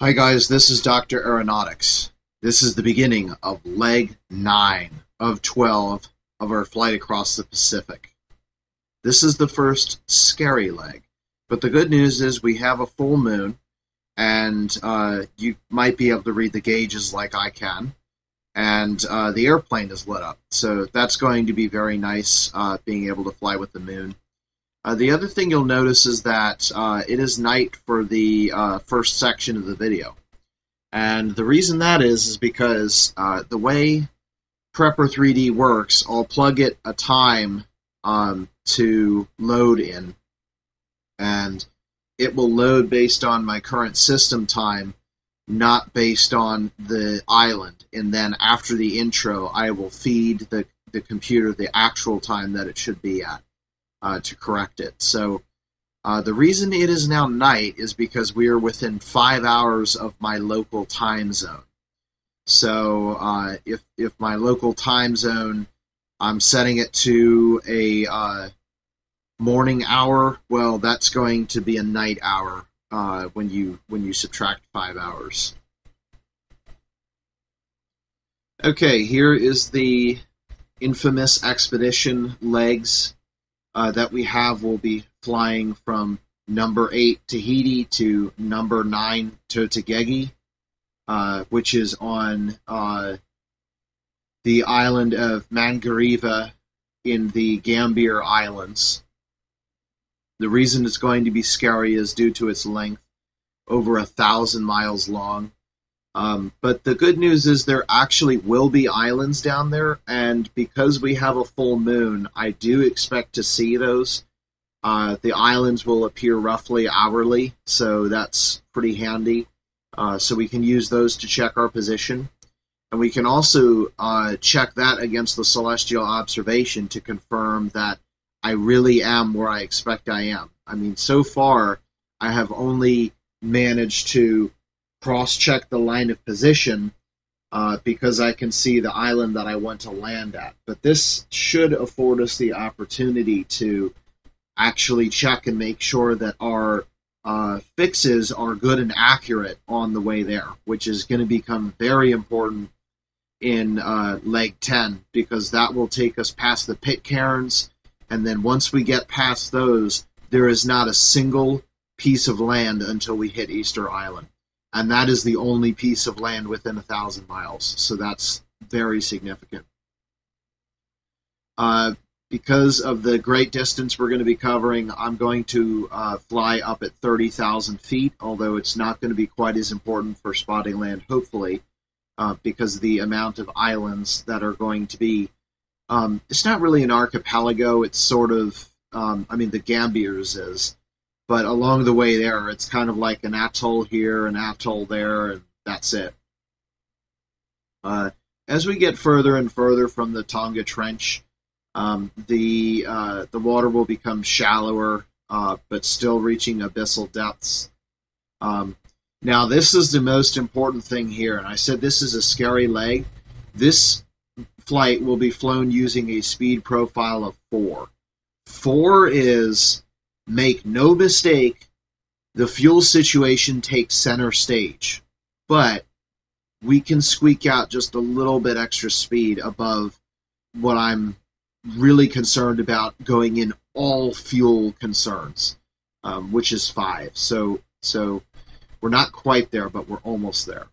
Hi guys, this is Dr. Aeronautics. This is the beginning of leg 9 of 12 of our flight across the Pacific. This is the first scary leg, but the good news is we have a full moon and uh, you might be able to read the gauges like I can. And uh, the airplane is lit up, so that's going to be very nice uh, being able to fly with the moon. Uh, the other thing you'll notice is that uh, it is night for the uh, first section of the video. And the reason that is is because uh, the way Prepar3D works, I'll plug it a time um, to load in, and it will load based on my current system time, not based on the island. And then after the intro, I will feed the, the computer the actual time that it should be at uh, to correct it. So uh, the reason it is now night is because we are within five hours of my local time zone. So uh, if if my local time zone, I'm setting it to a uh, morning hour. Well, that's going to be a night hour uh, when you when you subtract five hours. Okay, here is the infamous expedition legs uh, that we have will be flying from number eight Tahiti to number nine Totegegie, uh, which is on uh, the island of Mangareva in the Gambier Islands. The reason it's going to be scary is due to its length, over a thousand miles long. Um, but the good news is there actually will be islands down there, and because we have a full moon, I do expect to see those. Uh, the islands will appear roughly hourly, so that's pretty handy. Uh, so we can use those to check our position. And we can also uh, check that against the celestial observation to confirm that I really am where I expect I am. I mean, so far, I have only managed to cross check the line of position uh, because I can see the island that I want to land at. But this should afford us the opportunity to actually check and make sure that our uh, fixes are good and accurate on the way there, which is going to become very important in uh, leg 10 because that will take us past the Pitcairns. And then once we get past those, there is not a single piece of land until we hit Easter Island and that is the only piece of land within a thousand miles. So that's very significant. Uh, because of the great distance we're going to be covering, I'm going to uh, fly up at 30,000 feet, although it's not going to be quite as important for spotting land, hopefully, uh, because of the amount of islands that are going to be. Um, it's not really an archipelago, it's sort of, um, I mean, the Gambiers is, but along the way there, it's kind of like an atoll here, an atoll there, and that's it. Uh, as we get further and further from the Tonga Trench, um, the uh, the water will become shallower, uh, but still reaching abyssal depths. Um, now, this is the most important thing here, and I said this is a scary leg. This flight will be flown using a speed profile of four. Four is Make no mistake, the fuel situation takes center stage, but we can squeak out just a little bit extra speed above what I'm really concerned about going in all fuel concerns, um, which is five. So so we're not quite there, but we're almost there.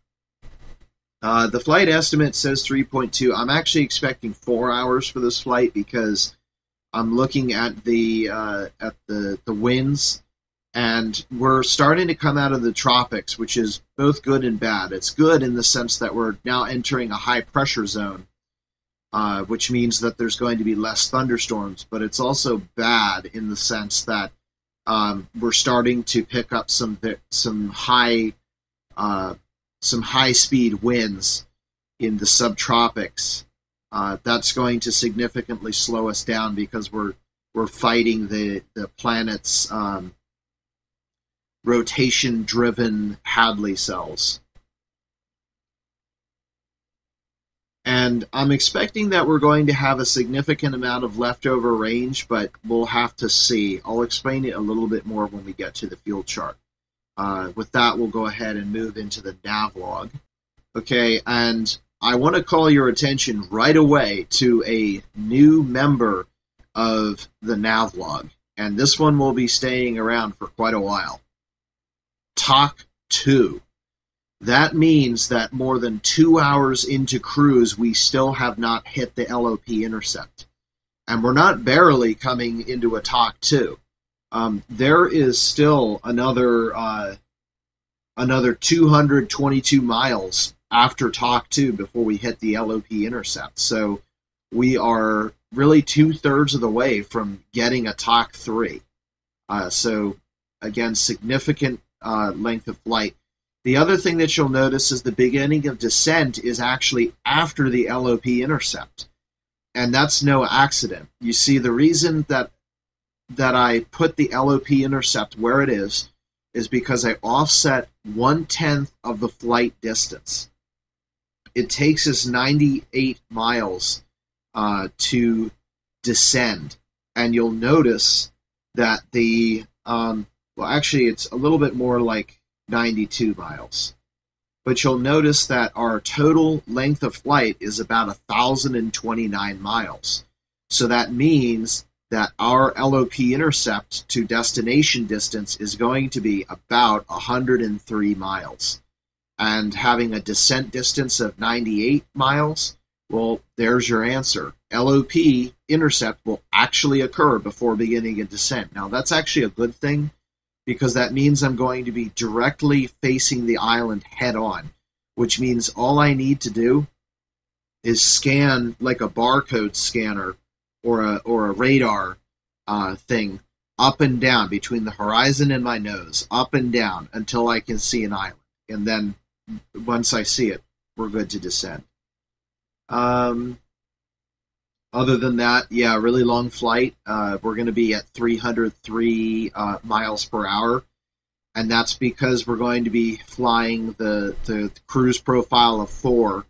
Uh, the flight estimate says 3.2. I'm actually expecting four hours for this flight because I'm looking at the uh, at the the winds, and we're starting to come out of the tropics, which is both good and bad. It's good in the sense that we're now entering a high pressure zone, uh, which means that there's going to be less thunderstorms. But it's also bad in the sense that um, we're starting to pick up some some high uh, some high speed winds in the subtropics uh, that's going to significantly slow us down because we're we're fighting the the planet's um, rotation driven Hadley cells. And I'm expecting that we're going to have a significant amount of leftover range, but we'll have to see. I'll explain it a little bit more when we get to the fuel chart. uh, with that, we'll go ahead and move into the navlog. Okay, and I want to call your attention right away to a new member of the navlog, and this one will be staying around for quite a while. Talk 2. That means that more than two hours into cruise, we still have not hit the LOP intercept. And we're not barely coming into a Talk 2. Um, there is still another uh, another 222 miles after Talk 2 before we hit the LOP intercept. So we are really two thirds of the way from getting a Talk 3. Uh, so, again, significant uh, length of flight. The other thing that you'll notice is the beginning of descent is actually after the LOP intercept. And that's no accident. You see, the reason that that I put the LOP intercept where it is is because I offset one tenth of the flight distance. It takes us 98 miles uh, to descend, and you'll notice that the um, well, actually, it's a little bit more like 92 miles. But you'll notice that our total length of flight is about 1,029 miles. So that means that our LOP intercept to destination distance is going to be about 103 miles. And having a descent distance of 98 miles, well, there's your answer. LOP intercept will actually occur before beginning a descent. Now, that's actually a good thing because that means I'm going to be directly facing the island head on, which means all I need to do is scan like a barcode scanner or a or a radar uh, thing up and down between the horizon and my nose, up and down until I can see an island, and then once I see it, we're good to descend. Um, other than that, yeah, really long flight. Uh, we're going to be at 303 uh, miles per hour, and that's because we're going to be flying the, the cruise profile of four.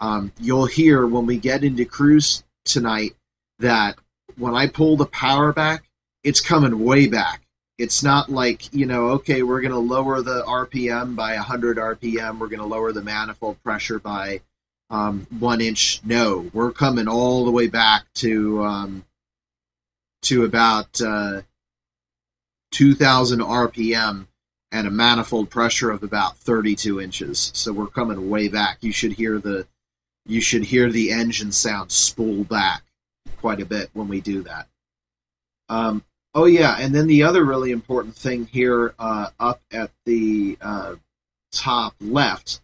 Um, you'll hear when we get into cruise tonight that when I pull the power back, it's coming way back. It's not like, you know, okay, we're going to lower the RPM by 100 RPM, we're going to lower the manifold pressure by um, one inch. No, we're coming all the way back to um, to about uh, 2,000 RPM and a manifold pressure of about 32 inches. So we're coming way back. You should hear the you should hear the engine sound spool back quite a bit when we do that. Um, oh yeah, and then the other really important thing here uh, up at the uh, top left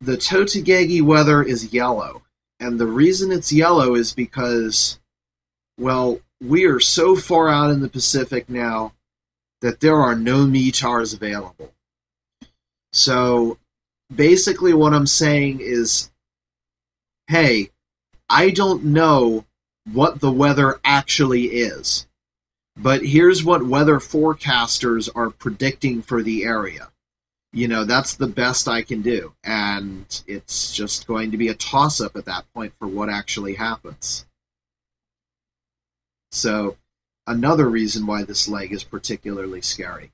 the Totegi weather is yellow. And the reason it's yellow is because, well, we are so far out in the Pacific now that there are no METARs available. So basically, what I'm saying is hey, I don't know what the weather actually is, but here's what weather forecasters are predicting for the area you know that's the best I can do, and it's just going to be a toss up at that point for what actually happens. So, another reason why this leg is particularly scary.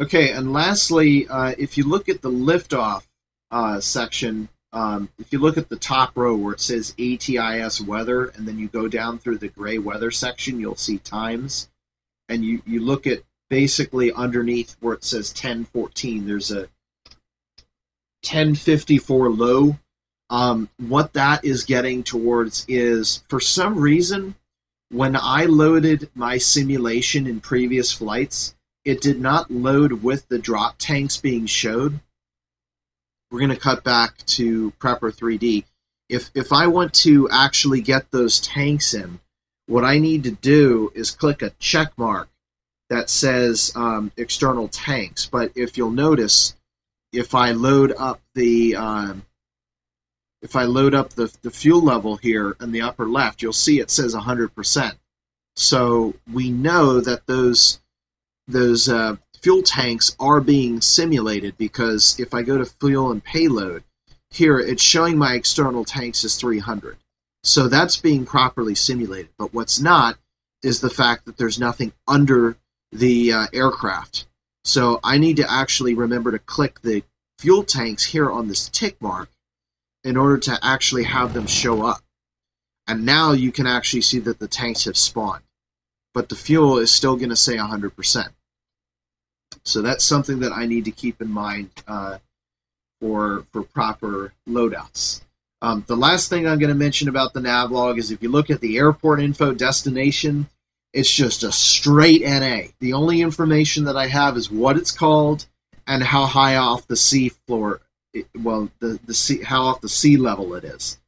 Okay, and lastly, uh, if you look at the liftoff uh, section, um, if you look at the top row where it says ATIS weather, and then you go down through the gray weather section, you'll see times. And you, you look at basically underneath where it says 1014, there's a 1054 low. Um, what that is getting towards is for some reason, when I loaded my simulation in previous flights, it did not load with the drop tanks being showed. We're going to cut back to Prepar3D. If, if I want to actually get those tanks in, what I need to do is click a check mark that says um, external tanks. But if you'll notice, if I load up the um, if I load up the, the fuel level here in the upper left, you'll see it says 100%. So we know that those those uh, fuel tanks are being simulated because if I go to fuel and payload, here it's showing my external tanks as 300. So that's being properly simulated. But what's not is the fact that there's nothing under the uh, aircraft. So I need to actually remember to click the fuel tanks here on this tick mark in order to actually have them show up. And now you can actually see that the tanks have spawned. But the fuel is still going to say 100%. So that's something that I need to keep in mind uh, for, for proper loadouts. Um, the last thing I'm going to mention about the navlog is if you look at the airport info destination, it's just a straight NA. The only information that I have is what it's called and how high off the sea floor, well, the, the sea, how off the sea level it is.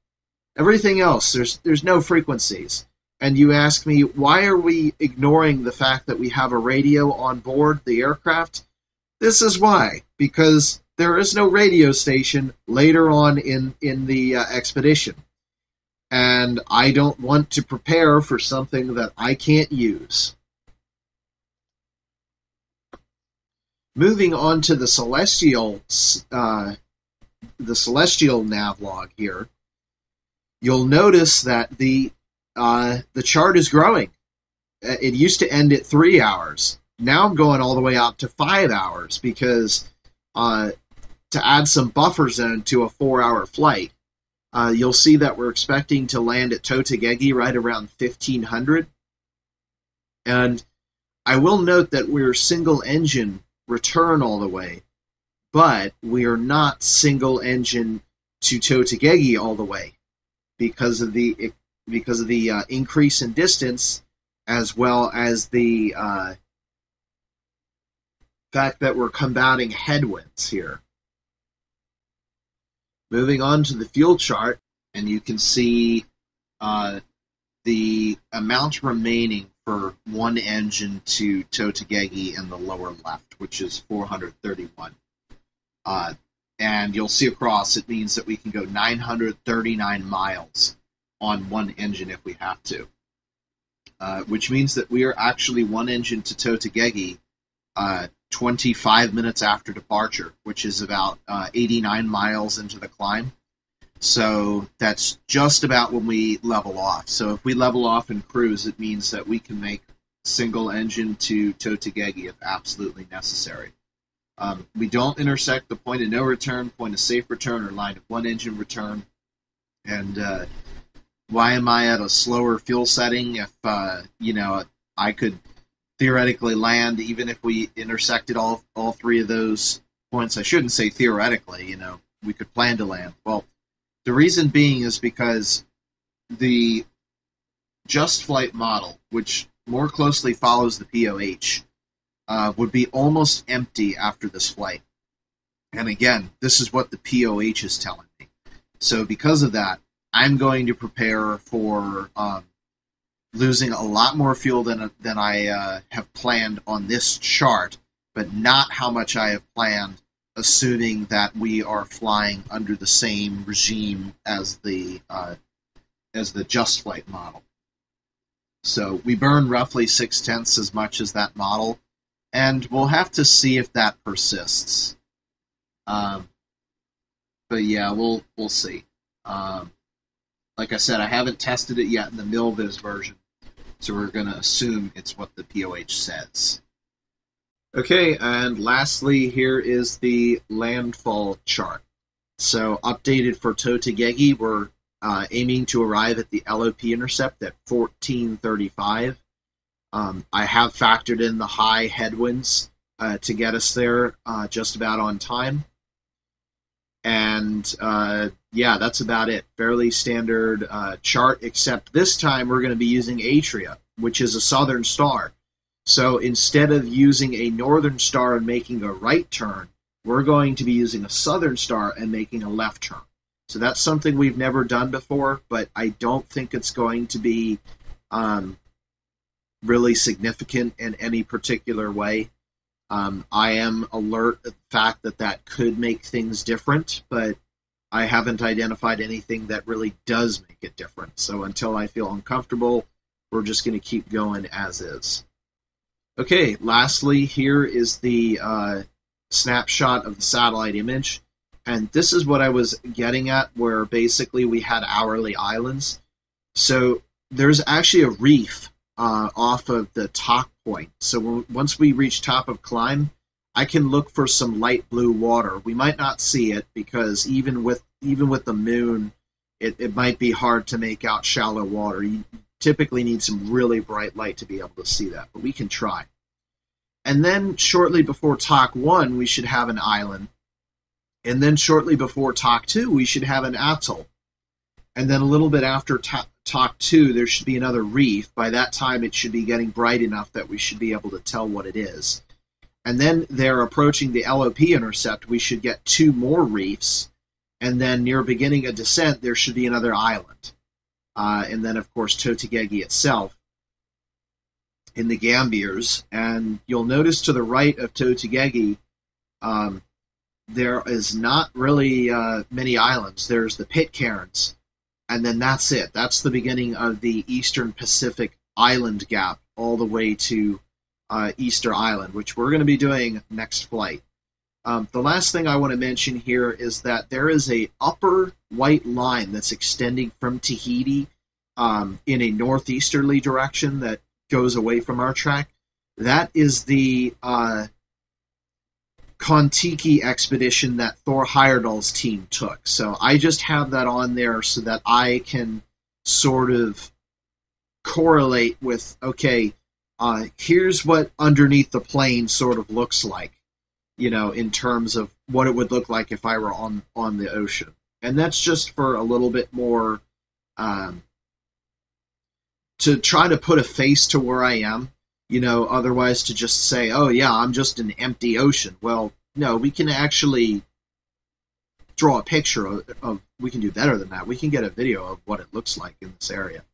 Everything else, there's there's no frequencies. And you ask me why are we ignoring the fact that we have a radio on board the aircraft? This is why, because there is no radio station later on in in the uh, expedition and I don't want to prepare for something that I can't use. Moving on to the celestial, uh, the celestial navlog here, you'll notice that the uh, the chart is growing. Uh, it used to end at three hours. Now I'm going all the way out to five hours because uh, to add some buffer zone to a four-hour flight. Uh, you'll see that we're expecting to land at Totegegie right around 1500. And I will note that we're single engine return all the way, but we are not single engine to Totegegie all the way because of the because of the uh, increase in distance as well as the uh, fact that we're combating headwinds here. Moving on to the fuel chart, and you can see uh, the amount remaining for one engine to tow to Totegegie in the lower left, which is 431. Uh, and you'll see across it means that we can go 939 miles on one engine if we have to. Uh, which means that we are actually one engine to Totegegie uh, 25 minutes after departure, which is about uh, 89 miles into the climb. So that's just about when we level off. So if we level off and cruise, it means that we can make single engine to Totegegie if absolutely necessary. Um, we don't intersect the point of no return, point of safe return, or line of one engine return. And uh, why am I at a slower fuel setting if, uh, you know, I could theoretically land even if we intersected all all three of those points. I shouldn't say theoretically, you know, we could plan to land. Well, the reason being is because the Just Flight model, which more closely follows the POH, uh, would be almost empty after this flight. And again, this is what the POH is telling me. So because of that, I'm going to prepare for um, losing a lot more fuel than than I uh, have planned on this chart, but not how much I have planned, assuming that we are flying under the same regime as the uh, as the Just Flight model. So we burn roughly six tenths as much as that model, and we'll have to see if that persists. Um, but yeah, we'll we'll see. Um, like I said, I haven't tested it yet in the Milviz version, so we're going to assume it's what the POH says. Okay, and lastly, here is the landfall chart. So updated for Totegegie, we're uh, aiming to arrive at the LOP intercept at 1435. Um, I have factored in the high headwinds uh, to get us there uh, just about on time. And uh, yeah, that's about it. Fairly standard uh, chart, except this time we're going to be using Atria, which is a southern star. So instead of using a northern star and making a right turn, we're going to be using a southern star and making a left turn. So that's something we've never done before, but I don't think it's going to be um, really significant in any particular way. Um, I am alert at the fact that that could make things different, but I haven't identified anything that really does make it different. So until I feel uncomfortable, we're just going to keep going as is. Okay, lastly, here is the uh, snapshot of the satellite image. And this is what I was getting at, where basically we had hourly islands. So there's actually a reef uh, off of the top point. So once we reach top of climb, I can look for some light blue water. We might not see it because even with even with the moon, it, it might be hard to make out shallow water. You typically need some really bright light to be able to see that, but we can try. And then shortly before talk one, we should have an island. And then shortly before talk two, we should have an atoll. And then a little bit after talk two, there should be another reef. By that time, it should be getting bright enough that we should be able to tell what it is. And then they're approaching the LOP intercept. We should get two more reefs. And then near beginning a descent, there should be another island. Uh, and then, of course, Totegegie itself in the Gambiers. And you'll notice to the right of Totegegie, um, there is not really uh, many islands. There's the Pitcairns, and then that's it. That's the beginning of the Eastern Pacific Island Gap, all the way to uh, Easter Island, which we're going to be doing next flight. Um, the last thing I want to mention here is that there is a upper white line that's extending from Tahiti um, in a northeasterly direction that goes away from our track. That is the uh, Kon-Tiki expedition that Thor Heyerdahl's team took. So I just have that on there so that I can sort of correlate with okay, uh, here's what underneath the plane sort of looks like, you know, in terms of what it would look like if I were on on the ocean, and that's just for a little bit more um, to try to put a face to where I am. You know, otherwise to just say, "Oh yeah, I'm just an empty ocean." Well, no, we can actually draw a picture of, of we can do better than that. We can get a video of what it looks like in this area.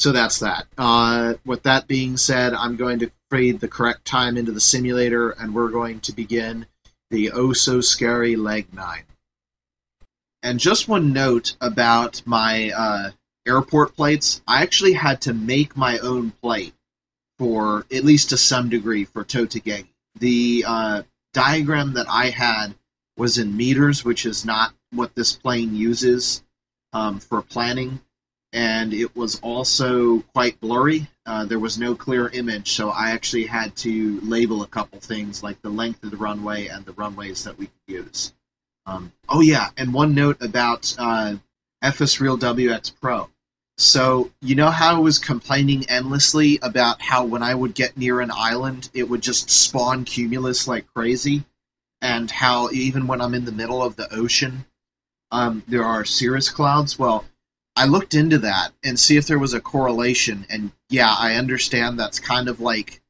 So that's that. Uh, with that being said, I'm going to feed the correct time into the simulator, and we're going to begin the oh so scary leg nine. And just one note about my uh, airport plates. I actually had to make my own plate for, at least to some degree, for Totegegie. The uh, diagram that I had was in meters, which is not what this plane uses um, for planning and it was also quite blurry. Uh, there was no clear image, so I actually had to label a couple things like the length of the runway and the runways that we could use. Um, oh yeah, and one note about uh, FS Real WX Pro. So you know how I was complaining endlessly about how when I would get near an island, it would just spawn cumulus like crazy, and how even when I'm in the middle of the ocean, um, there are cirrus clouds. Well, I looked into that and see if there was a correlation, and yeah, I understand that's kind of like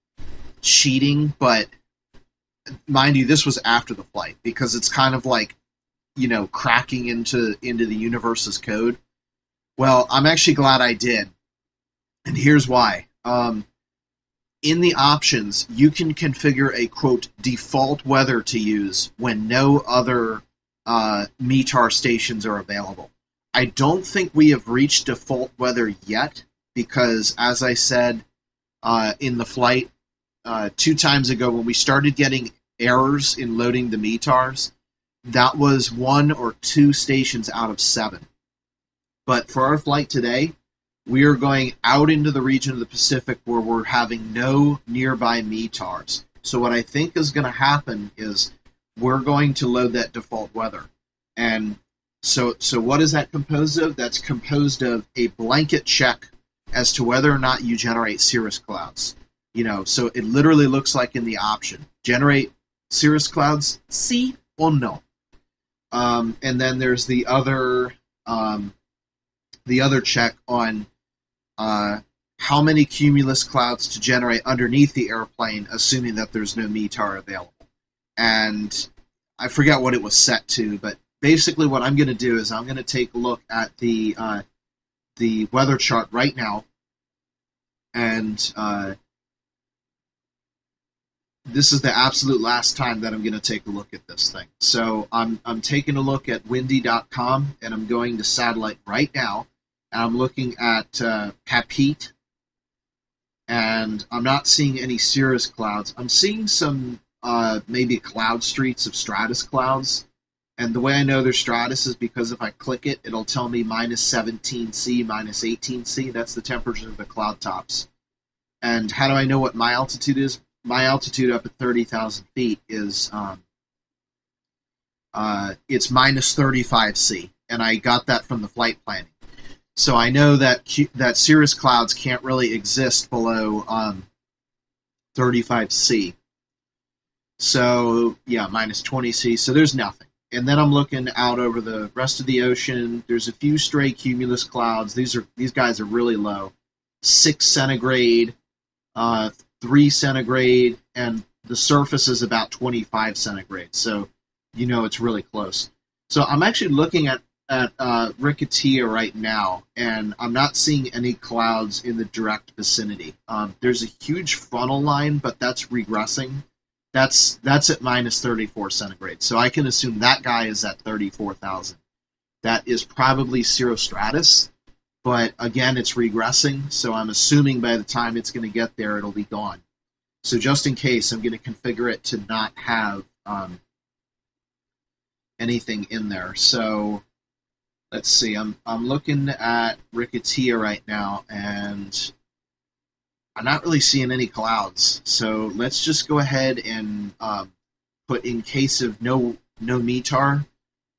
cheating, but mind you, this was after the flight because it's kind of like you know cracking into into the universe's code. Well, I'm actually glad I did, and here's why. Um, in the options, you can configure a quote default weather to use when no other uh, METAR stations are available. I don't think we have reached default weather yet because, as I said uh, in the flight uh, two times ago, when we started getting errors in loading the METARs, that was one or two stations out of seven. But for our flight today, we are going out into the region of the Pacific where we're having no nearby METARs. So what I think is going to happen is we're going to load that default weather. And so, so what is that composed of? That's composed of a blanket check as to whether or not you generate cirrus clouds. You know, so it literally looks like in the option generate cirrus clouds, see or no. Um, and then there's the other um, the other check on uh, how many cumulus clouds to generate underneath the airplane, assuming that there's no METAR available. And I forget what it was set to, but basically what I'm going to do is I'm going to take a look at the uh, the weather chart right now, and uh, this is the absolute last time that I'm going to take a look at this thing. So I'm I'm taking a look at windy.com, and I'm going to satellite right now, and I'm looking at uh, Papeete, and I'm not seeing any cirrus clouds. I'm seeing some uh, maybe cloud streets of stratus clouds and the way I know there's stratus is because if I click it, it'll tell me minus 17C, minus 18C. That's the temperature of the cloud tops. And how do I know what my altitude is? My altitude up at 30,000 feet is um, uh, it's minus 35 C, and I got that from the flight planning. So I know that that cirrus clouds can't really exist below um, 35 C. So yeah, minus 20 C. So there's nothing. And then I'm looking out over the rest of the ocean. There's a few stray cumulus clouds. These are these guys are really low, six centigrade, uh, three centigrade, and the surface is about 25 centigrade. So you know it's really close. So I'm actually looking at at uh, right now, and I'm not seeing any clouds in the direct vicinity. Um, there's a huge frontal line, but that's regressing. That's that's at minus 34 centigrade. So I can assume that guy is at 34,000. That is probably cirrostratus, but again, it's regressing. So I'm assuming by the time it's going to get there, it'll be gone. So just in case, I'm going to configure it to not have um, anything in there. So let's see. I'm I'm looking at Rikitea right now, and I'm not really seeing any clouds. So let's just go ahead and um, put in case of no no METAR,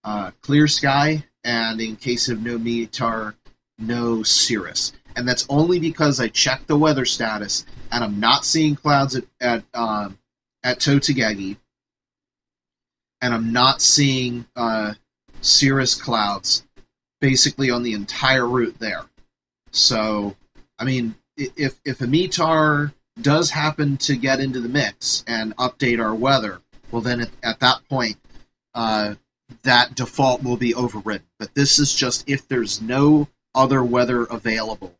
uh, clear sky, and in case of no METAR, no cirrus. And that's only because I checked the weather status and I'm not seeing clouds at at um, at Totegegie, and I'm not seeing uh, cirrus clouds basically on the entire route there. So, I mean, if if a METAR does happen to get into the mix and update our weather, well, then at, at that point, uh, that default will be overridden. But this is just if there's no other weather available,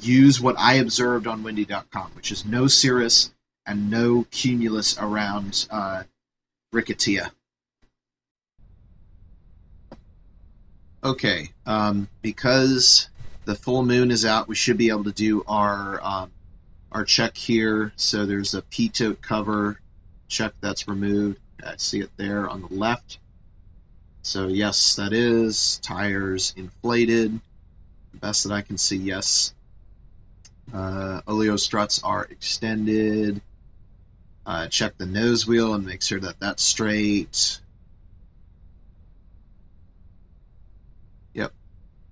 use what I observed on windy.com, which is no cirrus and no cumulus around uh, Rikitea. Okay, um, because the full moon is out, we should be able to do our um, our check here. So there's a pitot cover check that's removed. I see it there on the left. So yes, that is tires inflated. Best that I can see, yes. Uh, oleo struts are extended. Uh, check the nose wheel and make sure that that's straight.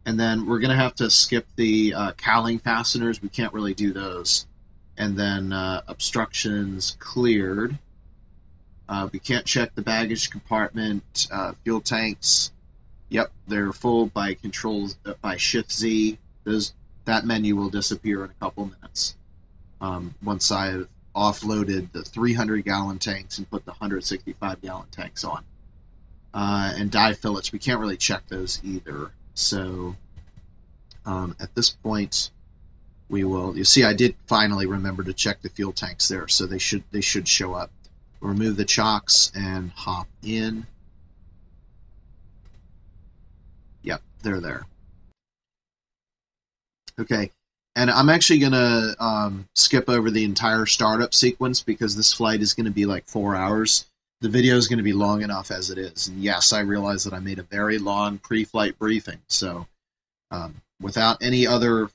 And then we're going to have to skip the uh, cowling fasteners. We can't really do those. And then uh, obstructions cleared. Uh, we can't check the baggage compartment, uh, fuel tanks. Yep, they're full by control uh, by Shift Z. Those that menu will disappear in a couple minutes. Um, once I've offloaded the 300 gallon tanks and put the 165 gallon tanks on. Uh, and dye fillets, we can't really check those either. So um, at this point, we will. You see, I did finally remember to check the fuel tanks there, so they should they should show up. Remove the chocks and hop in. Yep, they're there. Okay, and I'm actually gonna um, skip over the entire startup sequence because this flight is going to be like four hours the video is going to be long enough as it is. And yes, I realize that I made a very long pre-flight briefing. So um, without any other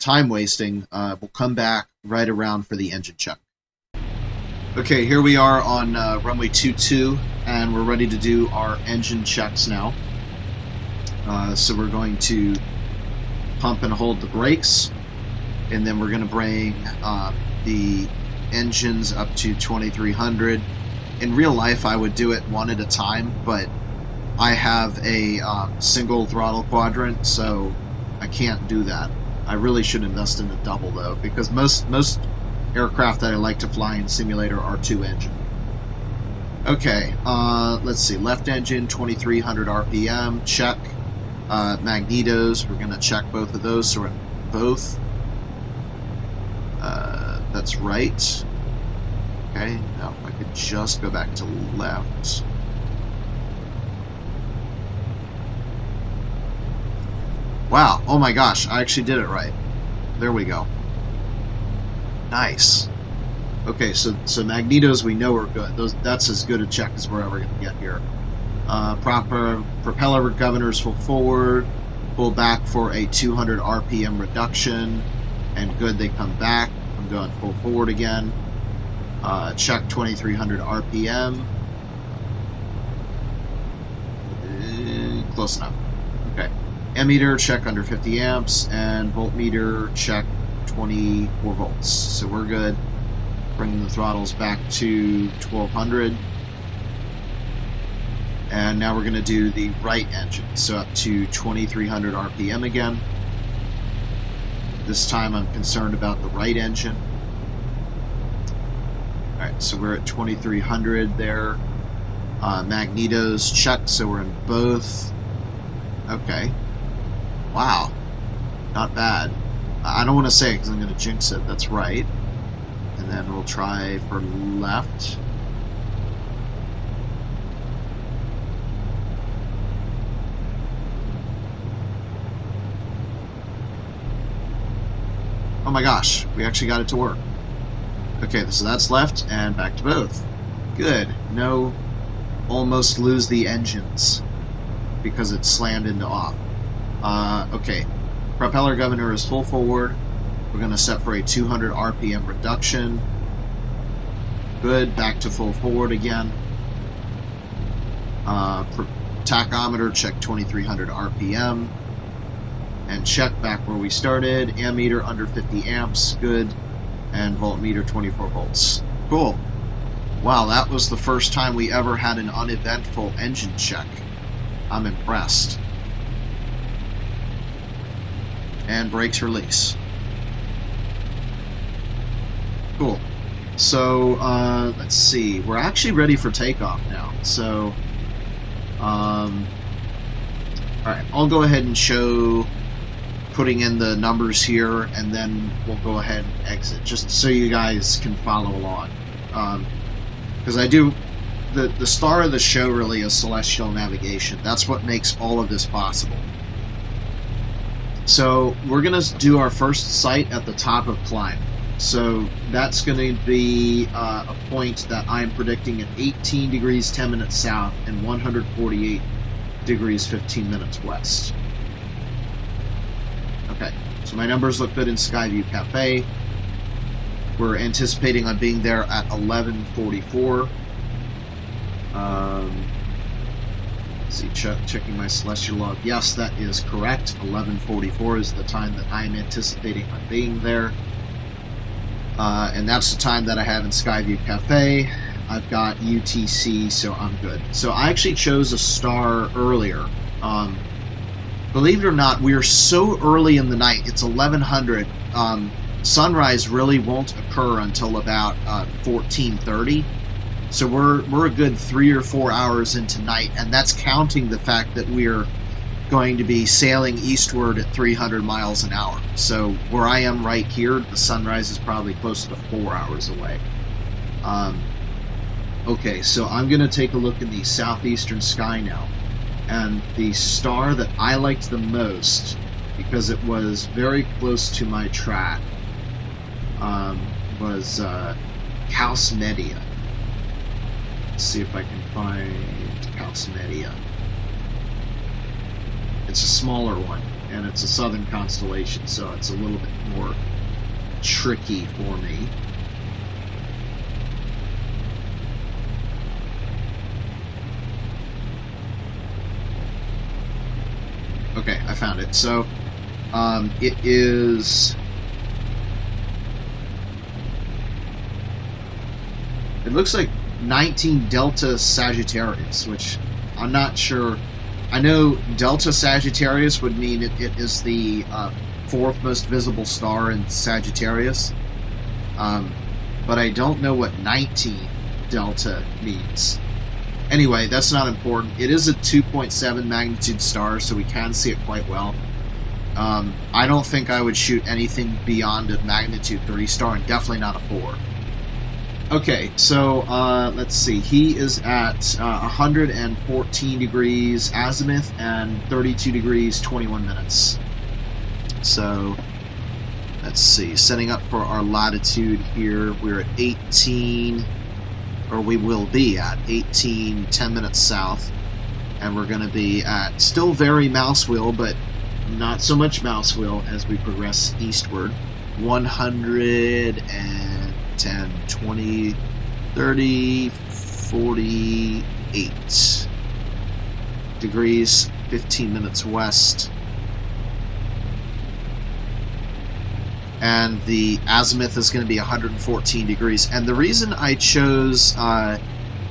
time wasting, uh, we'll come back right around for the engine check. Okay, here we are on uh, runway 22, and we're ready to do our engine checks now. Uh, so we're going to pump and hold the brakes, and then we're going to bring uh, the engines up to 2300 in real life, I would do it one at a time, but I have a um, single throttle quadrant, so I can't do that. I really should invest in a double though, because most most aircraft that I like to fly in simulator are two engine. Okay, uh, let's see. Left engine, 2300 RPM, check. Uh, magnetos, we're going to check both of those, so both. Uh, that's right. Okay, I could just go back to left. Wow, oh my gosh, I actually did it right. There we go. Nice. Okay, so so magnetos we know are good. Those that's as good a check as we're ever to get here. Uh, proper propeller governors full forward, pull back for a 200 RPM reduction, and good they come back. I'm going full forward again. Uh, check 2300 RPM. Close enough. Okay. Ammeter, check under 50 amps, and voltmeter, check 24 volts. So we're good. Bringing the throttles back to 1200. And now we're going to do the right engine, so up to 2300 RPM again. This time I'm concerned about the right engine. Alright, so we're at 2300 there. Uh, magnetos checked, so we're in both. Okay. Wow. Not bad. I don't want to say it because I'm going to jinx it. That's right. And then we'll try for left. Oh my gosh, we actually got it to work. Okay, so that's left and back to both. Good. No almost lose the engines because it slammed into off. Uh, okay, propeller governor is full forward. We're going to set for a 200 RPM reduction. Good, back to full forward again. Uh, tachometer, check 2300 RPM and check back where we started. Ammeter under 50 amps, good. And voltmeter 24 volts. Cool. Wow, that was the first time we ever had an uneventful engine check. I'm impressed. And brakes release. Cool. So, uh, let's see. We're actually ready for takeoff now. So, um, alright, I'll go ahead and show putting in the numbers here, and then we'll go ahead and exit, just so you guys can follow along. Because um, I do, the, the star of the show really is celestial navigation. That's what makes all of this possible. So we're going to do our first sight at the top of climb. So that's going to be uh, a point that I'm predicting at 18 degrees 10 minutes south and 148 degrees 15 minutes west. So my numbers look good in Skyview Cafe. We're anticipating on being there at 11:44. Um, see, ch checking my celestial log. Yes, that is correct. 11:44 is the time that I'm anticipating on being there, uh, and that's the time that I have in Skyview Cafe. I've got UTC, so I'm good. So I actually chose a star earlier. Um, believe it or not, we are so early in the night. It's 1100. Um, sunrise really won't occur until about uh, 1430. So we're we're a good three or four hours into night, and that's counting the fact that we're going to be sailing eastward at 300 miles an hour. So where I am right here, the sunrise is probably close to four hours away. Um, okay, so I'm going to take a look in the southeastern sky now and the star that I liked the most because it was very close to my track um, was uh, Media. Let's see if I can find Kaus Media. It's a smaller one, and it's a southern constellation, so it's a little bit more tricky for me. Okay, I found it. So, um, it is. It looks like 19 Delta Sagittarius, which I'm not sure. I know Delta Sagittarius would mean it, it is the uh, fourth most visible star in Sagittarius. Um, but I don't know what 19 Delta means. Anyway, that's not important. It is a 2.7 magnitude star, so we can see it quite well. Um, I don't think I would shoot anything beyond a magnitude 3 star, and definitely not a 4. Okay, so uh, let's see. He is at uh, 114 degrees azimuth and 32 degrees 21 minutes. So let's see. Setting up for our latitude here, we're at 18 or we will be at 18 10 minutes south and we're going to be at still very mouse wheel but not so much mouse wheel as we progress eastward 110, 20, 30, 48 degrees, 15 minutes west. And the azimuth is going to be 114 degrees. And the reason I chose uh,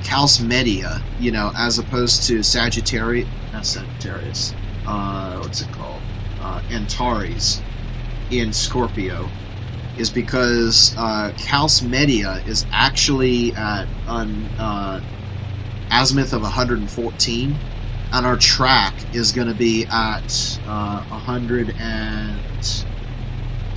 Kaus Media, you know, as opposed to Sagittarius, not Sagittarius, uh, what's it called? Uh, Antares in Scorpio is because uh, Kaus Media is actually at an uh, azimuth of 114, and our track is going to be at uh,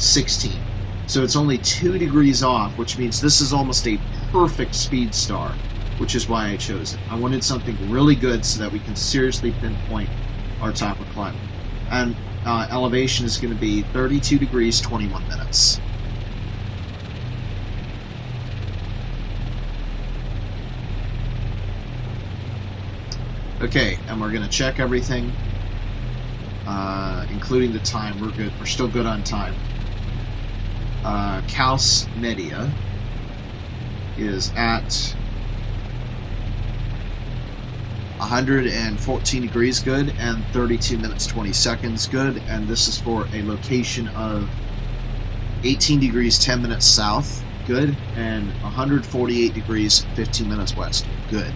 116. So it's only two degrees off, which means this is almost a perfect speed star, which is why I chose it. I wanted something really good so that we can seriously pinpoint our top of climbing. And uh, elevation is going to be 32 degrees, 21 minutes. Okay, and we're going to check everything, uh, including the time. We're good. We're still good on time. Uh, Media is at 114 degrees good and 32 minutes 20 seconds good and this is for a location of 18 degrees 10 minutes south good and 148 degrees 15 minutes west good.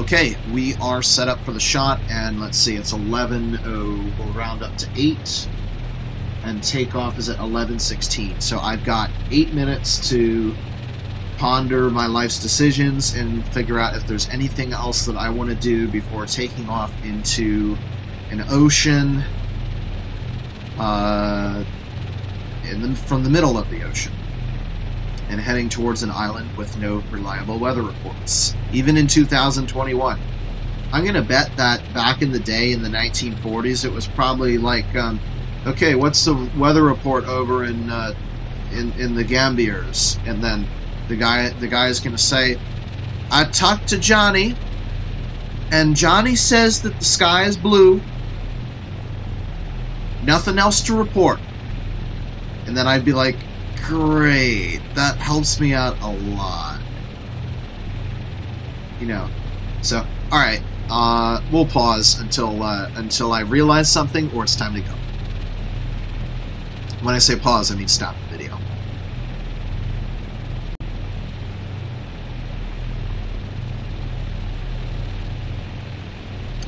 Okay we are set up for the shot and let's see it's 11 oh, we'll round up to 8 and takeoff is at 11:16 so I've got 8 minutes to ponder my life's decisions and figure out if there's anything else that I want to do before taking off into an ocean uh, from the middle of the ocean and heading towards an island with no reliable weather reports, even in 2021. I'm going to bet that back in the day in the 1940s, it was probably like, um, okay, what's the weather report over in, uh, in, in the Gambiers? And then the guy the guy is going to say, "I talked to Johnny, and Johnny says that the sky is blue. Nothing else to report." And then I'd be like, "Great, that helps me out a lot." You know, so all right, uh, we'll pause until uh, until I realize something or it's time to go. When I say pause, I mean stop the video.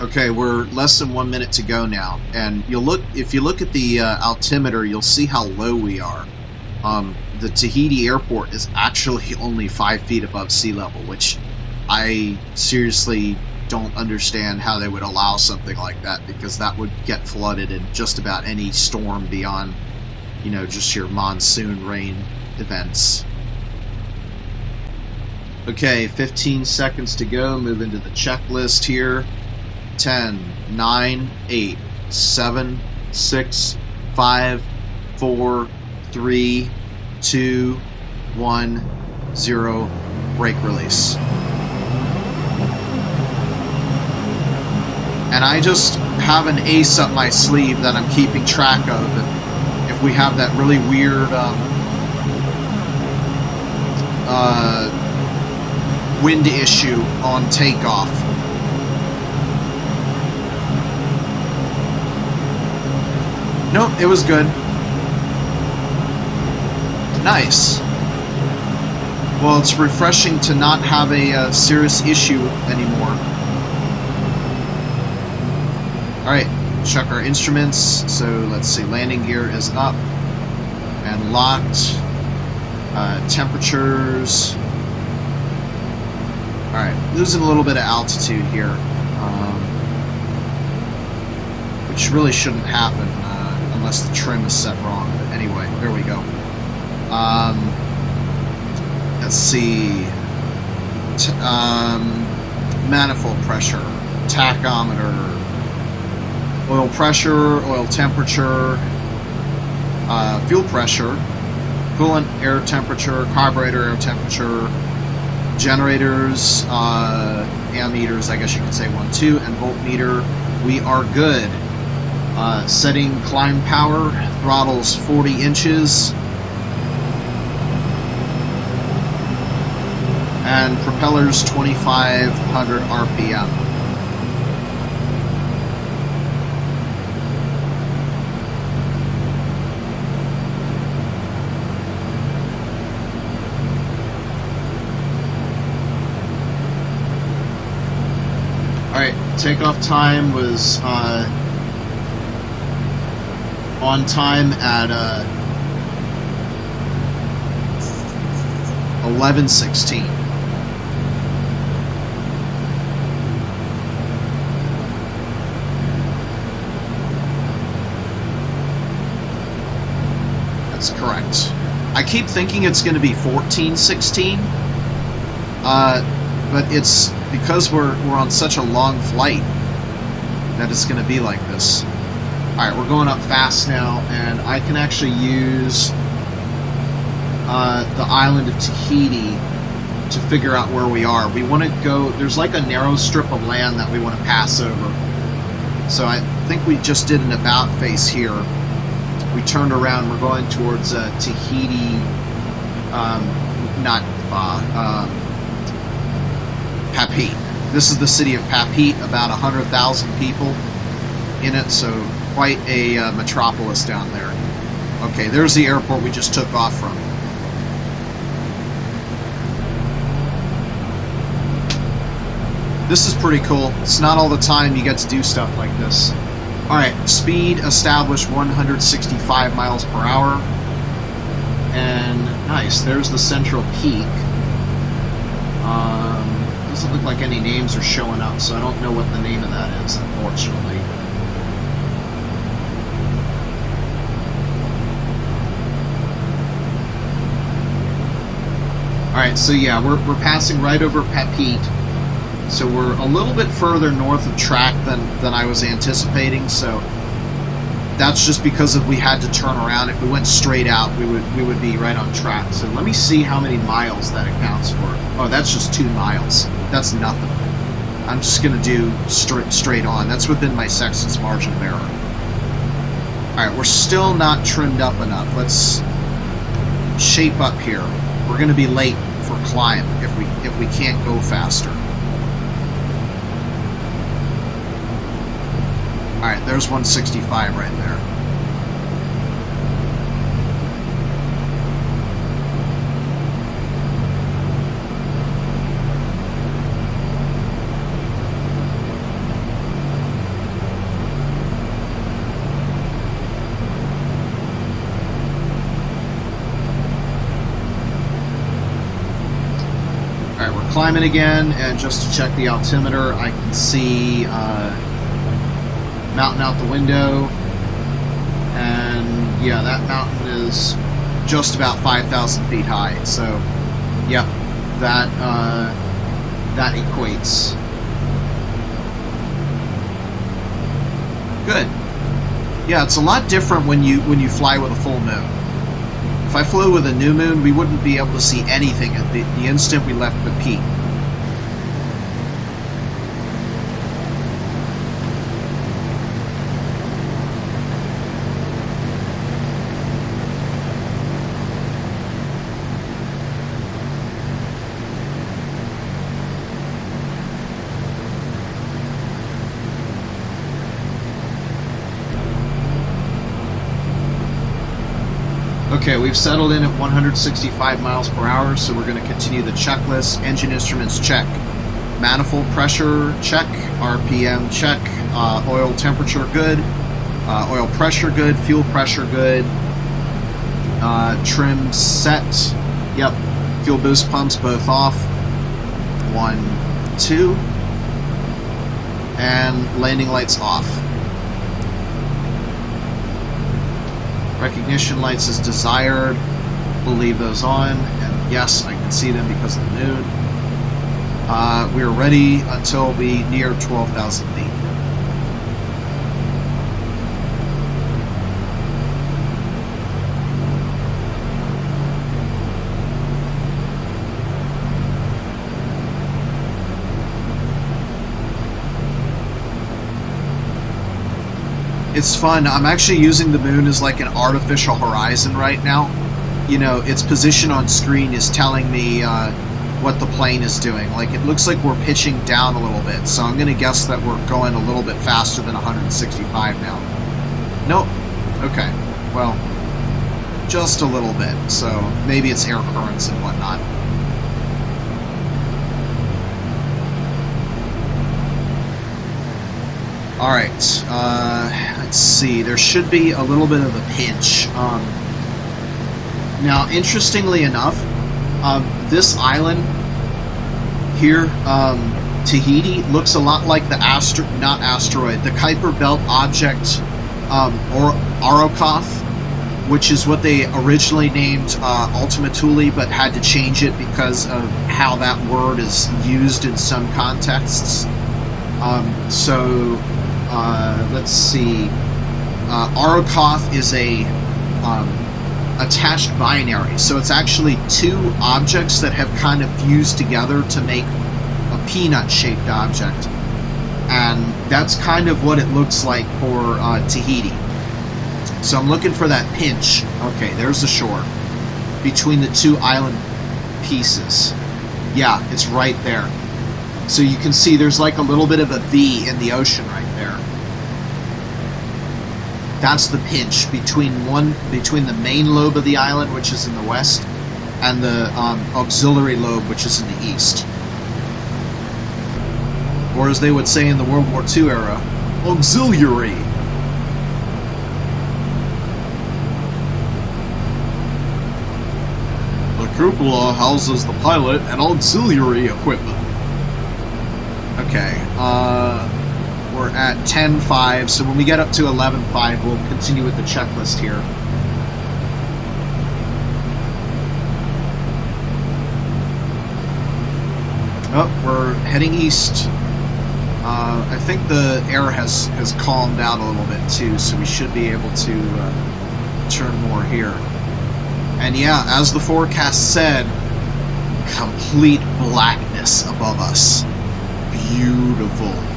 Okay, we're less than one minute to go now, and you'll look if you look at the uh, altimeter, you'll see how low we are. Um, the Tahiti airport is actually only five feet above sea level, which I seriously don't understand how they would allow something like that because that would get flooded in just about any storm beyond, you know, just your monsoon rain events. Okay, 15 seconds to go. Move into the checklist here. 10, 9, 8, 7, 6, 5, 4, 3, 2, 1, 0. Brake release. And I just have an ace up my sleeve that I'm keeping track of. We have that really weird um, uh, wind issue on takeoff, Nope, it was good. Nice. Well, it's refreshing to not have a uh, serious issue anymore. Alright, check our instruments. So let's see, landing gear is up and locked. Uh, temperatures. Alright, losing a little bit of altitude here. Um, which really shouldn't happen unless the trim is set wrong. But anyway, there we go. Um, let's see. T um, manifold pressure, tachometer, oil pressure, oil temperature, uh, fuel pressure, coolant air temperature, carburetor air temperature, generators, uh, ammeters, I guess you could say one, two, and voltmeter. We are good. Uh, setting climb power, throttles 40 inches, and propellers 2500 RPM. Takeoff time was uh, on time at uh, 1116. That's correct. I keep thinking it's going to be 1416, uh, but it's because we're, we're on such a long flight that it's going to be like this. Alright, we're going up fast now, and I can actually use uh, the island of Tahiti to figure out where we are. We want to go, there's like a narrow strip of land that we want to pass over. So I think we just did an about face here. We turned around, we're going towards uh, Tahiti, um, not uh, um, Papeete. This is the city of Papeete, about 100,000 people in it, so quite a uh, metropolis down there. Okay, there's the airport we just took off from. This is pretty cool. It's not all the time you get to do stuff like this. Alright, speed established 165 miles per hour. And nice, there's the central peak. Doesn't look like any names are showing up, so I don't know what the name of that is, unfortunately. Alright, so yeah, we're, we're passing right over Papeete. So we're a little bit further north of track than, than I was anticipating, so that's just because if we had to turn around. If we went straight out, we would we would be right on track. So let me see how many miles that accounts for. Oh, that's just two miles. That's nothing. I'm just gonna do straight straight on. That's within my sextant's margin of error. All right, we're still not trimmed up enough. Let's shape up here. We're gonna be late for climb if we if we can't go faster. Alright, there's 165 right there. Climbing again, and just to check the altimeter, I can see uh, mountain out the window. And yeah, that mountain is just about 5,000 feet high. So, yep, that uh, that equates. Good. Yeah, it's a lot different when you when you fly with a full moon. If I flew with a new moon, we wouldn't be able to see anything at the, the instant we left the peak. Okay, we've settled in at 165 miles per hour, so we're going to continue the checklist. Engine instruments check. Manifold pressure check. RPM check. Uh, oil temperature good. Uh, oil pressure good. Fuel pressure good. Uh, trim set. Yep. Fuel boost pumps both off. One, two. And landing lights off. Recognition lights as desired. We'll leave those on. And yes, I can see them because of the moon. Uh, we are ready until we near 12,000 feet. It's fun. I'm actually using the moon as like an artificial horizon right now. You know, its position on screen is telling me uh, what the plane is doing. Like it looks like we're pitching down a little bit, so I'm going to guess that we're going a little bit faster than 165 now. Nope. Okay. Well, just a little bit. So maybe it's air currents and whatnot. All right. Uh, let's see. There should be a little bit of a pinch. Um, now, interestingly enough, um, this island here, um, Tahiti, looks a lot like the astro not asteroid, the Kuiper Belt object, um, or Arrokoth, which is what they originally named uh, Ultima Thule, but had to change it because of how that word is used in some contexts. Um, so, uh, let's see. Uh, is a um, attached binary. So it's actually two objects that have kind of fused together to make a peanut shaped object. And that's kind of what it looks like for uh, Tahiti. So I'm looking for that pinch. Okay, there's the shore. Between the two island pieces. Yeah, it's right there. So you can see there's like a little bit of a V in the ocean right. That's the pinch between one between the main lobe of the island, which is in the west, and the um, auxiliary lobe, which is in the east. Or as they would say in the World War II era, auxiliary. The cupola houses the pilot and auxiliary equipment. Okay, uh, we're at 10.5, so when we get up to 11.5, we'll continue with the checklist here. Oh, we're heading east. Uh, I think the air has, has calmed out a little bit too, so we should be able to uh, turn more here. And yeah, as the forecast said, complete blackness above us. Beautiful.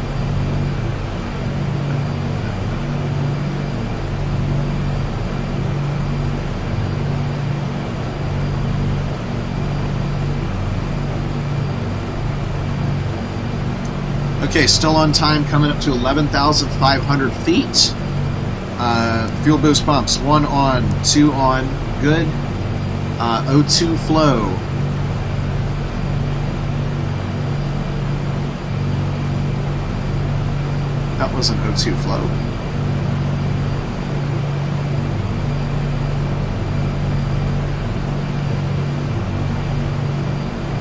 Okay, still on time, coming up to 11,500 feet. Uh, fuel boost pumps, one on, two on, good. Uh, O2 flow. That was an O2 flow.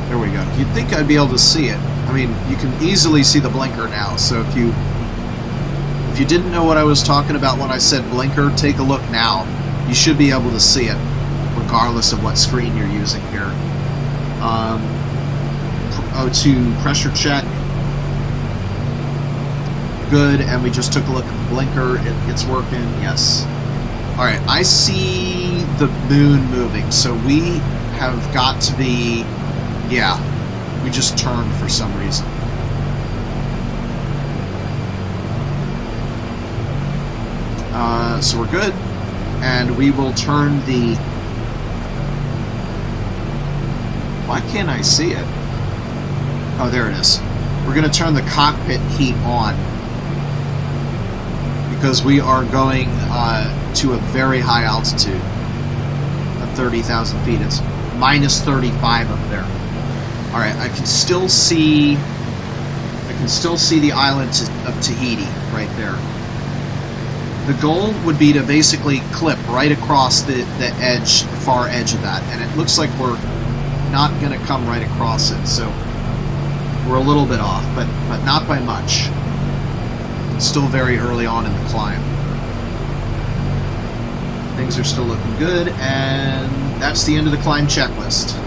There we go. You'd think I'd be able to see it. I mean, you can easily see the blinker now, so if you if you didn't know what I was talking about when I said blinker, take a look now. You should be able to see it, regardless of what screen you're using here. Um, O2 pressure check. Good, and we just took a look at the blinker. It, it's working, yes. Alright, I see the moon moving, so we have got to be... Yeah, we just turned for some reason. Uh, so we're good. And we will turn the... Why can't I see it? Oh, there it is. We're going to turn the cockpit heat on. Because we are going uh, to a very high altitude. At 30,000 feet. It's minus 35 up there. All right, I can still see. I can still see the island of Tahiti right there. The goal would be to basically clip right across the, the edge, the far edge of that, and it looks like we're not going to come right across it, so we're a little bit off, but but not by much. It's still very early on in the climb. Things are still looking good, and that's the end of the climb checklist.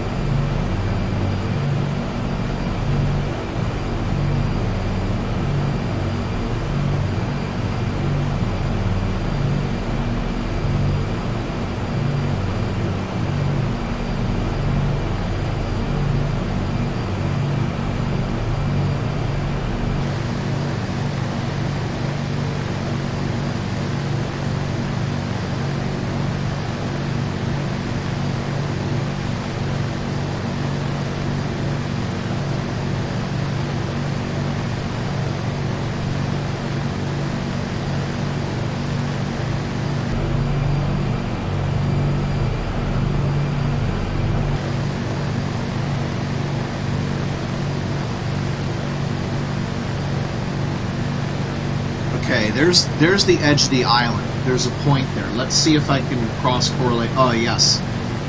There's there's the edge of the island. There's a point there. Let's see if I can cross correlate. Oh yes,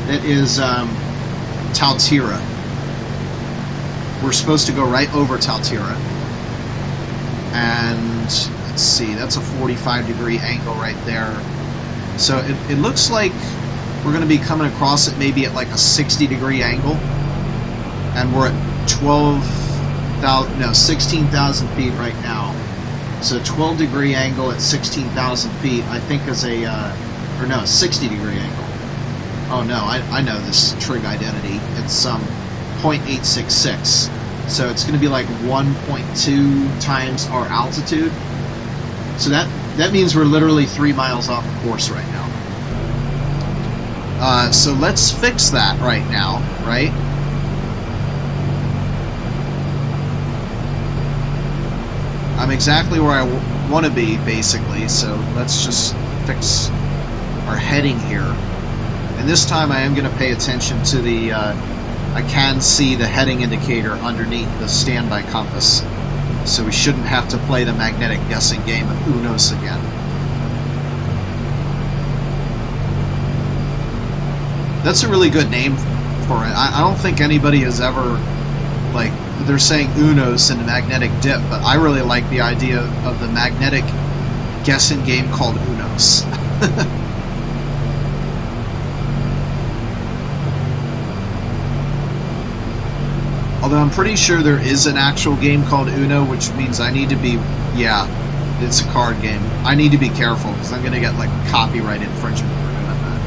it is um, Tautira. We're supposed to go right over Tautira, and let's see. That's a 45 degree angle right there. So it, it looks like we're going to be coming across it maybe at like a 60 degree angle, and we're at 12,000 no 16,000 feet right now. So 12 degree angle at 16,000 feet, I think is a, uh, or no, 60 degree angle. Oh no, I, I know this trig identity. It's um, 0.866. So it's going to be like 1.2 times our altitude. So that, that means we're literally three miles off course right now. Uh, so let's fix that right now, right? I'm exactly where I want to be, basically, so let's just fix our heading here. And this time I am going to pay attention to the, uh, I can see the heading indicator underneath the standby compass. So we shouldn't have to play the magnetic guessing game of Unos again. That's a really good name for it. I, I don't think anybody has ever, like, they're saying Unos in a magnetic dip, but I really like the idea of the magnetic guessing game called Unos. Although I'm pretty sure there is an actual game called Uno, which means I need to be, yeah, it's a card game. I need to be careful because I'm going to get like copyright infringement for doing that.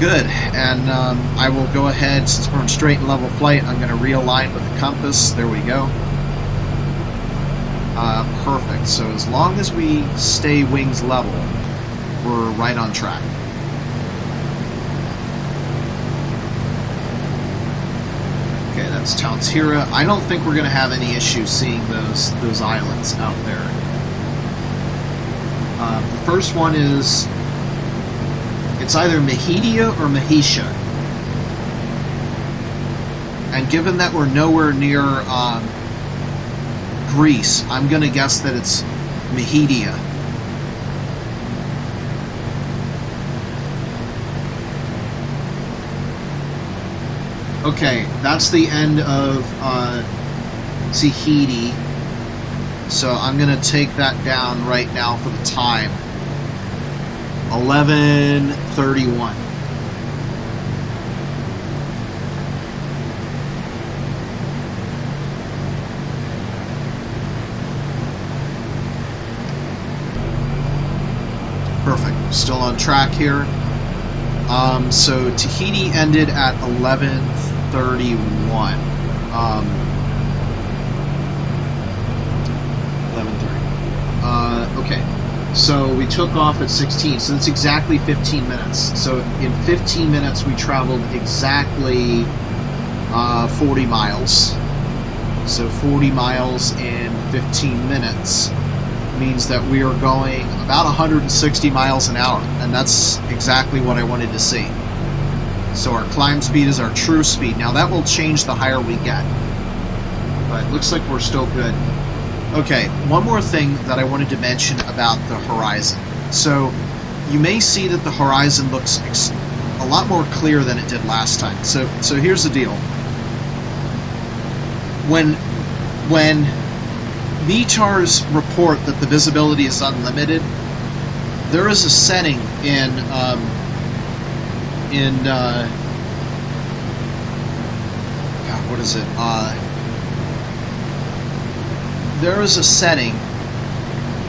Good, and um, I will go ahead, since we're in straight and level flight, I'm going to realign with the compass. There we go. Uh, perfect. So as long as we stay wings level, we're right on track. Okay, that's Tautira. I don't think we're going to have any issues seeing those those islands out there. Uh, the first one is it's either Mahidia or Mahisha. And given that we're nowhere near um, Greece, I'm going to guess that it's Mahidia. Okay, that's the end of uh, Tahiti. So I'm going to take that down right now for the time. 11:31. Perfect. Still on track here. Um, so Tahiti ended at 11:31. Um, 11:30. Uh, okay. So we took off at 16. So that's exactly 15 minutes. So in 15 minutes we traveled exactly uh, 40 miles. So 40 miles in 15 minutes means that we are going about 160 miles an hour, and that's exactly what I wanted to see. So our climb speed is our true speed. Now that will change the higher we get, but it looks like we're still good. Okay, one more thing that I wanted to mention about the horizon. So you may see that the horizon looks a lot more clear than it did last time. So so here's the deal. When when METARs report that the visibility is unlimited, there is a setting in um, in uh, God, what is it? Uh, there is a setting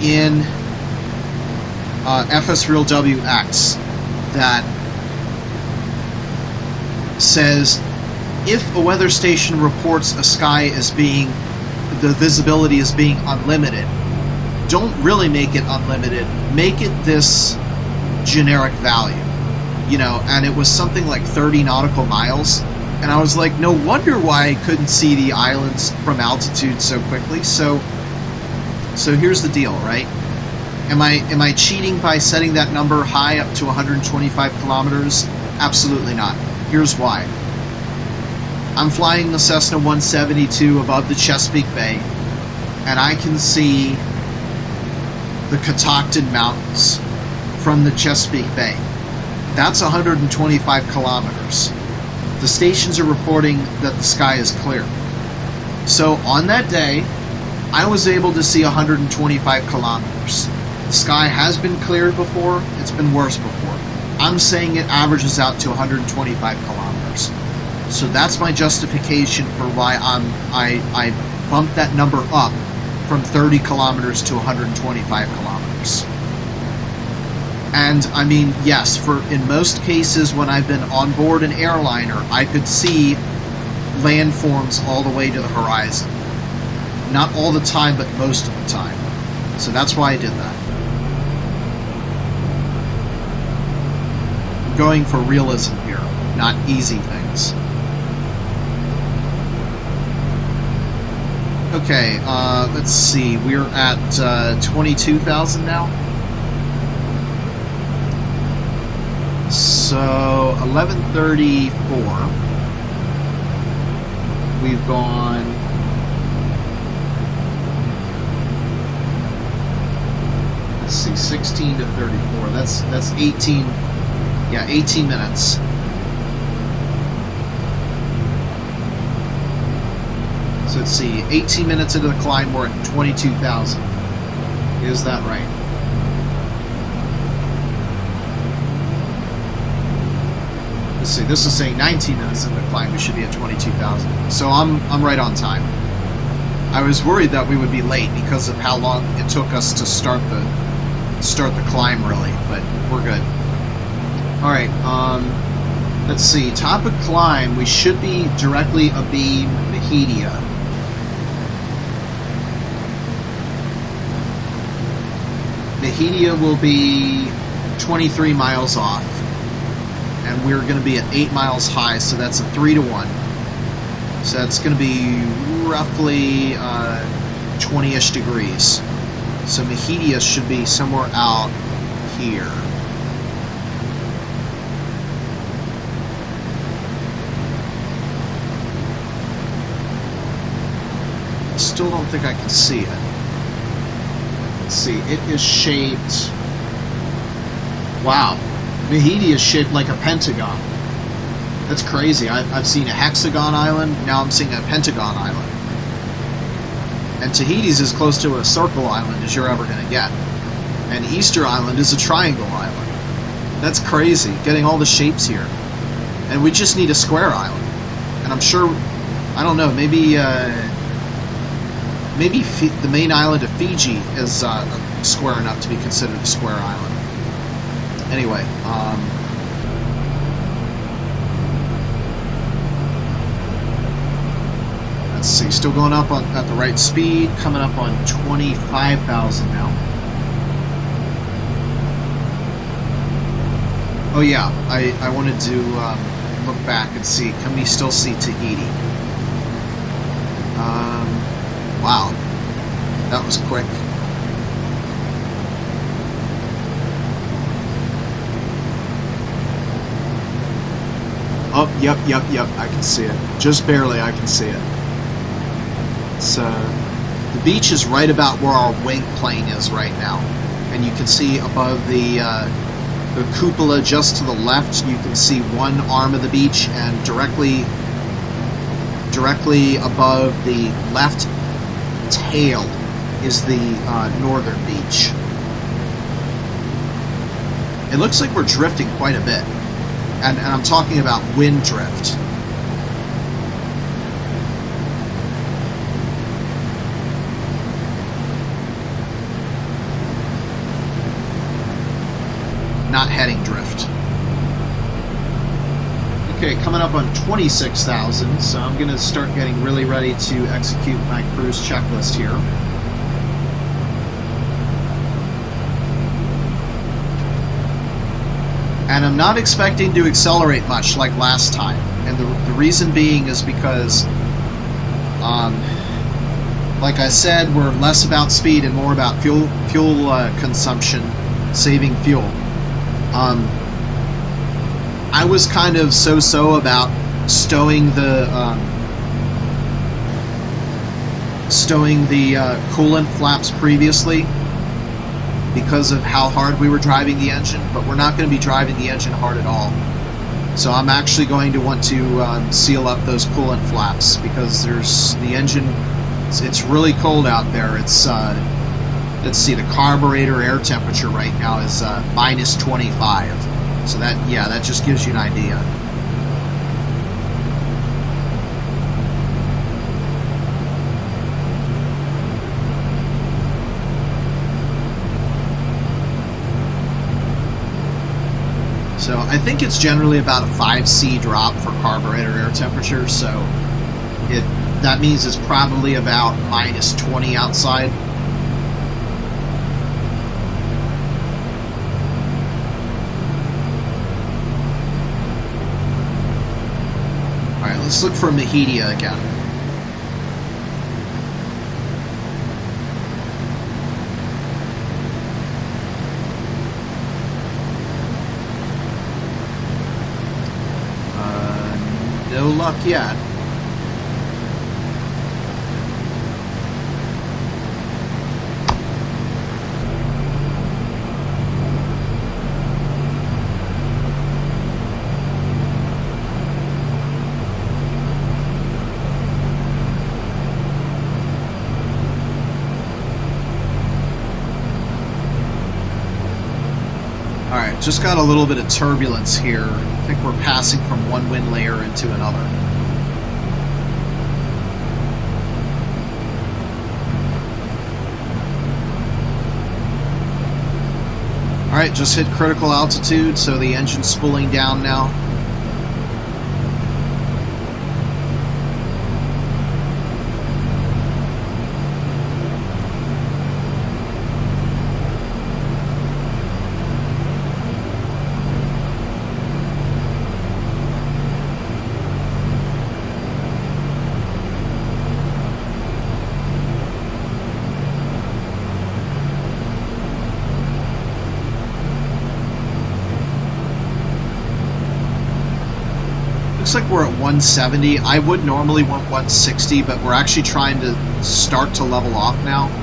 in uh, FS Real WX that says if a weather station reports a sky as being the visibility is being unlimited. Don't really make it unlimited. Make it this generic value. You know, and it was something like 30 nautical miles. And I was like, no wonder why I couldn't see the islands from altitude so quickly. So so here's the deal, right? Am I am I cheating by setting that number high up to 125 kilometers? Absolutely not. Here's why. I'm flying the Cessna 172 above the Chesapeake Bay. and I can see the Catoctin Mountains from the Chesapeake Bay. That's 125 kilometers. The stations are reporting that the sky is clear. So on that day, I was able to see 125 kilometers. The sky has been cleared before, it's been worse before. I'm saying it averages out to 125 kilometers. So that's my justification for why I'm I I bumped that number up from 30 kilometers to 125 kilometers. And I mean, yes, for in most cases when I've been on board an airliner, I could see landforms all the way to the horizon. Not all the time, but most of the time. So that's why I did that. I'm going for realism here, not easy things. Okay, uh, let's see. We're at uh, 22,000 now. So 1134. We've gone. Let's see, 16 to 34. That's that's 18. Yeah, 18 minutes. So let's see, 18 minutes into the climb, we're at 22,000. Is that right? Let's see, this is saying 19 minutes in the climb, we should be at 22,000. So I'm, I'm right on time. I was worried that we would be late because of how long it took us to start the start the climb really, but we're good. Alright, um, let's see, top of climb, we should be directly abeam Mahidia. Mahidia will be 23 miles off and we're going to be at 8 miles high, so that's a 3 to 1. So that's going to be roughly 20-ish uh, degrees. So Mahidia should be somewhere out here. Still don't think I can see it. Let's see, it is shaped... Wow, Mahidia is shaped like a pentagon. That's crazy. I, I've seen a hexagon island, now I'm seeing a pentagon island. And Tahiti's as close to a circle island as you're ever going to get. And Easter Island is a triangle island. That's crazy, getting all the shapes here. And we just need a square island. And I'm sure, I don't know, maybe uh, maybe F the main island of Fiji is uh, square enough to be considered a square island. Anyway, um, let's see, still going up on, at the right speed, coming up on 25,000 now. Oh yeah, I, I wanted to um, look back and see, can we still see Tahiti? Um, wow, that was quick. Oh, yep, yep, yep, I can see it. Just barely, I can see it. So, the beach is right about where our wing plane is right now. And you can see above the, uh, the cupola just to the left, you can see one arm of the beach, and directly, directly above the left tail is the uh, northern beach. It looks like we're drifting quite a bit and, and I'm talking about wind drift. Not heading drift. Okay, coming up on 26,000, so I'm going to start getting really ready to execute my cruise checklist here. And I'm not expecting to accelerate much like last time. And the, the reason being is because, um, like I said, we're less about speed and more about fuel fuel uh, consumption, saving fuel. Um, I was kind of so-so about stowing the um, stowing the uh, coolant flaps previously because of how hard we were driving the engine, but we're not going to be driving the engine hard at all. So I'm actually going to want to um, seal up those coolant flaps because there's the engine. It's, it's really cold out there. It's uh, let's see, the carburetor air temperature right now is uh, minus 25. So that yeah, that just gives you an idea. So I think it's generally about a 5C drop for carburetor air temperature, so it that means it's probably about minus 20 outside. Alright, let's look for Mahdia again. Luck yet. Alright, just got a little bit of turbulence here I think we're passing from one wind layer into another. Alright, just hit critical altitude, so the engine's spooling down now. Like we're at 170. I would normally want 160, but we're actually trying to start to level off now.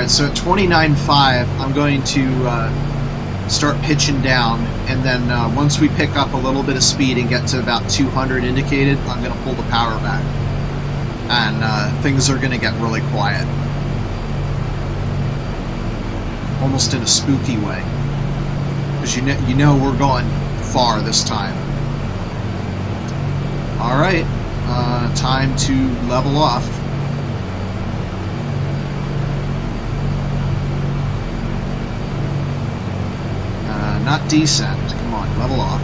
Alright, so at 29.5, I'm going to uh, start pitching down, and then uh, once we pick up a little bit of speed and get to about 200 indicated, I'm going to pull the power back. And uh, things are going to get really quiet. Almost in a spooky way. Because you know, you know we're going far this time. Alright, uh, time to level off. not descend. Come on, level off.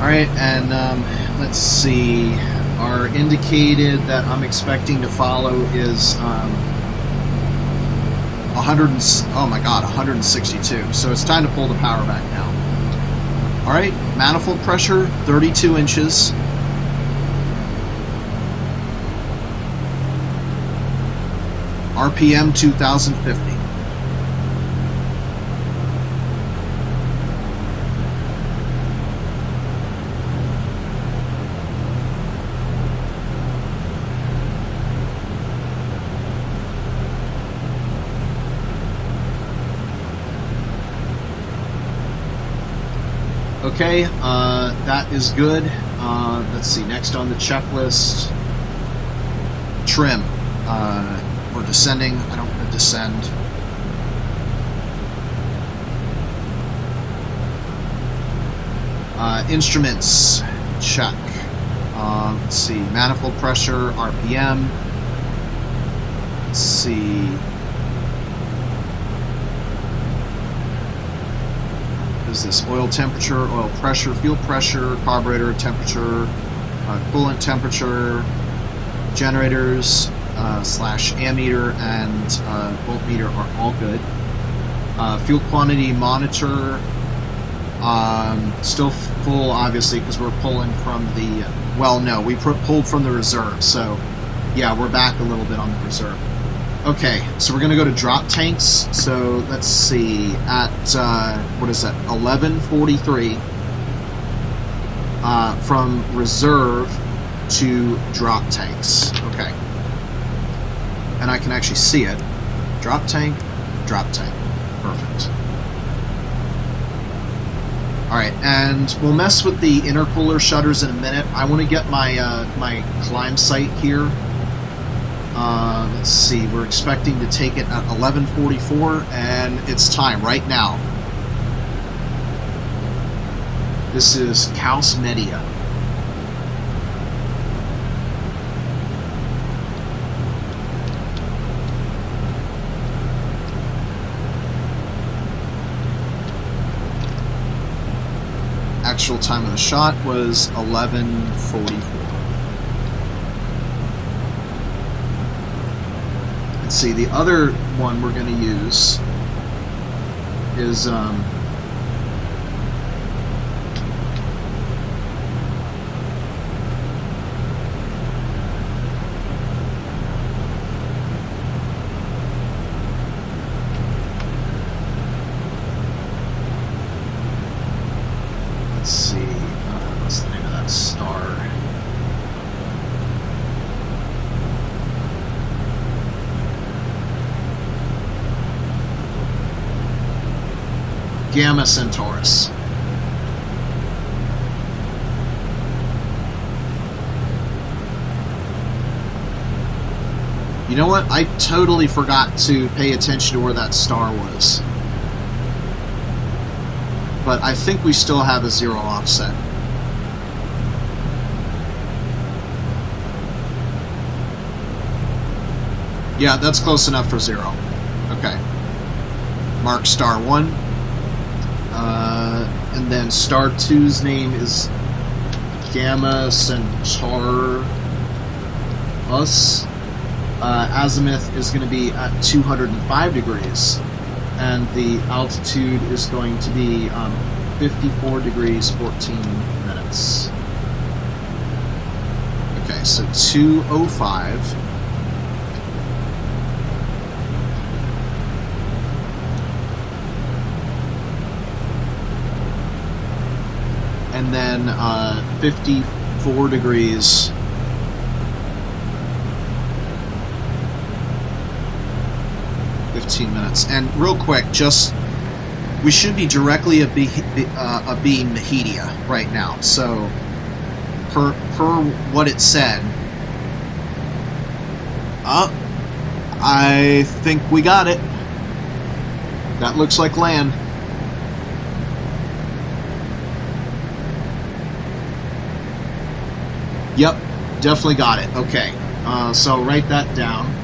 Alright, and um, let's see. Our indicated that I'm expecting to follow is um, 100 oh my god 162 so it's time to pull the power back now. All right manifold pressure 32 inches. RPM 2050 Okay, uh, that is good. Uh, let's see, next on the checklist, trim. Uh, we're descending. I don't want to descend. Uh, instruments, check. Uh, let's see, manifold pressure, RPM. Let's see, is this? Oil temperature, oil pressure, fuel pressure, carburetor temperature, uh, coolant temperature, generators uh, slash ammeter and uh, voltmeter are all good. Uh, fuel quantity monitor, um, still full, obviously, because we're pulling from the. Well, no, we pulled from the reserve, so yeah, we're back a little bit on the reserve. Okay, so we're gonna go to drop tanks. So let's see, at uh, what is that? 11:43 uh, from reserve to drop tanks. Okay, and I can actually see it. Drop tank, drop tank. Perfect. Alright, and we'll mess with the intercooler shutters in a minute. I want to get my uh, my climb sight here. Uh, let's see, we're expecting to take it at 11.44, and it's time right now. This is Kaus Media. actual time of the shot was 11:44. Let's see. The other one we're going to use is um, Gamma Centaurus. You know what? I totally forgot to pay attention to where that star was. But I think we still have a zero offset. Yeah, that's close enough for zero. Okay. Mark star one. Uh, and then star two's name is Gamma Centaurus. Uh, azimuth is going to be at 205 degrees, and the altitude is going to be um, 54 degrees 14 minutes. Okay, so 205. and then uh, 54 degrees. Fifteen minutes, and real quick, just we should be directly abeam, uh, abeam Mehetia right now. So, per per what it said, uh, I think we got it. That looks like land. Yep, definitely got it. Okay, uh, so write that down.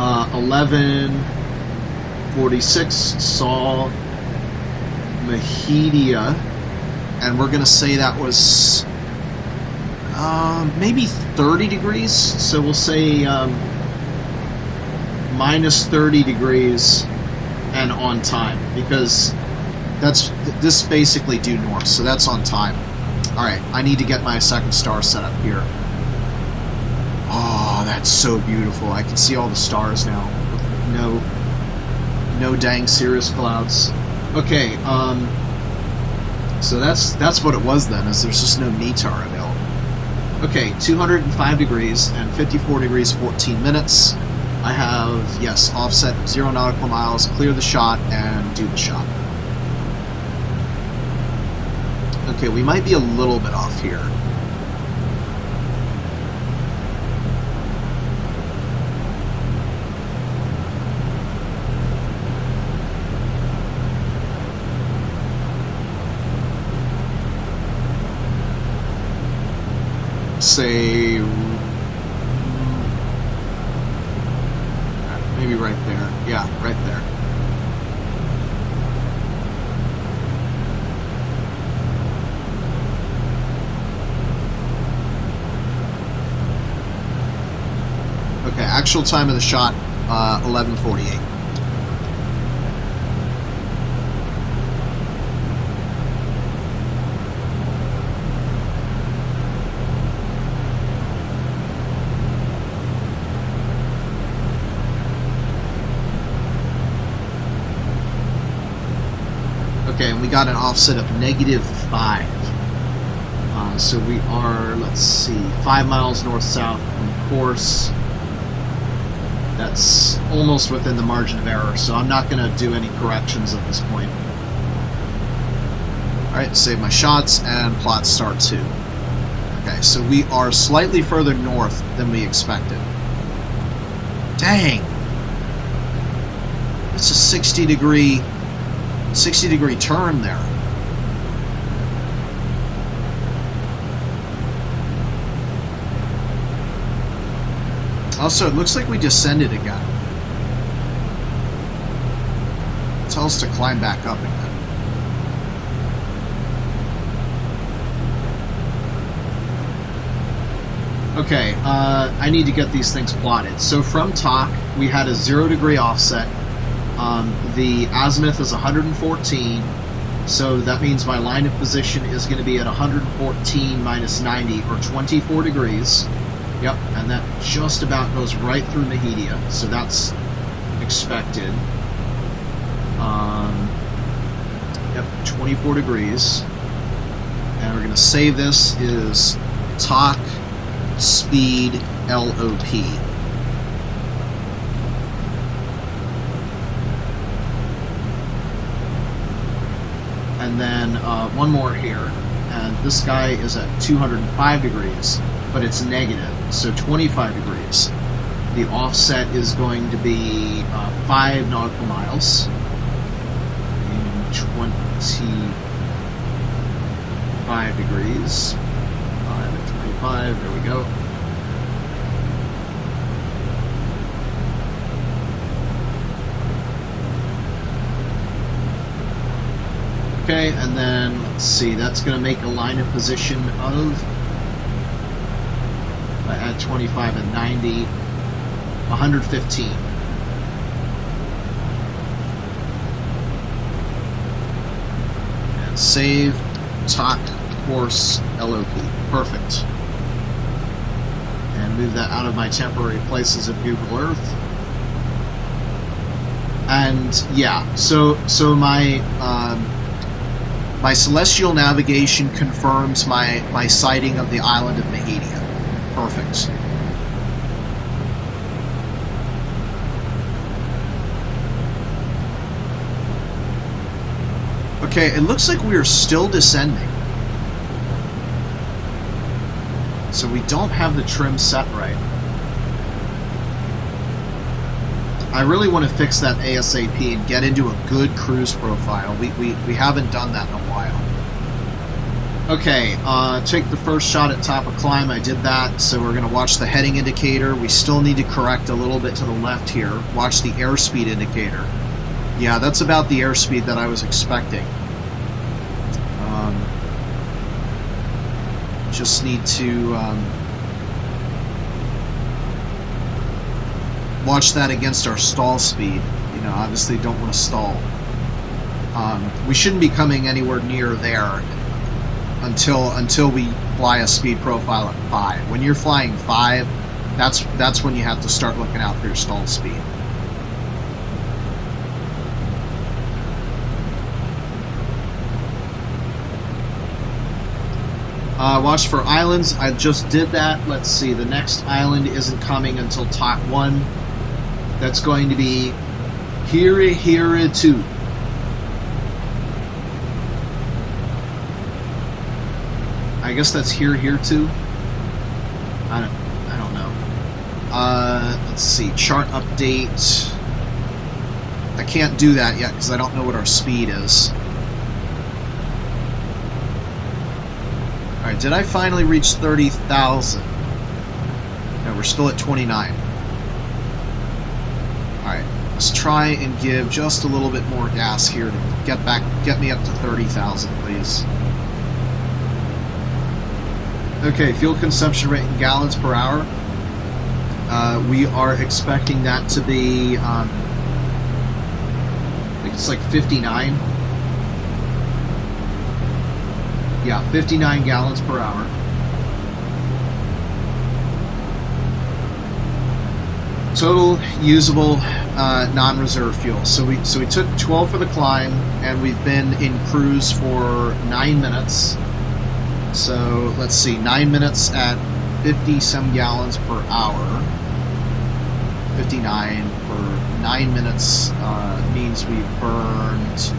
Uh, 1146 saw Mehetia, and we're going to say that was uh, maybe 30 degrees. So we'll say um, minus 30 degrees and on time because that's this basically due north, so that's on time. Alright, I need to get my second star set up here. Oh, that's so beautiful. I can see all the stars now. No, no dang cirrus clouds. Okay, um, so that's that's what it was then, is there's just no METAR available. Okay, 205 degrees and 54 degrees 14 minutes. I have, yes, offset 0 nautical miles, clear the shot, and do the shot. Okay, we might be a little bit off here. say maybe right there. Yeah, right there. Okay, actual time of the shot, uh, 1148. Got an offset of negative five. Uh, so we are, let's see, five miles north-south on course. That's almost within the margin of error, so I'm not going to do any corrections at this point. Alright, save my shots and plot start two. Okay, so we are slightly further north than we expected. Dang! It's a 60 degree 60 degree turn there. Also, it looks like we descended again. Tell us to climb back up again. Okay, uh, I need to get these things plotted. So from TOC, we had a zero degree offset um, the azimuth is 114, so that means my line of position is going to be at 114 minus 90, or 24 degrees. Yep, and that just about goes right through Mehetia, so that's expected. Um, yep, 24 degrees. And we're going to save this is TOC speed LOP. And then uh, one more here. And this guy is at 205 degrees, but it's negative, so 25 degrees. The offset is going to be uh, 5 nautical miles. And 25 degrees. 5 and 25, there we go. Okay, and then let's see, that's going to make a line of position of at 25 and 90, 115. And save TOC course LOP. Perfect. And move that out of my temporary places of Google Earth. And yeah, so so my um, my celestial navigation confirms my, my sighting of the island of Mehetia. Perfect. Okay, it looks like we are still descending. So we don't have the trim set right. I really want to fix that ASAP and get into a good cruise profile. We, we, we haven't done that in a. Okay, uh, take the first shot at top of climb. I did that, so we're going to watch the heading indicator. We still need to correct a little bit to the left here. Watch the airspeed indicator. Yeah, that's about the airspeed that I was expecting. Um, just need to... Um, watch that against our stall speed. You know, obviously don't want to stall. Um, we shouldn't be coming anywhere near there until until we fly a speed profile at five. When you're flying five, that's that's when you have to start looking out for your stall speed. Uh, watch for islands. I just did that. Let's see. The next island isn't coming until top 1 that's going to be Hereheretue. I guess that's here here too. I don't I don't know. Uh, let's see chart update. I can't do that yet because I don't know what our speed is. Alright, did I finally reach 30,000? No, we're still at 29. Alright, Let's try and give just a little bit more gas here to get back, get me up to 30,000, please. Okay, fuel consumption rate in gallons per hour. Uh, we are expecting that to be, um, I think it's like 59. Yeah, 59 gallons per hour. Total usable uh, non-reserve fuel. So we so we took 12 for the climb, and we've been in cruise for nine minutes. So let's see, nine minutes at 50 some gallons per hour. 59 for nine minutes uh, means we've burned.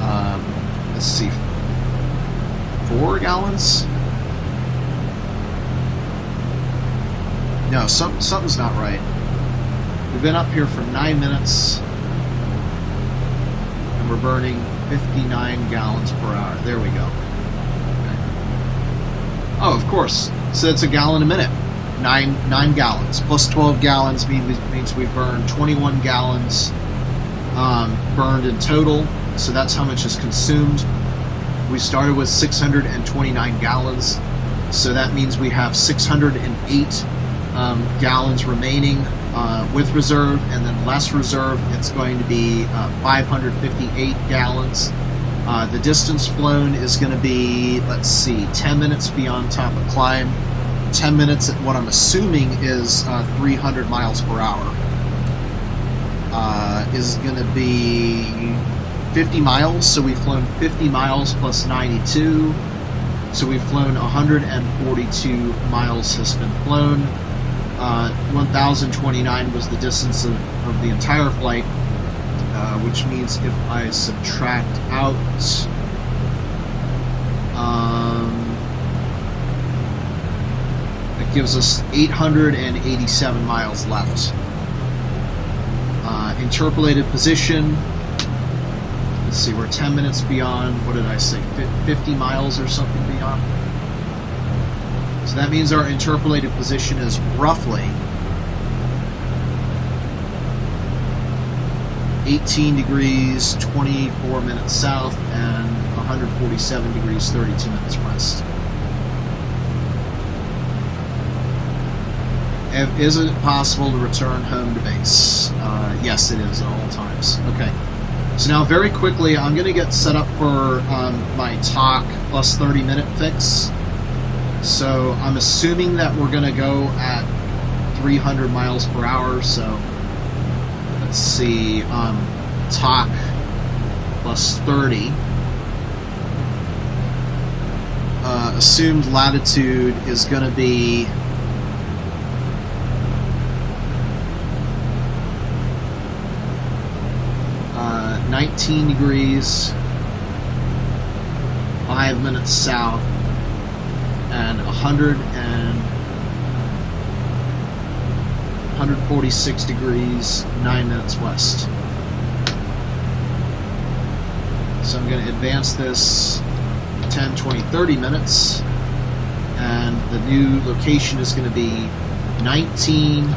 Um, let's see, four gallons. No, some, something's not right. We've been up here for nine minutes, and we're burning 59 gallons per hour. There we go. Oh, of course. So it's a gallon a minute. Nine nine gallons plus 12 gallons means means we burned 21 gallons um, burned in total. So that's how much is consumed. We started with 629 gallons, so that means we have 608 um, gallons remaining uh, with reserve, and then less reserve, it's going to be uh, 558 gallons. Uh, the distance flown is going to be, let's see, 10 minutes beyond top of climb, 10 minutes at what I'm assuming is uh, 300 miles per hour. Uh, is going to be 50 miles, so we've flown 50 miles plus 92. So we've flown 142 miles has been flown. Uh, 1,029 was the distance of, of the entire flight, uh, which means if I subtract out um, it gives us 887 miles left. Uh, interpolated position. Let's see, we're 10 minutes beyond. What did I say? 50 miles or something beyond. So that means our interpolated position is roughly 18 degrees 24 minutes south and 147 degrees 32 minutes west. Is it possible to return home to base? Uh, yes, it is at all times. Okay. So now, very quickly, I'm going to get set up for um, my TOC plus 30 minute fix. So I'm assuming that we're going to go at 300 miles per hour. So let's see, um, TOC plus 30. Uh, assumed latitude is going to be uh, 19 degrees, 5 minutes south, and 100 and 146 degrees, 9 minutes west. So I'm going to advance this 10, 20, 30 minutes, and the new location is going to be 19,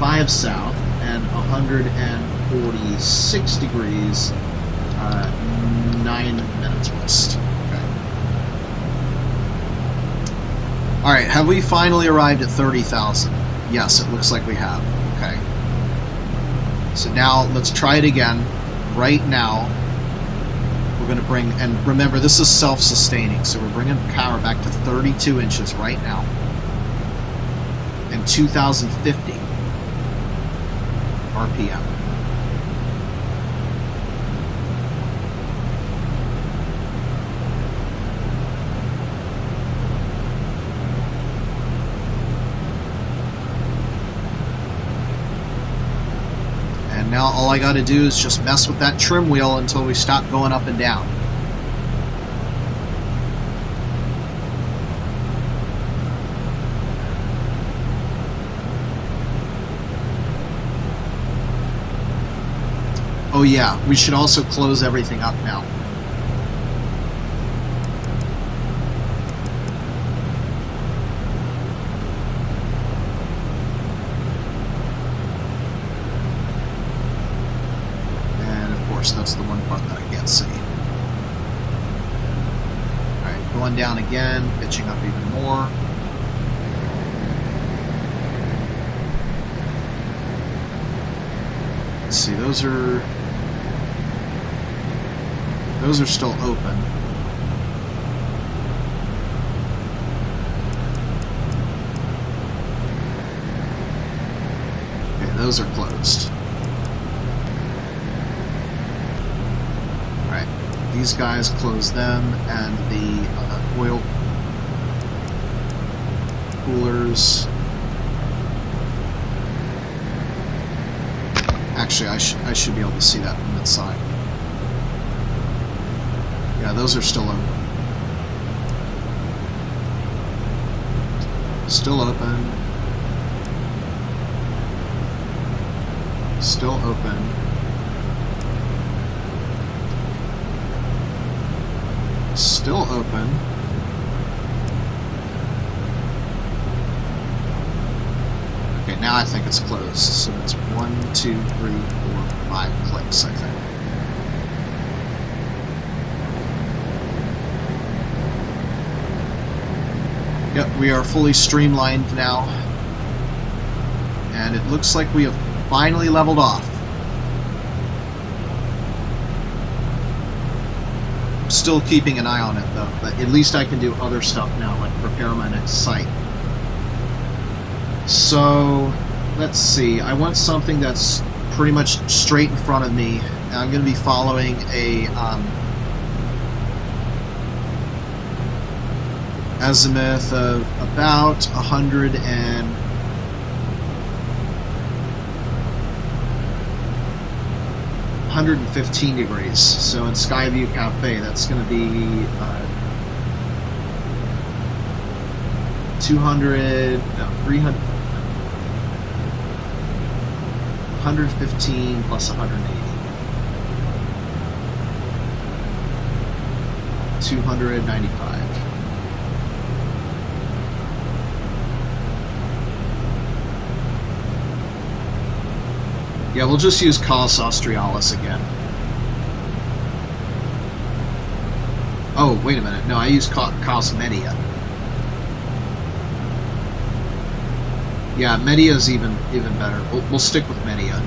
5 south, and 146 degrees, uh, 9 minutes west. Alright, have we finally arrived at 30,000? Yes, it looks like we have. Okay. So now let's try it again. Right now, we're going to bring, and remember, this is self-sustaining, so we're bringing power back to 32 inches right now. And 2050 RPM. And now all I got to do is just mess with that trim wheel until we stop going up and down. Oh yeah, we should also close everything up now. And of course, that's the one part that I can't see. Alright, going down again, pitching up even more. Let's see, those are those are still open. Okay, those are closed. Alright, these guys close them, and the uh, oil coolers. Actually, I, sh I should be able to see that from inside. Yeah, those are still open. Still open. Still open. Still open. Now I think it's closed. So it's one, two, three, four, five clicks, I think. Yep, we are fully streamlined now. And it looks like we have finally leveled off. Still keeping an eye on it though, but at least I can do other stuff now, like prepare my next sight. So, let's see. I want something that's pretty much straight in front of me. I'm going to be following a um, azimuth of about 100 and 115 degrees. So in Skyview Cafe, that's going to be uh, 200, no, 300, 115 plus 180. 295. Yeah, we'll just use Kaus Australis again. Oh, wait a minute. No, I use Kaus Media. Yeah, Media is even even better. We'll, we'll stick with Media.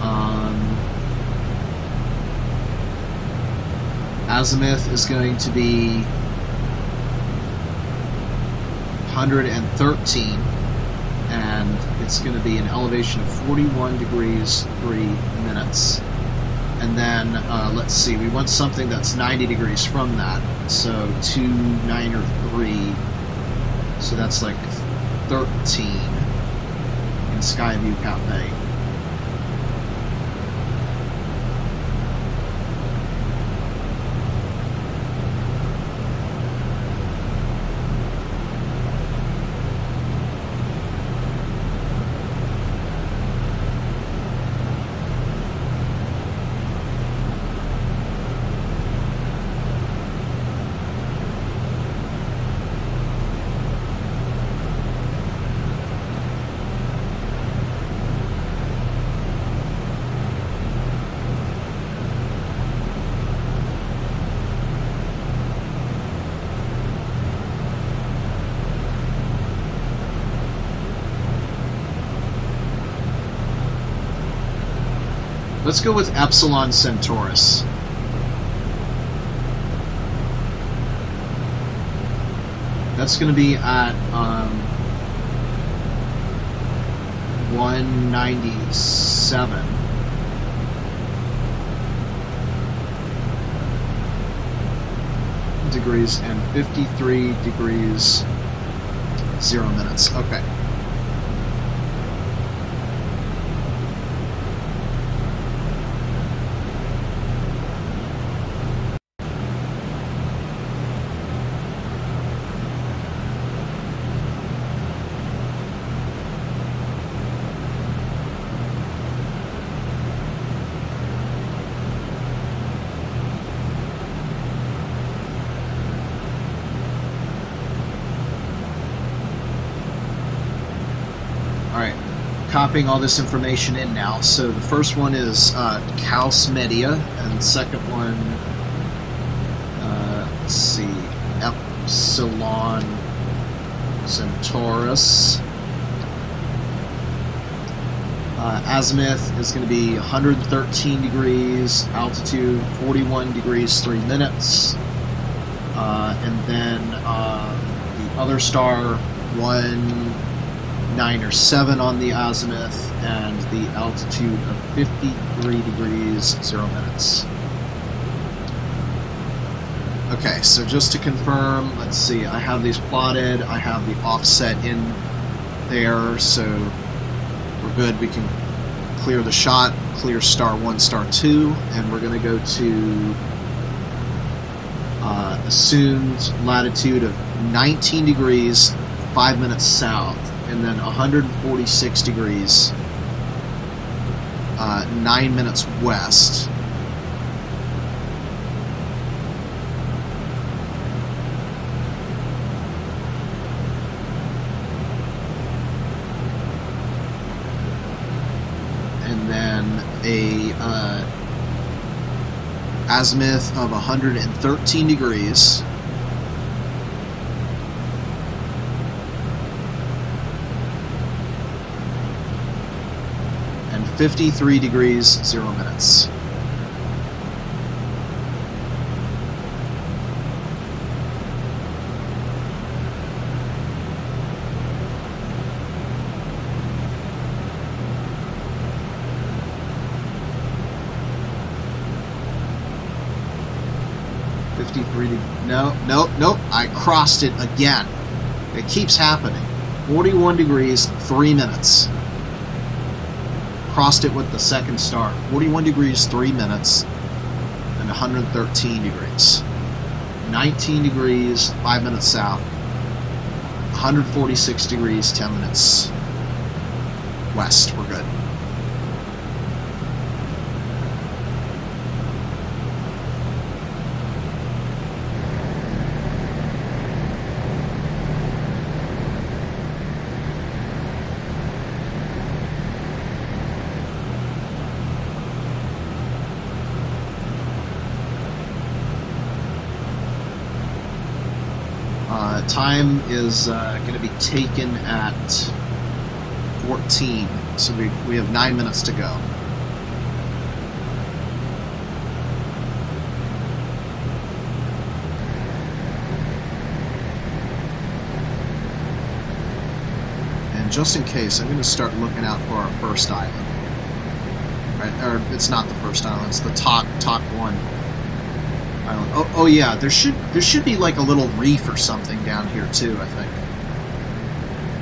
Um, azimuth is going to be 113 and it's going to be an elevation of 41 degrees 3 minutes and then uh, let's see we want something that's 90 degrees from that so 2 9 or 3 so that's like 13 in Skyview Cafe Let's go with Epsilon Centaurus. That's going to be at um, 197. degrees and 53 degrees 0 minutes. Okay. Copying all this information in now. So the first one is uh, Media, and the second one, uh, let's see, Epsilon Centaurus. Uh, azimuth is going to be 113 degrees, altitude 41 degrees 3 minutes. Uh, and then uh, the other star, 1, 9 or 7 on the azimuth, and the altitude of 53 degrees 0 minutes. Okay, so just to confirm, let's see, I have these plotted, I have the offset in there, so we're good. We can clear the shot, clear star 1, star 2, and we're going to go to uh, assumed latitude of 19 degrees, 5 minutes south, and then 146 degrees, uh, 9 minutes west. And then a uh, azimuth of 113 degrees. And 53 degrees, 0 minutes. 53 to, no, no, nope, I crossed it again. It keeps happening. 41 degrees, 3 minutes. Crossed it with the second star. 41 degrees, 3 minutes, and 113 degrees. 19 degrees, 5 minutes south. 146 degrees, 10 minutes west. We're good. Time is uh, going to be taken at 14, so we, we have nine minutes to go. And just in case, I'm going to start looking out for our first island. Right, or it's not the first island; it's the top top one. Oh, oh yeah, there should there should be like a little reef or something down here too. I think.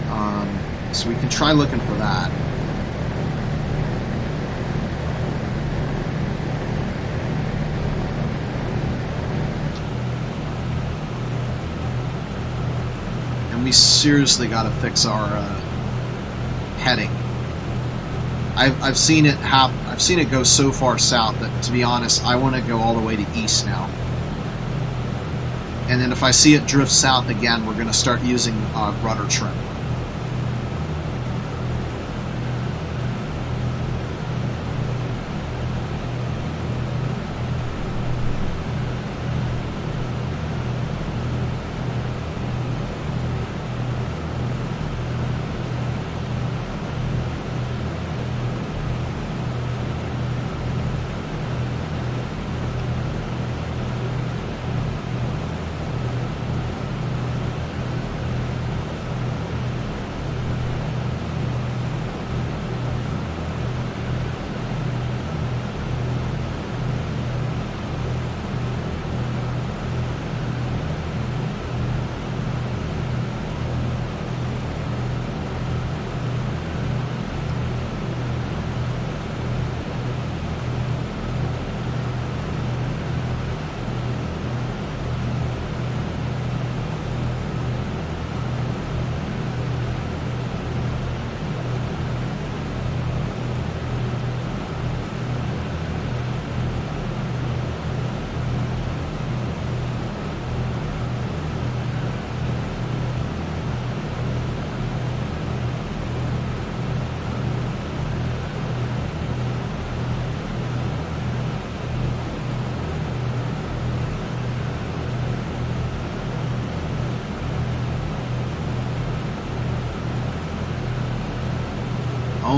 Um, so we can try looking for that. And we seriously got to fix our uh, heading. I've, I've seen it hap- I've seen it go so far south that to be honest, I want to go all the way to east now. And then if I see it drift south again, we're going to start using uh, rudder trim.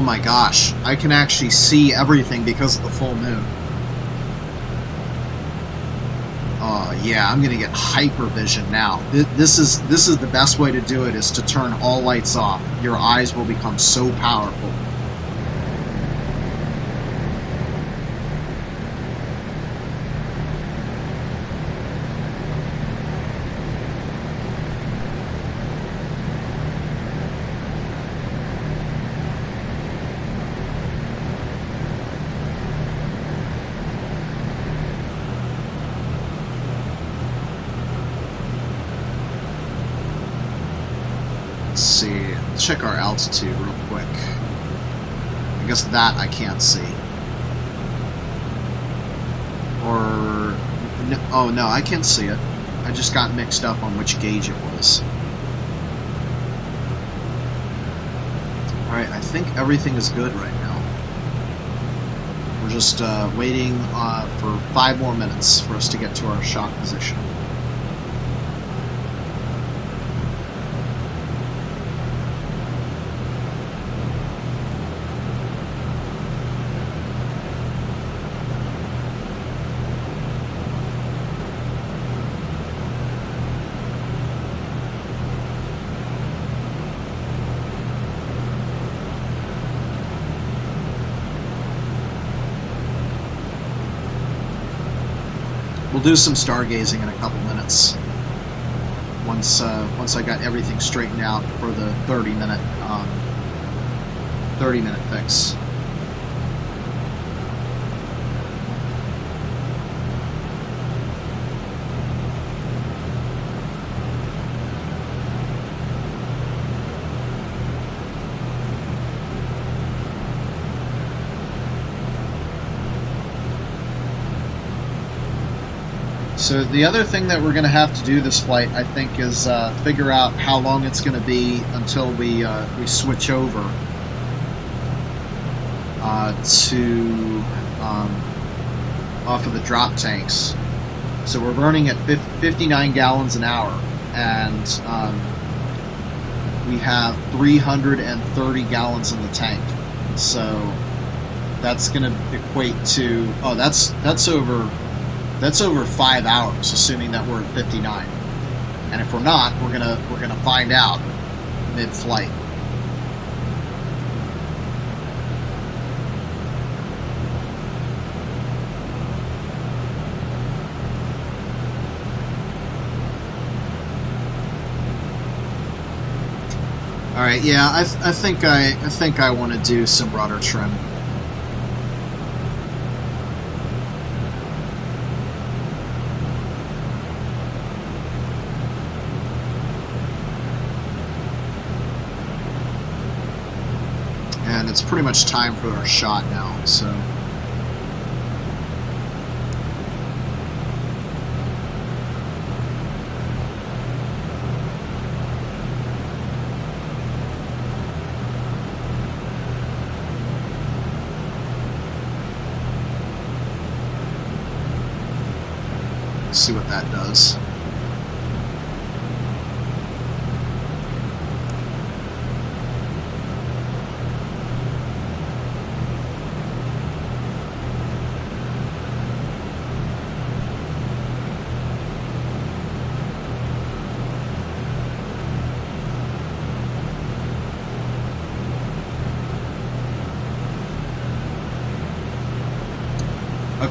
Oh my gosh, I can actually see everything because of the full moon. Oh yeah, I'm gonna get hyper vision now. This is this is the best way to do it is to turn all lights off. Your eyes will become so powerful. check our altitude real quick. I guess that I can't see. Or... No, I can see it. I just got mixed up on which gauge it was. Alright, I think everything is good right now. We're just uh, waiting uh, for five more minutes for us to get to our shot position. We'll do some stargazing in a couple minutes. Once uh, once I got everything straightened out for the 30 minute um, 30 minute fix. So the other thing that we're going to have to do this flight, I think, is uh, figure out how long it's going to be until we uh, we switch over uh, to um, off of the drop tanks. So we're burning at 59 gallons an hour, and um, we have 330 gallons in the tank. So that's going to equate to oh, that's that's over that's over five hours, assuming that we're at 59. And if we're not, we're gonna we're gonna find out mid-flight. All right, yeah, I, I think I I think I want to do some rudder trim. it's pretty much time for our shot now, so... see what that does.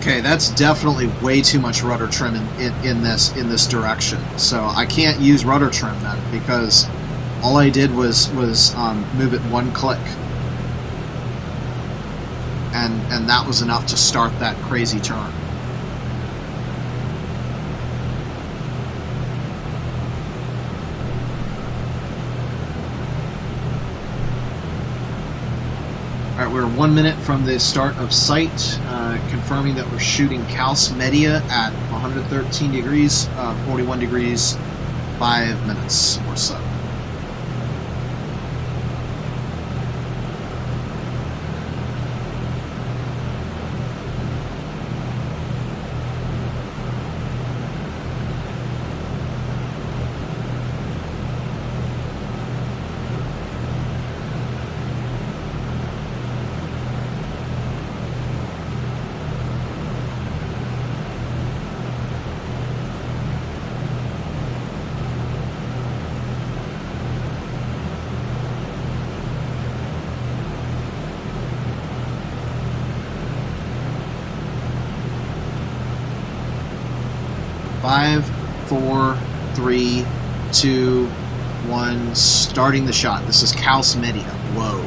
Okay, that's definitely way too much rudder trim in, in, in, this in this direction. So I can't use rudder trim then because all I did was was um, move it one click, and and that was enough to start that crazy turn. All right, we're one minute from the start of sight, confirming that we're shooting Kaus Media at 113 degrees, uh, 41 degrees, five minutes or so. Five, four, three, two, one. Starting the shot. This is Kaus Media. Whoa.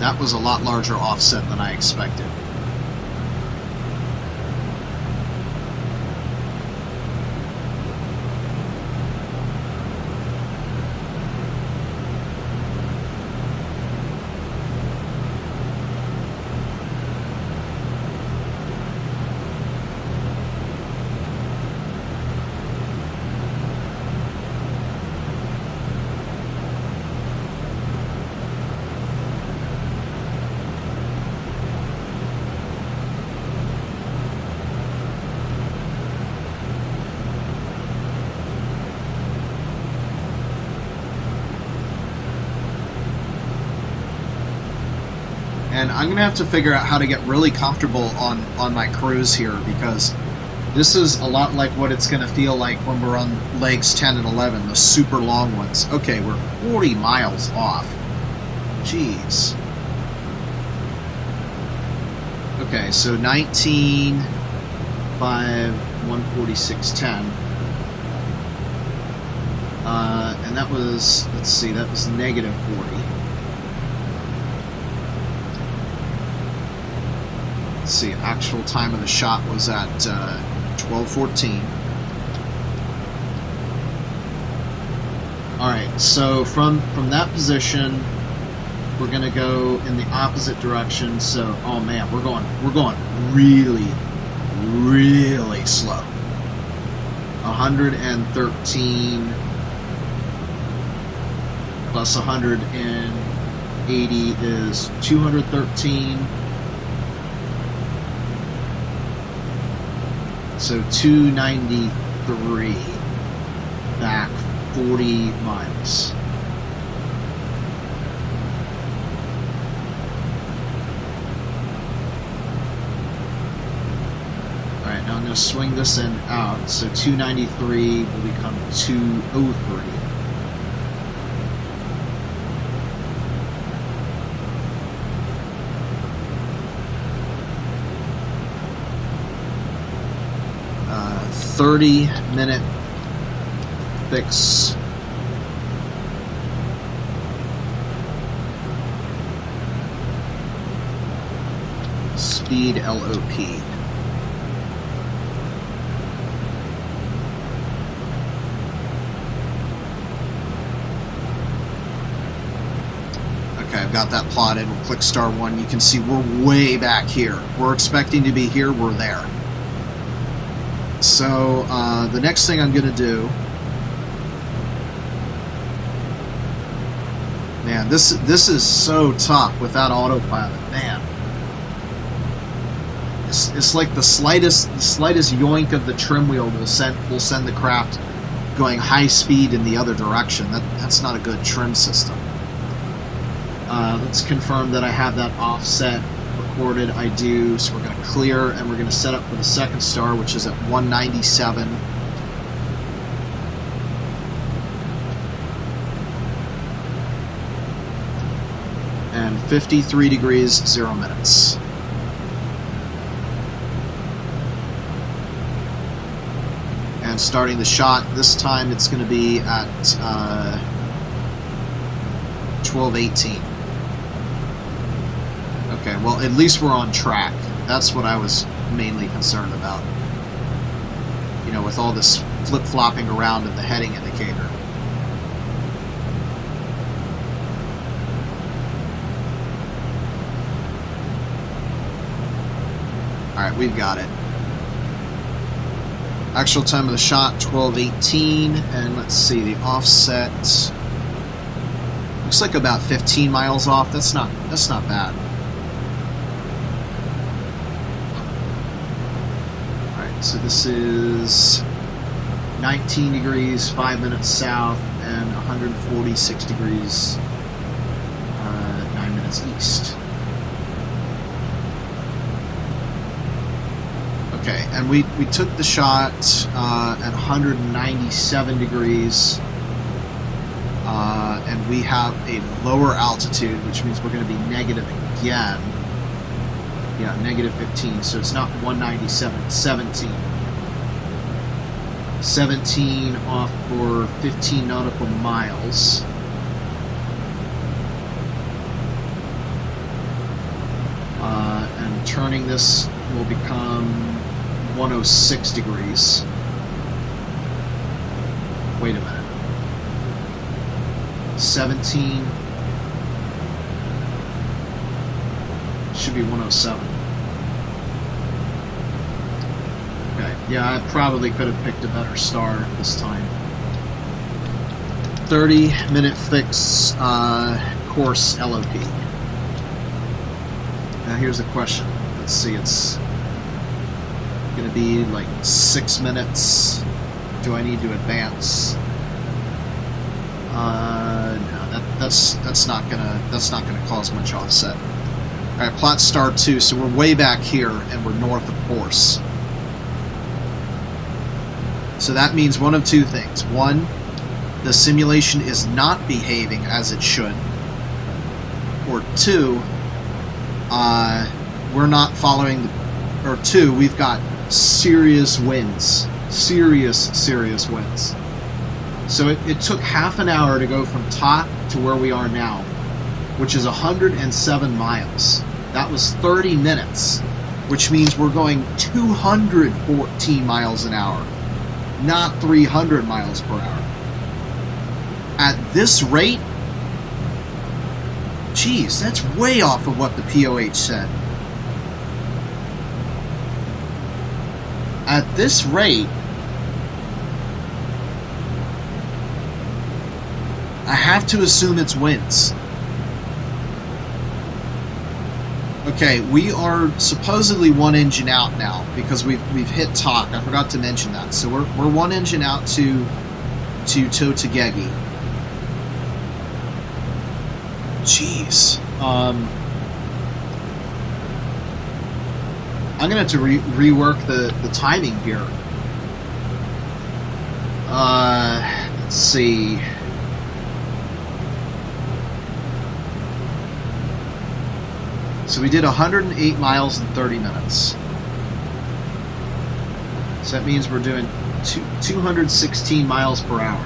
That was a lot larger offset than I expected. and I'm gonna have to figure out how to get really comfortable on on my cruise here because this is a lot like what it's gonna feel like when we're on legs 10 and 11, the super long ones. Okay, we're 40 miles off. Jeez. Okay, so 19, 5, 146.10. Uh, and that was, let's see, that was negative 40. Let's see, actual time of the shot was at uh, 12:14. All right, so from from that position, we're gonna go in the opposite direction. So, oh man, we're going we're going really, really slow. 113 plus 180 is 213. So 293 back 40 miles. Alright, now I'm going to swing this in out. So 293 will become 203. Uh, 30 minute fix speed LOP. Okay, I've got that plotted. We'll click star one. You can see we're way back here. We're expecting to be here, we're there. So uh, the next thing I'm going to do, man, this this is so tough without autopilot, man. It's, it's like the slightest the slightest yoink of the trim wheel will send will send the craft going high speed in the other direction. That that's not a good trim system. Uh, let's confirm that I have that offset recorded. I do. So we're going to clear and we're going to set up for the second star, which is at 197. And 53 degrees, 0 minutes. And starting the shot, this time it's going to be at uh, 1218. Okay, well, at least we're on track. That's what I was mainly concerned about. You know, with all this flip flopping around in the heading indicator. Alright, we've got it. Actual time of the shot 1218, and let's see, the offset looks like about 15 miles off. That's not that's not bad. So this is 19 degrees, 5 minutes south, and 146 degrees, uh, 9 minutes east. Okay, and we, we took the shot uh, at 197 degrees, Uh, and we have a lower altitude, which means we're going to be negative again. Yeah, negative 15. So it's not 197, it's 17. 17 off for 15 nautical miles. Uh, and turning this will become 106 degrees. Wait a minute. 17 should be 107. Okay, yeah, I probably could have picked a better star this time. 30 minute fix uh, course LOP. Now here's the question. Let's see, it's to be like six minutes. Do I need to advance? Uh, no, that, that's that's not gonna that's not gonna cause much offset. All right, plot star two. So we're way back here, and we're north of course. So that means one of two things. One, the simulation is not behaving as it should. Or two, uh, we're not following. The, or two, we've got serious winds. Serious, serious winds. So it, it took half an hour to go from top to where we are now, which is 107 miles. That was 30 minutes, which means we're going 214 miles an hour, not 300 miles per hour. At this rate, geez, that's way off of what the POH said. At this rate, I have to assume it's winds. Okay, we are supposedly one engine out now because we've we've hit TOC. I forgot to mention that. So we're, we're one engine out to to Totegegie. Jeez. Um, I'm gonna have to re- rework the, the timing here. Uh, let's see. So we did 108 miles in 30 minutes. So that means we're doing two, 216 miles per hour.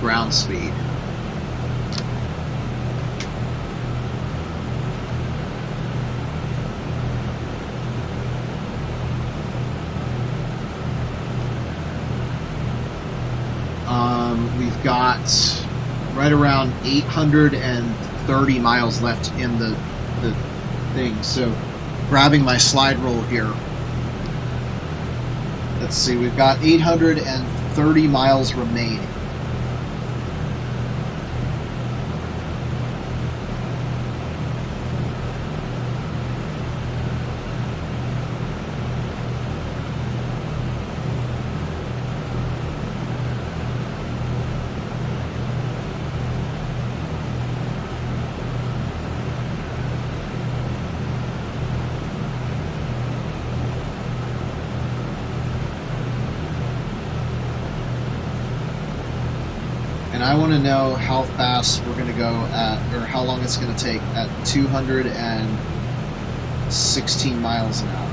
Ground speed. Um, we've got right around 830 miles left in the, the thing. So, grabbing my slide rule here. Let's see, we've got 830 miles remaining. Know how fast we're going to go at, or how long it's going to take at 216 miles an hour.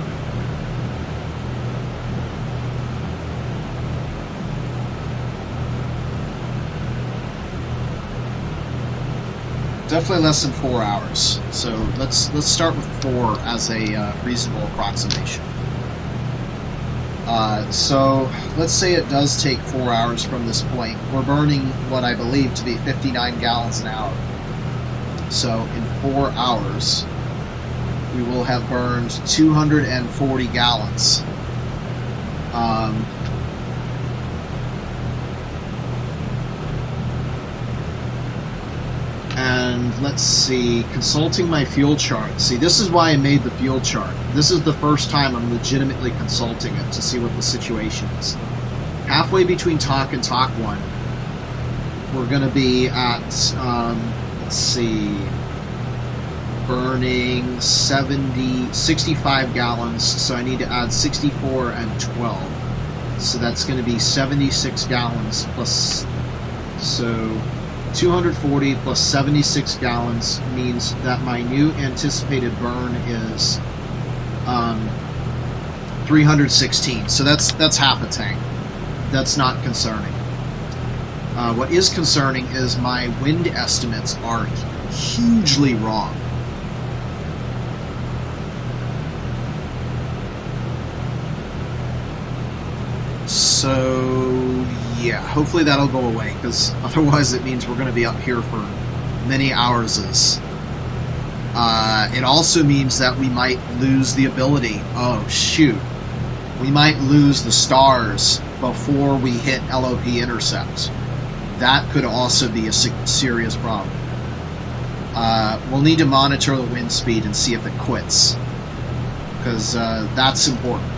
Definitely less than four hours. So let's let's start with four as a uh, reasonable approximation. Uh, so let's say it does take four hours from this point. We're burning what I believe to be 59 gallons an hour. So in four hours, we will have burned 240 gallons. Um, and let's see, consulting my fuel chart. See, this is why I made the fuel chart. This is the first time I'm legitimately consulting it to see what the situation is. Halfway between TOC and TOC one, we're going to be at, um, let's see, burning 70, 65 gallons, so I need to add 64 and 12. So that's going to be 76 gallons plus. So 240 plus 76 gallons means that my new anticipated burn is um, 316. So that's that's half a tank. That's not concerning. Uh, what is concerning is my wind estimates are hugely wrong. So, hopefully that'll go away, because otherwise it means we're going to be up here for many hours. Uh, it also means that we might lose the ability. Oh, shoot. We might lose the stars before we hit LOP intercepts. That could also be a serious problem. Uh, we'll need to monitor the wind speed and see if it quits, because uh, that's important.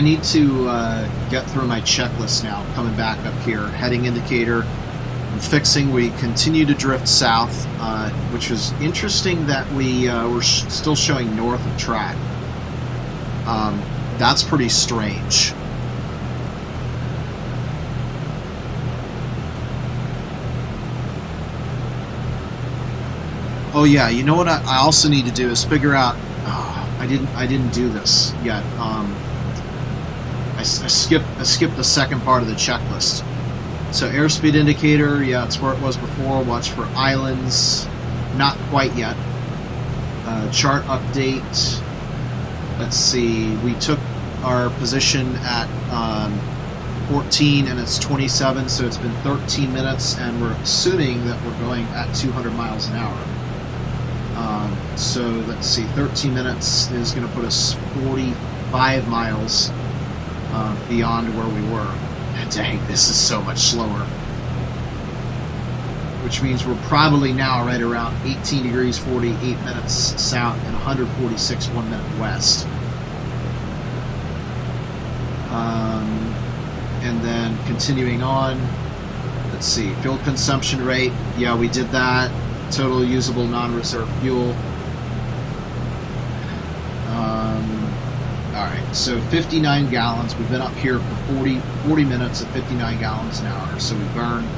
I need to uh, get through my checklist now. Coming back up here, heading indicator, and fixing. We continue to drift south, uh, which is interesting that we uh, were sh still showing north of track. Um, that's pretty strange. Oh yeah, you know what I, I also need to do is figure out. Oh, I didn't. I didn't do this yet. Um, I, I skipped I skipped the second part of the checklist. So airspeed indicator, yeah, it's where it was before. Watch for islands, not quite yet. Uh, chart update. Let's see. We took our position at um, 14 and it's 27, so it's been 13 minutes, and we're assuming that we're going at 200 miles an hour. Um, so let's see, 13 minutes is going to put us 45 miles uh, beyond where we were. Dang, this is so much slower. Which means we're probably now right around 18 degrees 48 minutes south and 146 one minute west. Um, and then continuing on, let's see, fuel consumption rate. Yeah, we did that. Total usable non-reserve fuel. So 59 gallons. We've been up here for 40, 40 minutes at 59 gallons an hour. So we burned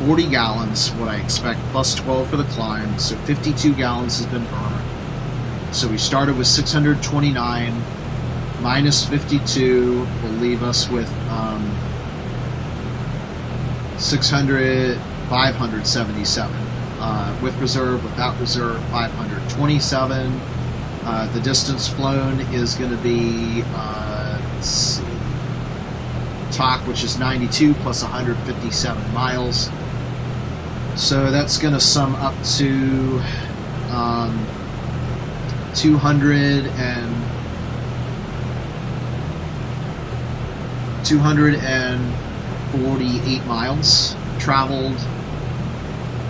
40 gallons, what I expect, plus 12 for the climb. So 52 gallons has been burned. So we started with 629 minus 52 will leave us with um, 600, 577. Uh, with reserve, without reserve, 527. Uh, the distance flown is going to be, uh, which is 92 plus 157 miles. So that's going to sum up to um, 200 and 248 miles traveled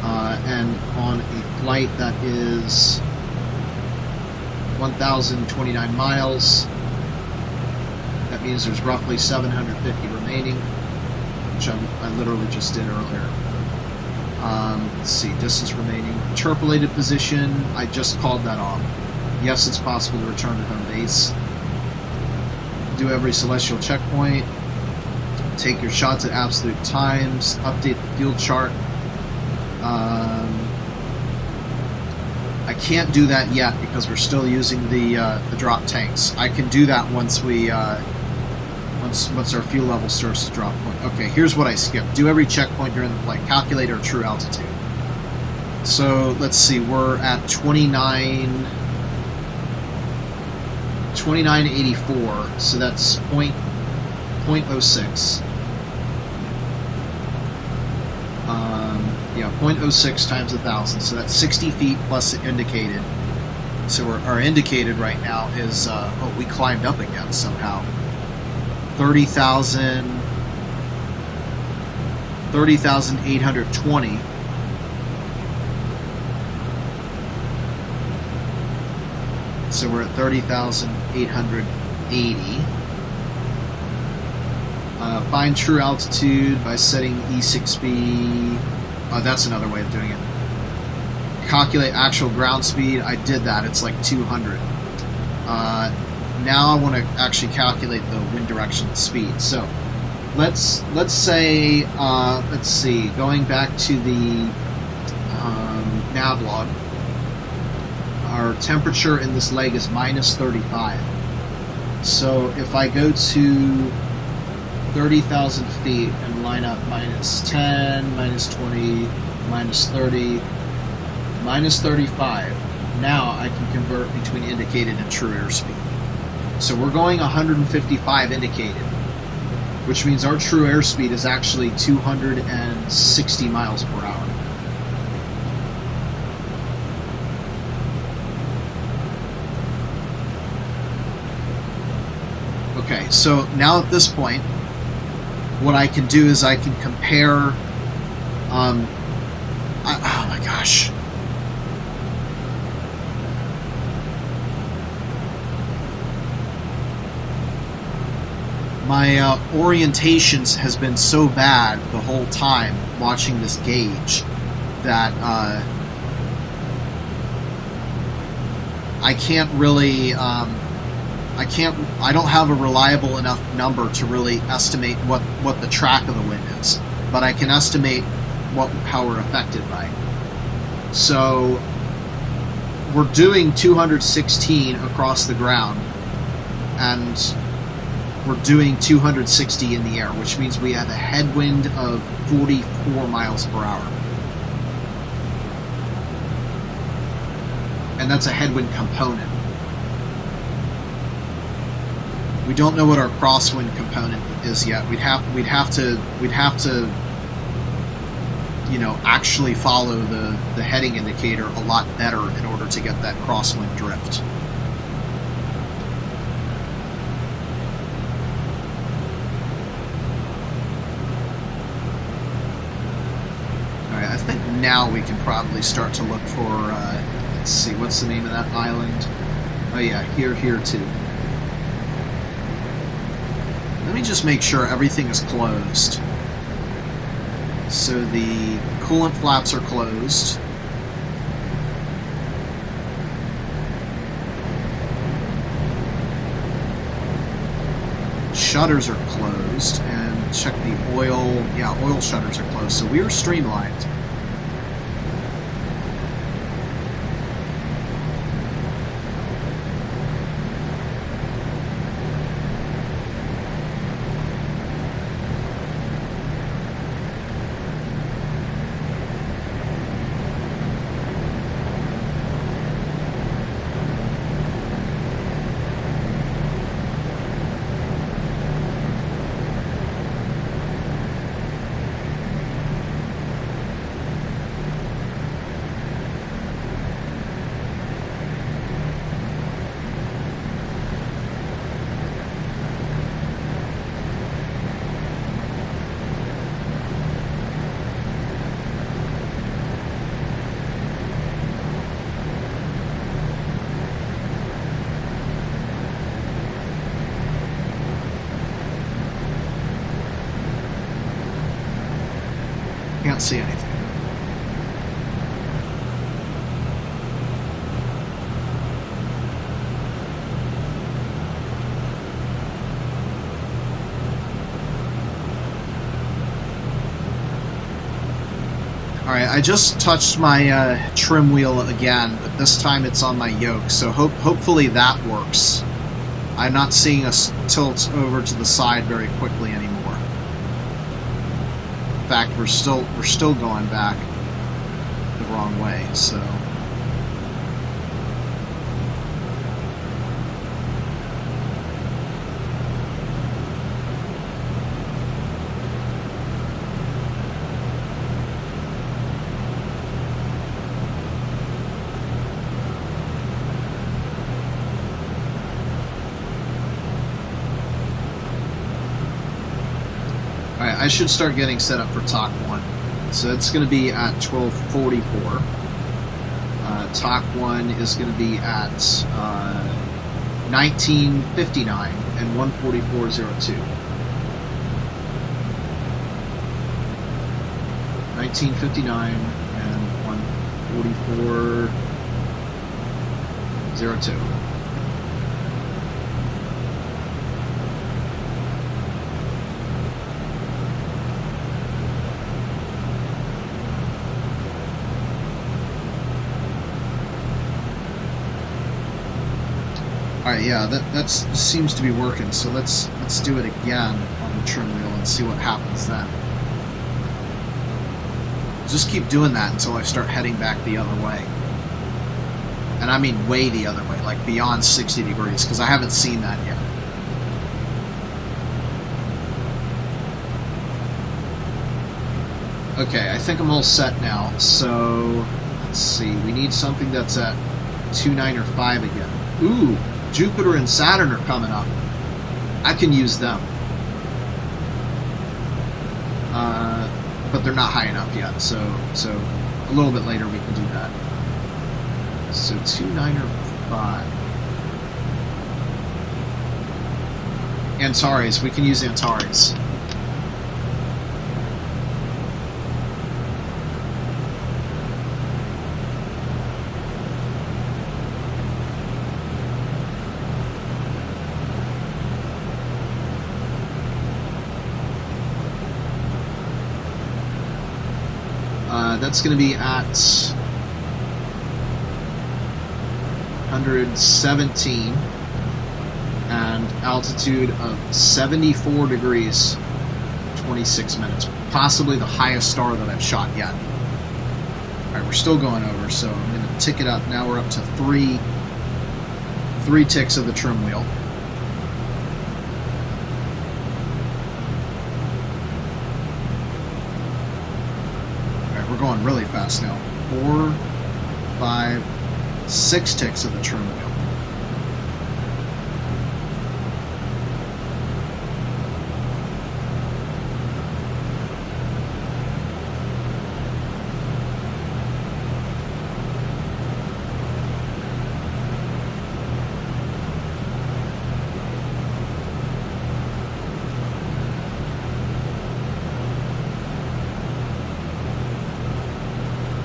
uh, and on a flight that is 1,029 miles. That means there's roughly 750 remaining, which I'm, i literally just did earlier. Um, let's see, distance remaining. Interpolated position, I just called that off. Yes, it's possible to return to home base. Do every celestial checkpoint. Take your shots at absolute times. Update the field chart. Um, I can't do that yet because we're still using the uh, the drop tanks. I can do that once we uh, once once our fuel level starts to drop. Okay, here's what I skipped. Do every checkpoint during the flight. Calculate our true altitude. So let's see, we're at 29, 2984, so that's point, 0.06. Yeah, 0.06 times a thousand, so that's 60 feet plus indicated. So our indicated right now is, uh, oh, we climbed up again somehow. 30,000, 30,820. So we're at 30,880. Uh, find true altitude by setting E6B. Oh, that's another way of doing it. Calculate actual ground speed. I did that. It's like 200. Uh, now I want to actually calculate the wind direction speed. So let's let's say uh, let's see. Going back to the um, nav log, our temperature in this leg is minus 35. So if I go to 30,000 feet line up minus 10, minus 20, minus 30, minus 35, now I can convert between indicated and true airspeed. So we're going 155 indicated, which means our true airspeed is actually 260 miles per hour. Okay, so now at this point, what I can do is I can compare. Um, I, oh my gosh. My uh, orientations has been so bad the whole time watching this gauge that uh, I can't really. Um, I can't. I don't have a reliable enough number to really estimate what what the track of the wind is, but I can estimate what how we're affected by. So we're doing 216 across the ground, and we're doing 260 in the air, which means we have a headwind of 44 miles per hour. And that's a headwind component. We don't know what our crosswind component is yet. We'd have we'd have to we'd have to you know actually follow the the heading indicator a lot better in order to get that crosswind drift. Alright, I think now we can probably start to look for, uh, let's see, what's the name of that island? Oh yeah, here, here too. Let me just make sure everything is closed. So the coolant flaps are closed. Shutters are closed, and check the oil. Yeah, oil shutters are closed. So we are streamlined. I just touched my uh, trim wheel again, but this time it's on my yoke, so hope hopefully that works. I'm not seeing us tilt over to the side very quickly anymore. In fact, we're still we're still going back the wrong way, so Alright, I should start getting set up for TOC 1. So it's going to be at 1244. Uh, TOC 1 is going to be at uh, 1959 and 14402. 1959 and 14402. Yeah, that that's seems to be working, so let's let's do it again on the trim wheel and see what happens then. Just keep doing that until I start heading back the other way. And I mean way the other way, like beyond 60 degrees, because I haven't seen that yet. Okay, I think I'm all set now, so let's see, we need something that's at 2, 9, or 5 again. Ooh, Jupiter and Saturn are coming up. I can use them. Uh, but they're not high enough yet, so so a little bit later we can do that. So two, nine, or five. Antares, we can use Antares. Uh, that's going to be at 117 and altitude of 74 degrees 26 minutes. Possibly the highest star that i've shot yet. All right we're still going over so i'm going to tick it up. Now we're up to three three ticks of the trim wheel All right, we're going really fast now. Four, five, six ticks of the trim wheel.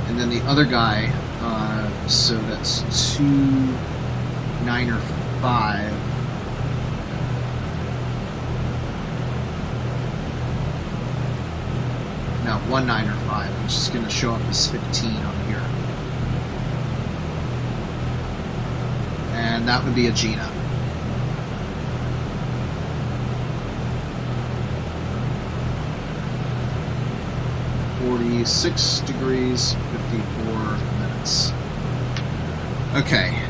and then the other guy, uh, so that's two, nine or five. No, one nine or five, which is going to show up as 15 on here. And that would be a Gina. Forty-six degrees, fifty-four minutes. Okay,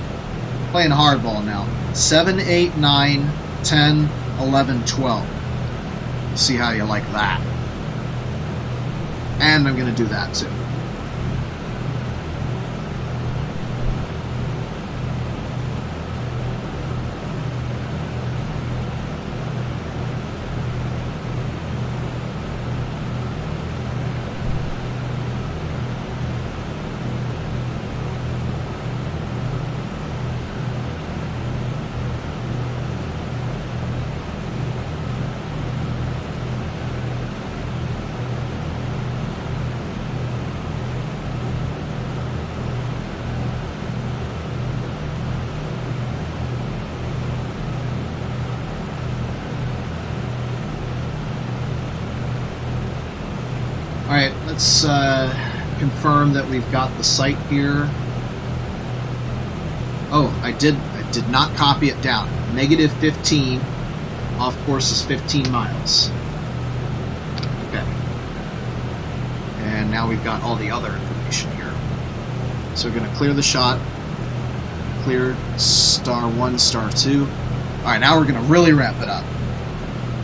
playing hardball now. 7, 8, 9, 10, 11, 12. See how you like that. And I'm going to do that too. That we've got the sight here. Oh, I did. I did not copy it down. Negative 15 off course is 15 miles. Okay. And now we've got all the other information here. So we're going to clear the shot. Clear star 1, star 2. Alright, now we're going to really ramp it up.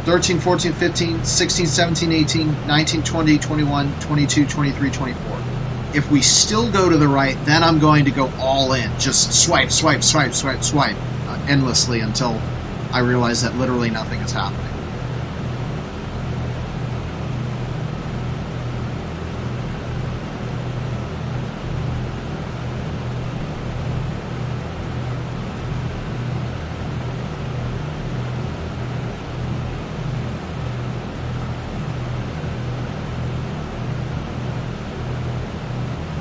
13, 14, 15, 16, 17, 18, 19, 20, 21, 22, 23, 24. If we still go to the right, then I'm going to go all in. Just swipe, swipe, swipe, swipe, swipe uh, endlessly until I realize that literally nothing is happening.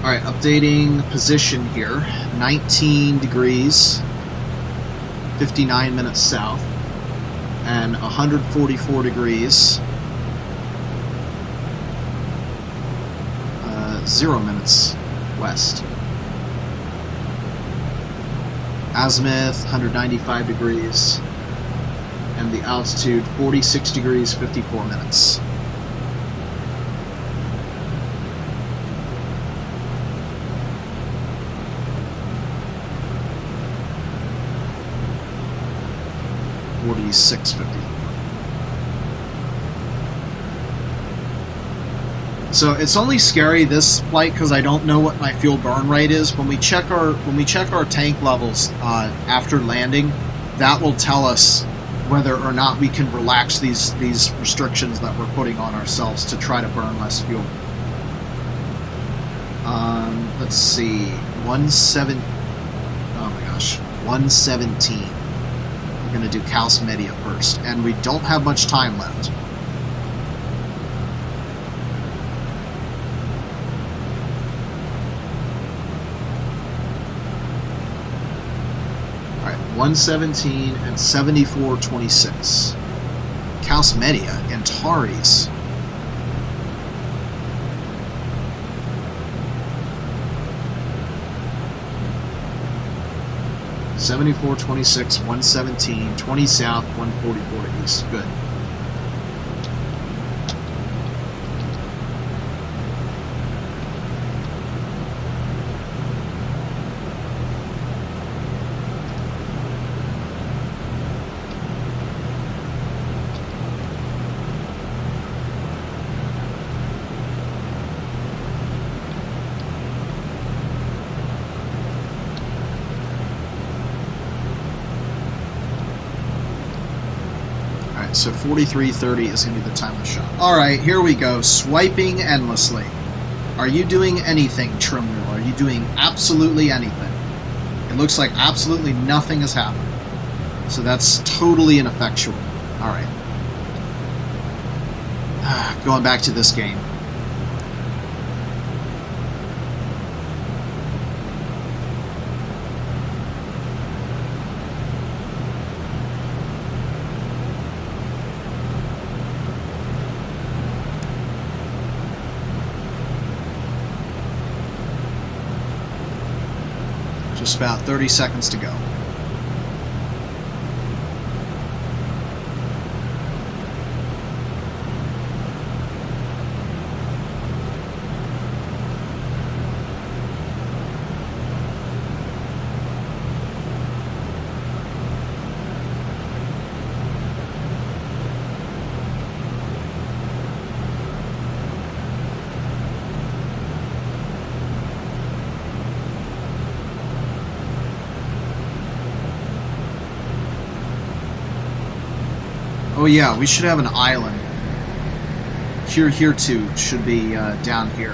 Alright, updating position here. 19 degrees, 59 minutes south, and 144 degrees, uh, 0 minutes west. Azimuth, 195 degrees, and the altitude, 46 degrees, 54 minutes. So it's only scary this flight because I don't know what my fuel burn rate is. When we check our when we check our tank levels uh, after landing, that will tell us whether or not we can relax these these restrictions that we're putting on ourselves to try to burn less fuel. Um, let's see, 117. Oh my gosh, 117 we're going to do Kaus Media first, and we don't have much time left. All right, 117 and 7426. Kaus Media and Taris. 74, 26, 117, 20 south, 144 east. Good. 4330 is going to be the time of shot. Alright, here we go. Swiping endlessly. Are you doing anything, Trimwheel? Are you doing absolutely anything? It looks like absolutely nothing has happened. So that's totally ineffectual. Alright. Going back to this game. Just about 30 seconds to go. Yeah, we should have an island. Hereheretue should be uh, down here.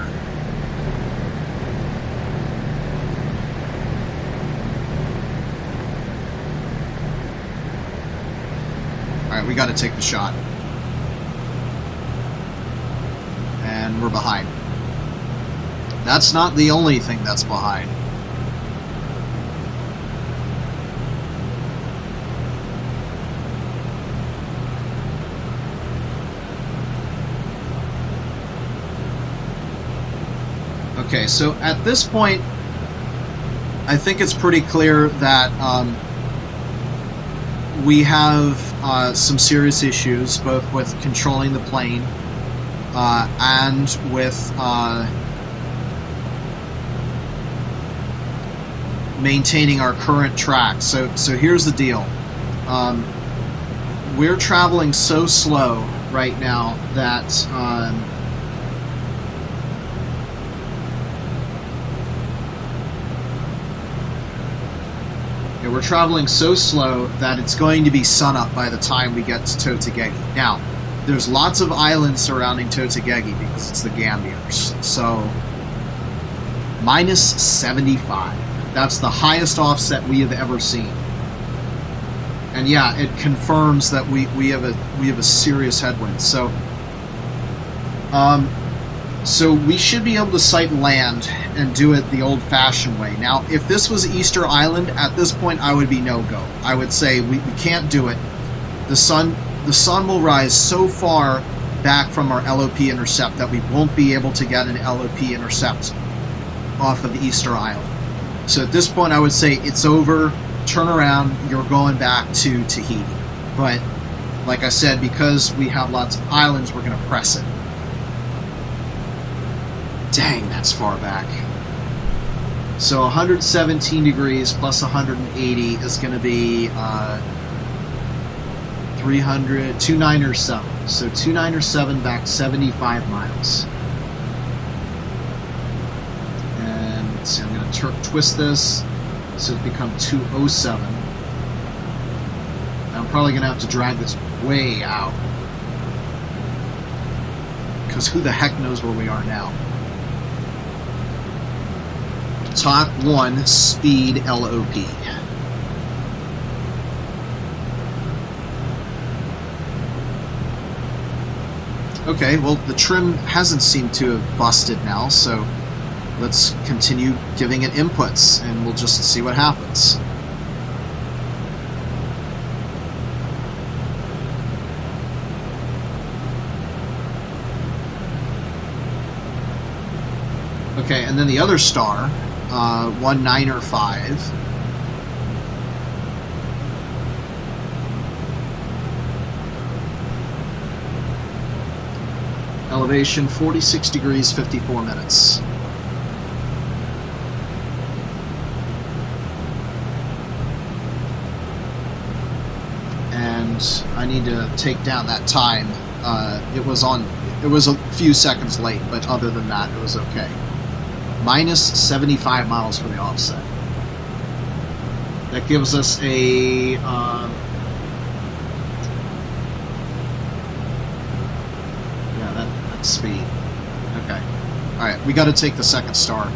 Alright, we gotta take the shot. And we're behind. That's not the only thing that's behind. Okay, so at this point, I think it's pretty clear that um, we have uh, some serious issues, both with controlling the plane uh, and with uh, maintaining our current track. So, so here's the deal: um, we're traveling so slow right now that. Um, we're traveling so slow that it's going to be sunup by the time we get to Totegegie. Now, there's lots of islands surrounding Totegegie because it's the Gambiers. So, minus 75. That's the highest offset we have ever seen. And yeah, it confirms that we, we have a we have a serious headwind. So, um, so we should be able to sight land and do it the old-fashioned way. Now, if this was Easter Island, at this point I would be no-go. I would say we, we can't do it. The sun the sun will rise so far back from our LOP intercept that we won't be able to get an LOP intercept off of Easter Island. So at this point I would say it's over, turn around, you're going back to Tahiti. But like I said, because we have lots of islands, we're going to press it. Dang, that's far back. So 117 degrees plus 180 is going to be uh, 300, 297. So 297 back 75 miles. And let's see, I'm going to twist this so it become 207. I'm probably going to have to drag this way out. Because who the heck knows where we are now. TOC 1 Speed LOP. Okay, well, the trim hasn't seemed to have busted now, so let's continue giving it inputs and we'll just see what happens. Okay, and then the other star, uh, one nine or five. Elevation 46 degrees 54 minutes. And I need to take down that time. Uh, it was on. It was a few seconds late, but other than that, it was okay minus 75 miles for the offset. That gives us a um, yeah, that, that's speed. Okay, all right, we got to take the second star.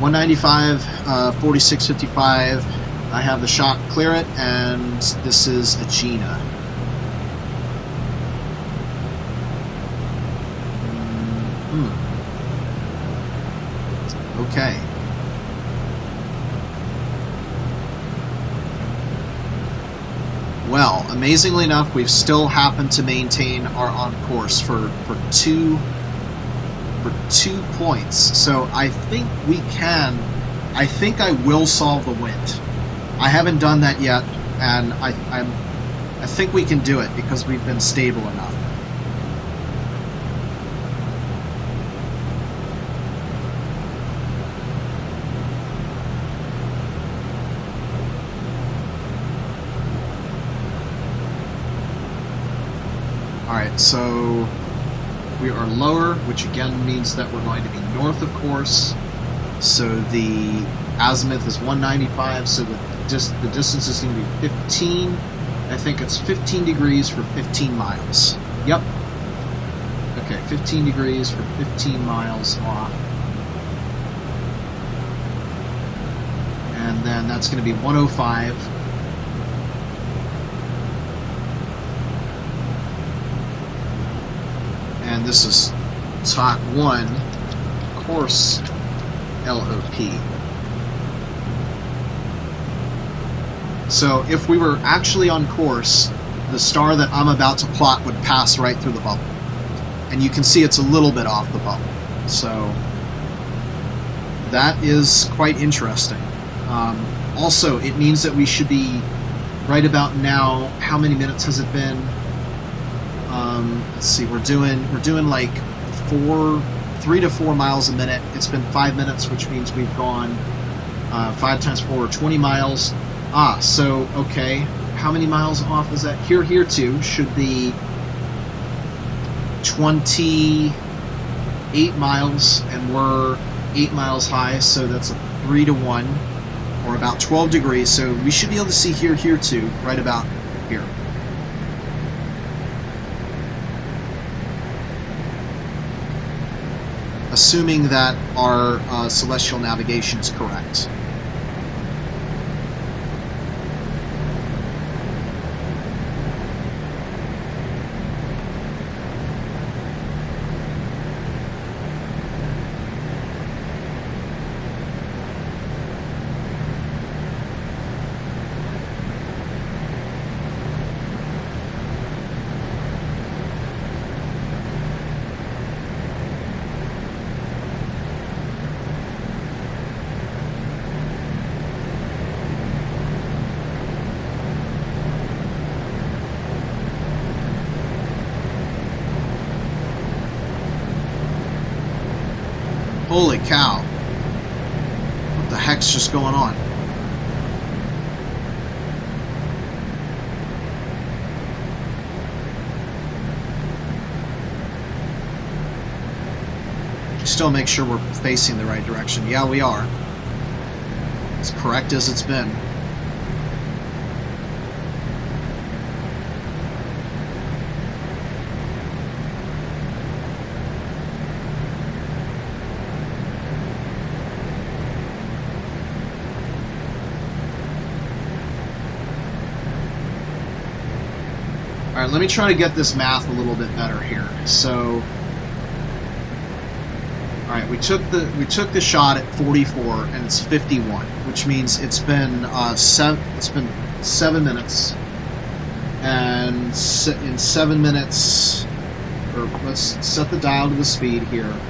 195, uh, 4655. I have the shot clear it, and this is Agena. Hmm. Okay. Well, amazingly enough, we've still happened to maintain our on course for, for two for two points. So I think we can I think I will solve the wind. I haven't done that yet, and I I'm I think we can do it because we've been stable enough. Alright, so we are lower, which again means that we're going to be north of course. So the azimuth is 195, so the, dis- the distance is going to be 15. I think it's 15 degrees for 15 miles. Yep. Okay, 15 degrees for 15 miles off. And then that's going to be 105 and this is TOC 1 course LOP. So if we were actually on course, the star that I'm about to plot would pass right through the bubble. And you can see it's a little bit off the bubble. So that is quite interesting. Um, also, it means that we should be right about now. How many minutes has it been? Um, let's see. We're doing we're doing like four, three to four miles a minute. It's been five minutes, which means we've gone uh, five times four, 20 miles. Ah, so okay. How many miles off is that? Hereheretue should be 28 miles, and we're eight miles high, so that's a three to one, or about 12 degrees. So we should be able to see Hereheretue, right about here. Assuming that our uh, celestial navigation is correct. Holy cow. What the heck's just going on? Still make sure we're facing the right direction. Yeah, we are. As correct as it's been. Right, let me try to get this math a little bit better here. So, all right, we took the we took the shot at 44, and it's 51, which means it's been uh, seven. It's been seven minutes, and se- in seven minutes, or let's set the dial to the speed here.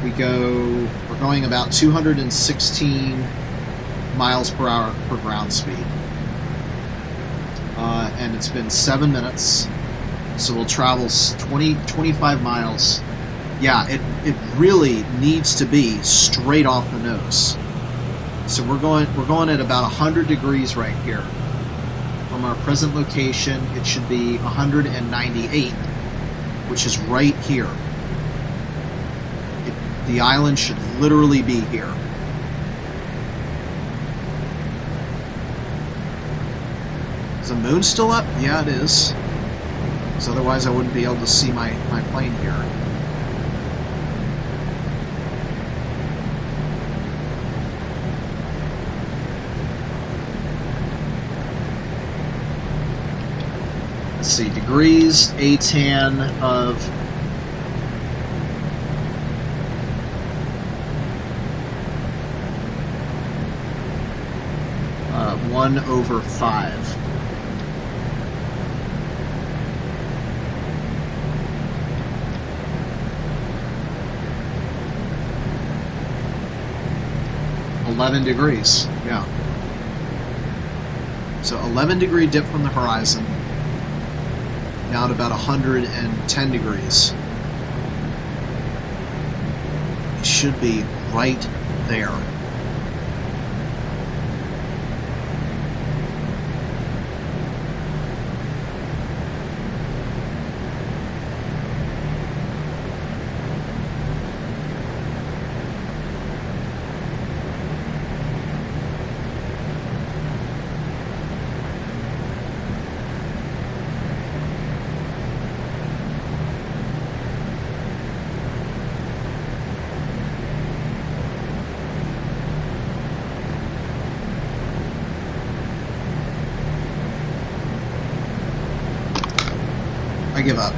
We go. We're going about 216 miles per hour per ground speed and it's been seven minutes. So we'll travel 20, 25 miles. Yeah, it, it really needs to be straight off the nose. So we're going we're going at about 100 degrees right here. From our present location, it should be 198, which is right here. It, the island should literally be here. Is the moon still up? Yeah, it is. Because otherwise I wouldn't be able to see my, my plane here. Let's see, degrees, a tan of uh, 1 over 5. Eleven degrees, yeah. So eleven degree dip from the horizon. Now at about hundred and ten degrees. It should be right there. I give up.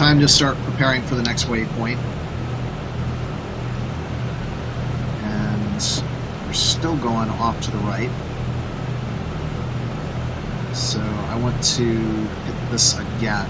Time to start preparing for the next waypoint. And we're still going off to the right. So I want to hit this again.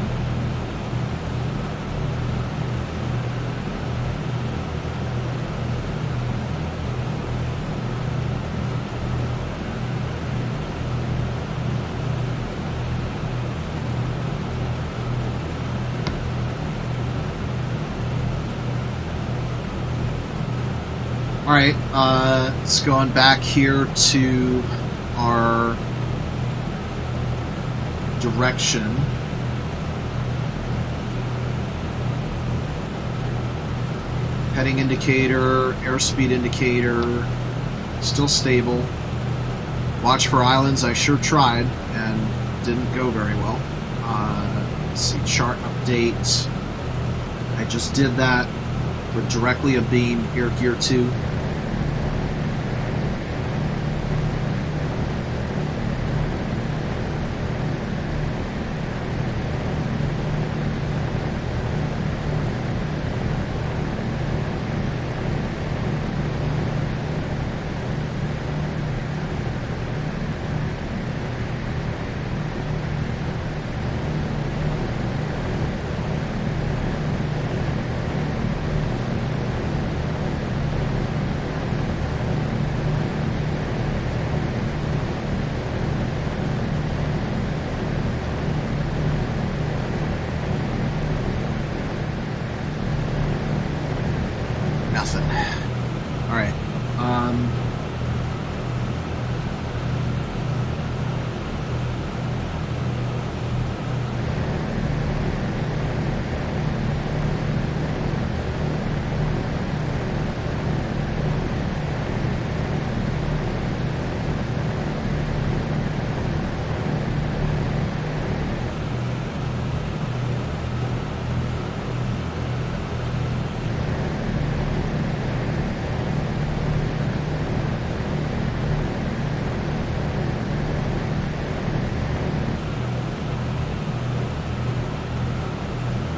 All right, uh, let's go on back here to our direction. Heading indicator, airspeed indicator, still stable. Watch for islands, I sure tried and didn't go very well. Uh, see, chart update. I just did that. We're directly abeam here, gear 2. Nothing. All right. Um,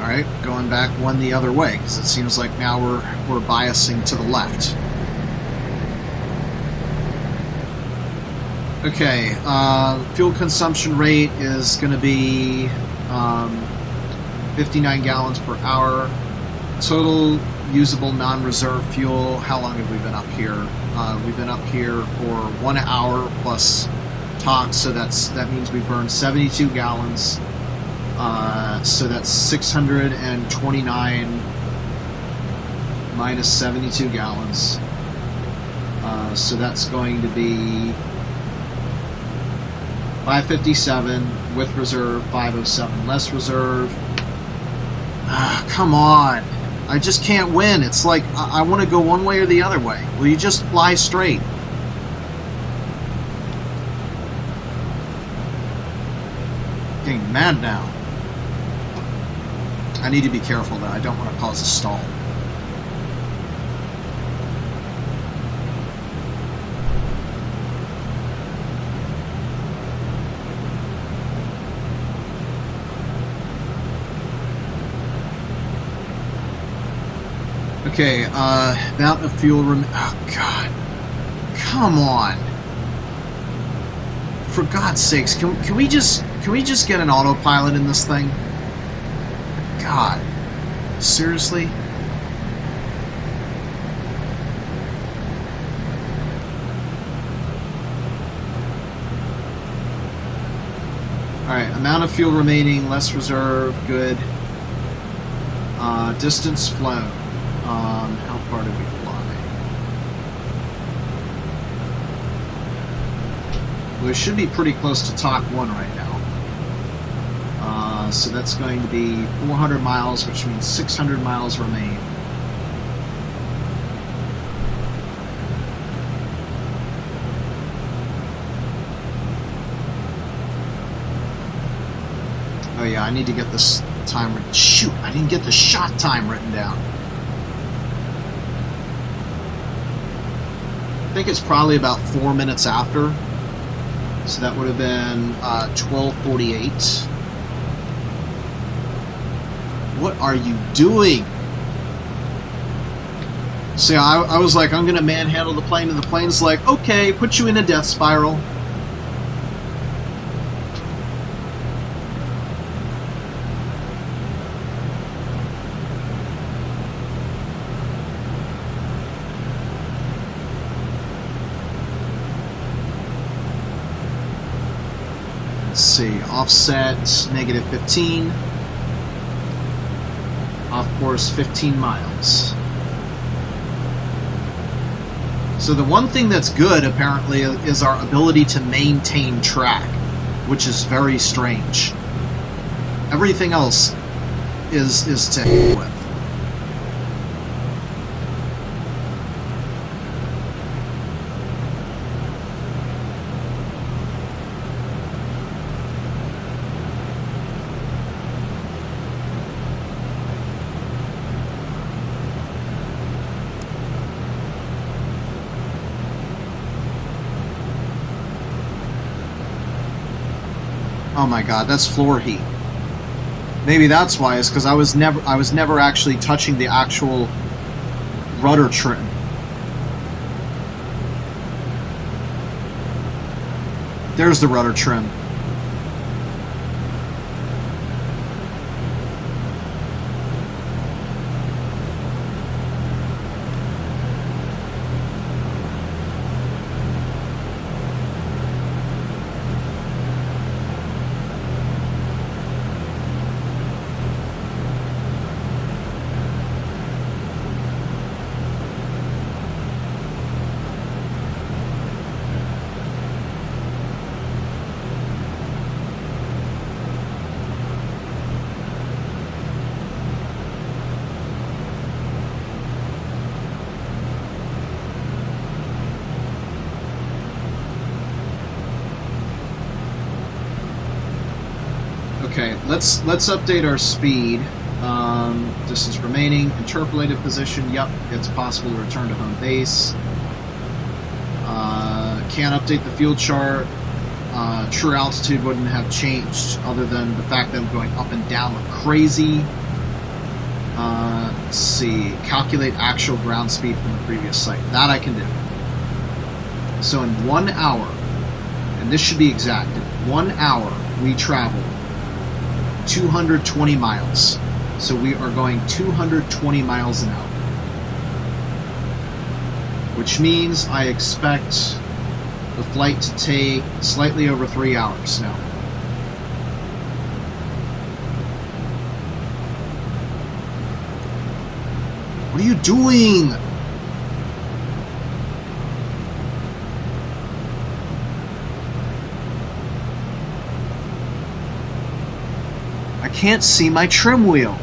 all right, going back one the other way because it seems like now we're we're biasing to the left. Okay, uh, fuel consumption rate is going to be um, 59 gallons per hour. Total usable non-reserve fuel. How long have we been up here? Uh, we've been up here for one hour plus TOC, so that's that means we burned 72 gallons. Uh, so that's 629 minus 72 gallons. Uh, so that's going to be 557 with reserve, 507 less reserve. Ah, come on. I just can't win. It's like I, I want to go one way or the other way. Will you just fly straight? Getting mad now. Need to be careful though. I don't want to cause a stall. Okay, uh, amount of fuel rem- Oh, God. Come on. For God's sakes, can, can we just can we just get an autopilot in this thing? God. Seriously? Alright, amount of fuel remaining, less reserve, good. Uh, distance flown. Um, how far did we fly? We should be pretty close to TOC 1 right now. So that's going to be 400 miles, which means 600 miles remain. Oh yeah, I need to get this time. Shoot, I didn't get the shot time written down. I think it's probably about four minutes after. So that would have been uh, 1248. What are you doing? See, I, I was like, I'm going to manhandle the plane, and the plane's like, okay, put you in a death spiral. Let's see, offset negative 15. Off course 15 miles. So the one thing that's good, apparently, is our ability to maintain track, which is very strange. Everything else is is to Oh my god, that's floor heat. Maybe that's why. Is because I was never I was never actually touching the actual rudder trim. There's the rudder trim. Okay, let's let's update our speed. Um, distance remaining, interpolated position. Yep, it's possible to return to home base. Uh, can't update the field chart. Uh, true altitude wouldn't have changed, other than the fact that I'm going up and down like crazy. Uh, let's see. Calculate actual ground speed from the previous sight. That I can do. So in one hour, and this should be exact, in one hour we travel 220 miles. So we are going 220 miles an hour. Which means I expect the flight to take slightly over three hours now. What are you doing? Can't see my trim wheel.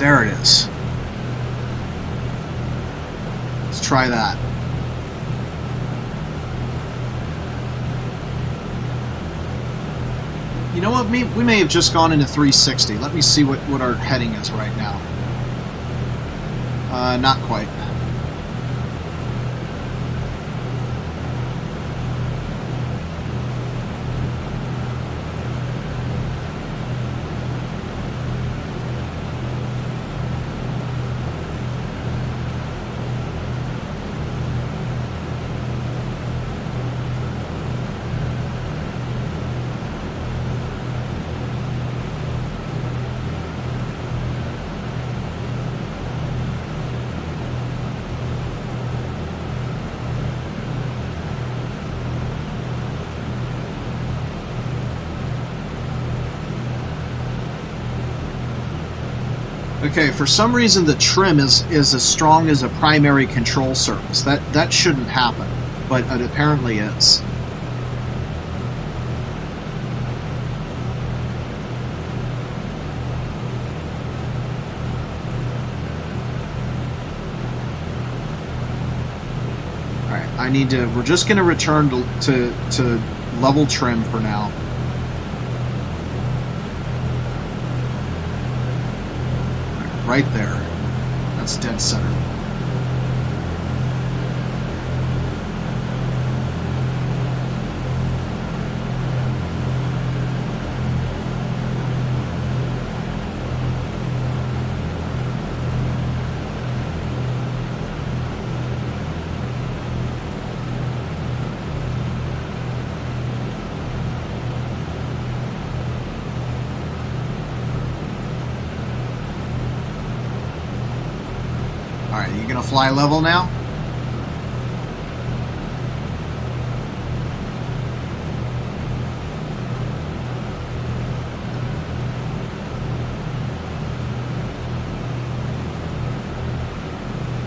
There it is. Let's try that. You know what? We, we may have just gone into 360. Let me see what, what our heading is right now. Uh, not quite. Okay, for some reason the trim is, is as strong as a primary control surface. That that shouldn't happen, but it apparently is. Alright, I need to we're just return to, to to level trim for now. Right there. That's dead center. Fly level now?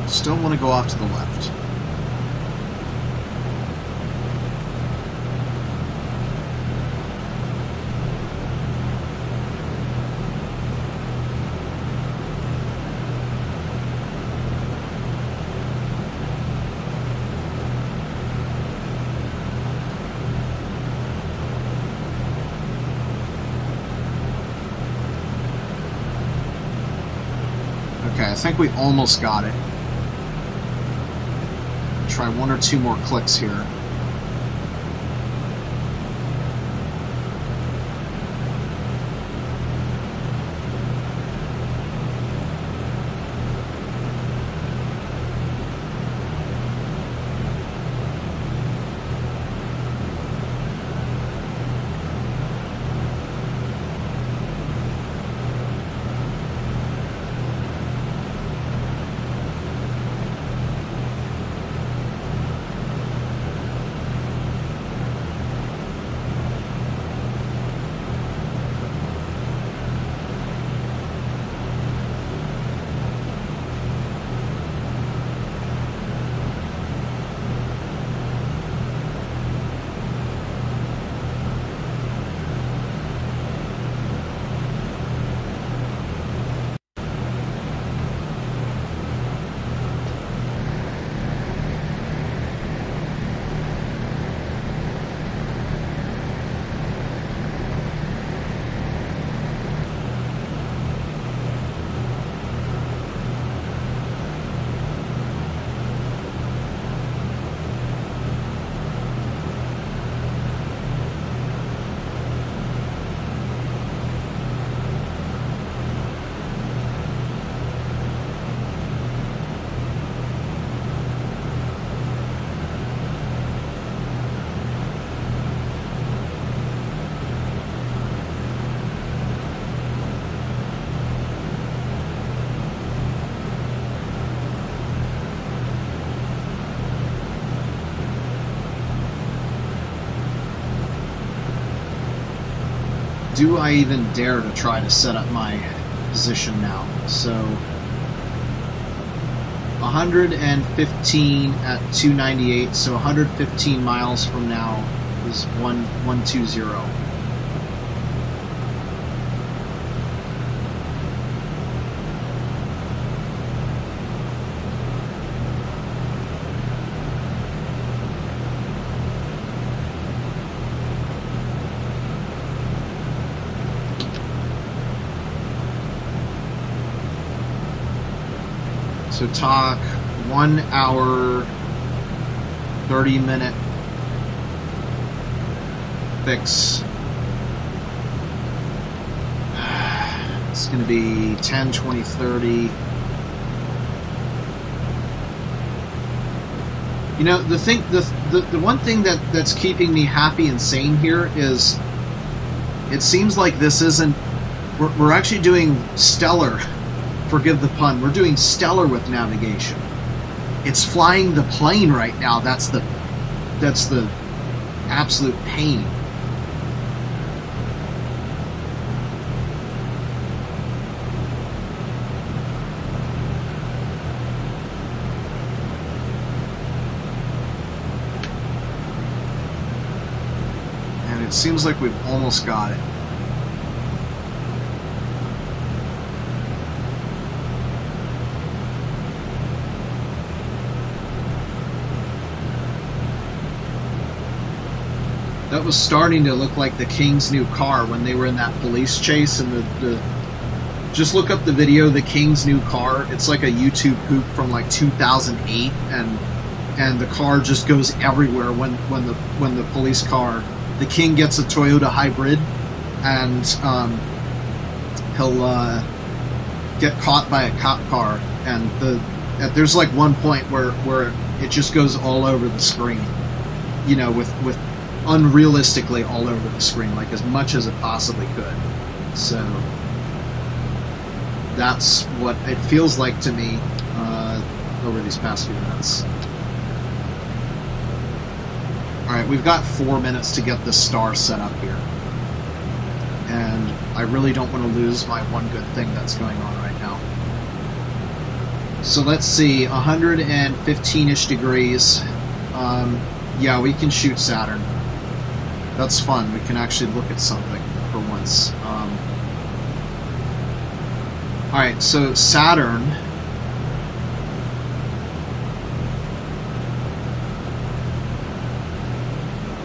Still want to go off to the left. Okay, I think we almost got it. Try one or two more clicks here. do I even dare to try to set up my position now? So 115 at 298, so 115 miles from now is 1 120. TOC one hour, 30 minute fix. It's going to be 10, 20, 30. You know, the thing, the, the, the one thing that, that's keeping me happy and sane here is it seems like this isn't, we're, we're actually doing stellar. forgive the pun, we're doing stellar with navigation. It's flying the plane right now. That's the that's the absolute pain. And it seems like we've almost got it. Was starting to look like the King's new car when they were in that police chase and the, the just look up the video the King's new car. It's like a YouTube poop from like 2008 and and the car just goes everywhere when when the when the police car the King gets a Toyota hybrid and um, he'll uh, get caught by a cop car and the there's like one point where where it just goes all over the screen you know with with unrealistically all over the screen, like as much as it possibly could. So that's what it feels like to me. Uh, over these past few minutes. Alright, we've got four minutes to get this star set up here. And I really don't want to lose my one good thing that's going on right now. So let's see, 115-ish degrees. Um, yeah, we can shoot Saturn. That's fun. We can actually look at something for once. Um, Alright, so Saturn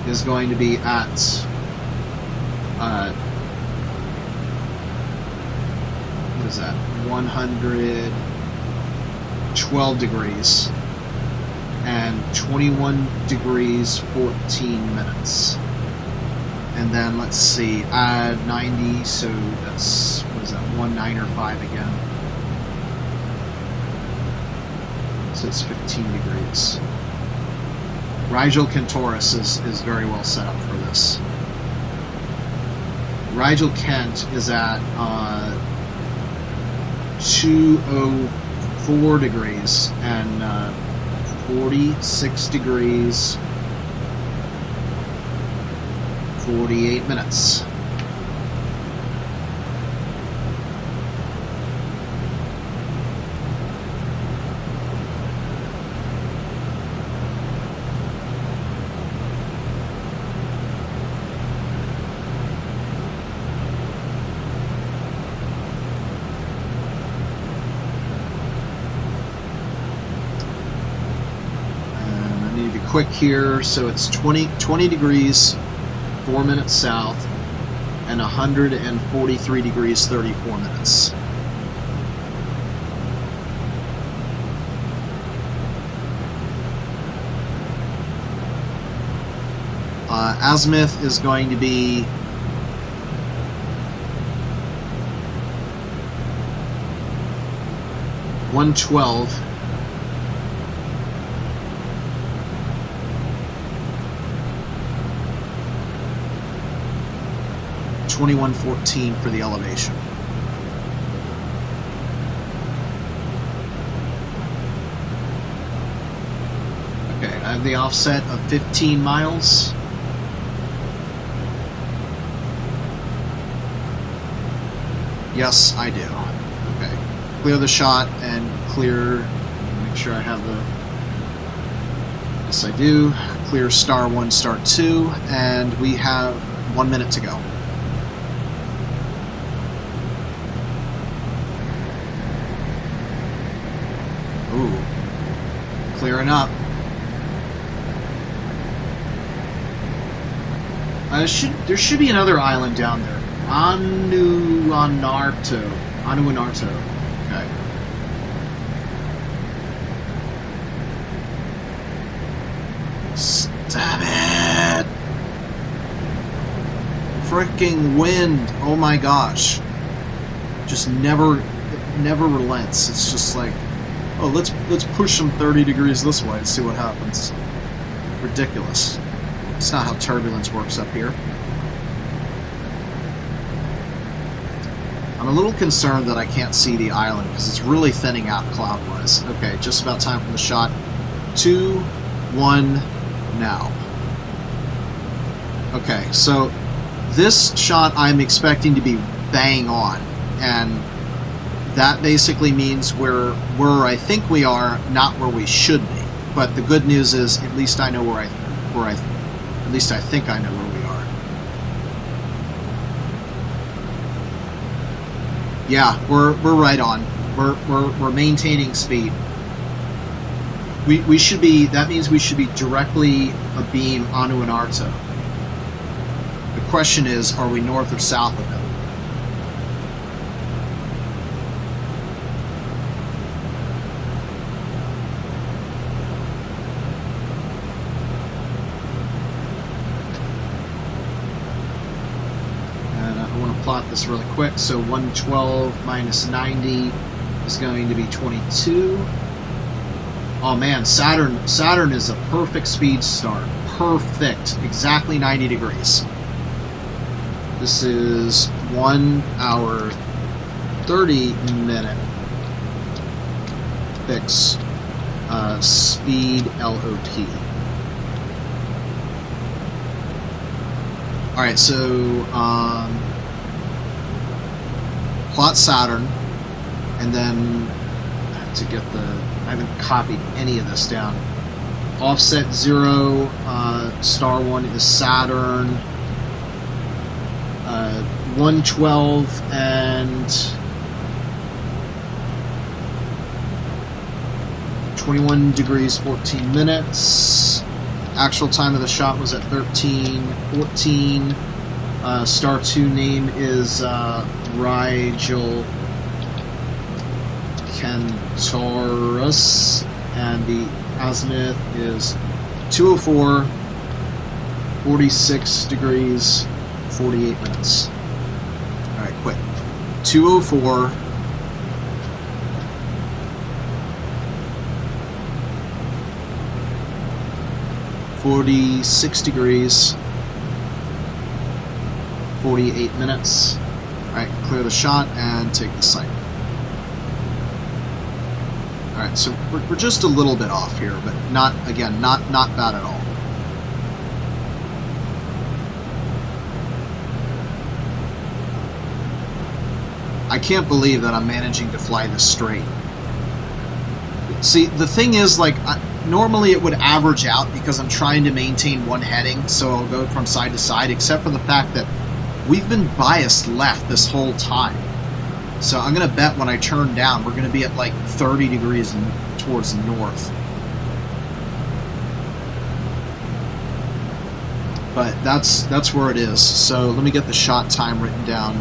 is going to be at uh, what is that 112 degrees and 21 degrees 14 minutes and then let's see add 90 so that's what is that 1905 again. So it's 15 degrees. Rigel Kentaurus is, is very well set up for this. Rigel Kent is at uh, 204 degrees and uh, 46 degrees 48 minutes. And I need a quick here. So it's 20, 20 degrees, 4 minutes south, and 143 degrees, 34 minutes. Uh, azimuth is going to be one twelve twenty-one fourteen for the elevation. Okay, I have the offset of fifteen miles. Yes, I do. Okay. Clear the shot and clear. Make sure I have the. Yes, I do. Clear star one, star two, and we have one minute to go. Ooh. Clearing up. Uh, should, there should be another island down there. Anuanarto. Anuanarto. Okay. Stop it! Freaking wind! Oh my gosh. Just never, never relents. It's just like, oh, let's let's push them 30 degrees this way and see what happens. Ridiculous. It's not how turbulence works up here. I'm a little concerned that I can't see the island because it's really thinning out cloud-wise. Okay, just about time for the shot. Two, one, now. Okay, so this shot I'm expecting to be bang on, and that basically means we're where I think we are, not where we should be. But the good news is, at least I know where I where I at least I think I know where we are. Yeah, we're we're right on. We're we're we're maintaining speed. We we should be. That means we should be directly abeam onto an Arto. The question is, are we north or south of it? And I want to plot this really quick. So 112 minus 90 is going to be 22. Oh man, Saturn Saturn is a perfect speed start. Perfect. Exactly 90 degrees. This is 1 hour 30 minute fix uh, speed LOP. All right, so um, plot Saturn, and then to get the I haven't copied any of this down. Offset zero, uh, star one is Saturn. Uh, 112 and 21 degrees 14 minutes. Actual time of the shot was at 13 14. Uh, star 2 name is uh, Rigil Kentaurus, and the azimuth is 204, 46 degrees, 48 minutes. Alright, quick. 204. Forty-six degrees, forty-eight minutes. All right, clear the shot and take the sight. All right, so we're, we're just a little bit off here, but not again, not not bad at all. I can't believe that I'm managing to fly this straight. See, the thing is, like, I, normally it would average out because I'm trying to maintain one heading, so I'll go from side to side, except for the fact that we've been biased left this whole time. So I'm going to bet when I turn down, we're going to be at like 30 degrees towards north. But that's that's where it is. So let me get the shot time written down.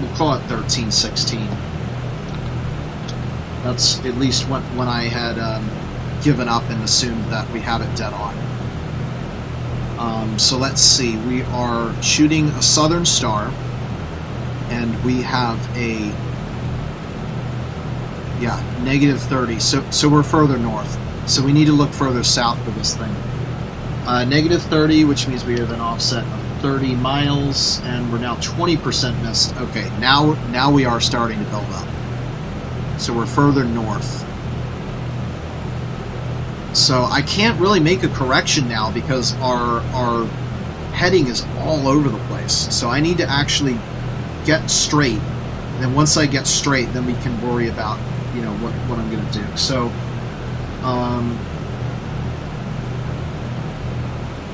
We'll call it 1316. That's at least when, when I had um, given up and assumed that we had it dead on. Um, so let's see. We are shooting a Southern Star, and we have a yeah negative 30. So so we're further north. So we need to look further south for this thing. Uh, negative 30, which means we have an offset of 30 miles, and we're now 20% missed. Okay, now now we are starting to build up. So we're further north. So I can't really make a correction now because our our heading is all over the place. So I need to actually get straight. And then once I get straight, then we can worry about you know what what I'm going to do. So um,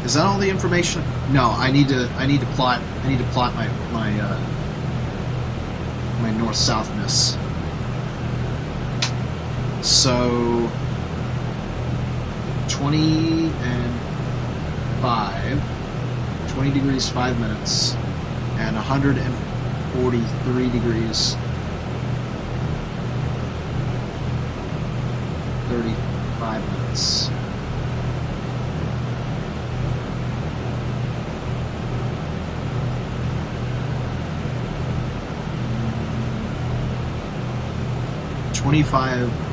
is that all the information? No, I need to I need to plot I need to plot my my uh, my north southness. So 20 and 5, 20 degrees 5 minutes, and 143 degrees 35 minutes. Twenty-five,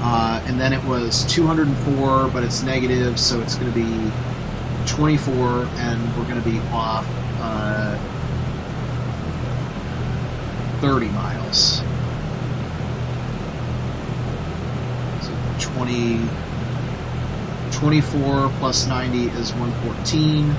Uh, and then it was 204, but it's negative, so it's going to be 24, and we're going to be off uh, 30 miles. So 20, 24 plus 90 is 114.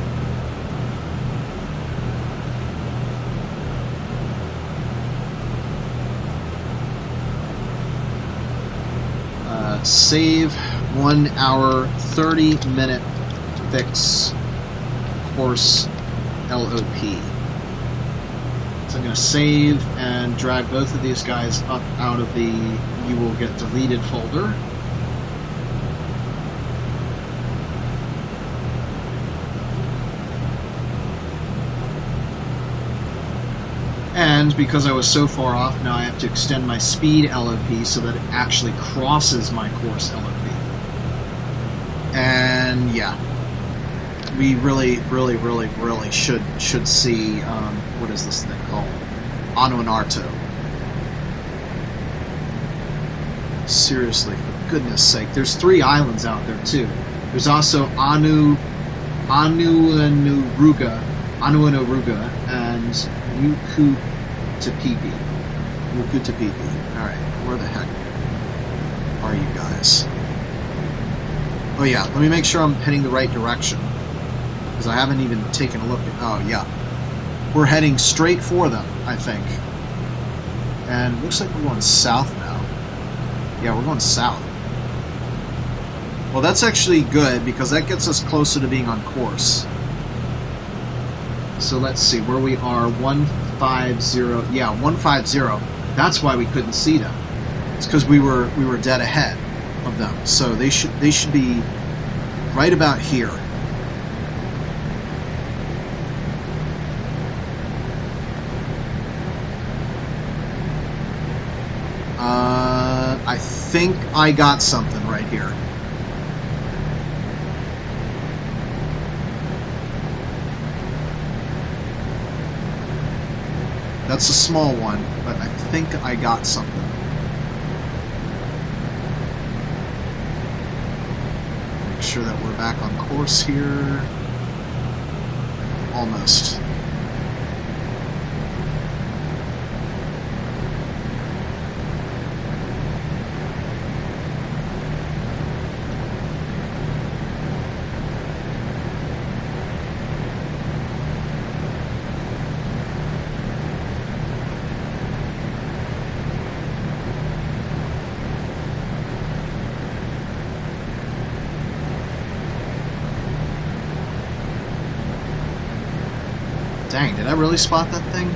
Uh, save one hour 30 minute fix course LOP. So I'm going to save and drag both of these guys up out of the you will get deleted folder. And because I was so far off, now I have to extend my speed LOP so that it actually crosses my course LOP. And yeah, we really, really, really, really should should see um, what is this thing called? Anuanarto. Seriously, for goodness sake, there's three islands out there too. There's also Anu, anu Anuanuruga, Anuanuruga, and Mukutapipi. Mukutapipi. All right, where the heck? are you guys? Oh yeah, let me make sure I'm heading the right direction. Because I haven't even taken a look at... Oh, yeah. We're heading straight for them, I think. And looks like we're going south now. Yeah, we're going south. Well, that's actually good, because that gets us closer to being on course. So let's see, where we are, 150... Yeah, 150. That's why we couldn't see them. It's because we were we were dead ahead of them. So they should they should be right about here. Uh, I think I got something right here. That's a small one, but I think I got something. Make sure that we're back on course here. Almost. Dang, did I really spot that thing?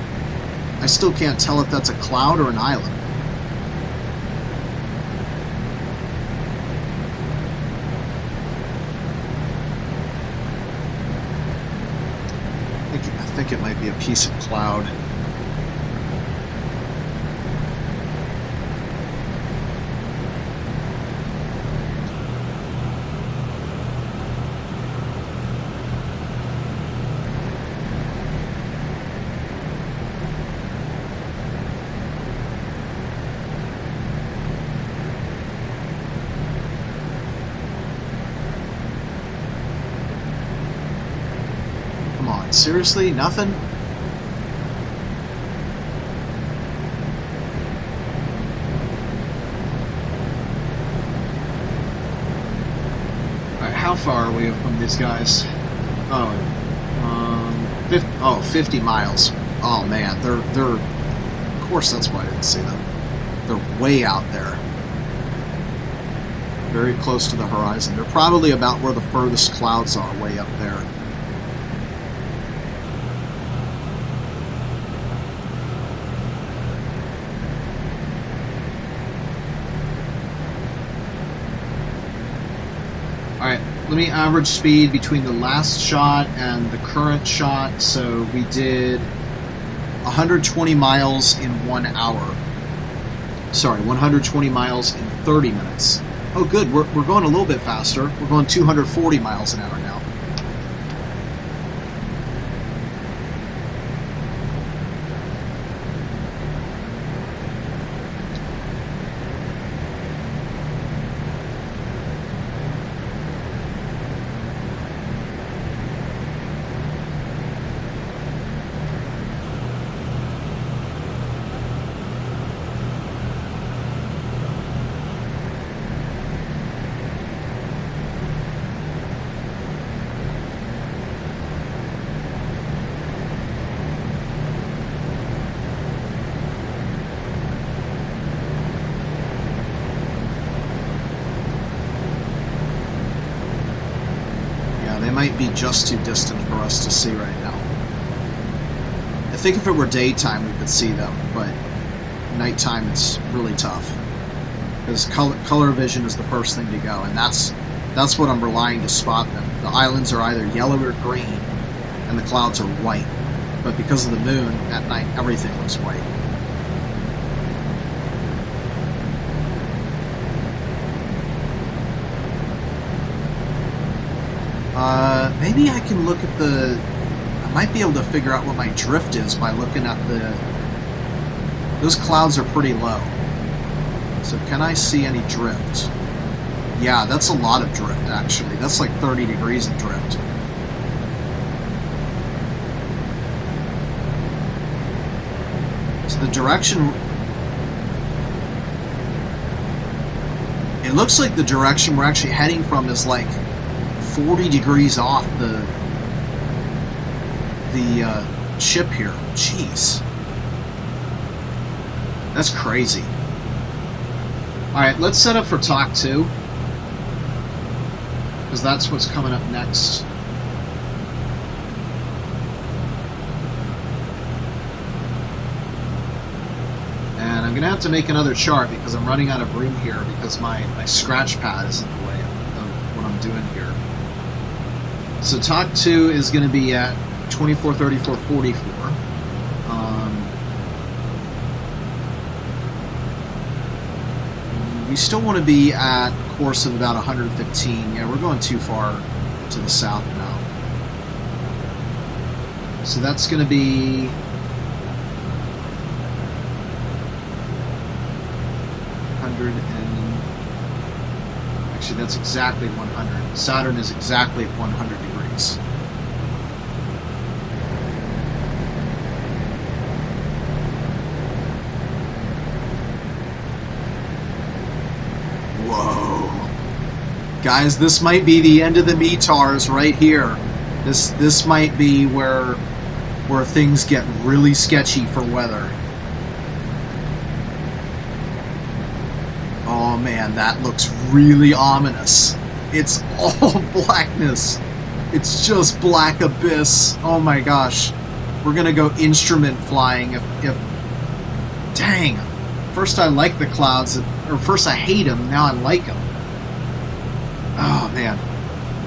I still can't tell if that's a cloud or an island. I think, it might be a piece of cloud. Seriously? Nothing? Alright, how far are we from these guys? Oh, um, 50, oh, 50 miles. Oh man, they're, they're, of course that's why I didn't see them. They're way out there. Very close to the horizon. They're probably about where the furthest clouds are, way up there. Alright, let me average speed between the last shot and the current shot. So we did 120 miles in one hour. Sorry, 120 miles in 30 minutes. Oh, good, we're, we're going a little bit faster. We're going 240 miles an hour now. Yeah, they might be just too distant for us to see right now. I think if it were daytime, we could see them, but nighttime it's really tough. Because color, color vision is the first thing to go, and that's that's what I'm relying to spot them. The islands are either yellow or green, and the clouds are white. But because of the moon, at night everything looks white. Uh, maybe I can look at the. Might be able to figure out what my drift is by looking at the. Those clouds are pretty low. So can I see any drift? Yeah, that's a lot of drift actually. That's like 30 degrees of drift. So the direction It looks like the direction we're actually heading from is like 40 degrees off the the uh, ship here. Jeez. That's crazy. Alright, let's set up for TOC 2. Because that's what's coming up next. And I'm going to have to make another chart because I'm running out of room here because my, my scratch pad is in the way of what I'm doing here. So TOC 2 is going to be at 24, 34, 44. Um, we still want to be at a course of about 115. Yeah, we're going too far to the south now. So that's going to be hundred and actually that's exactly 100. Saturn is exactly 100 degrees. Whoa. Guys, this might be the end of the METARs right here. This this might be where where things get really sketchy for weather. Oh man, that looks really ominous. It's all blackness. It's just black abyss. Oh my gosh. We're gonna go instrument flying if, if dang. First I like the clouds, or first I hate them, now I like them. Man.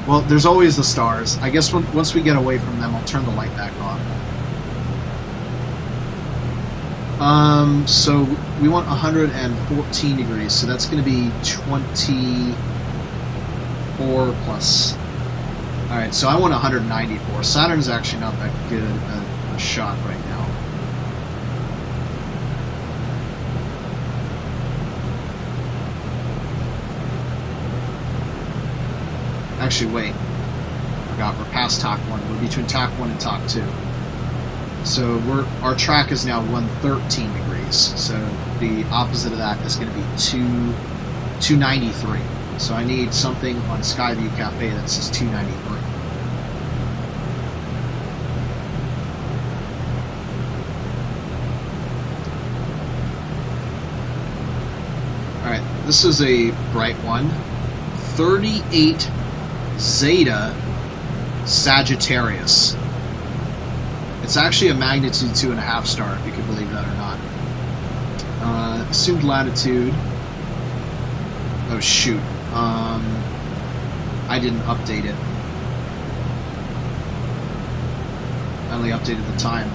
Well, there's always the stars. I guess when, once we get away from them, I'll turn the light back on. Um, so we want 114 degrees, so that's going to be 24 plus. All right, so I want 194. Saturn's actually not that good a, a shot right now. Actually, wait. Forgot we're past TOC one. We're between TOC one and TOC two. So we're our track is now 113 degrees. So the opposite of that is going to be two 293. So I need something on Skyview Cafe that says 293. All right, this is a bright one. 38 Zeta Sagittarius. It's actually a magnitude two and a half star, if you can believe that or not. Uh, assumed latitude. Oh shoot. Um, I didn't update it. I only updated the time.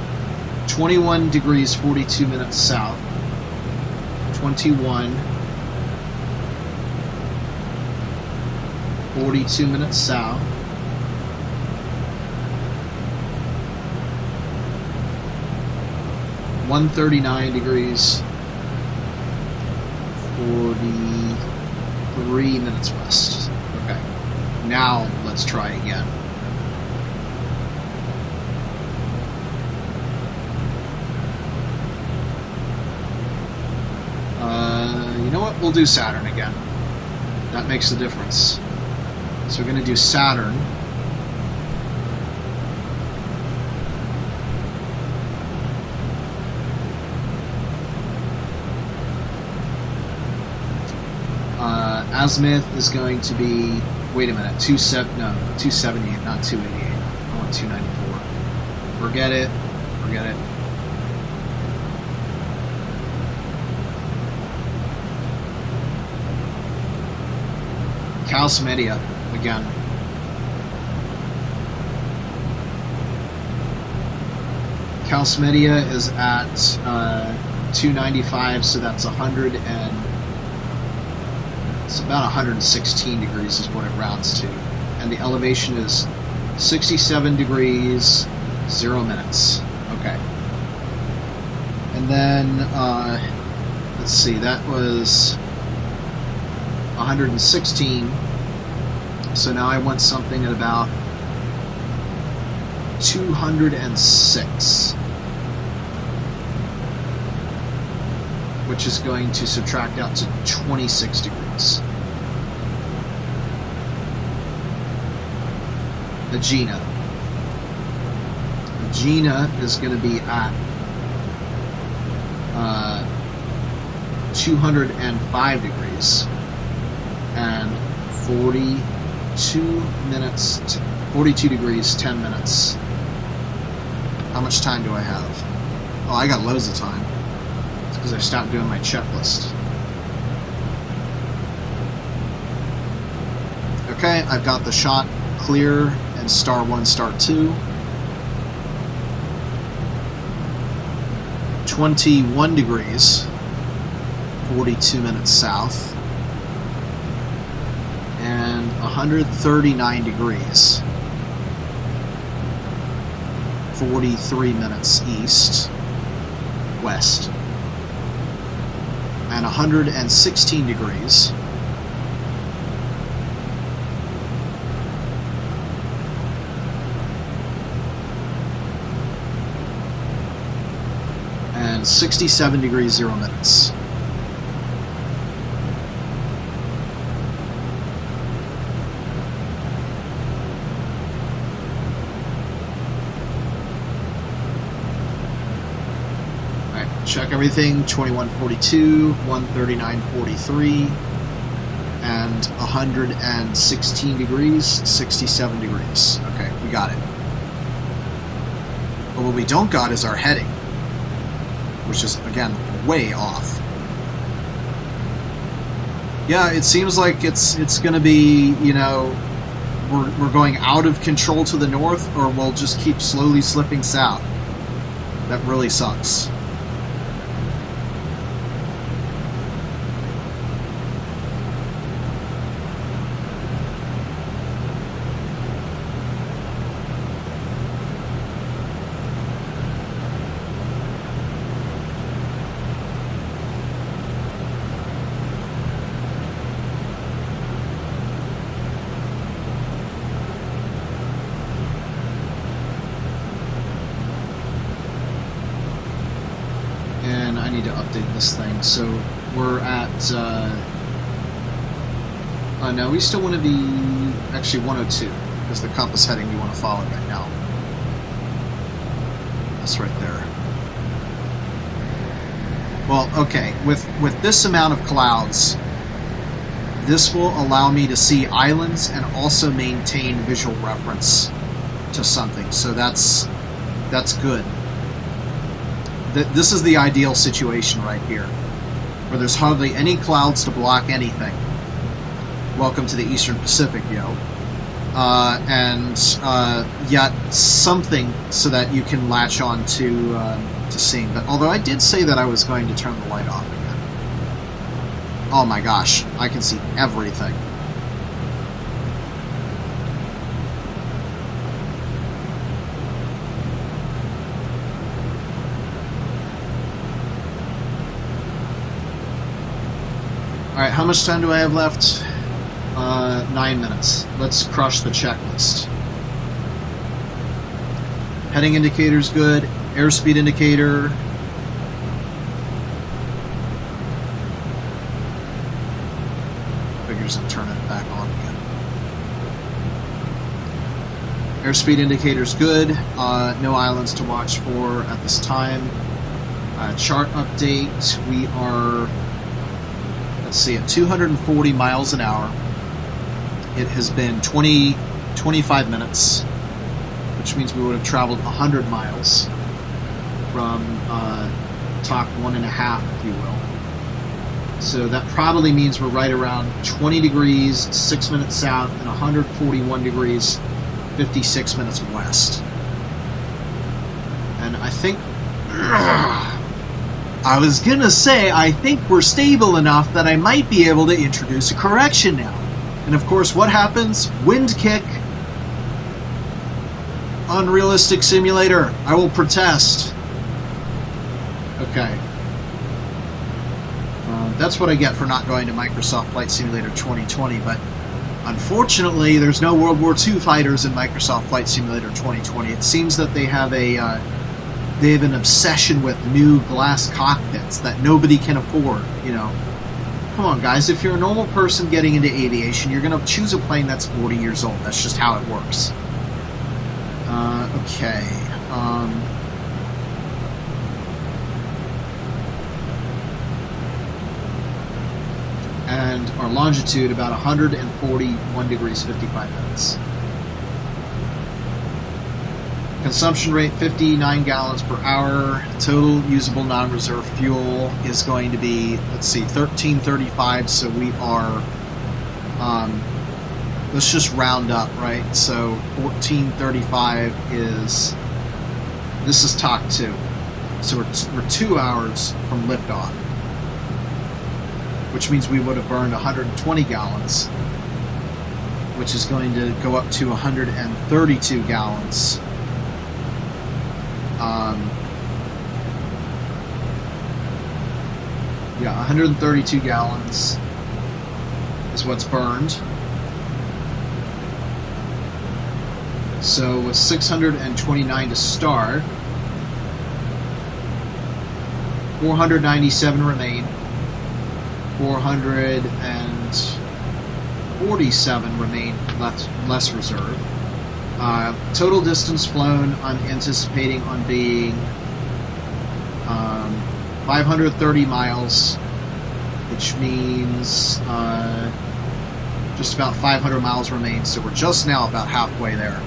21 degrees 42 minutes south. 21 42 minutes south. One thirty nine degrees forty three minutes west. Okay. Now let's try again. Uh, you know what? We'll do Saturn again. That makes a difference. So we're going to do Saturn. Uh, azimuth is going to be wait a minute two no two seventy eight not two eighty eight I want two ninety four. Forget it. Forget it. Kaus Media again. Kaus Media is at uh, 295, so that's 100 and it's about 116 degrees is what it rounds to, and the elevation is 67 degrees, zero minutes. Okay, and then uh, let's see, that was 116. So now I want something at about 206. Which is going to subtract out to 26 degrees. Agena. Gina is going to be at uh, 205 degrees and 40 42 minutes, 42 degrees, 10 minutes. How much time do I have? Oh, I got loads of time. It's because I stopped doing my checklist. Okay, I've got the shot clear and star 1, star 2. 21 degrees, 42 minutes south, and 139 degrees, 43 minutes east, west, and 116 degrees, and 67 degrees 0 minutes. Alright, check everything 2142, 139.43, and 116 degrees, 67 degrees. Okay, we got it. But what we don't got is our heading which is again way off. Yeah, it seems like it's it's going to be you know we're we're going out of control to the north, or we'll just keep slowly slipping south. That really sucks. and I need to update this thing. So we're at. Uh, uh, no, we still want to be actually 102 is the compass heading we want to follow right now. That's right there. Well, okay, with with this amount of clouds, this will allow me to see islands and also maintain visual reference to something. So that's that's good th- this is the ideal situation right here, where there's hardly any clouds to block anything. Welcome to the Eastern Pacific, yo. Uh, and uh, yet something so that you can latch on to uh, to seeing. But although I did say that I was going to turn the light off again. Oh my gosh, I can see everything. Alright, how much time do I have left? Uh, nine minutes. Let's crush the checklist. Heading indicator's good. Airspeed indicator. Figures I'm turning it back on again. Airspeed indicator's good. Uh, no islands to watch for at this time. Uh, chart update. We are let's see, at 240 miles an hour. It has been 20, 25 minutes, which means we would have traveled 100 miles from uh, Mach one and a half, if you will. So that probably means we're right around 20 degrees, 6 minutes south, and 141 degrees, 56 minutes west. And I think. I was gonna say, I think we're stable enough that I might be able to introduce a correction now. And of course, what happens? Wind kick. Unrealistic simulator. I will protest. Okay. Uh, that's what I get for not going to Microsoft Flight Simulator 2020, but unfortunately, there's no World War II fighters in Microsoft Flight Simulator 2020. It seems that they have a. Uh, they have an obsession with new glass cockpits that nobody can afford, you know. Come on, guys, if you're a normal person getting into aviation, you're going to choose a plane that's 40 years old. That's just how it works. Uh, okay. Um, and our longitude about 141 degrees 55 minutes. Consumption rate 59 gallons per hour. Total usable non reserve fuel is going to be, let's see, 1335. So we are, um, let's just round up, right? So 1435 is, this is TOC 2. So we're, we're two hours from liftoff, which means we would have burned 120 gallons, which is going to go up to 132 gallons um, yeah, 132 gallons is what's burned. So with 629 to start, 497 remain. 447 remain less, less reserve. Uh, total distance flown, I'm anticipating on being um, 530 miles, which means uh, just about 500 miles remains. So we're just now about halfway there.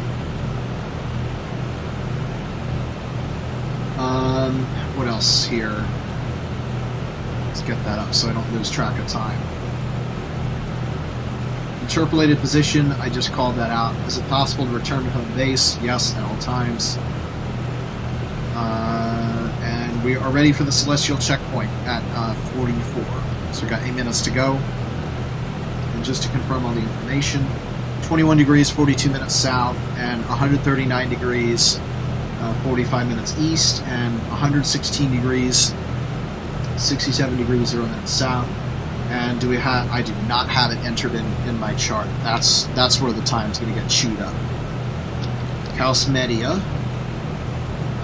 Um, what else here? Let's get that up so I don't lose track of time. Interpolated position, I just called that out. Is it possible to return to home base? Yes, at all times. Uh, and we are ready for the celestial checkpoint at uh, 44. So we've got eight minutes to go. And just to confirm all the information, 21 degrees, 42 minutes south, and 139 degrees, uh, 45 minutes east, and 116 degrees, 67 degrees, 0 minutes south and do we have I do not have it entered in, in my chart. That's that's where the time's gonna get chewed up. Kaus Media.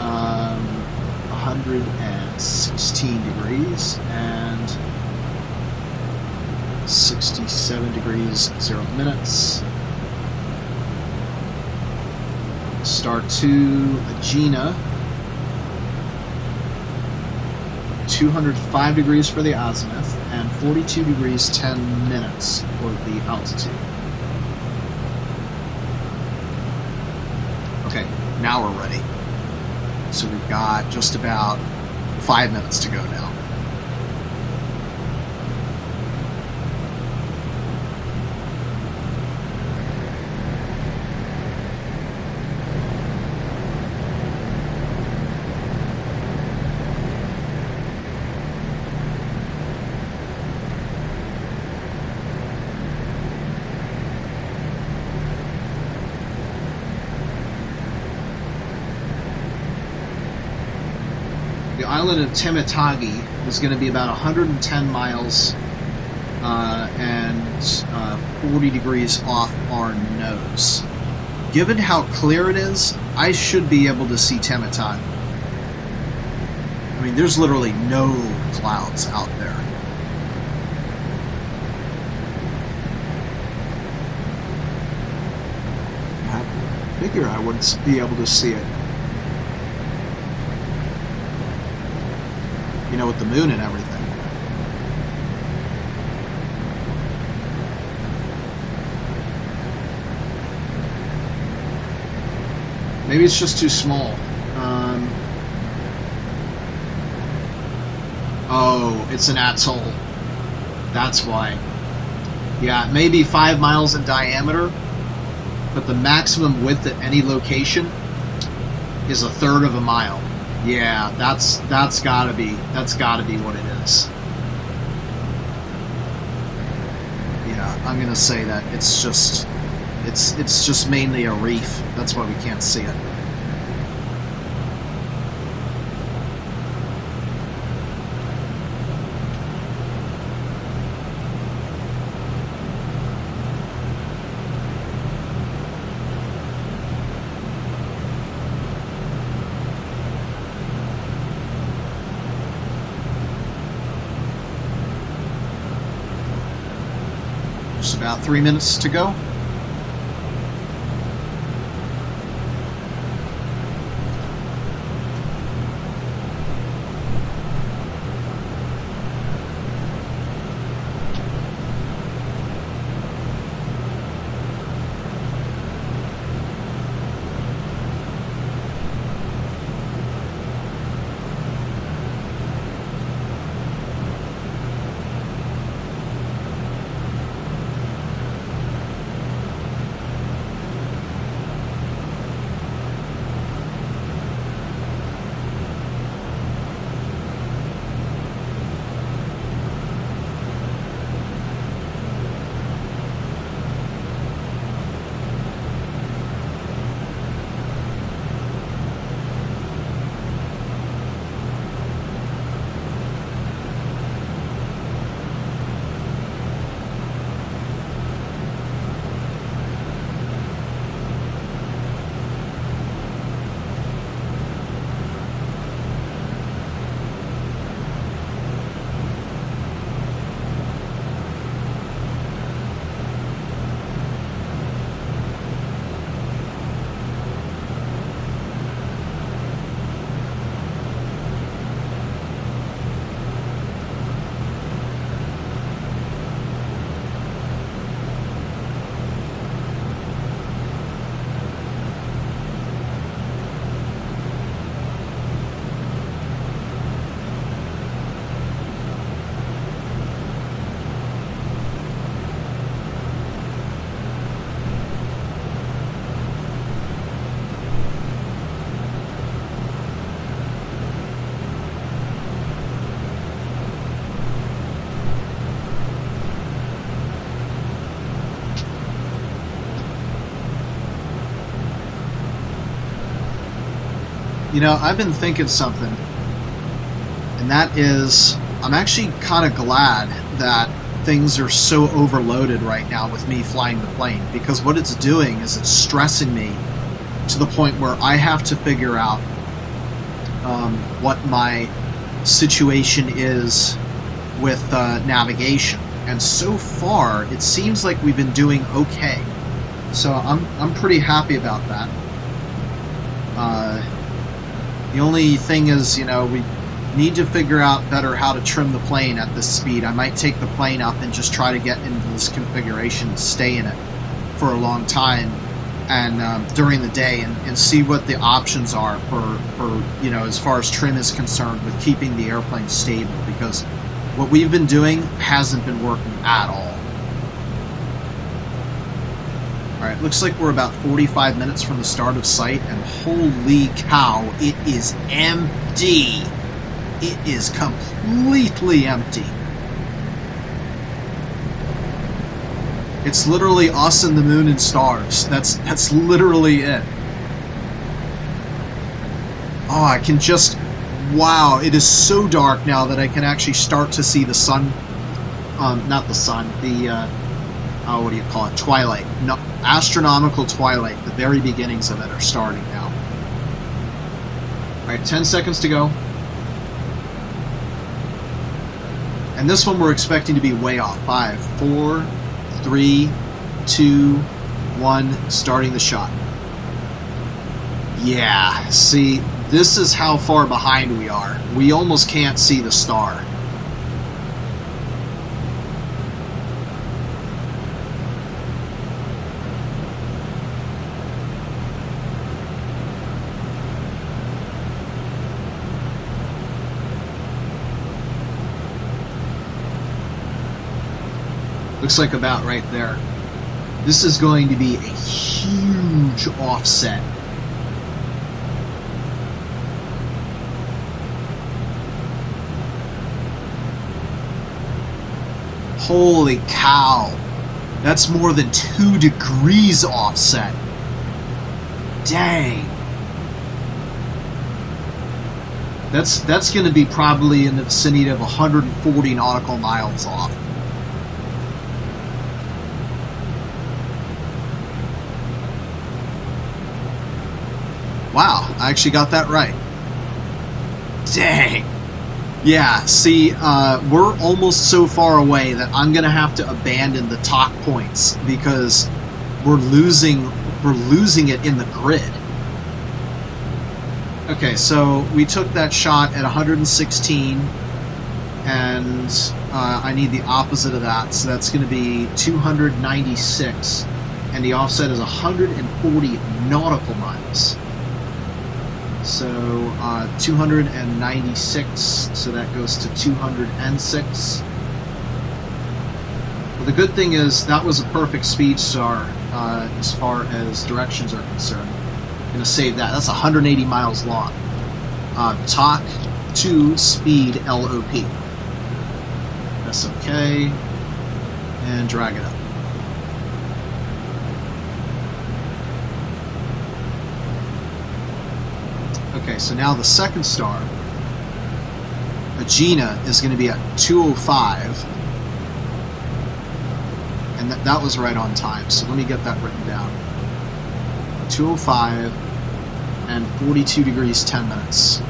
Um, 116 degrees and 67 degrees 0 minutes. Star 2 Agena 205 degrees for the azimuth 42 degrees 10 minutes for the altitude. Okay, now we're ready. So we've got just about five minutes to go now. the island of Temitagi is going to be about 110 miles uh, and uh, 40 degrees off our nose. Given how clear it is, I should be able to see Temitagi. I mean, there's literally no clouds out there. I figure I would be able to see it. You know, with the moon and everything. Maybe it's just too small. Um, oh, it's an atoll. That's why. Yeah, maybe five miles in diameter, but the maximum width at any location is a third of a mile. Yeah, that's that's gotta be that's gotta be what it is. Yeah, I'm gonna say that it's just it's it's just mainly a reef. That's why we can't see it. Just about three minutes to go. You know, I've been thinking something, and that is, I'm actually kind of glad that things are so overloaded right now with me flying the plane because what it's doing is it's stressing me to the point where I have to figure out um, what my situation is with uh, navigation. And so far, it seems like we've been doing okay. So I'm, I'm pretty happy about that. The only thing is, you know, we need to figure out better how to trim the plane at this speed. I might take the plane up and just try to get into this configuration stay in it for a long time and um, during the day and, and see what the options are for, for, you know, as far as trim is concerned with keeping the airplane stable because what we've been doing hasn't been working at all. Alright, looks like we're about 45 minutes from the start of sight, and holy cow, it is empty! It is completely empty. It's literally us and the moon and stars. That's that's literally it. Oh, I can just wow, it is so dark now that I can actually start to see the sun um not the sun, the uh oh, what do you call it? Twilight. No, astronomical twilight. The very beginnings of it are starting now. All right, 10 seconds to go. And this one we're expecting to be way off. Five, four, three, two, one, starting the shot. Yeah, see, this is how far behind we are. We almost can't see the star. Looks like about right there. This is going to be a huge offset. Holy cow. That's more than two degrees offset. Dang. That's that's going to be probably in the vicinity of 140 nautical miles off. Wow, I actually got that right. Dang. Yeah, see, uh, we're almost so far away that I'm gonna have to abandon the TOC points because we're losing we're losing it in the grid. Okay, so we took that shot at 116, and uh, I need the opposite of that, so that's going to be 296, and the offset is 140 nautical miles. So uh, 296, so that goes to 206. But the good thing is that was a perfect speed star uh, as far as directions are concerned. I'm to save that. That's 180 miles long. Uh, talk to speed LOP. Okay. And drag it up. Okay, so now the second star, Agena, is going to be at 205. And that, that was right on time, so let me get that written down. 205 and 42 degrees 10 minutes.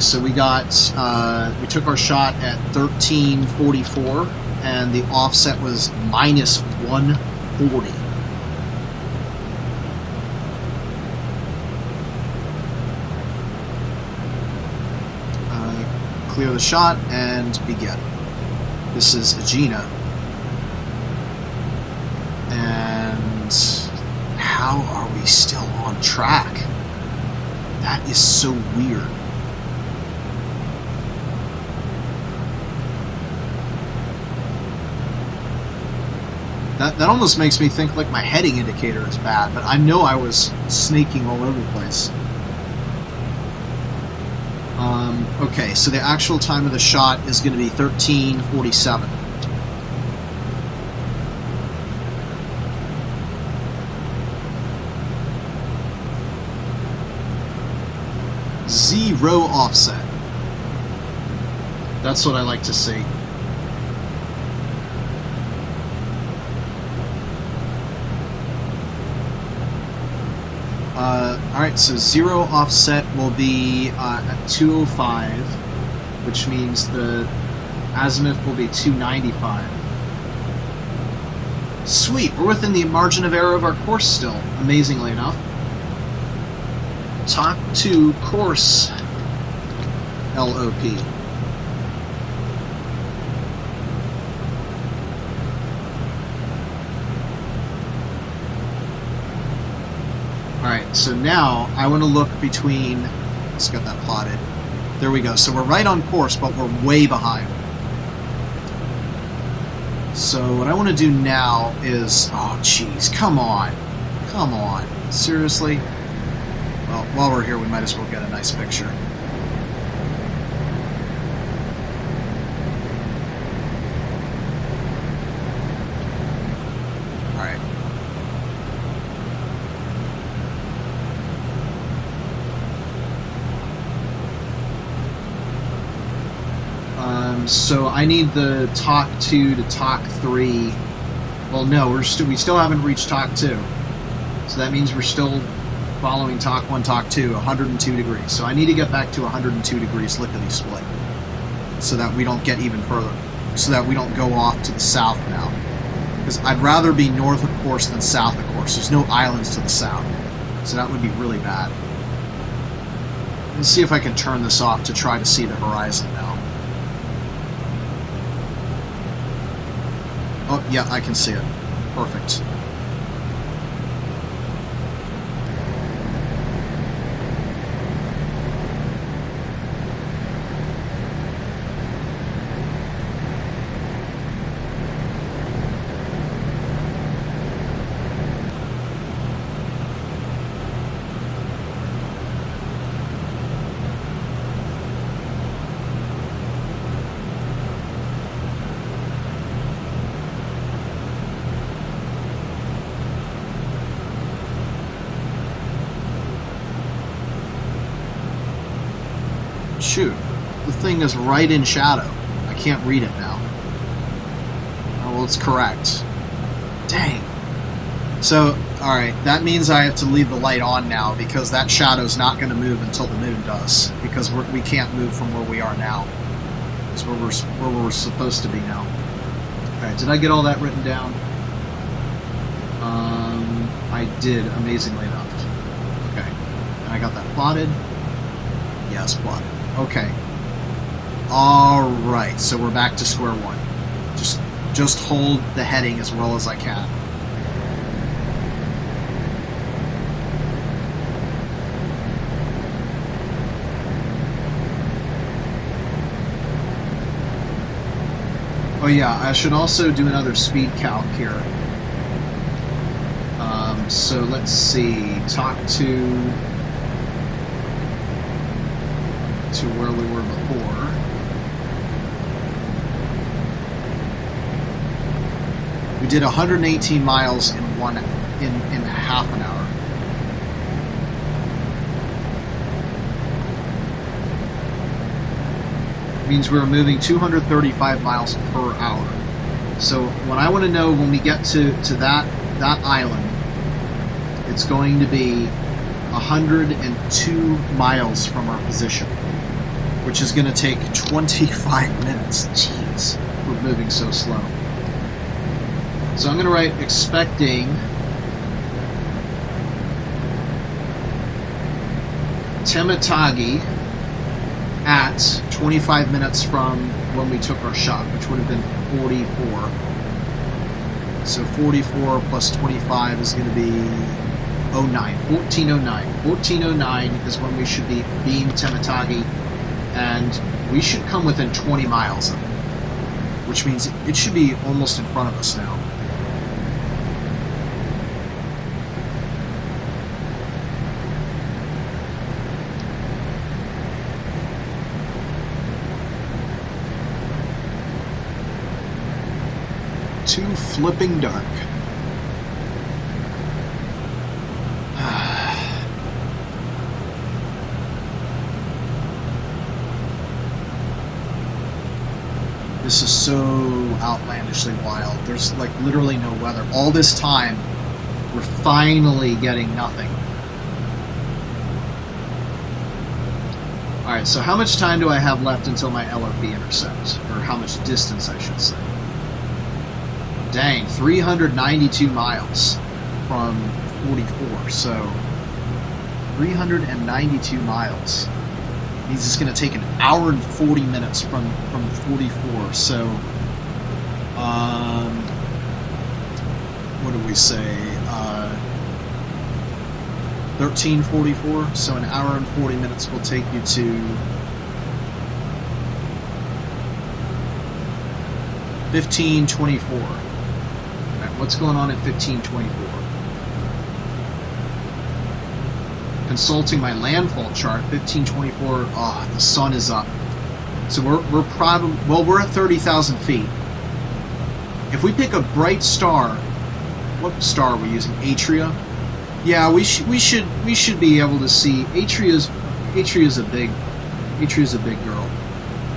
So we got uh, we took our shot at 1344, and the offset was minus 140. Uh, clear the shot and begin. This is Agena. And how are we still on track? That is so weird. That, that almost makes me think like my heading indicator is bad, but I know I was snaking all over the place. Um, okay, so the actual time of the shot is going to be 1347. Zero offset. That's what I like to see. Alright, so zero offset will be uh, at 205, which means the azimuth will be 295. Sweet, we're within the margin of error of our course still, amazingly enough. Talk to course LOP. So now I want to look between. Let's get that plotted. There we go. So we're right on course, but we're way behind. So what I want to do now is. Oh, jeez. Come on. Come on. Seriously? Well, while we're here, we might as well get a nice picture. Alright. Um, so I need the TOC two to TOC three. Well, no, we're still we still haven't reached TOC two, so that means we're still following TOC one, TOC two, 102 degrees. So I need to get back to 102 degrees lickety split, so that we don't get even further, so that we don't go off to the south now. Because I'd rather be north of course than south of course. There's no islands to the south, so that would be really bad. Let's see if I can turn this off to try to see the horizon now. Oh, yeah, I can see it. Perfect. Shoot, the thing right in shadow. I can't read it now. Oh, well, it's correct. Dang. So, alright, that means I have to leave the light on now because that shadow's not going to move until the moon does. Because we're, we can't move from where we are now. It's where we're, where we're supposed to be now. Alright, did I get all that written down? Um, I did, amazingly enough. Okay. And I got that plotted. Yes, plotted. Okay. Alright, so we're back to square one. Just just hold the heading as well as I can. Oh yeah, I should also do another speed calc here. Um, so let's see. Talk to to where we were before. We did 118 miles in one in in half an hour. means we were moving 235 miles per hour. So what I want to know when we get to, to that that island, it's going to be 102 miles from our position, which is going to take 25 minutes. Jeez, we're moving so slow. So I'm going to write expecting Tematangi at 25 minutes from when we took our shot, which would have been 44. So 44 plus 25 is going to be 09, 1409. 1409 is when we should be being Tematangi, and we should come within 20 miles of it, which means it should be almost in front of us now. flipping dark. this is so outlandishly wild. There's like literally no weather. All this time, we're finally getting nothing. Alright, so how much time do I have left until my LRB intercepts? Or how much distance, I should say. Dang, 392 miles from 44, so 392 miles. means it's going to take an hour and 40 minutes from, from 44, so um, what do we say? Uh, 1344. So an hour and 40 minutes will take you to 1524. What's going on at 1524? Consulting my landfall chart, 1524. Ah, oh, the sun is up. So we're, we're probably, well, we're at 30,000 feet. If we pick a bright star, what star are we using? Atria? Yeah, we should we should we should be able to see Atria's Atria's a big Atria's a big girl.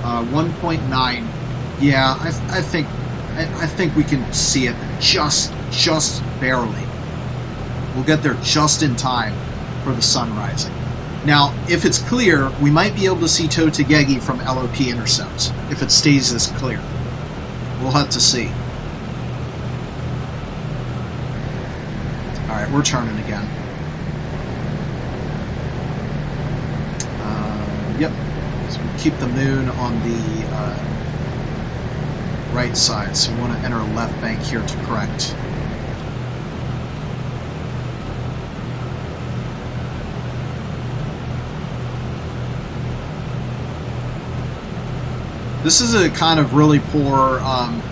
Uh, 1.9. Yeah, I, I think I, I think we can see it just just barely. We'll get there just in time for the sun rising. Now, if it's clear, we might be able to see Totegegie from LOP intercepts if it stays this clear. We'll have to see. Alright, we're turning again. Uh, yep. So we keep the moon on the uh, right side, so we want to enter left bank here to correct. This is a kind of really poor um,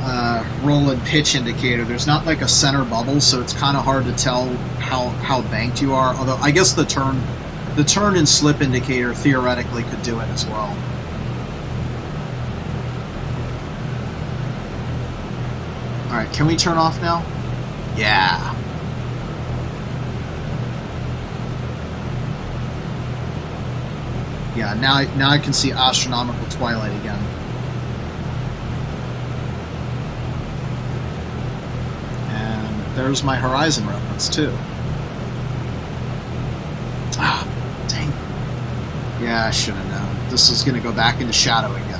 uh, roll and pitch indicator. There's not like a center bubble, so it's kind of hard to tell how how banked you are. Although I guess the turn the turn and slip indicator theoretically could do it as well. All right, can we turn off now? Yeah. Yeah, now I, now I can see astronomical twilight again. And there's my horizon reference too. Ah, dang. Yeah, I should have known. This is going to go back into shadow again.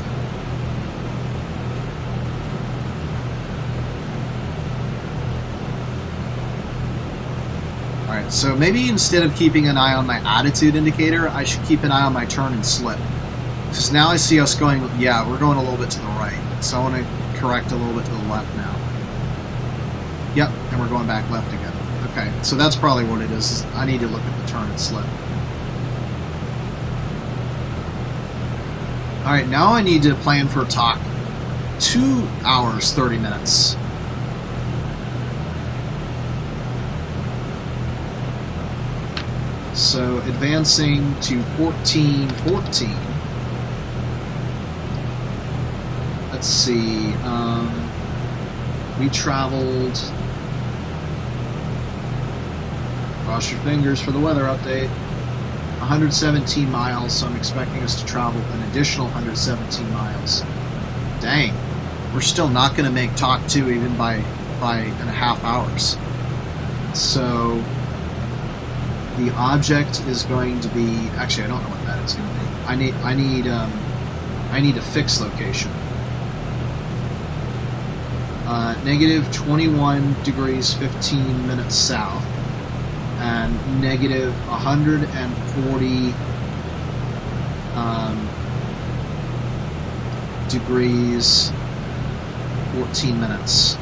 Alright, so maybe instead of keeping an eye on my attitude indicator, I should keep an eye on my turn and slip. Because now I see us going, yeah, we're going a little bit to the right. So I want to correct a little bit to the left now. Yep, and we're going back left again. Okay, so that's probably what it is. is I need to look at the turn and slip. Alright, now I need to plan for TOC. Two hours, 30 minutes. So advancing to 1414. Let's see. Um, we traveled Cross your fingers for the weather update. 117 miles, so I'm expecting us to travel an additional 117 miles. Dang, we're still not going to make TOC 2 even by, by and a half hours. So, the object is going to be, actually I don't know what that is going to be. I need, I need, um, I need a fixed location. Uh, negative 21 degrees 15 minutes south and negative 140 um, degrees 14 minutes.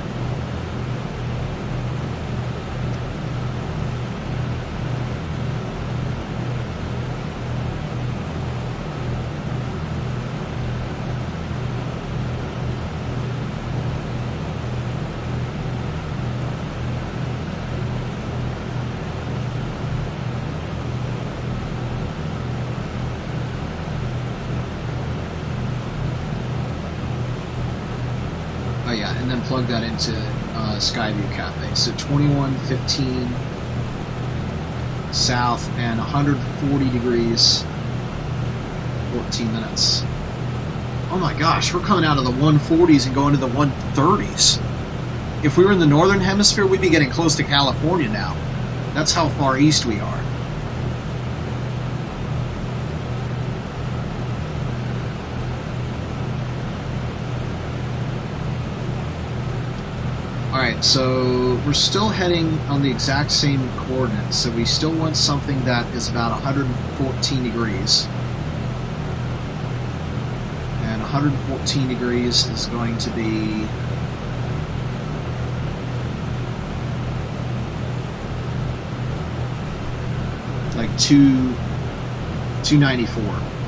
Into uh, Skyview Cafe. So 2115 south and 140 degrees, 14 minutes. Oh my gosh, we're coming out of the 140s and going to the 130s. If we were in the northern hemisphere, we'd be getting close to California now. That's how far east we are. Alright, so we're still heading on the exact same coordinates, so we still want something that is about 114 degrees. And 114 degrees is going to be like two 294.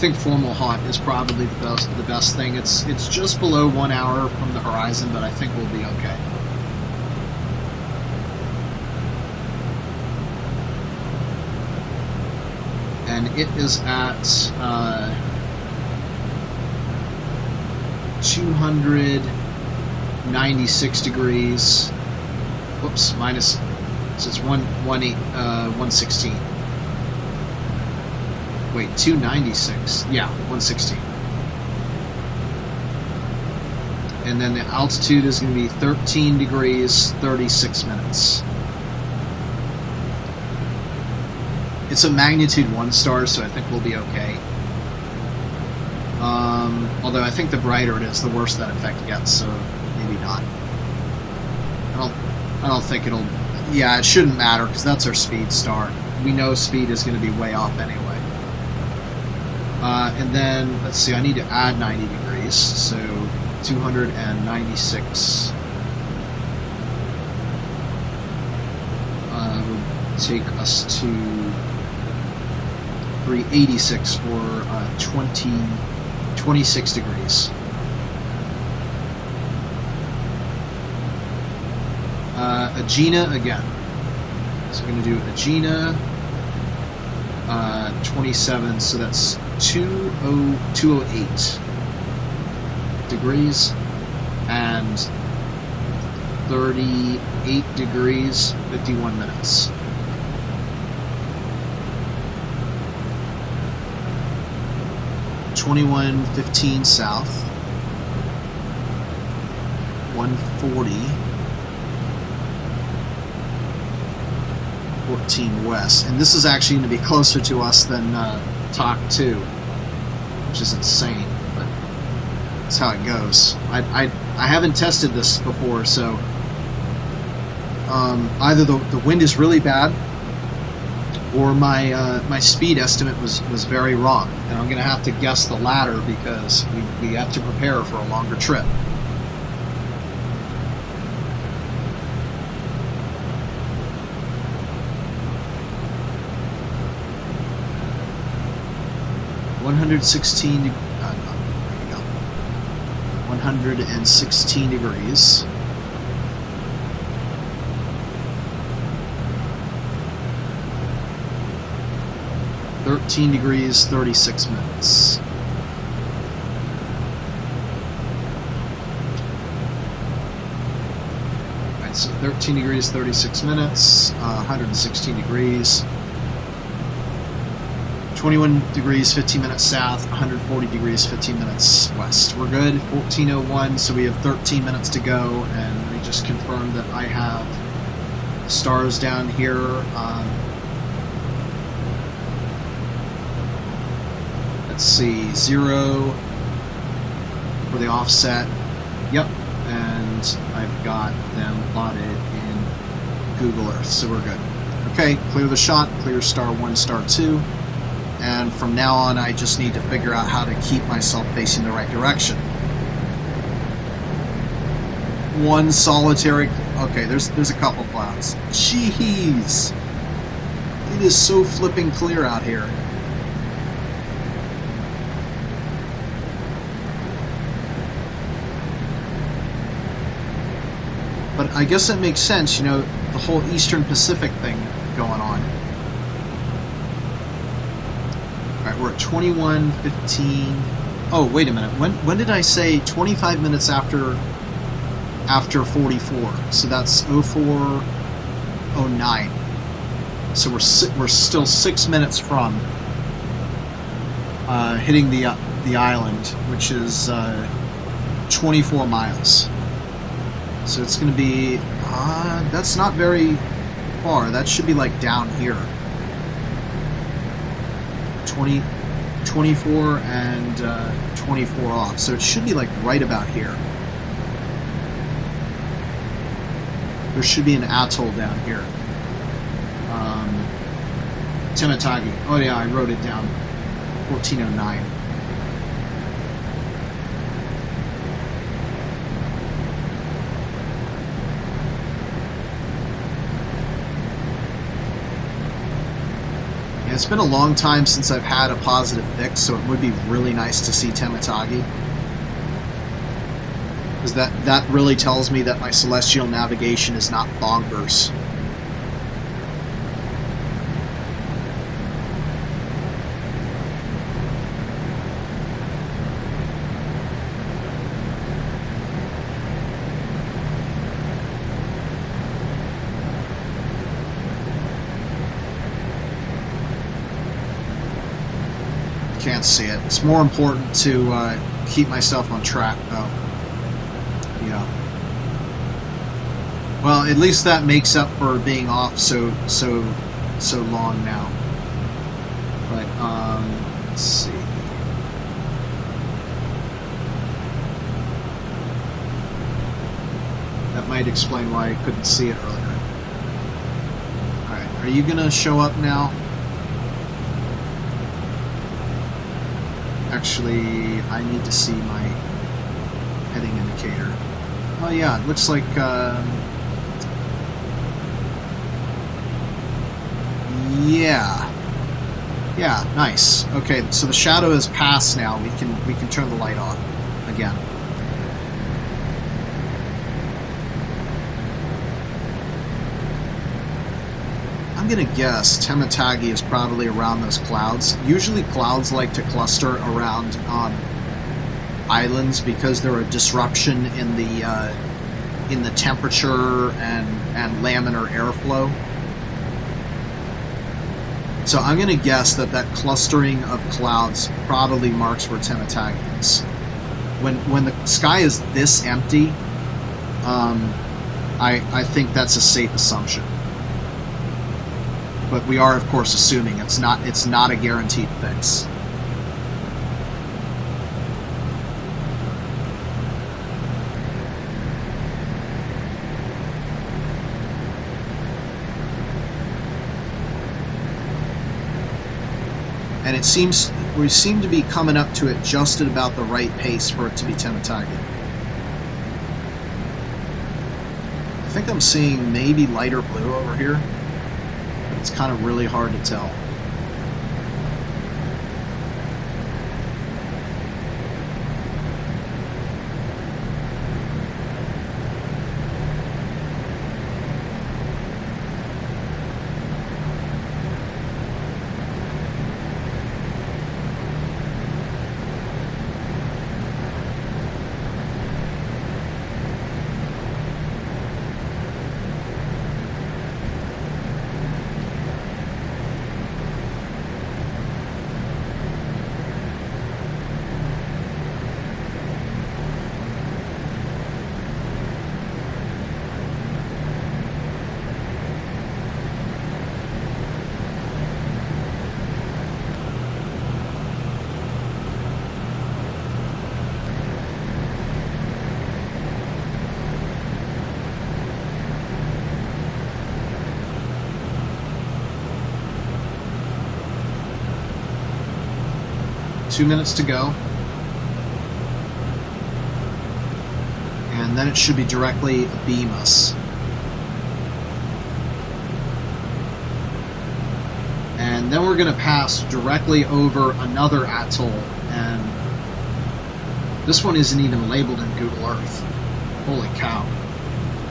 Think Fomalhaut is probably the best the best thing. It's it's just below one hour from the horizon, but I think we'll be okay. And it is at uh, 296 degrees. Whoops, minus. So it's one one eight uh, 116. Wait, 296. Yeah, 116. And then the altitude is going to be 13 degrees, 36 minutes. It's a magnitude 1 star, so I think we'll be okay. Um, although I think the brighter it is, the worse that effect gets, so maybe not. I don't, I don't think it'll... Yeah, it shouldn't matter, because that's our speed star. We know speed is going to be way off anyway. Uh, and then, let's see, I need to add 90 degrees, so 296 uh, would take us to 386 for uh, 20, 26 degrees. Uh, Agena again. So we're going to do Agena uh, 27, so that's 208 degrees and 38 degrees 51 minutes. Twenty-one fifteen south, one forty, fourteen west, and this is actually going to be closer to us than uh, TOC 2, which is insane, but that's how it goes. I, I, I haven't tested this before, so um, either the, the wind is really bad or my uh, my speed estimate was, was very wrong, and I'm going to have to guess the latter because we, we have to prepare for a longer trip. 116 uh, there we go 116 degrees Thirteen degrees, thirty-six minutes. Alright, so thirteen degrees, thirty-six minutes, uh, one hundred and sixteen degrees. 21 degrees, 15 minutes south, 140 degrees, 15 minutes west. We're good. 1401, so we have 13 minutes to go, and me just confirmed that I have stars down here. Um, let's see, zero for the offset. Yep, and I've got them plotted in Google Earth, so we're good. Okay, clear the shot, clear star one, star two and from now on I just need to figure out how to keep myself facing the right direction. one solitary. Okay, there's there's a couple clouds. Jeez, it is so flipping clear out here. But I guess that makes sense, you know, the whole Eastern Pacific thing 21, 15. Oh, wait a minute. When when did I say 25 minutes after after 44? So that's 04, 09. So we're si we're still six minutes from uh, hitting the uh, the island, which is uh, 24 miles. So it's going to be uh, that's not very far. That should be like down here. 20. 24 and uh, 24 off. So it should be like right about here. There should be an atoll down here. Um, Tematangi. Oh yeah, I wrote it down. 1409. Yeah, it's been a long time since I've had a positive fix, so it would be really nice to see Tematangi. Because that, that really tells me that my celestial navigation is not bonkers. See it. It's more important to uh, keep myself on track, though. Yeah. Well, at least that makes up for being off so so so long now. But um, let's see. That might explain why I couldn't see it earlier. Alright, are you gonna show up now? Actually, I need to see my heading indicator. Oh yeah, it looks like um, yeah, yeah, nice. Okay, so the shadow is past now. We can we can turn the light on again. I'm gonna guess Tematangi is probably around those clouds. Usually, clouds like to cluster around um, islands because they're a disruption in the uh, in the temperature and and laminar airflow. So I'm going to guess that that clustering of clouds probably marks where Tematangi is. When when the sky is this empty, um, I I think that's a safe assumption. But we are, of course, assuming it's not it's not a guaranteed fix. and it seems we seem to be coming up to it just at about the right pace for it to be Tematangi. I think I'm seeing maybe lighter blue over here, it's kind of really hard to tell. Two minutes to go. And then it should be directly abeam us. And then we're going to pass directly over another atoll, and this one isn't even labeled in Google Earth. Holy cow.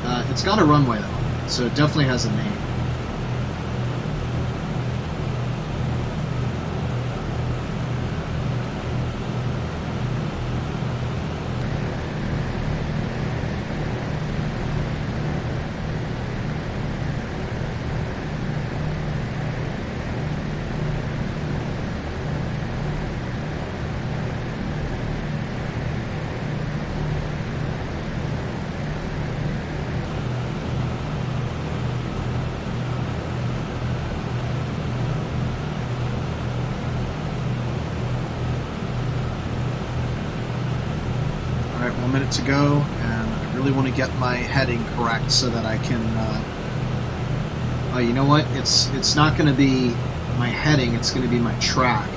Uh, it's got a runway though, so it definitely has a name. Alright, one minute to go, and I really want to get my heading correct so that I can. Uh... Oh, you know what? It's it's not going to be my heading; it's going to be my track.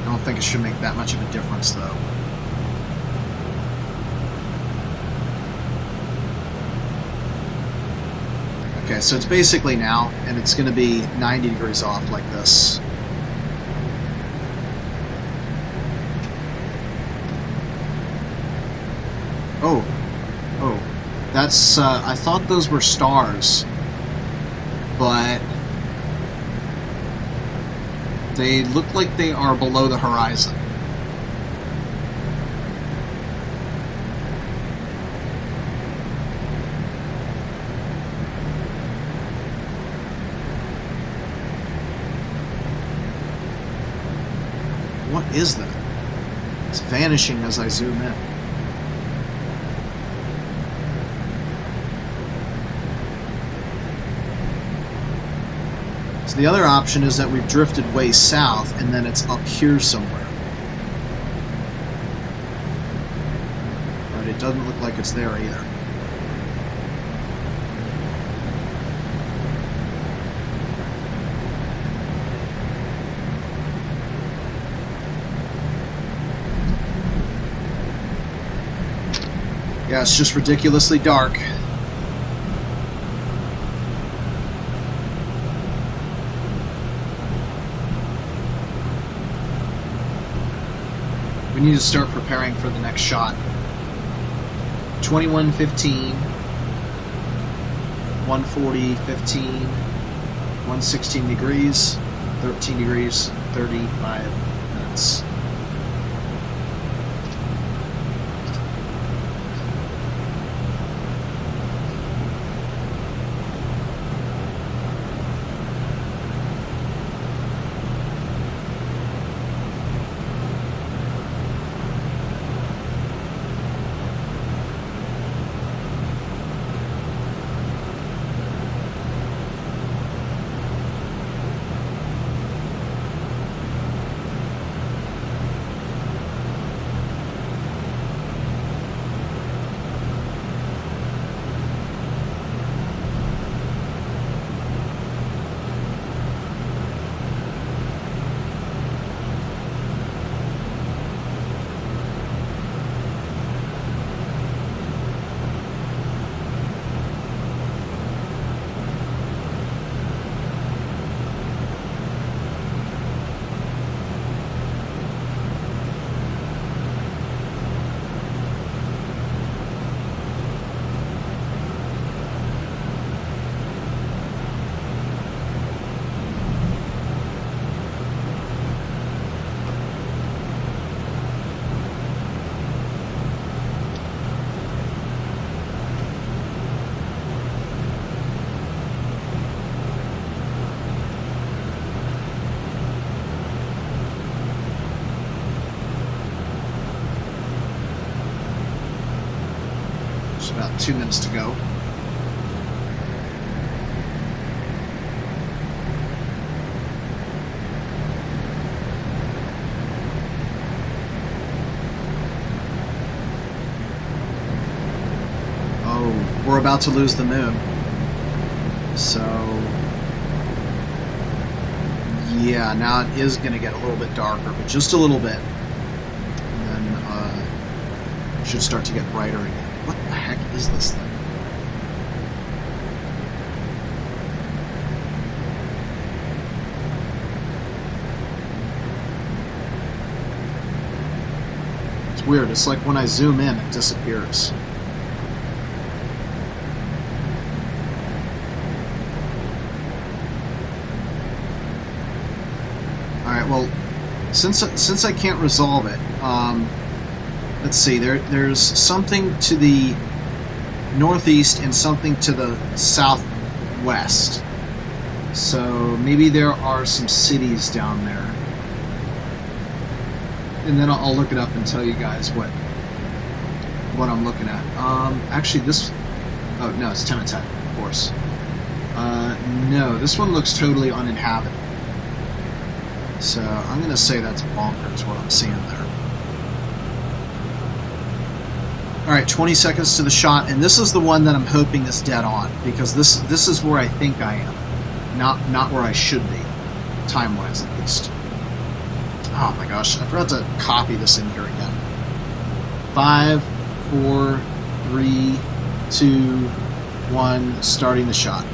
I don't think it should make that much of a difference, though. Okay, so it's basically now, and it's going to be 90 degrees off like this. Oh, oh, that's, uh, I thought those were stars, but they look like they are below the horizon. What is that? It's vanishing as I zoom in. So the other option is that we've drifted way south and then it's up here somewhere. But it doesn't look like it's there either. Yeah, it's just ridiculously dark. We need to start preparing for the next shot. 2115, 140, 15, 116 degrees, 13 degrees, 35 minutes. To lose the moon. So, Yeah, now it is going to get a little bit darker, but just a little bit. And then uh, should start to get brighter again. What the heck is this thing? It's weird. It's like when I zoom in, it disappears. Alright, well, since since I can't resolve it, um, let's see. There there's something to the northeast and something to the southwest. So maybe there are some cities down there, and then I'll, I'll look it up and tell you guys what what I'm looking at. Um, actually, this oh no, it's Tematech, of course. Uh, no, this one looks totally uninhabited. So I'm going to say that's bonkers what I'm seeing there. Alright, 20 seconds to the shot, and this is the one that I'm hoping is dead on, because this this is where I think I am, not not where I should be, time-wise at least. Oh my gosh, I forgot to copy this in here again. Five, four, three, two, one, starting the shot.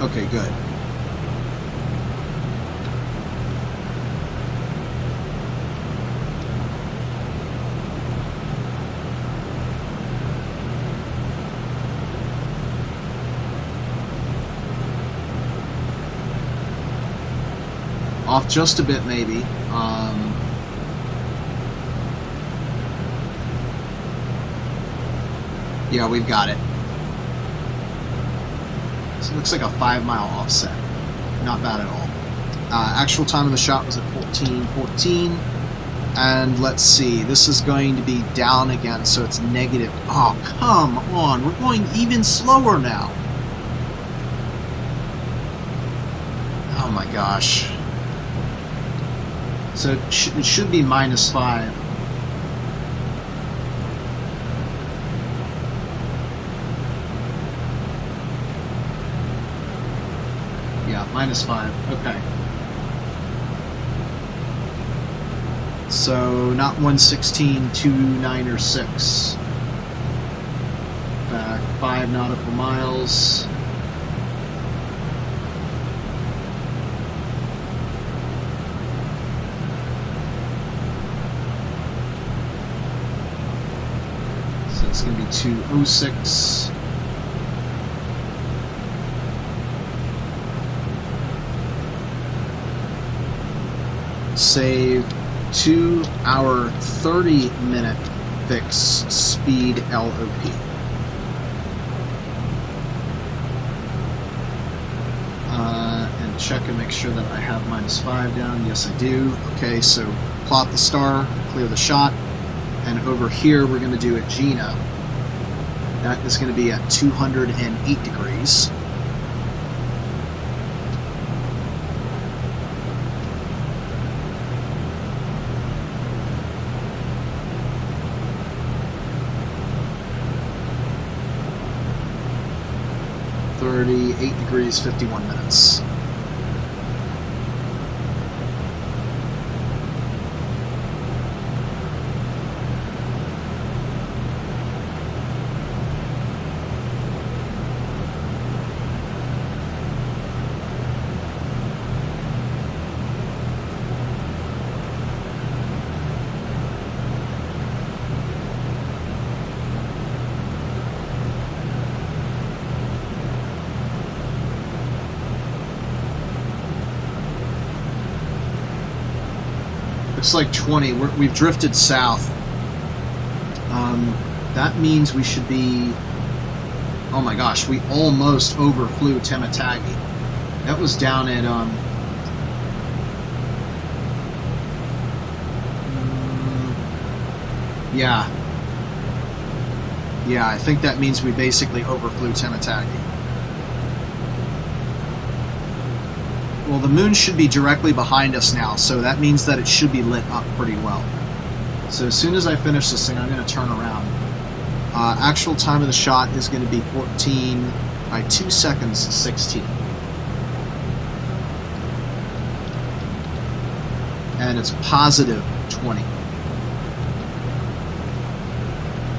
Okay, good. Off just a bit maybe. Um, yeah, we've got it. So it looks like a five mile offset. Not bad at all. Uh, actual time of the shot was at 14.14. And let's see, this is going to be down again, so it's negative. Oh, come on, we're going even slower now. Oh my gosh. So it, sh it should be minus 5. Yeah, minus 5. Okay. So not 116, 2, 9, or 6. Back 5 nautical miles. To be 206. Save 2 hour 30 minute fix speed LOP. Uh, and check and make sure that I have minus 5 down. Yes, I do. Okay, so plot the star, clear the shot, and over here we're going to do Agena. That is going to be at 208 degrees. Thirty-eight degrees, fifty-one minutes. Looks like 20. We're, we've drifted south. Um, that means we should be... Oh my gosh, we almost overflew Tematangi. That was down at... Um, mm, yeah. Yeah, I think that means we basically overflew Tematangi. Well, the moon should be directly behind us now, so that means that it should be lit up pretty well. So as soon as I finish this thing, I'm going to turn around. Uh, actual time of the shot is going to be 14 by 2 seconds 16. and it's positive 20.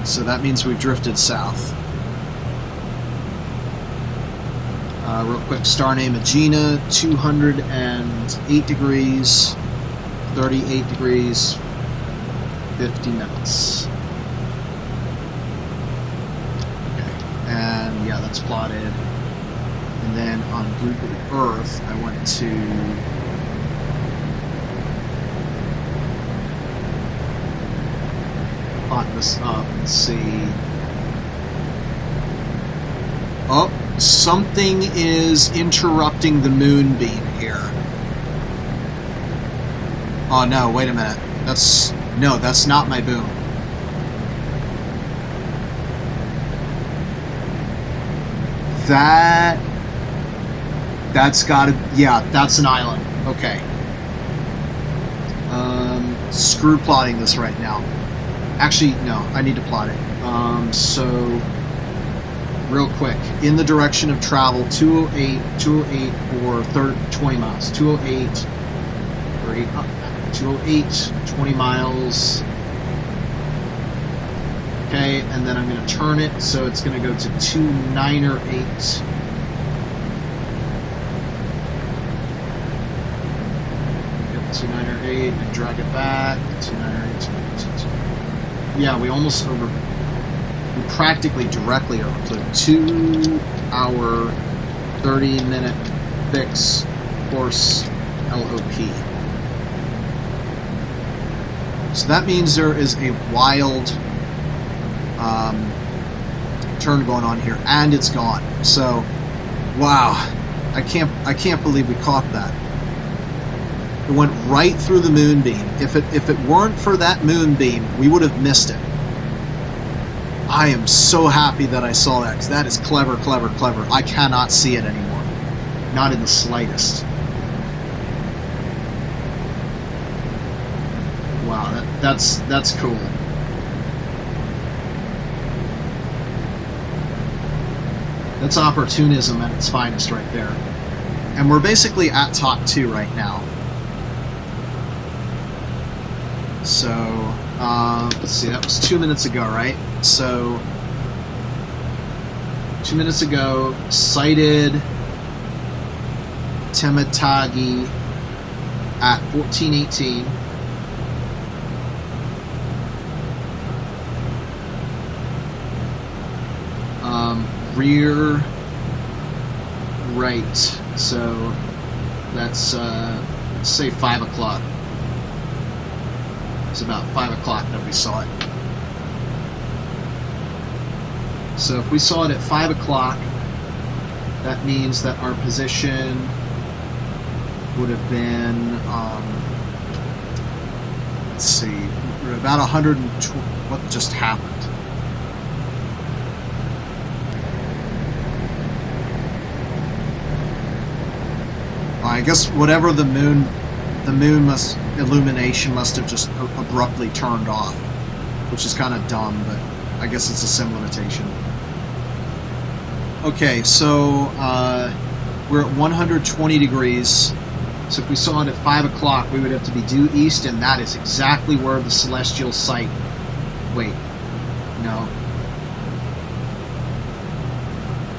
So that means we've drifted south. Uh, real quick, star name Agena, 208 degrees, 38 degrees, 50 minutes. Okay, and yeah, that's plotted. And then on Google Earth, I went to plot this up and see. Oh, something is interrupting the moonbeam here. Oh no, wait a minute. That's no, that's not my boom. That that's gotta yeah, that's an island. Okay. Um screw plotting this right now. Actually, no, I need to plot it. Um so real quick. In the direction of travel 208 208 or 30, 20 miles. 208 or 8, uh, 208 20 miles Okay, and then I'm going to turn it so it's going to go to 298. Yep, 298 and drag it back. 298. Yeah, we almost over. Practically directly overflew. Two hour, 30 minute fix course LOP. So that means there is a wild um, turn going on here, and it's gone. So, wow, I can't I can't believe we caught that. It went right through the moonbeam. If it if it weren't for that moonbeam, we would have missed it. I am so happy that I saw that because that is clever, clever, clever. I cannot see it anymore, not in the slightest. Wow, that, that's that's cool. That's opportunism at its finest right there. And we're basically at top two right now. So, uh, let's see, that was two minutes ago, right? So, two minutes ago, sighted Tematangi at 1418. Um, rear right. So that's uh, say five o'clock. It's about five o'clock that we saw it. So if we saw it at five o'clock, that means that our position would have been, um, let's see, we're about 120. What just happened? I guess whatever the moon, the moon must illumination must have just abruptly turned off, which is kind of dumb, but I guess it's a sim limitation. Okay, so uh, we're at 120 degrees. So if we saw it at 5 o'clock, we would have to be due east, and that is exactly where the celestial site. Wait. No.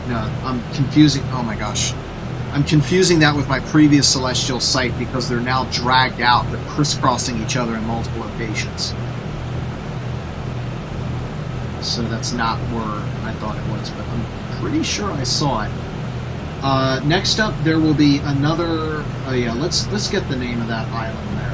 No, I'm confusing. Oh my gosh. I'm confusing that with my previous celestial site because they're now dragged out. They're crisscrossing each other in multiple locations. So that's not where I thought it was, but I'm pretty sure I saw it. Uh, next up, there will be another. Oh yeah, let's let's get the name of that island.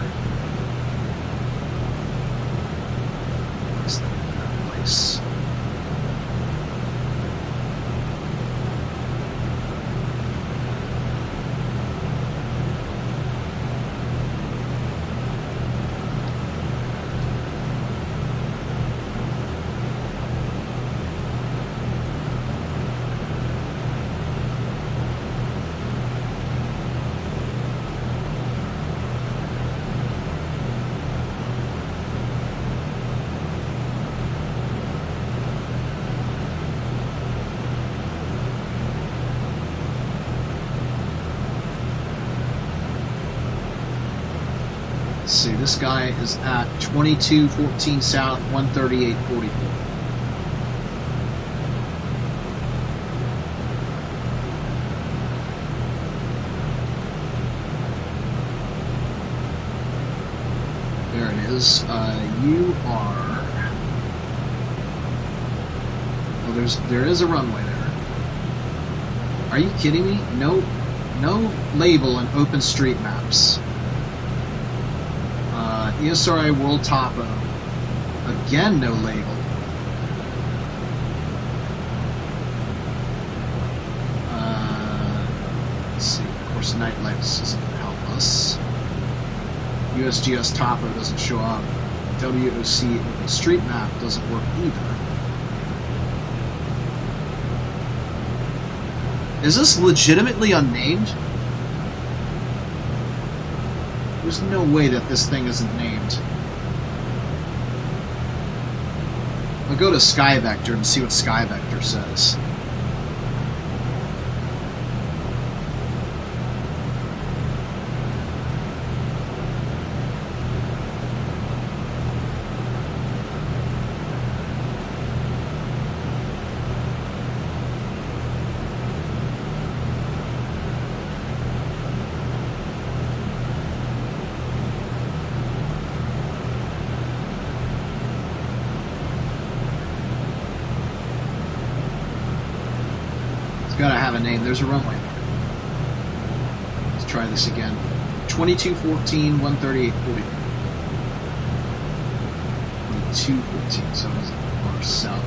Guy is at 2214 south, 13844. There it is. Uh, you are. Oh, there's there is a runway there. Are you kidding me? No, no label in Open Street Uh, ESRI World Topo. Again, no label. Uh, let's see. Of course, Nightlights doesn't help us. USGS Topo doesn't show up. WOC Street Map doesn't work either. Is this legitimately unnamed? There's no way that this thing isn't named. I'll go to SkyVector and see what SkyVector says. It's gotta have a name. There's a runway. Let's try this again. 2214, 138, 40. 2214, so it's far south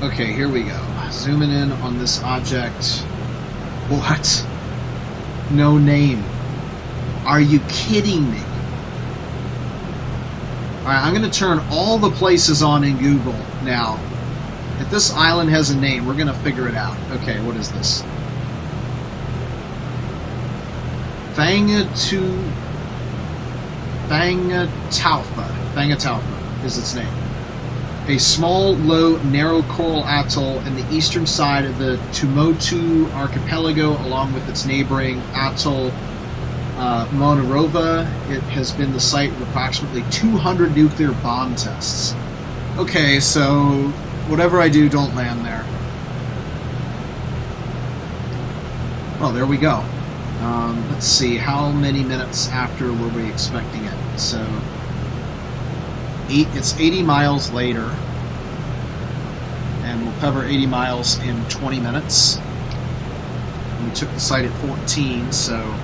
now. Okay, here we go. Zooming in on this object. What? No name. Are you kidding me? Alright, I'm going to turn all the places on in Google now. This island has a name, we're going to figure it out. Okay, what is this? Fangatu... Fangataufa. Fangataufa is its name. A small, low, narrow coral atoll in the eastern side of the Tuamotu archipelago, along with its neighboring atoll uh. It has been the site of approximately 200 nuclear bomb tests. Okay, so whatever I do, don't land there. Well, there we go. Um, let's see, how many minutes after were we expecting it? So, eight, it's 80 miles later, and we'll cover 80 miles in 20 minutes. We took the site at 14, so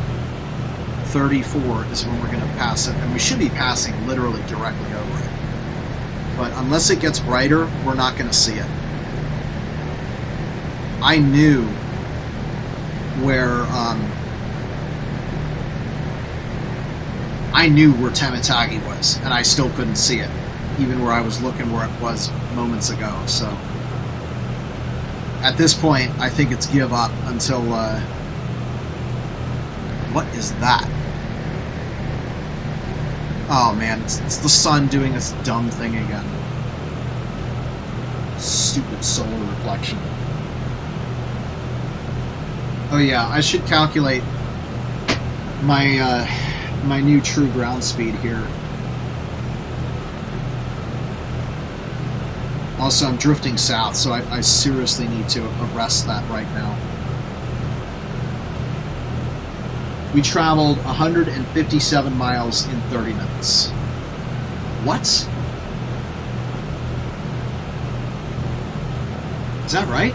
34 is when we're going to pass it, and we should be passing literally directly over. But unless it gets brighter, we're not going to see it. I knew where um, I knew where Tematangi was, and I still couldn't see it, even where I was looking where it was moments ago. So at this point, I think it's give up until. Uh, what is that? Oh man, it's, it's the sun doing this dumb thing again. Stupid solar reflection. Oh yeah, I should calculate my uh, my new true ground speed here. Also, I'm drifting south, so I, I seriously need to arrest that right now. We traveled 157 miles in 30 minutes. What? Is that right?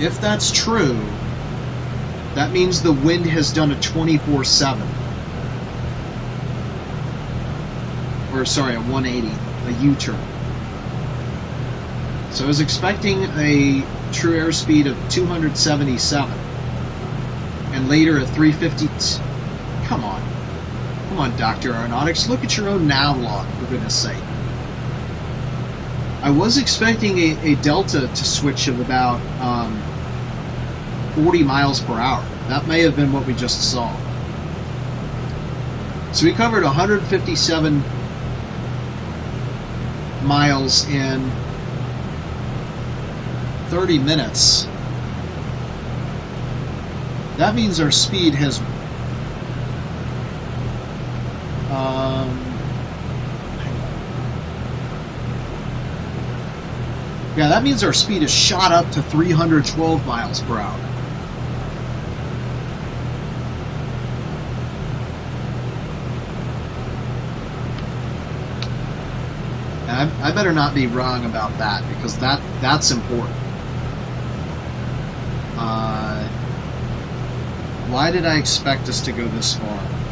If that's true, that means the wind has done a 24 7. Or, sorry, a 180, a U turn. So I was expecting a true airspeed of 277. And later a 350. Come on. Come on, Dr. Aeronautics. Look at your own nav log, for goodness sake. I was expecting a, a delta to switch of about um, 40 miles per hour. That may have been what we just saw. So we covered 157 miles in 30 minutes. That means our speed has. Um, yeah, that means our speed has shot up to 312 miles per hour. I, I better not be wrong about that because that that's important. Uh, why did I expect us to go this far?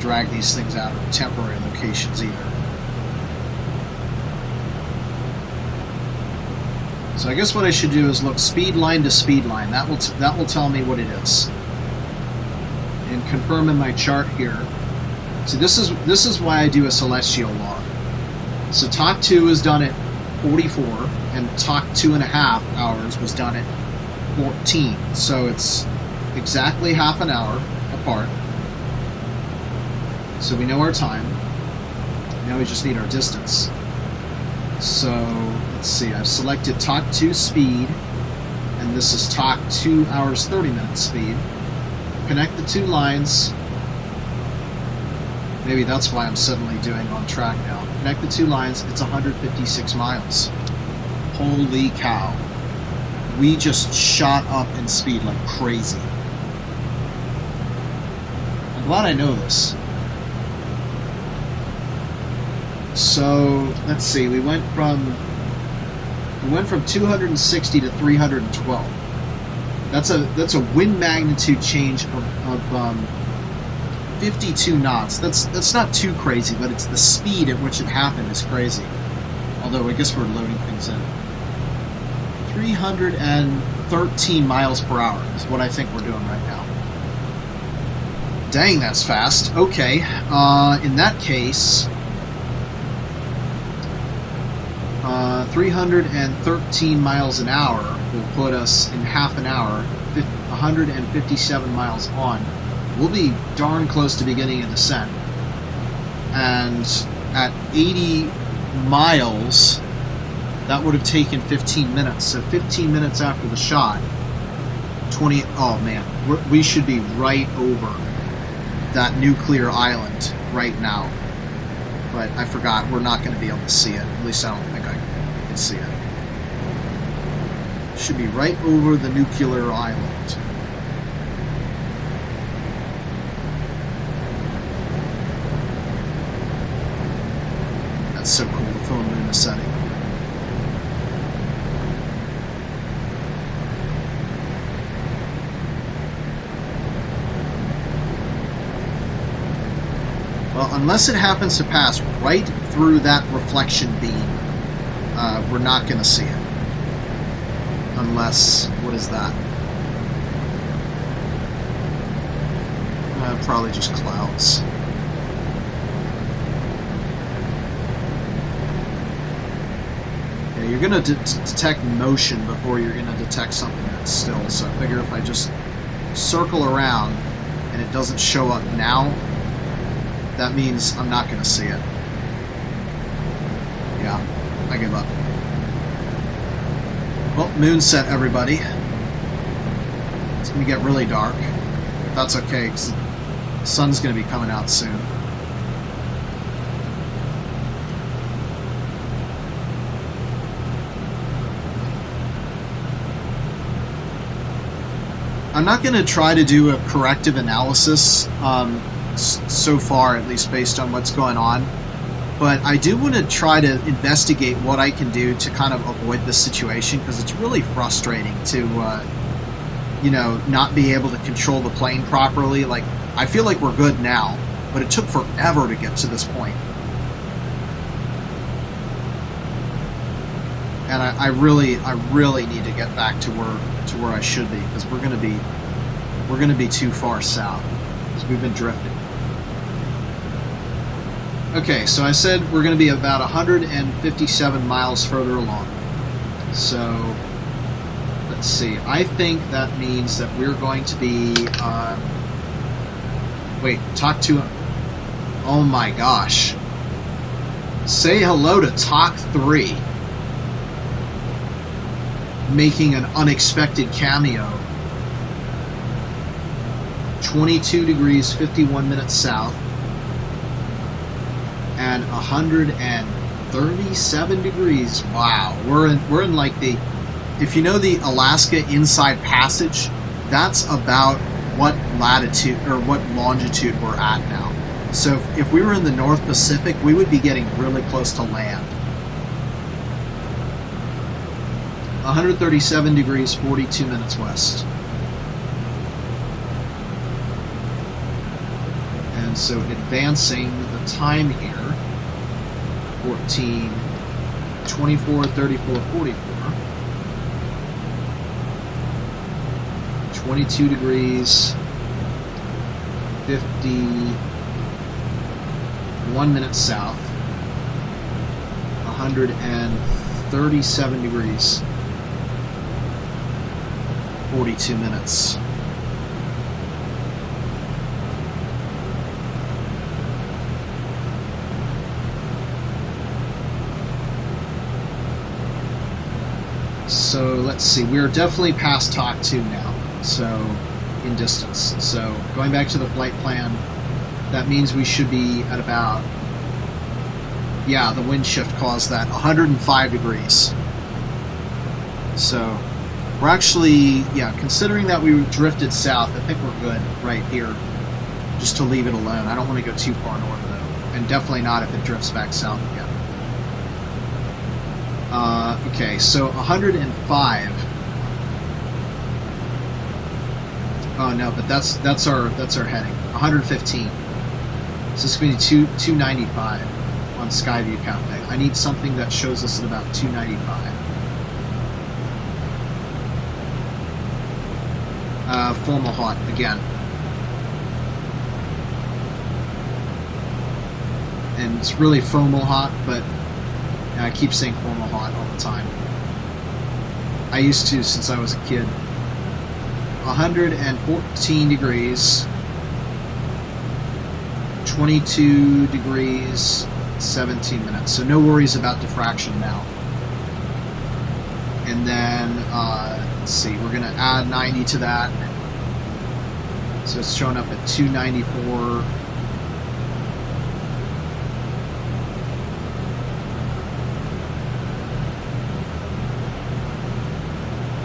dragged these things out of temporary So I guess what I should do is look speed line to speed line. That will that will tell me what it is, and confirm in my chart here. So this is this is why I do a celestial log. So TOC two is done at 44, and TOC two and a half hours was done at 14. So it's exactly half an hour apart. So we know our time. Now we just need our distance. So let's see, I've selected TOC 2 speed, and this is TOC 2 hours 30 minutes speed. Connect the two lines. Maybe that's why I'm suddenly doing on track now. Connect the two lines, it's 156 miles. Holy cow. We just shot up in speed like crazy. I'm glad I know this. So let's see. We went from we went from 260 to 312. That's a that's a wind magnitude change of, of um, 52 knots. That's that's not too crazy, but it's the speed at which it happened is crazy. Although I guess we're loading things in. 313 miles per hour is what I think we're doing right now. Dang, that's fast. Okay, uh, in that case, uh, 313 miles an hour will put us in half an hour, 157 miles on. We'll be darn close to beginning a descent. And at 80 miles, that would have taken 15 minutes. So 15 minutes after the shot, 20. Oh man, we should be right over that nuclear island right now. But I forgot, we're not going to be able to see it. At least I don't can see it. Should be right over the nuclear island. That's so cool, the moon is setting. Well, unless it happens to pass right through that reflection beam, uh, we're not going to see it. Unless, what is that? Uh, probably just clouds. Yeah, you're going to de- detect motion before you're going to detect something that's still. So I figure if I just circle around and it doesn't show up now, that means I'm not going to see it. I give up. Well, moon set, everybody. It's going to get really dark. But that's okay, because the sun's going to be coming out soon. I'm not going to try to do a corrective analysis um, so far, at least based on what's going on. But I do want to try to investigate what I can do to kind of avoid this situation because it's really frustrating to, uh, you know, not be able to control the plane properly. Like, I feel like we're good now, but it took forever to get to this point. and I, I really, I really need to get back to where to where I should be because we're gonna be, we're gonna be too far south because we've been drifting. Okay, so I said we're going to be about 157 miles further along. So, let's see. I think that means that we're going to be. Um, wait, talk to. Oh my gosh. Say hello to TOC 3. Making an unexpected cameo. 22 degrees, 51 minutes south and 137 degrees. Wow, we're in we're in like the if you know the Alaska Inside Passage, that's about what latitude or what longitude we're at now. So if, if we were in the North Pacific, we would be getting really close to land. 137 degrees, 42 minutes west. And so advancing the time here 14, 24, 34, 44. 22 degrees, 51 minutes south, 137 degrees, 42 minutes. So let's see, we're definitely past TOC 2 now, so in distance. So going back to the flight plan, that means we should be at about, yeah, the wind shift caused that, 105 degrees. So we're actually, yeah, considering that we drifted south, I think we're good right here, just to leave it alone. I don't want to go too far north, though, and definitely not if it drifts back south again. Uh, okay, so 105. Oh no, but that's that's our that's our heading. 115. So it's going to be two 295 on Skyview Cafe. I need something that shows us at about 295. Uh, Fomalhaut again. And it's really Fomalhaut, but I keep saying Fomalhaut all the time. I used to since I was a kid. 114 degrees, 22 degrees, 17 minutes. So no worries about diffraction now. And then, uh, let's see, we're going to add 90 to that. So it's showing up at 294.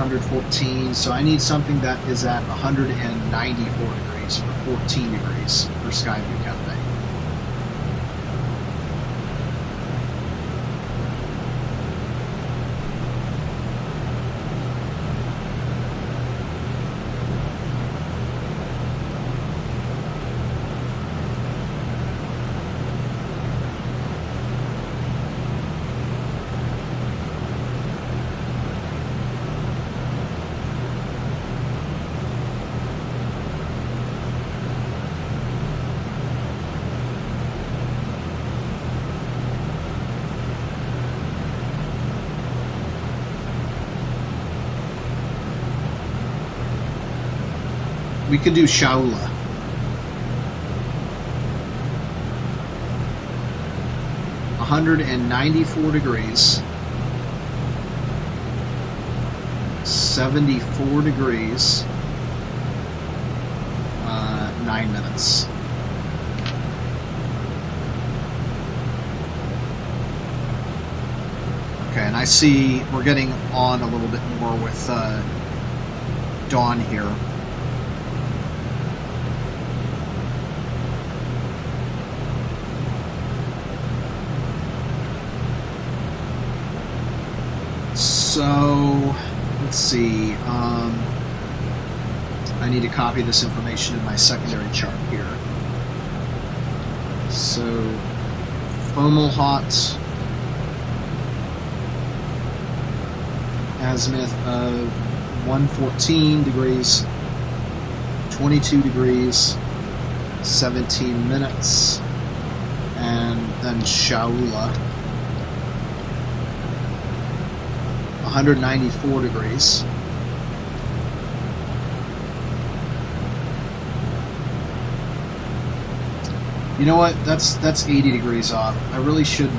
114, so I need something that is at 194 degrees or 14 degrees for Skyview. We could do Shaula. hundred and ninety-four degrees, seventy-four degrees, uh, nine minutes. Okay, and I see we're getting on a little bit more with uh, Dawn here. So, let's see. Um, I need to copy this information in my secondary chart here. So, Fomalhaut, azimuth of 114 degrees, 22 degrees, 17 minutes, and then Shaula. 194 degrees. You know what? That's that's 80 degrees off. I really should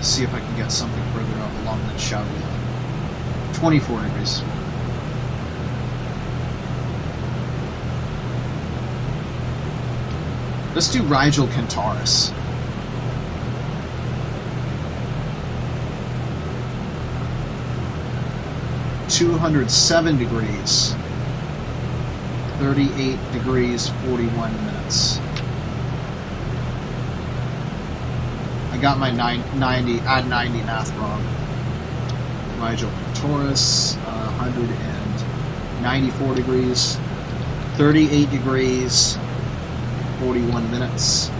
see if I can get something further up along that shadow line. 24 degrees. Let's do Rigil Kentaurus. 207 degrees. 38 degrees, 41 minutes. I got my 90, add 90 math wrong. Rigil Kentaurus, uh, 194 degrees, 38 degrees, 41 minutes.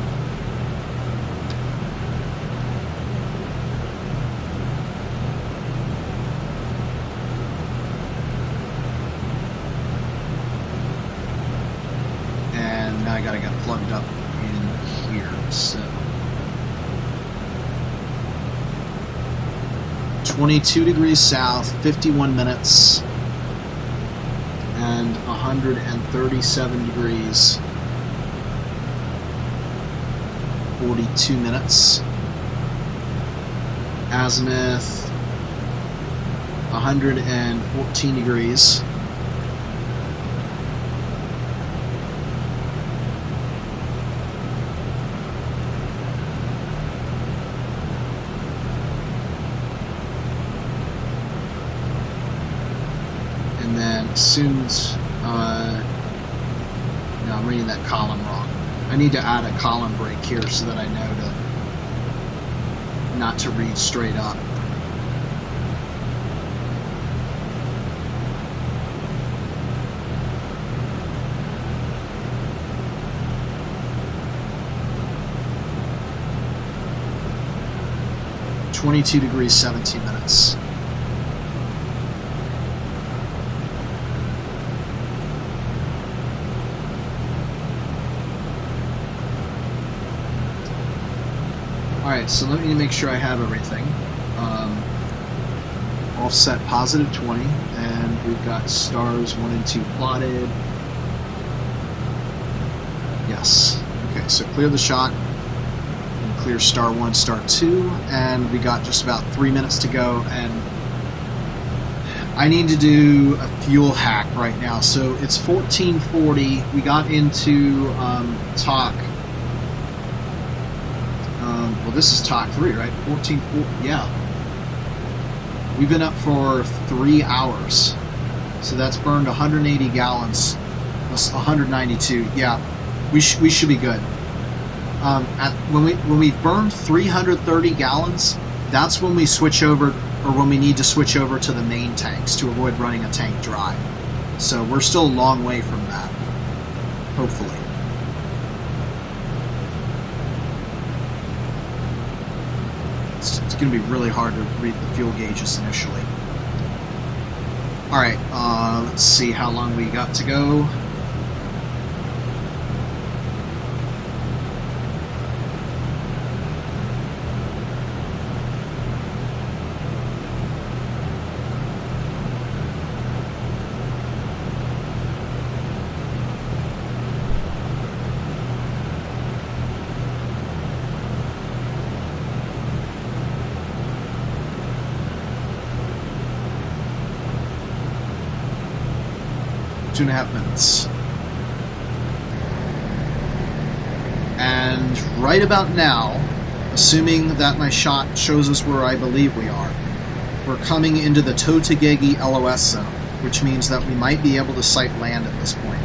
22 degrees south, 51 minutes, and 137 degrees, 42 minutes. Azimuth, 114 degrees. And then as soon as, uh, no, I'm reading that column wrong. I need to add column break here so that I know to not to read straight up. Twenty-two degrees, seventeen minutes. Alright, so let me make sure I have everything. Um, offset positive 20, and we've got stars 1 and 2 plotted. Yes. Okay, so clear the shot, and clear star 1, star 2, and we got just about 3 minutes to go, and I need to do a fuel hack right now. So it's 1440. We got into um, talk well, this is top three, right? 14, yeah. We've been up for three hours. So that's burned 180 gallons. That's 192. Yeah, we, sh- we should be good. Um, at, when we when we've burned 330 gallons, that's when we switch over, or when we need to switch over to the main tanks to avoid running a tank dry. So we're still a long way from that. Hopefully. It's, it's going to be really hard to read the fuel gauges initially. Alright, uh, let's see how long we got to go. Two and a half minutes. And right about now, assuming that my shot shows us where I believe we are, we're coming into the Totegegie LOS zone, which means that we might be able to sight land at this point.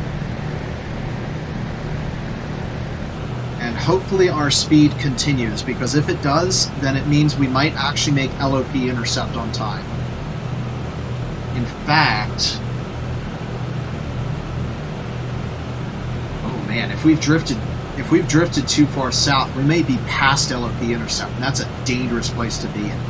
And hopefully our speed continues, because if it does, then it means we might actually make LOP intercept on time. In fact, man, if we've drifted if we've drifted too far south, we may be past LOP intercept, and that's a dangerous place to be in.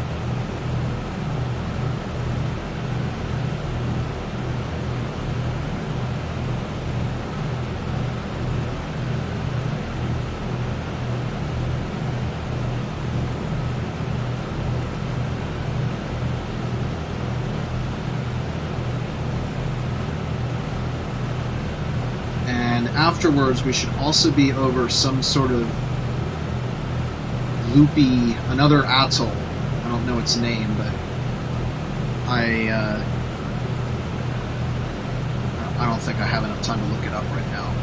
Afterwards, we should also be over some sort of loopy, another atoll. I don't know its name, but I uh, I don't think I have enough time to look it up right now.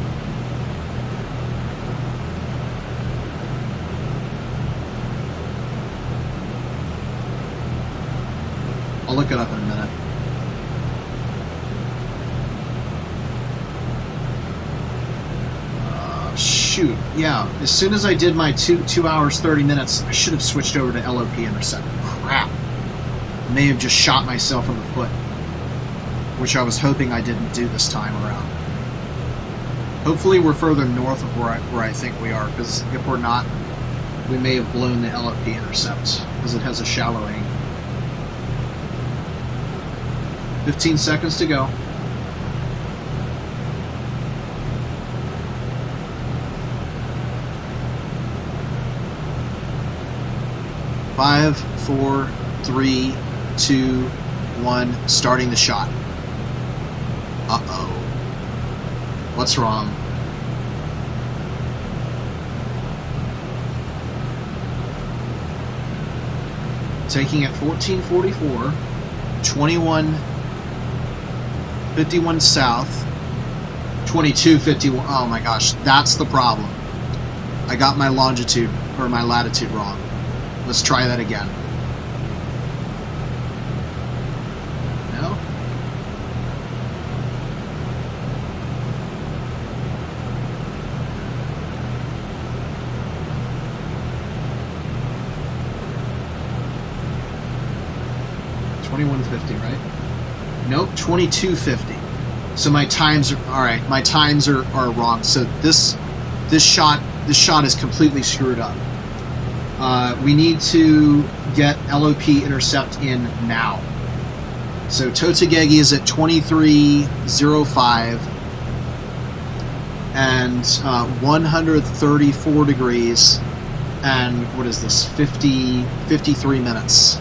I'll look it up in a minute. Uh, shoot, yeah. As soon as I did my two two hours thirty minutes, I should have switched over to LOP intercept. Crap. May have just shot myself in the foot, which I was hoping I didn't do this time around. Hopefully, we're further north of where I, where I think we are, because if we're not, we may have blown the LOP intercept, because it has a shallow angle. 15 seconds to go. Five, four, three, two, one, starting the shot. Uh oh. What's wrong? Taking at 1444, 21 51 south, 2251. Oh my gosh, that's the problem. I got my longitude or my latitude wrong. Let's try that again. No? Twenty-one fifty, right? Nope, 2250. So my times are all right. My times are, are wrong. So this this shot this shot is completely screwed up. Uh, we need to get LOP intercept in now. So Totegegie is at 2305 and uh, 134 degrees and what is this 50 53 minutes.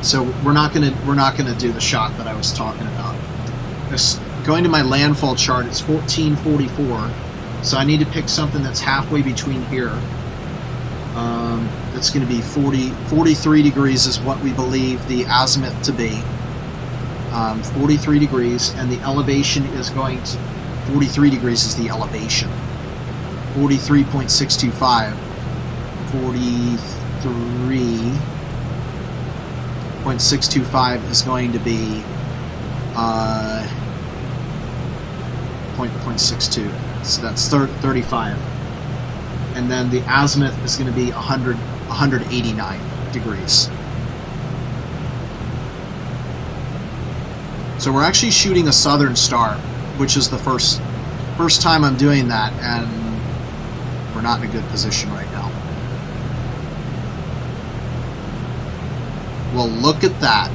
So we're not gonna we're not gonna do the shot that I was talking about. Going to my landfall chart, it's 1444. So I need to pick something that's halfway between here. Um, it's going to be 40, 43 degrees is what we believe the azimuth to be. Um, 43 degrees, and the elevation is going to 43 degrees is the elevation. 43.625. 43. 0.625 is going to be uh, 0.62. So that's 35. And then the azimuth is going to be 100, 189 degrees. So we're actually shooting a southern star, which is the first first time I'm doing that, and we're not in a good position right now. Well, look at that.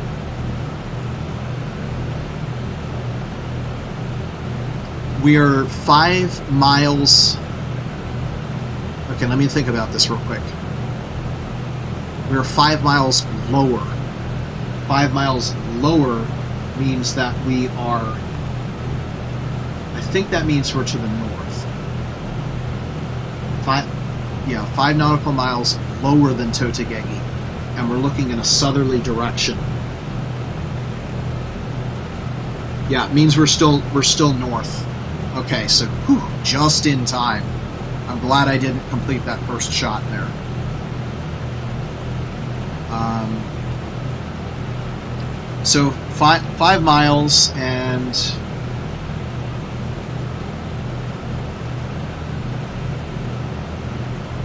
We are five miles. Okay, let me think about this real quick. We are five miles lower. Five miles lower means that we are. I think that means we're to the north. Five, yeah, five nautical miles lower than Totegegie and we're looking in a southerly direction. Yeah, it means we're still we're still north. Okay, so whew, just in time. I'm glad I didn't complete that first shot there. Um, so five five miles and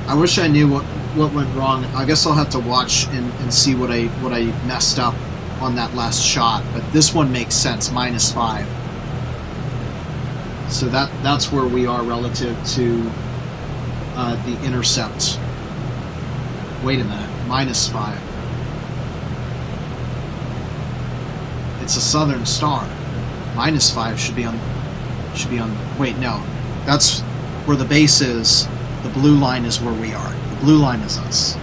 I wish I knew what what went wrong. I guess I'll have to watch and, and see what I what I messed up on that last shot. But this one makes sense, minus five. So that that's where we are relative to uh, the intercept. Wait a minute, minus five. It's a southern star. Minus five should be on should be on. Wait, no, that's where the base is. The blue line is where we are. The blue line is us.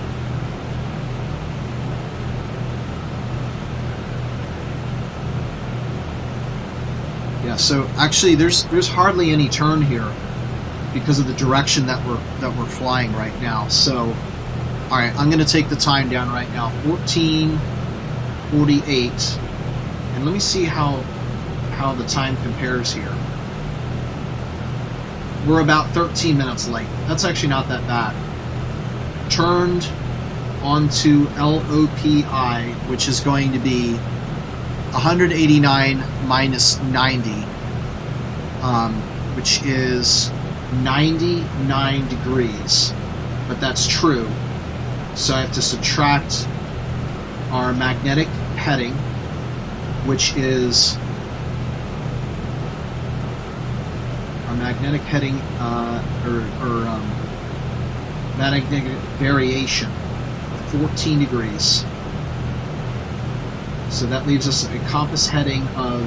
Yeah, so actually there's there's hardly any turn here because of the direction that we're that we're flying right now. So all right, I'm going to take the time down right now. 1448. And let me see how how the time compares here. We're about 13 minutes late. That's actually not that bad. Turned onto LOPI, which is going to be 189 minus 90, um, which is 99 degrees. But that's true. So I have to subtract our magnetic heading, which is our magnetic heading, uh, or, or um, magnetic variation 14 degrees. So that leaves us a compass heading of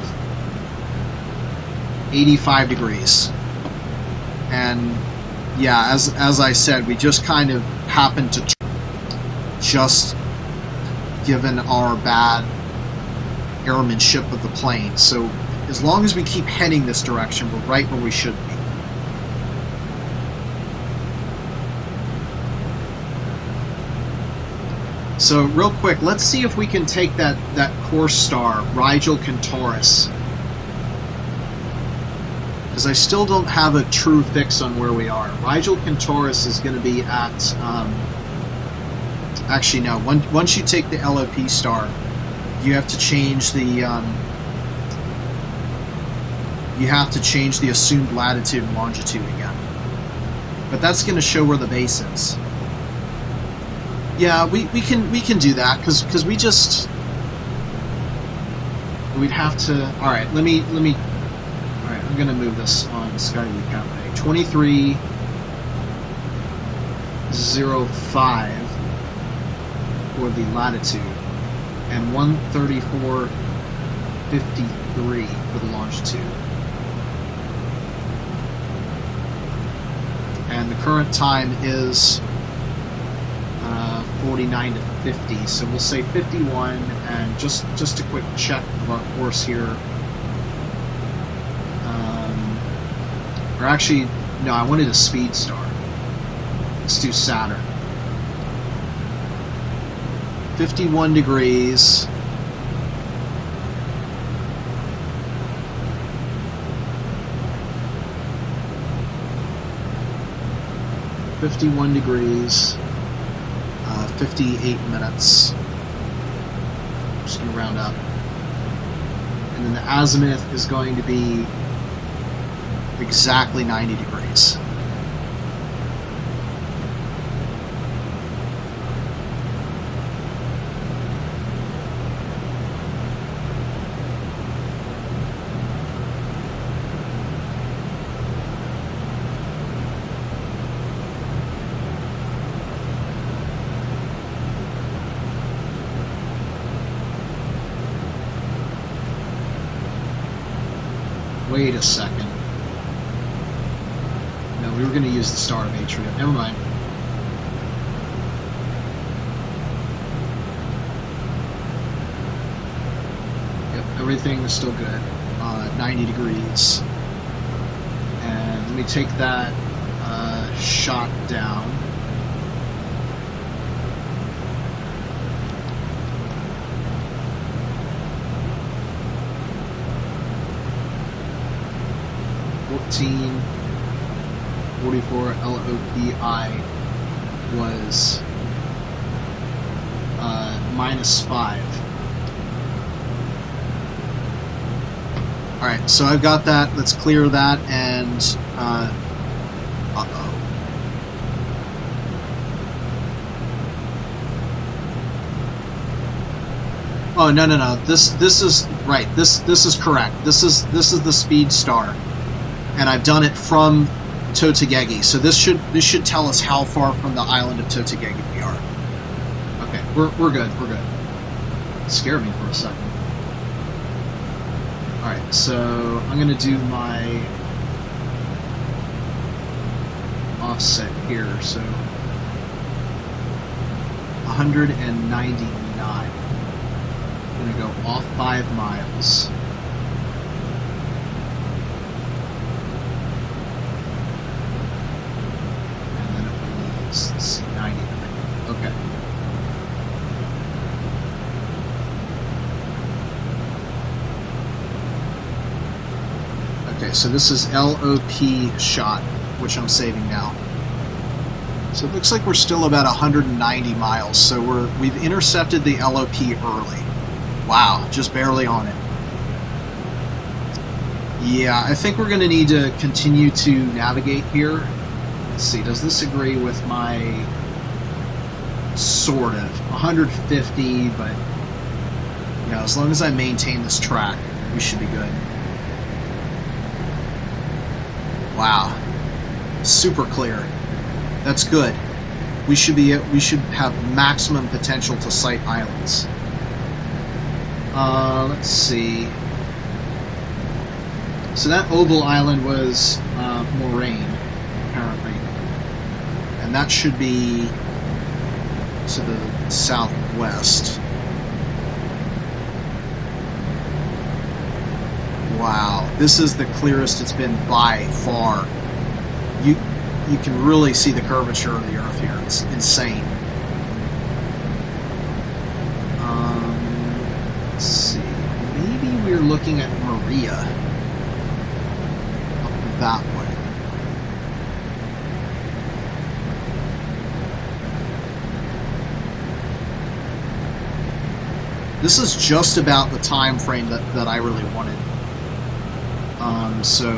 85 degrees. And yeah, as as I said, we just kind of happened to just given our bad airmanship of the plane. So as long as we keep heading this direction, we're right where we should be. So real quick, let's see if we can take that, that course star, Rigil Kentaurus. Because I still don't have a true fix on where we are. Rigil Kentaurus is going to be at... Um, actually, no. Once, once you take the LOP star, you have to change the... Um, you have to change the assumed latitude and longitude again. But that's going to show where the base is. Yeah, we, we can we can do that because because we just we'd have to. All right, let me let me. All right, I'm gonna move this on Skyway Cafe. Twenty three zero five for the latitude, and one thirty four fifty three for the longitude. And the current time is 49 to 50. So we'll say 51, and just just a quick check of our course here. Um, or actually, no, I wanted a speed star. Let's do Saturn. 51 degrees. Fifty-one degrees. 58 minutes. Just going to round up. And then the azimuth is going to be exactly 90 degrees. Wait a second. No, we were going to use the Star of Atria. Never mind. Yep, everything is still good. Uh, 90 degrees. And let me take that uh, shot down. Fourteen forty-four LOPI was uh, minus five. All right, so I've got that. Let's clear that and. Uh, uh-oh. Oh no no no! This this is right. This this is correct. This is this is the Speed Star, and I've done it from Totegegie. So this should this should tell us how far from the island of Totegegie we are. Okay, we're we're good. We're good. It scared me for a second. So I'm gonna do my offset here. So 199. I'm gonna go off five miles. let's see, 99. Okay. Okay, so this is LOP shot, which I'm saving now. So it looks like we're still about 190 miles. So we're we've intercepted the LOP early. Wow, just barely on it. Yeah, I think we're going to need to continue to navigate here. Let's see, does this agree with my sort of 150, but you know, as long as I maintain this track, we should be good. Wow. Super clear. That's good. We should be we should have maximum potential to sight islands. Uh, let's see. So that oval island was uh, Moraine, apparently. And that should be to the southwest. Wow, this is the clearest it's been by far. You you can really see the curvature of the Earth here. It's insane. Um, let's see. Maybe we're looking at Maria up that way. This is just about the time frame that, that I really wanted. Um, so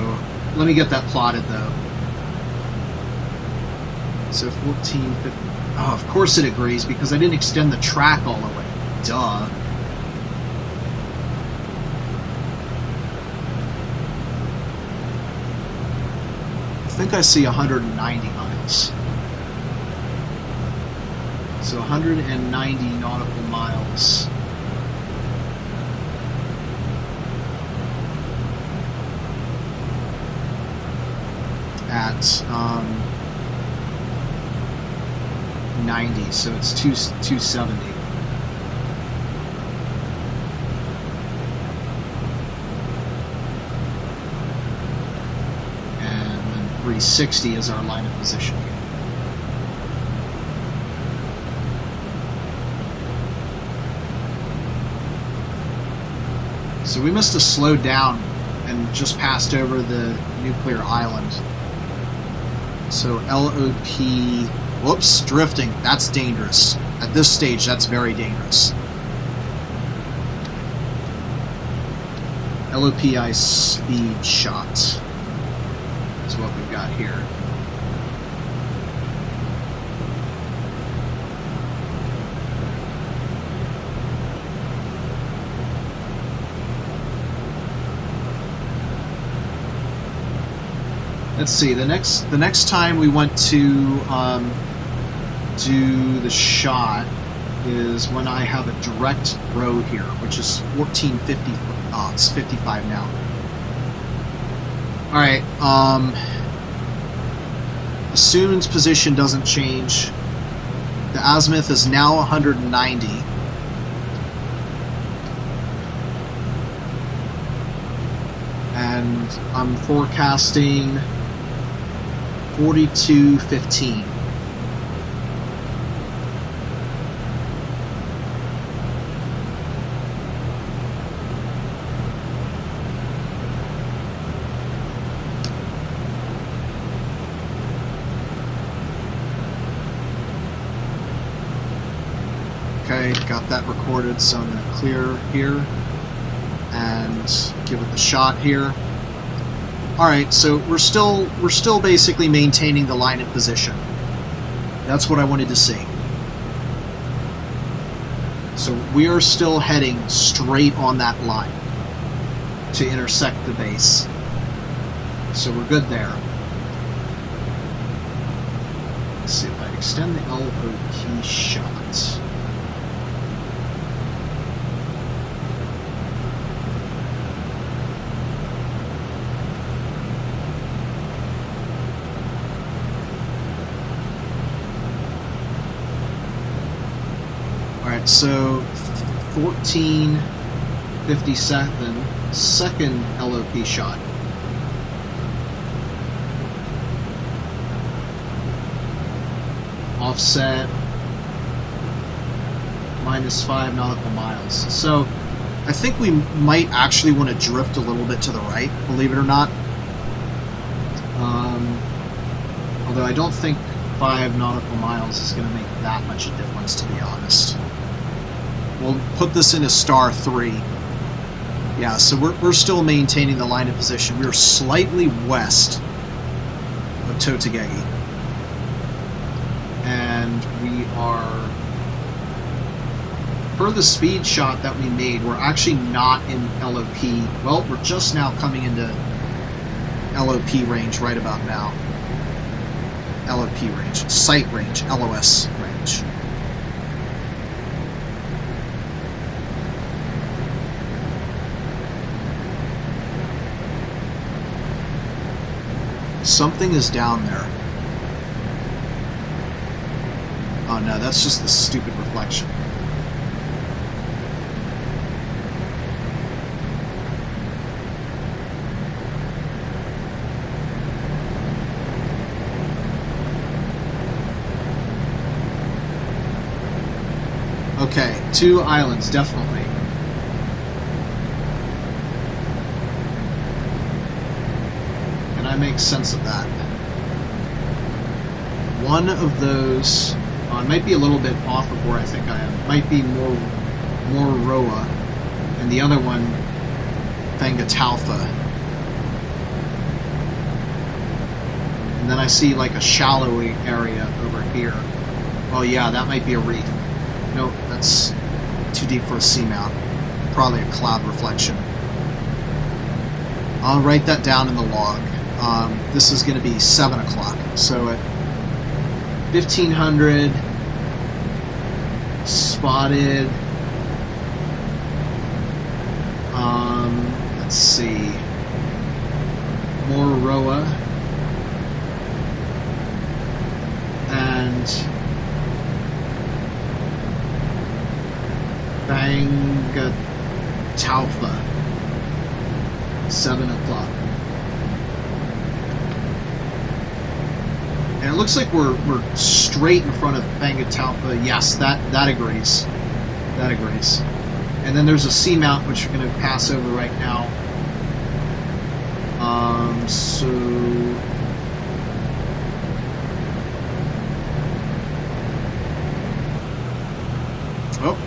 let me get that plotted though. So 14, 15, oh, of course it agrees because I didn't extend the track all the way. Duh. I think I see 190 miles. So 190 nautical miles. At um, 90, so it's two, 270. And then 360 is our line of position. So we must have slowed down and just passed over the nuclear island. So LOP Whoops, drifting. That's dangerous. At this stage, that's very dangerous. LOPI speed shot is what we've got here. Let's see. The next the next time we went to um, do the shot is when I have a direct road here, which is 1450 oh, it's 55 now. All right. Um, Assumes position doesn't change. The azimuth is now 190. And I'm forecasting 4215. Okay, got that recorded, so I'm going to clear here and give it the shot here. All right, so we're still we're still basically maintaining the line of position. That's what I wanted to see. So we are still heading straight on that line to intersect the base. So we're good there. Let's see if I extend the LOP shot. Alright, so 1457, second LOP shot. offset minus five nautical miles. So I think we might actually want to drift a little bit to the right, believe it or not. Um, although I don't think five nautical miles is going to make that much a difference, to be honest. We'll put this into star three. Yeah, so we're, we're still maintaining the line of position. We're slightly west of Totegegie. And we are, per the speed shot that we made, we're actually not in LOP. Well, we're just now coming into LOP range right about now. LOP range, sight range, LOS range. Something is down there. Oh no, that's just the stupid reflection. Okay, two islands, definitely. And I make sense of that. One of those uh, might be a little bit off of where I think I am. Might be more Moruroa, and the other one, Fangataufa. And then I see like a shallow area over here. Oh yeah, that might be a reef. Nope, that's too deep for a seamount. Probably a cloud reflection. I'll write that down in the log. Um, this is going to be 7 o'clock. So at 1500, spotted. Um, let's see. More Roa. And Fangataufa. Seven o'clock. And it looks like we're we're straight in front of Fangataufa. Yes, that that agrees. That agrees. And then there's a seamount which we're going to pass over right now. Um, so Oh,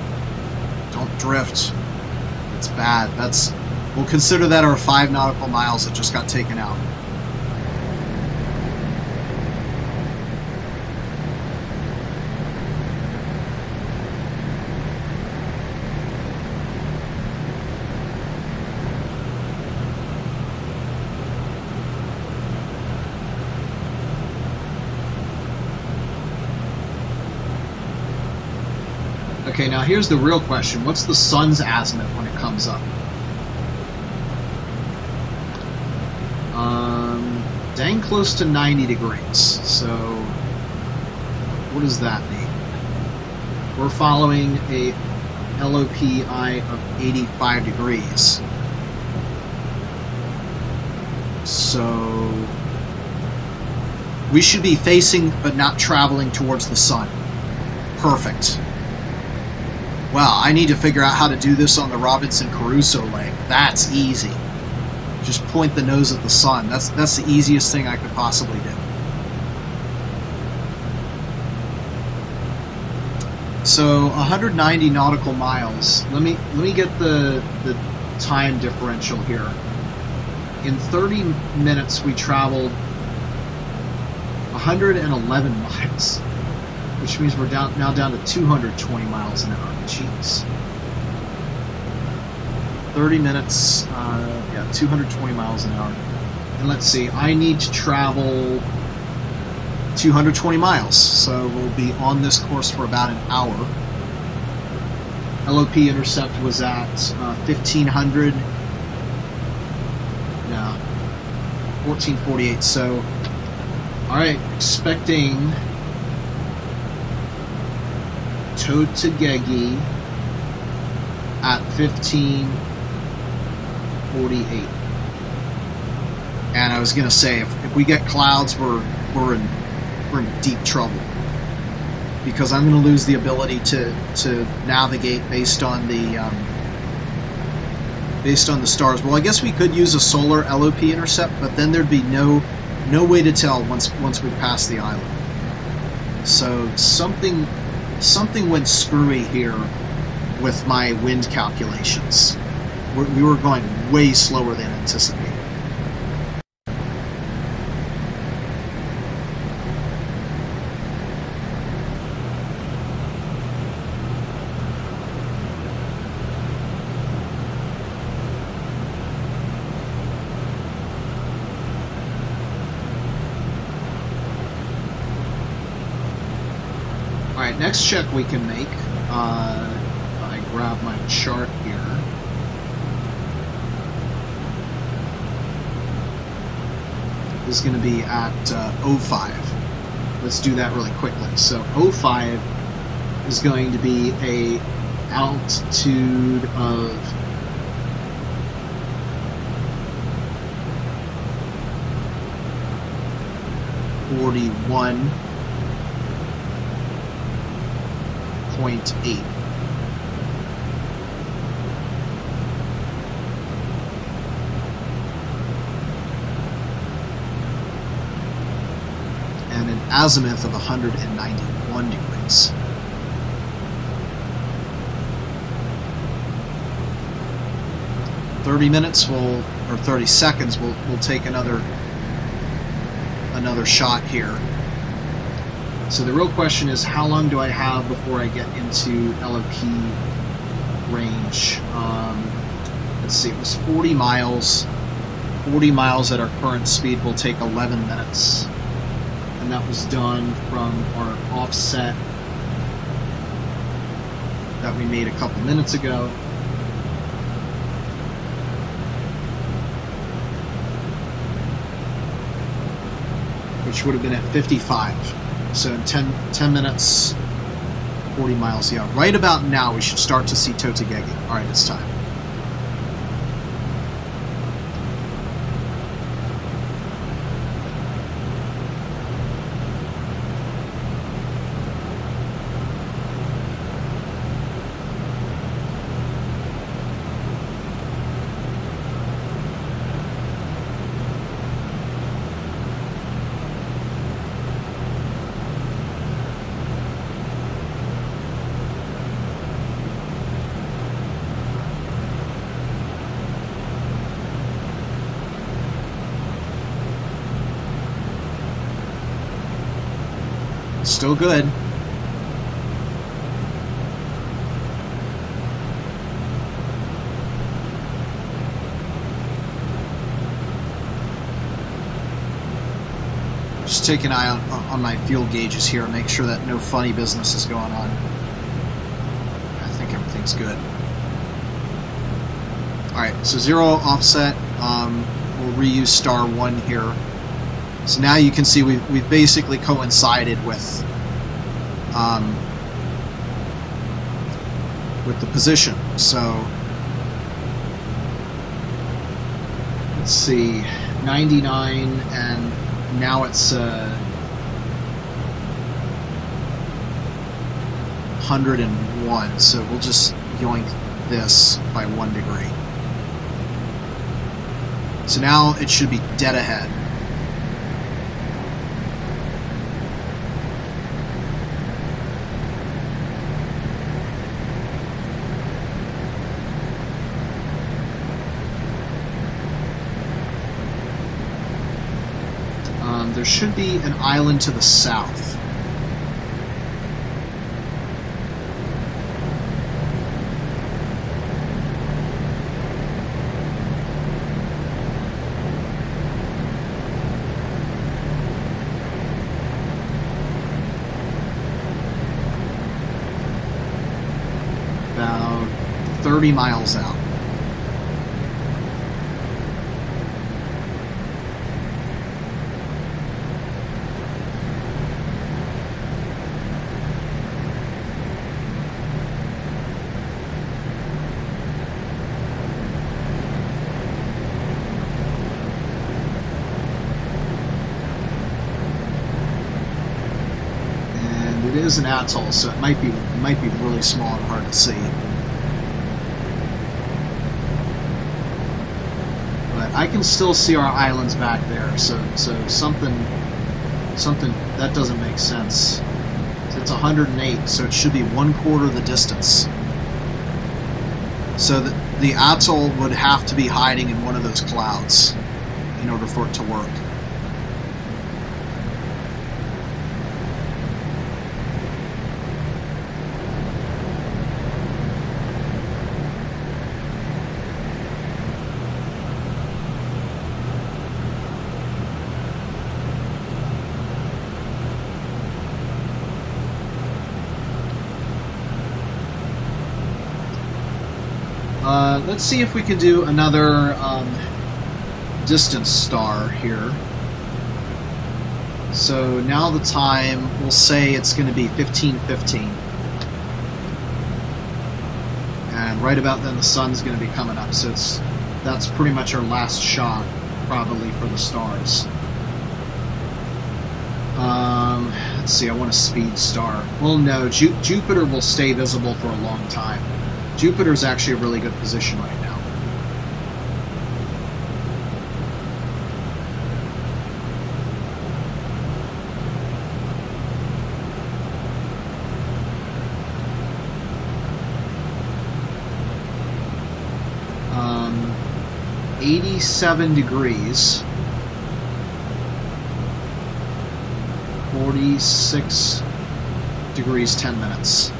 don't drift. It's bad. That's we'll consider that our five nautical miles that just got taken out. Okay, now here's the real question. What's the sun's azimuth when it comes up? Um, dang close to 90 degrees. So, what does that mean? We're following a LOPI of 85 degrees. So, we should be facing but not traveling towards the sun. Perfect. Wow, I need to figure out how to do this on the Robinson Crusoe leg. That's easy. Just point the nose at the sun. That's that's the easiest thing I could possibly do. So 190 nautical miles. Let me let me get the the time differential here. In 30 minutes we traveled 111 miles which means we're down now down to 220 miles an hour. Jeez. 30 minutes, uh, yeah, 220 miles an hour. And let's see, I need to travel 220 miles, so we'll be on this course for about an hour. LOP intercept was at uh, 1500. Yeah, 1448. So, all right, expecting Totegegie at 1548. And I was gonna say, if, if we get clouds, we're we're in we're in deep trouble. because I'm going to lose the ability to to navigate based on the um, based on the stars. Well, I guess we could use a solar LOP intercept, but then there'd be no no way to tell once once we pass the island. So something something went screwy here with my wind calculations. We're, were going way slower than anticipated. Alright, next check we can make. Uh, I grab my chart here. Is going to be at uh, 05. Let's do that really quickly. So 05 is going to be a altitude of Forty-one And an azimuth of 191 degrees. Thirty minutes will, or thirty seconds, will will take another another shot here. So the real question is, how long do I have before I get into LOP range? Um, let's see, it was 40 miles. 40 miles at our current speed will take 11 minutes. And that was done from our offset that we made a couple minutes ago. Which would have been at 55. So in 10, 10 minutes, 40 miles. Yeah, right about now we should start to see Totegegie. All right, it's time. Still good. Just take an eye on, on my fuel gauges here and make sure that no funny business is going on. I think everything's good. Alright, so zero offset. Um, we'll reuse star one here. So now you can see we've, we've basically coincided with um, with the position. So let's see, 99, and now it's uh, 101. So we'll just yoink this by one degree. So now it should be dead ahead. Um, there should be an island to the south. About 30 miles is an atoll, so it might be might be really small and hard to see. But I can still see our islands back there, so so something something that doesn't make sense. It's 108, so it should be one quarter the distance. So the, the atoll would have to be hiding in one of those clouds in order for it to work. Uh, let's see if we can do another um, distance star here. So now the time, we'll say it's going to be 1515. And right about then the sun's going to be coming up, so it's that's pretty much our last shot, probably, for the stars. Um, let's see, I want a speed star. Well, no, Ju- Jupiter will stay visible for a long time. Jupiter's actually a really good position right now. Um, 87 degrees. 46 degrees 10 minutes.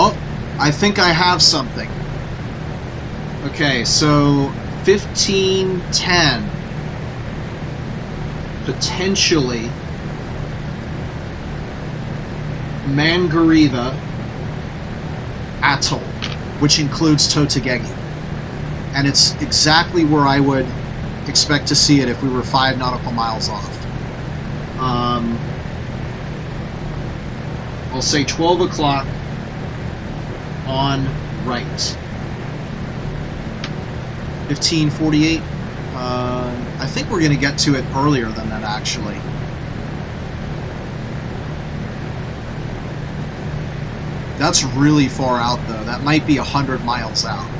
Oh, I think I have something. Okay, so 1510 potentially Mangareva Atoll, which includes Totegegie. And it's exactly where I would expect to see it if we were five nautical miles off. Um, I'll say 12 o'clock on right. 1548. Uh, I think we're going to get to it earlier than that, actually. That's really far out, though. That might be 100 miles out.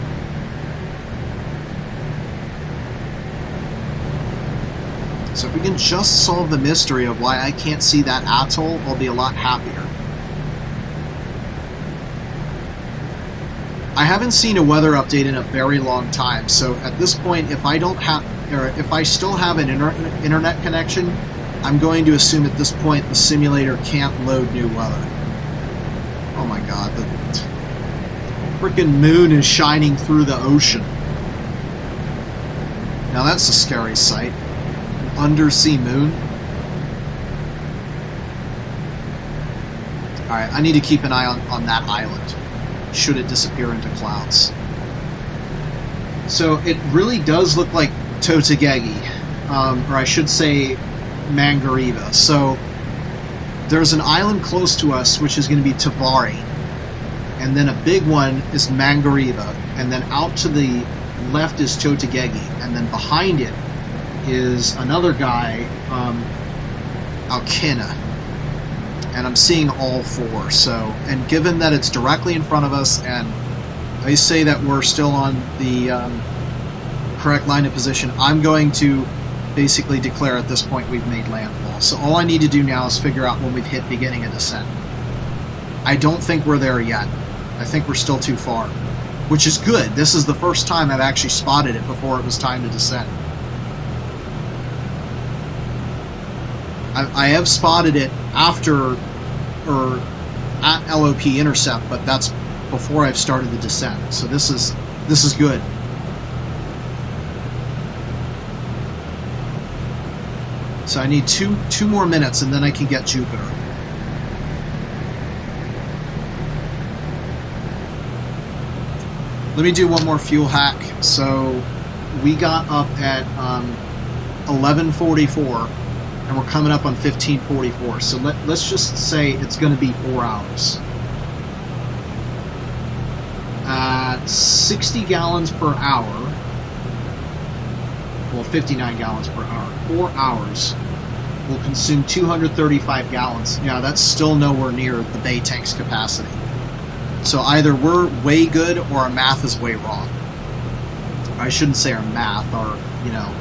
So if we can just solve the mystery of why I can't see that atoll, I'll be a lot happier. I haven't seen a weather update in a very long time, so at this point, if I don't have, or if I still have an inter- internet connection, I'm going to assume at this point the simulator can't load new weather. Oh my god, the freaking moon is shining through the ocean. Now that's a scary sight. An undersea moon. Alright, I need to keep an eye on, on that island should it disappear into clouds. So it really does look like Totegegie, um, or I should say Mangareva. So there's an island close to us which is going to be Taravai, and then a big one is Mangareva, and then out to the left is Totegegie, and then behind it is another guy, um, Aukena and I'm seeing all four. So, and given that it's directly in front of us, and I say that we're still on the um, correct line of position, I'm going to basically declare at this point we've made landfall. So all I need to do now is figure out when we've hit beginning of descent. I don't think we're there yet. I think we're still too far, which is good. This is the first time I've actually spotted it before it was time to descend. I, I have spotted it after or at LOP intercept, but that's before I've started the descent. So this is this is good. So I need two two more minutes, and then I can get Jupiter. Let me do one more fuel hack. So we got up at um, 11:44, and we're coming up on 15:44. So let, let's just say it's going to be four hours. At 60 gallons per hour, well, 59 gallons per hour, four hours will consume 235 gallons. Yeah, that's still nowhere near the bay tank's capacity. So either we're way good or our math is way wrong. I shouldn't say our math, our, you know,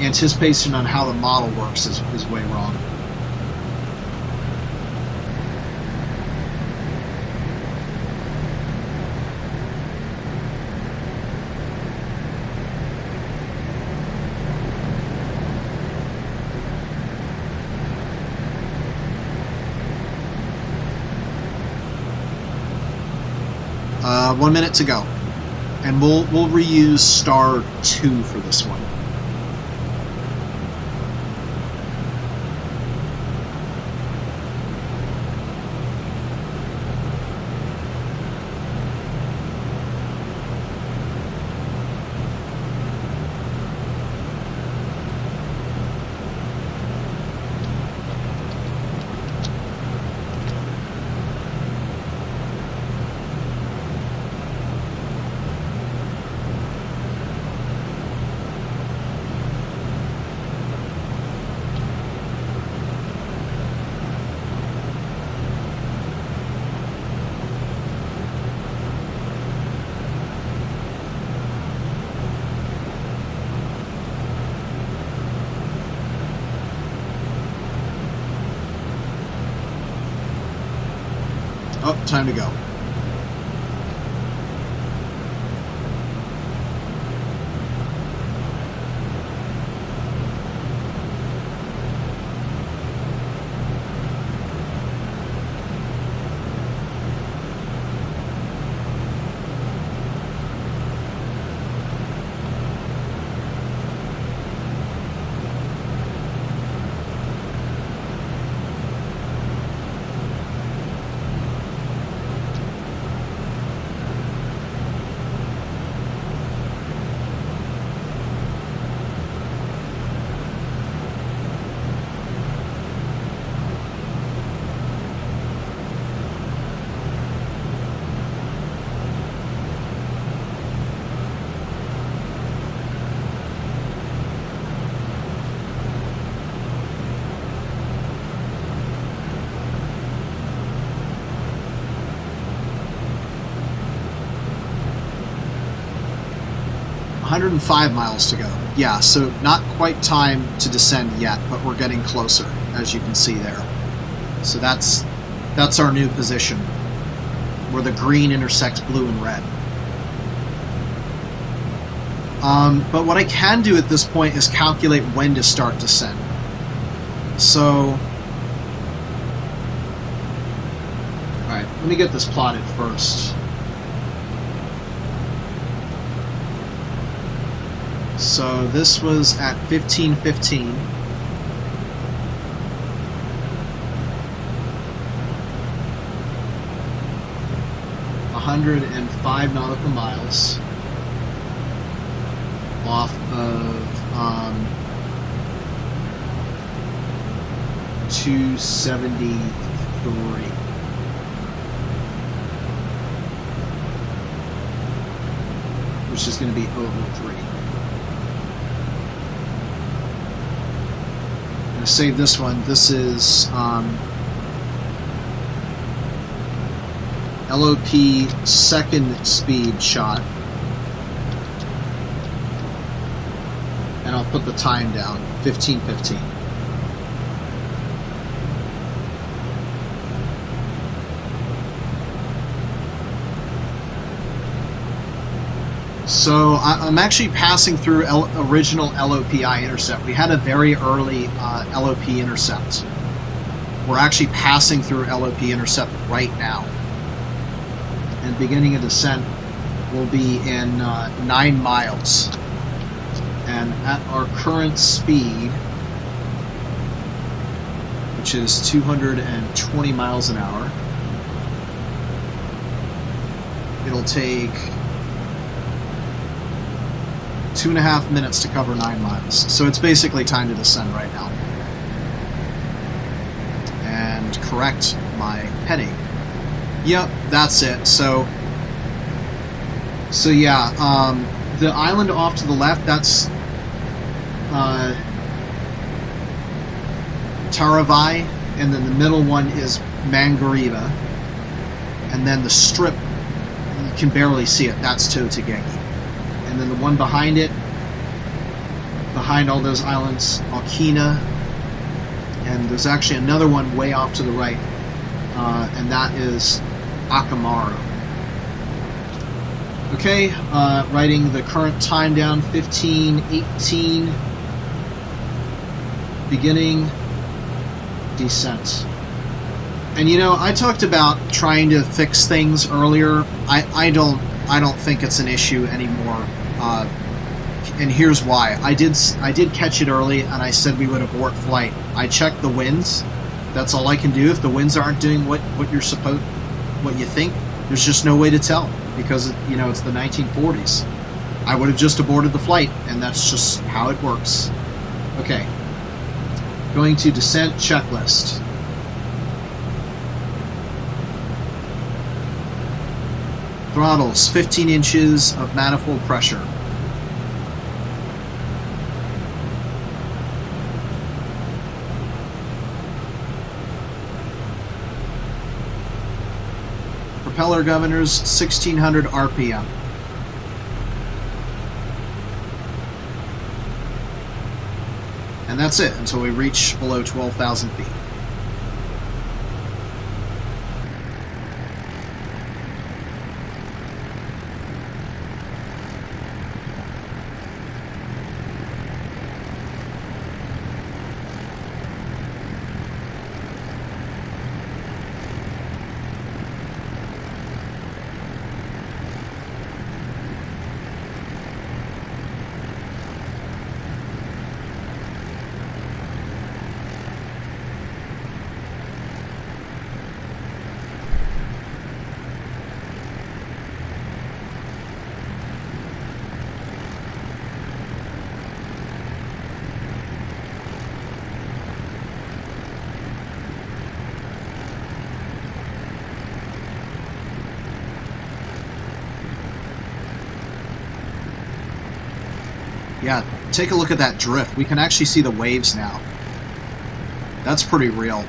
anticipation on how the model works is, is way wrong. Uh, one minute to go, and we'll we'll reuse star two for this one. Oh, time to go. One hundred and five miles to go. Yeah, so not quite time to descend yet, but we're getting closer, as you can see there. So that's that's our new position, where the green intersects blue and red. Um, but what I can do at this point is calculate when to start descent. So, alright, let me get this plotted first. So this was at 1515. Hundred and five nautical miles off of um, 273. which is going to be over 003. saved this one. This is um, LOP second speed shot. And I'll put the time down, 1515. So I, am actually passing through L, original LOPI intercept. We had a very early uh, LOP intercept. We're actually passing through LOP intercept right now. And beginning a descent will be in uh, nine miles. And and at our current speed, which is 220 miles an hour, it'll take two and a half minutes to cover nine miles. So it's basically time to descend right now. And correct my heading. Yep, that's it. So, so yeah, um, the island off to the left, that's uh, Taravai, and then the middle one is Mangareva, and then the strip, you can barely see it, that's Totegegie and then the one behind it, behind all those islands, Aukena, and there's actually another one way off to the right, uh, and that is Akamaru. Okay, uh, writing the current time down 1518, beginning descent. And you know, I talked about trying to fix things earlier. I, I don't I don't think it's an issue anymore. Uh, and here's why. I did I did catch it early, and I said we would abort flight. I checked the winds. That's all I can do. If the winds aren't doing what what you're supposed, what you think, there's just no way to tell because you know it's the 1940s. I would have just aborted the flight, and that's just how it works. Okay. Going to descent checklist. Throttles, 15 inches of manifold pressure. Governors, 1600 RPM. And that's it until we reach below 12,000 feet. Yeah, take a look at that drift. We can actually see the waves now. That's pretty real.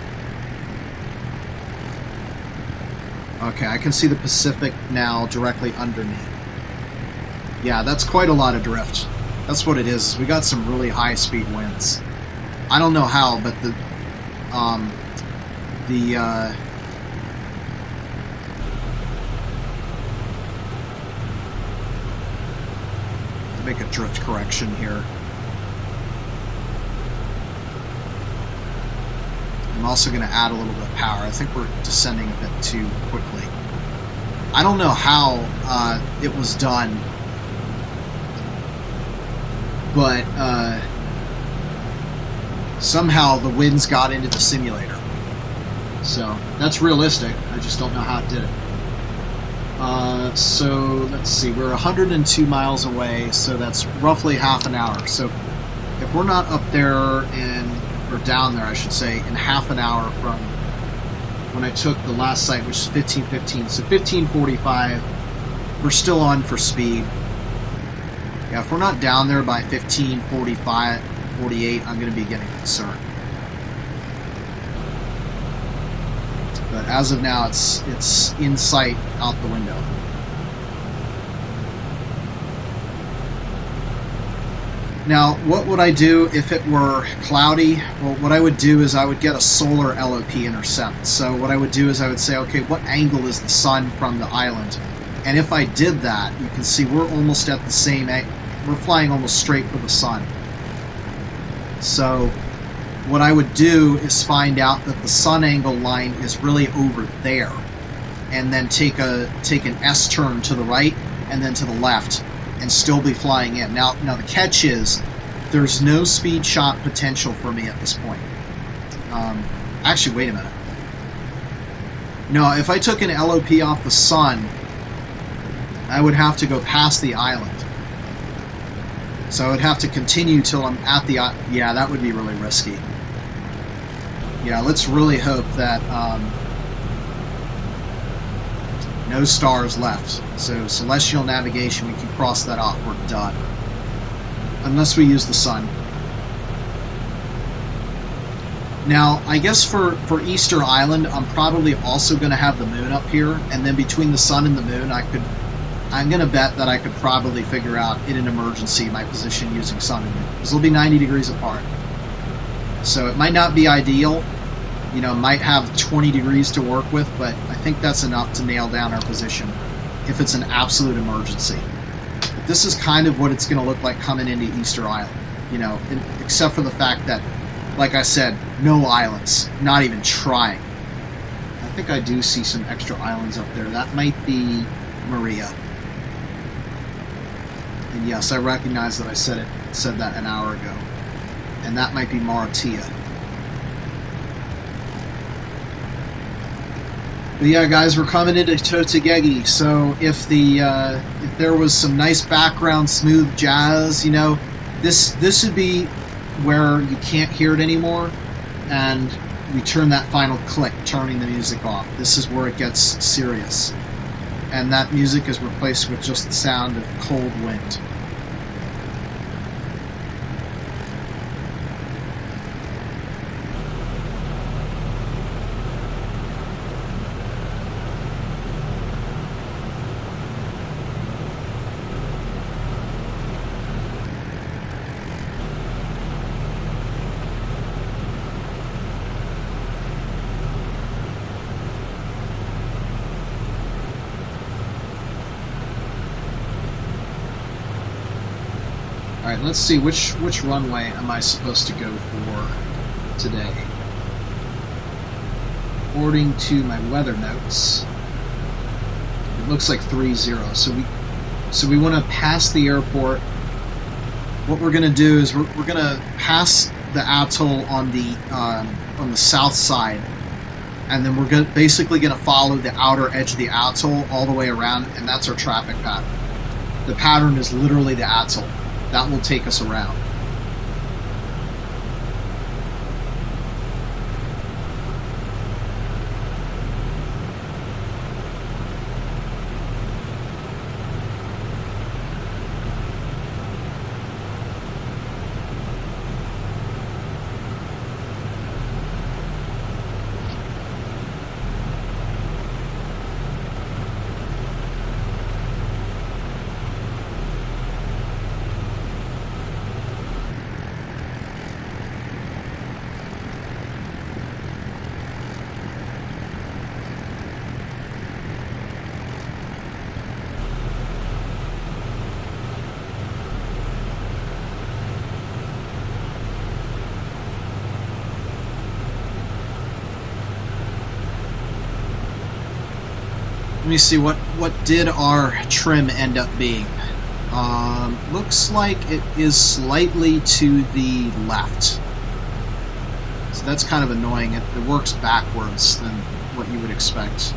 Okay, I can see the Pacific now directly underneath. Yeah, that's quite a lot of drift. That's what it is. We got some really high speed winds. I don't know how, but the um, the uh, make a drift correction here. Also going to add a little bit of power. I think we're descending a bit too quickly. I don't know how uh, it was done, but uh, somehow the winds got into the simulator. So that's realistic. I just don't know how it did it. Uh, so let's see, we're 102 miles away, so that's roughly half an hour. So if we're not up there in, or down there, I should say, in half an hour from when I took the last sight, which is 1515, so 1545, we're still on for speed. Yeah, if we're not down there by 1545, 48, I'm going to be getting concerned. but as of now, it's it's in sight out the window. Now, what would I do if it were cloudy? Well, what I would do is I would get a solar LOP intercept. So what I would do is I would say, okay, what angle is the sun from the island? And if I did that, you can see we're almost at the same, angle. we're flying almost straight for the sun. So what I would do is find out that the sun angle line is really over there, and then take a take an S turn to the right and then to the left, and still be flying in. Now, now the catch is there's no speed shot potential for me at this point. Um, actually, wait a minute. No, if I took an LOP off the sun, I would have to go past the island. So I would have to continue till I'm at the... Yeah, that would be really risky. Yeah, let's really hope that um, no stars left. So celestial navigation, we can cross that off. We're done. Unless we use the sun. Now, I guess for, for Easter Island, I'm probably also going to have the moon up here, and then between the sun and the moon, I could, I'm going to bet that I could probably figure out in an emergency my position using sun and moon, because they'll be 90 degrees apart. So it might not be ideal, you know, might have 20 degrees to work with, but think that's enough to nail down our position if it's an absolute emergency. This is kind of what it's going to look like coming into Easter Island, you know, except for the fact that like I said, no islands. Not even trying. I think I do see some extra islands up there. That might be Maria. And yes, I recognize that I said it said that an hour ago. And that might be Maratia. But yeah, guys, we're coming into Totegegie, so if the uh, if there was some nice background, smooth jazz, you know, this this would be where you can't hear it anymore, and we turn that final click, turning the music off. This is where it gets serious. And that music is replaced with just the sound of cold wind. Let's see, which, which runway am I supposed to go for today? According to my weather notes, it looks like 3-0, so we so we want to pass the airport. What we're going to do is we're, we're going to pass the atoll on the um, on the south side, and then we're gonna, basically going to follow the outer edge of the atoll all the way around, and that's our traffic pattern. The pattern is literally the atoll. That will take us around. Let me see what what did our trim end up being. Um, looks like it is slightly to the left. So that's kind of annoying. It, it works backwards than what you would expect.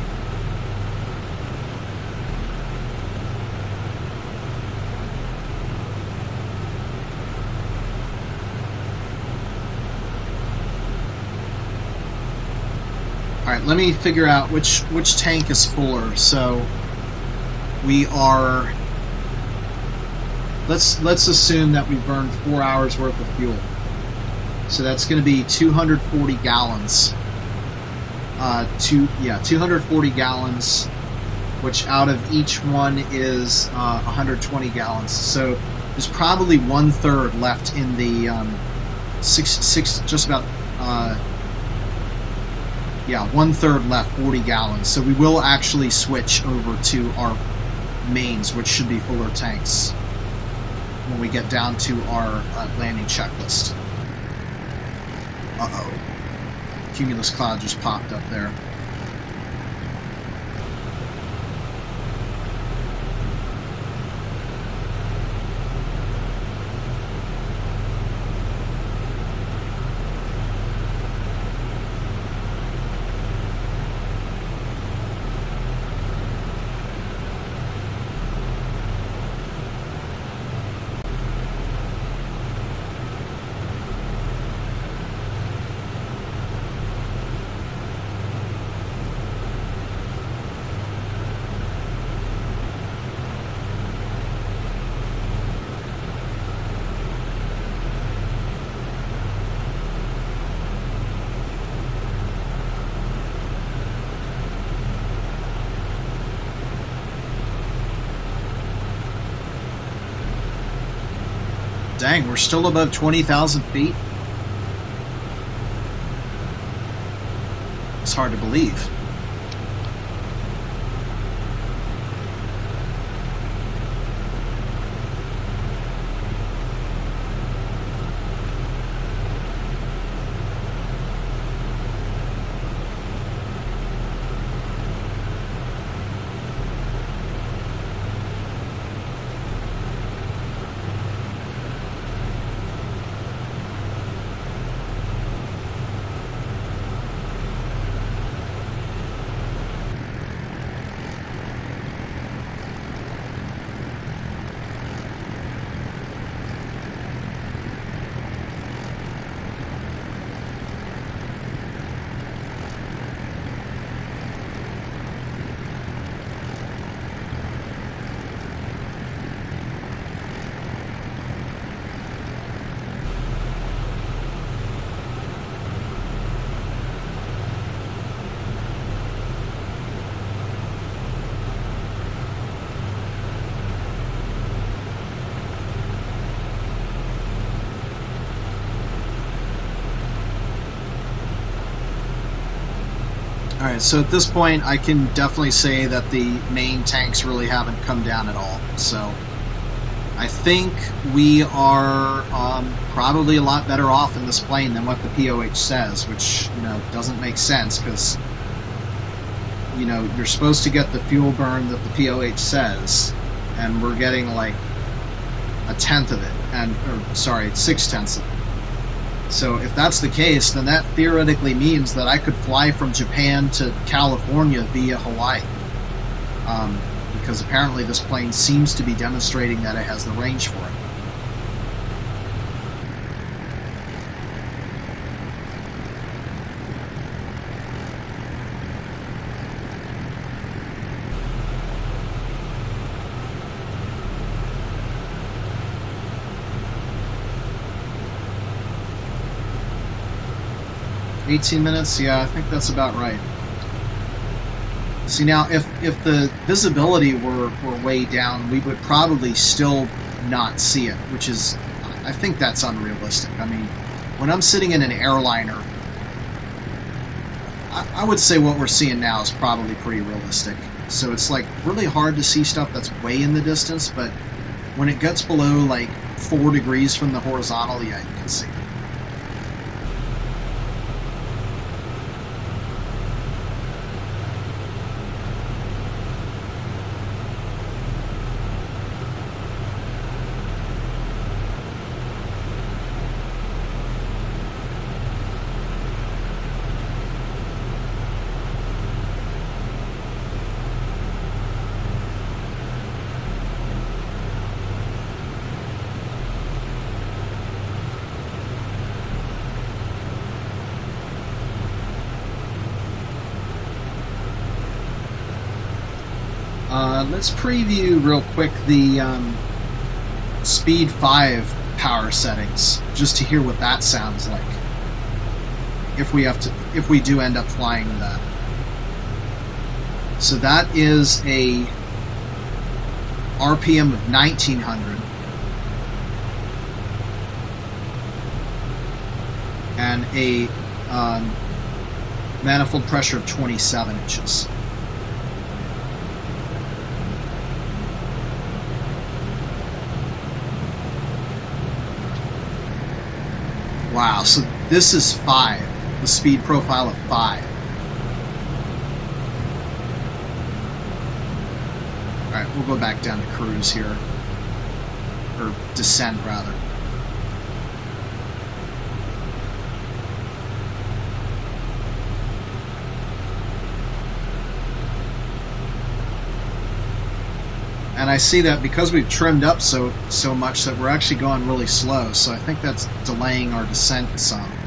Let me figure out which which tank is fuller. So we are let's let's assume that we burned four hours worth of fuel. So that's going to be 240 gallons. Uh, two yeah, 240 gallons, which out of each one is uh, 120 gallons. So there's probably one third left in the um, six six just about. Uh, yeah, one third left, 40 gallons. So we will actually switch over to our mains, which should be fuller tanks when we get down to our uh, landing checklist. Uh-oh. Cumulus cloud just popped up there. Dang, we're still above 20,000 feet? It's hard to believe. Alright, so at this point, I can definitely say that the main tanks really haven't come down at all. So I think we are um, probably a lot better off in this plane than what the POH says, which, you know, doesn't make sense because, you know, you're supposed to get the fuel burn that the POH says, and we're getting like a tenth of it, and, or sorry, six tenths of it. So if that's the case, then that theoretically means that I could fly from Japan to California via Hawaii. Um, because apparently this plane seems to be demonstrating that it has the range for it. Eighteen minutes, yeah, I think that's about right. See now, if if the visibility were were way down, we would probably still not see it, which is, I think that's unrealistic. I mean, when I'm sitting in an airliner, I, I would say what we're seeing now is probably pretty realistic. So it's like really hard to see stuff that's way in the distance, but when it gets below like four degrees from the horizontal, yeah, you can see it. Uh, let's preview real quick the um, Speed 5 power settings, just to hear what that sounds like. If we have to, if we do end up flying that. So that is a RPM of 1900. And a um, manifold pressure of 27 inches. Wow, so this is 5, the speed profile of 5. Alright, we'll go back down to cruise here. Or descent, rather. And I see that because we've trimmed up so so much that we're actually going really slow. So I think that's delaying our descent some.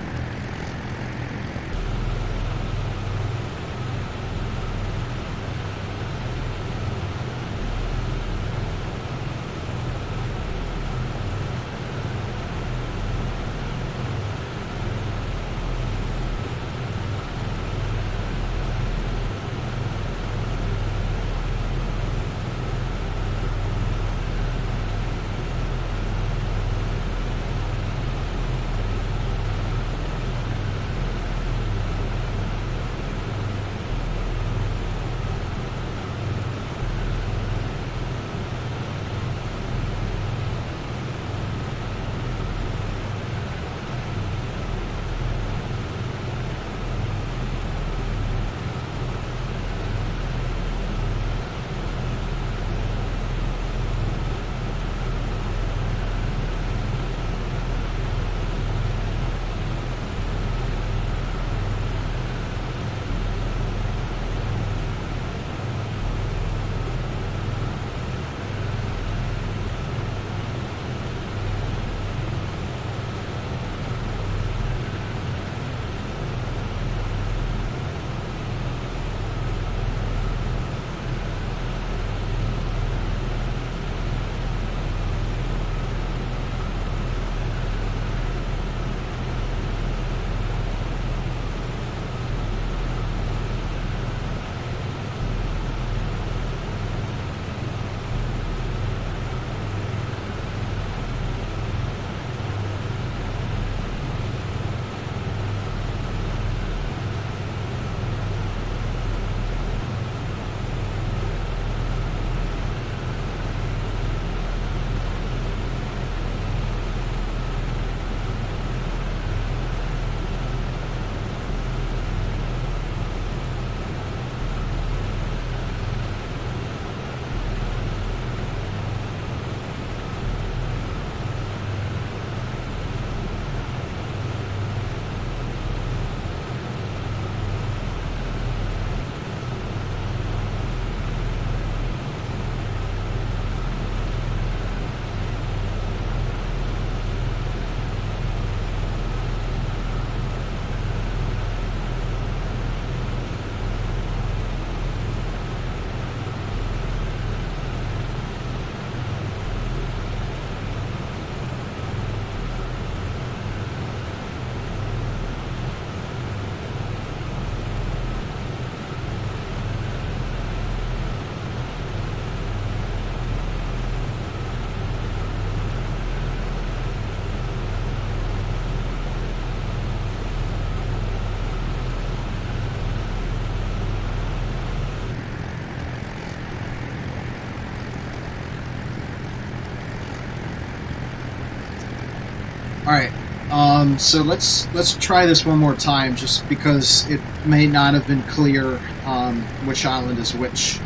Um, so let's let's try this one more time, just because it may not have been clear um, which island is which.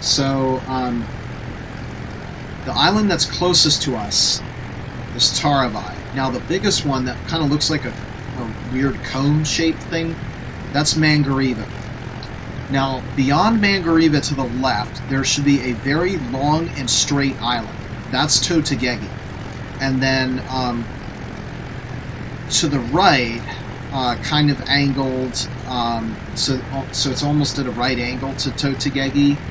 So um, the island that's closest to us is Taravai. Now the biggest one that kind of looks like a, a weird cone-shaped thing, that's Mangareva. Now beyond Mangareva to the left, there should be a very long and straight island. That's Totegegie. And then um, to the right, uh, kind of angled, um, so so it's almost at a right angle to Totegegie.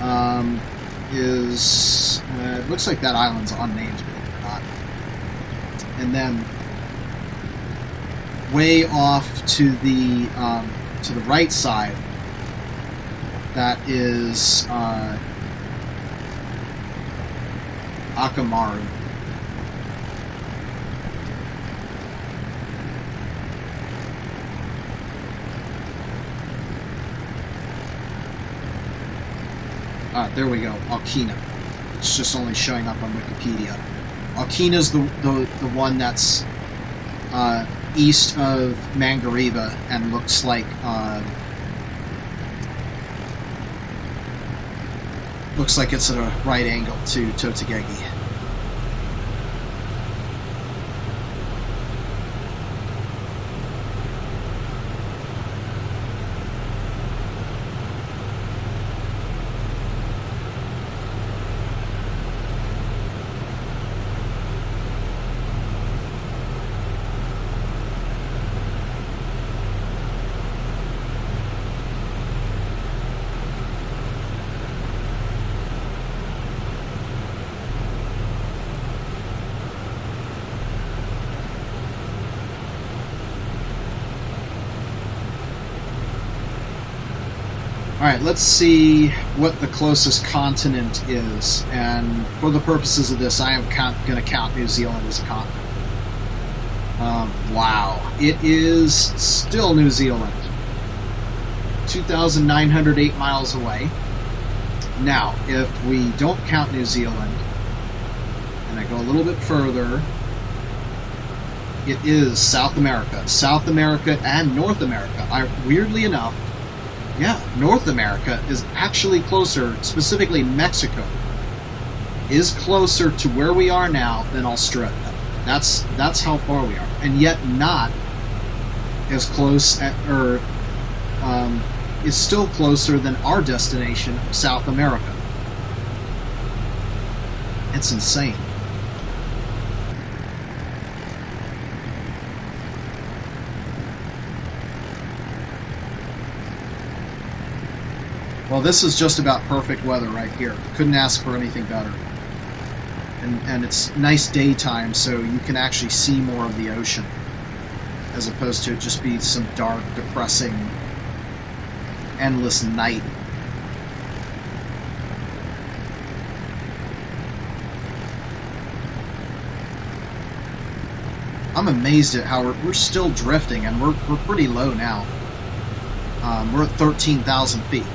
Um, is uh, it looks like that island's unnamed, believe it or not. And then way off to the um, to the right side, that is uh, Akamaru. Ah, there we go. Aukena. It's just only showing up on Wikipedia. Aukena's the, the, the one that's uh, east of Mangareva and looks like uh, looks like it's at a right angle to Totegegie. Let's see what the closest continent is. And for the purposes of this, I am going to count New Zealand as a continent. Um, wow. It is still New Zealand. 2,908 miles away. Now, if we don't count New Zealand, and I go a little bit further, it is South America. South America and North America. Weirdly enough, yeah, North America is actually closer, specifically Mexico, is closer to where we are now than Australia. That's that's how far we are, and yet not as close at, or um, is still closer than our destination, South America. It's insane. Well, this is just about perfect weather right here. Couldn't ask for anything better. And, and it's nice daytime, so you can actually see more of the ocean, as opposed to it just be some dark, depressing, endless night. I'm amazed at how we're, we're still drifting, and we're, we're pretty low now. Um, we're at 13,000 feet.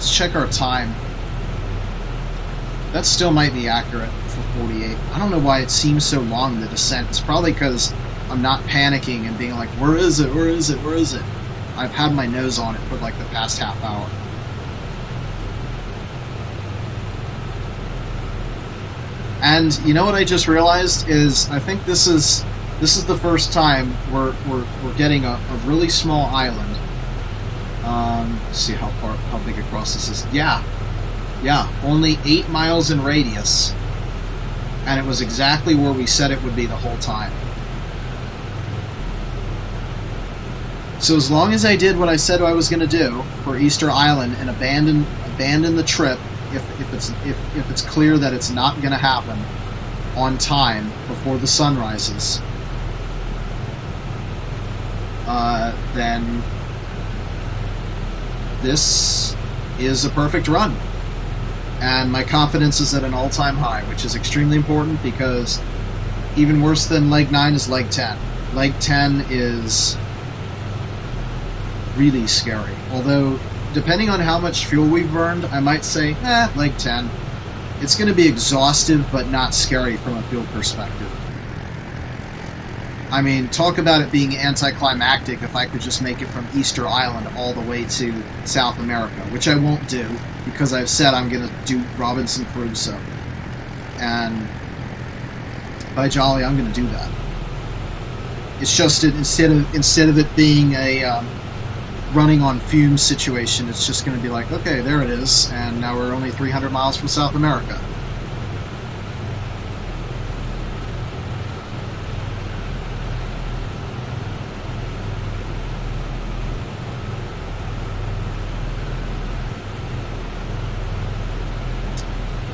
Let's check our time. That still might be accurate for 48. I don't know why it seems so long, the descent. It's probably because I'm not panicking and being like, where is it, where is it, where is it? I've had my nose on it for like the past half hour. And you know what I just realized is I think this is this is the first time we're we're, we're getting a, a really small island um, see how far, how big across this is. Yeah, yeah, only eight miles in radius, and it was exactly where we said it would be the whole time. So as long as I did what I said I was going to do for Easter Island and abandon abandon the trip if, if it's if, if it's clear that it's not going to happen on time before the sun rises, uh, then this is a perfect run. And my confidence is at an all time high, which is extremely important because Even worse than leg 9 is leg 10. Leg 10 is really scary. Although, depending on how much fuel we've burned, I might say, eh, leg 10. It's going to be exhaustive, but not scary from a fuel perspective. I mean, talk about it being anticlimactic if I could just make it from Easter Island all the way to South America, which I won't do because I've said I'm going to do Robinson Crusoe. And by jolly, I'm going to do that. It's just that instead of instead of it being a um, running on fumes situation, it's just going to be like, okay, there it is, and now we're only 300 miles from South America.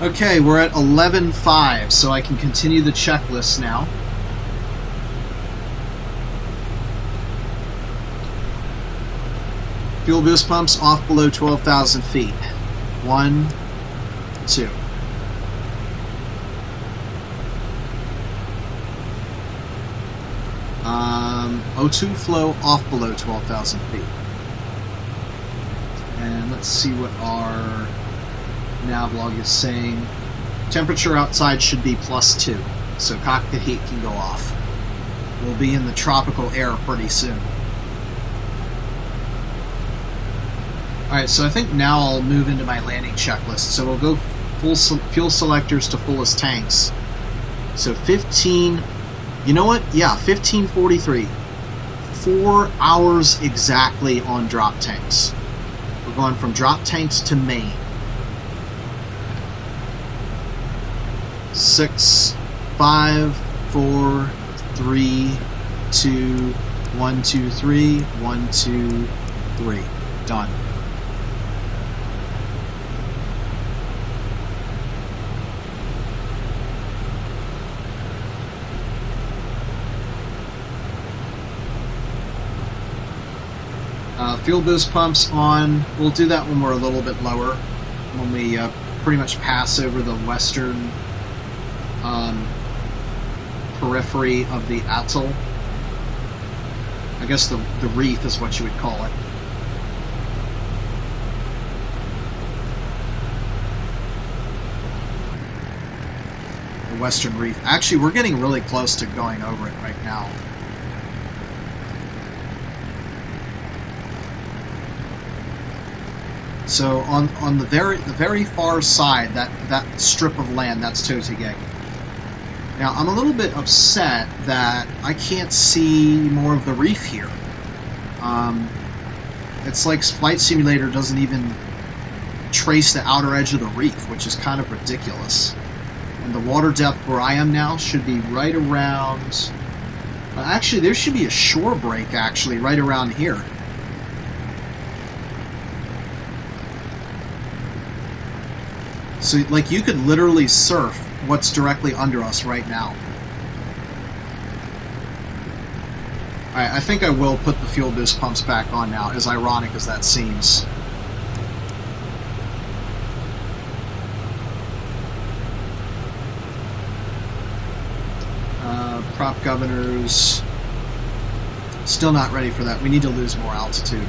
Okay, we're at 11.5, so I can continue the checklist now. Fuel boost pumps off below 12,000 feet. One, two. Um, O2 flow off below 12,000 feet. And let's see what our Navlog is saying. Temperature outside should be plus two, so cockpit heat can go off. We'll be in the tropical air pretty soon. Alright, so I think now I'll move into my landing checklist. So we'll go full fuel selectors to fullest tanks. So 15, you know what? Yeah, 1543. Four hours exactly on drop tanks. We're going from drop tanks to main. Six, five, four, three, two, one, two, three, one, two, three. Done. Uh, fuel boost pumps on. We'll do that when we're a little bit lower, when we uh, pretty much pass over the western um, periphery of the atoll. I guess the, the reef is what you would call it. The western reef. Actually, we're getting really close to going over it right now. So on on the very the very far side, that that strip of land, that's Totegegie. Now I'm a little bit upset that I can't see more of the reef here. Um, it's like Flight Simulator doesn't even trace the outer edge of the reef, which is kind of ridiculous. And the water depth where I am now should be right around. Well, actually, there should be a shore break actually right around here. So, like, you could literally surf what's directly under us right now. Alright, I think I will put the fuel boost pumps back on now, as ironic as that seems. Uh, prop governors... Still not ready for that. We need to lose more altitude.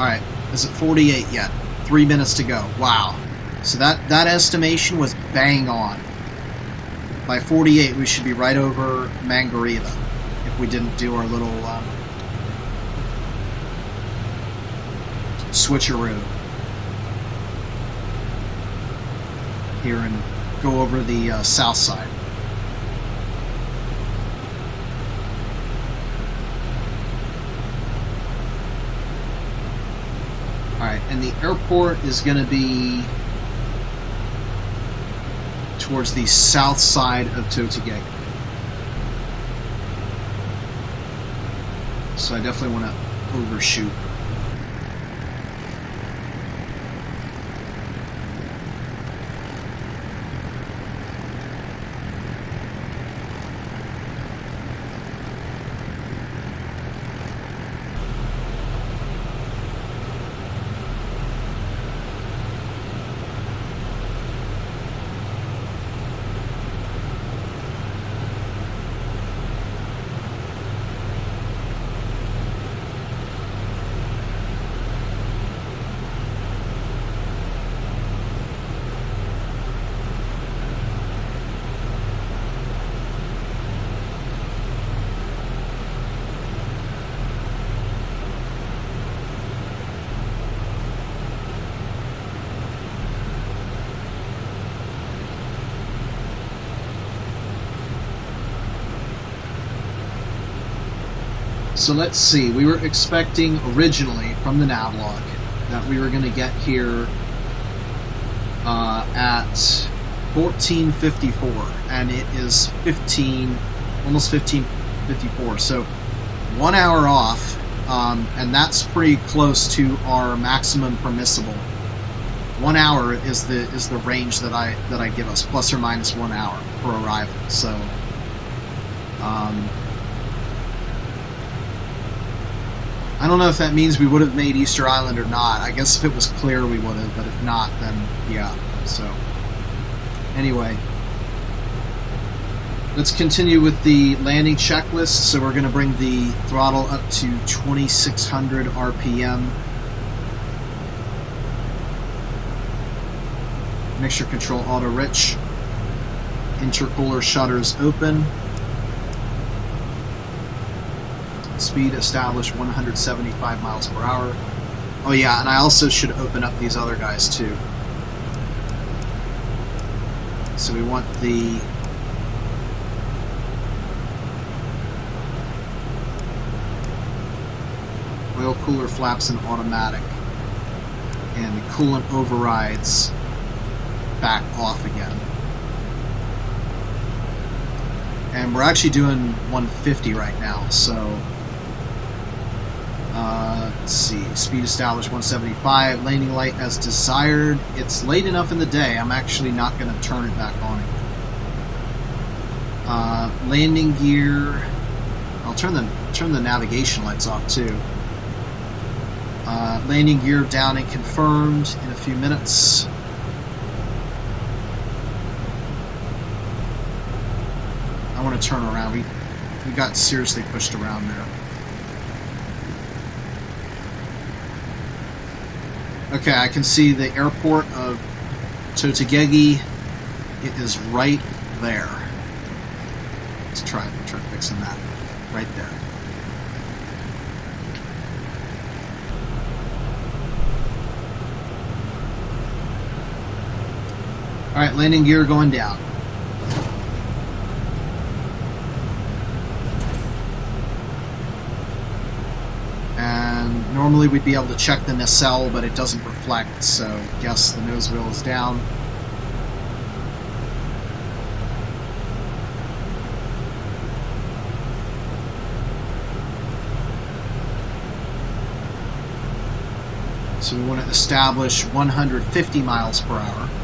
Alright, is it 48 yet? Three minutes to go. Wow. So that, that estimation was bang on. By 48, we should be right over Mangareva if we didn't do our little um, switcheroo here and go over the uh, south side. Alright, and the airport is going to be towards the south side of Totegegie. So I definitely want to overshoot. So let's see. We were expecting originally from the navlog that we were going to get here uh, at 1454, and it is 15, almost 1554. So one hour off, um, and that's pretty close to our maximum permissible. One hour is the is the range that I that I give us, plus or minus one hour for arrival. So. Um, I don't know if that means we would have made Easter Island or not. I guess if it was clear, we would have, but if not, then yeah. So, anyway, let's continue with the landing checklist. So, we're going to bring the throttle up to 2600 RPM. Mixture control auto rich. Intercooler shutters open. Speed established 175 miles per hour. Oh yeah, and I also should open up these other guys too. So we want the oil cooler flaps in automatic and the coolant overrides back off again. And we're actually doing 150 right now, so uh, let's see, speed established 175, landing light as desired. It's late enough in the day, I'm actually not going to turn it back on. Uh, landing gear, I'll turn the, turn the navigation lights off too. Uh, landing gear down and confirmed in a few minutes. I want to turn around. We, we got seriously pushed around there. Okay, I can see the airport of Totegegie. It is right there. Let's try, try fixing that. Right there. Alright, landing gear going down. Normally we'd be able to check the nacelle, but it doesn't reflect, so yes, the nose wheel is down. So we want to establish 150 miles per hour.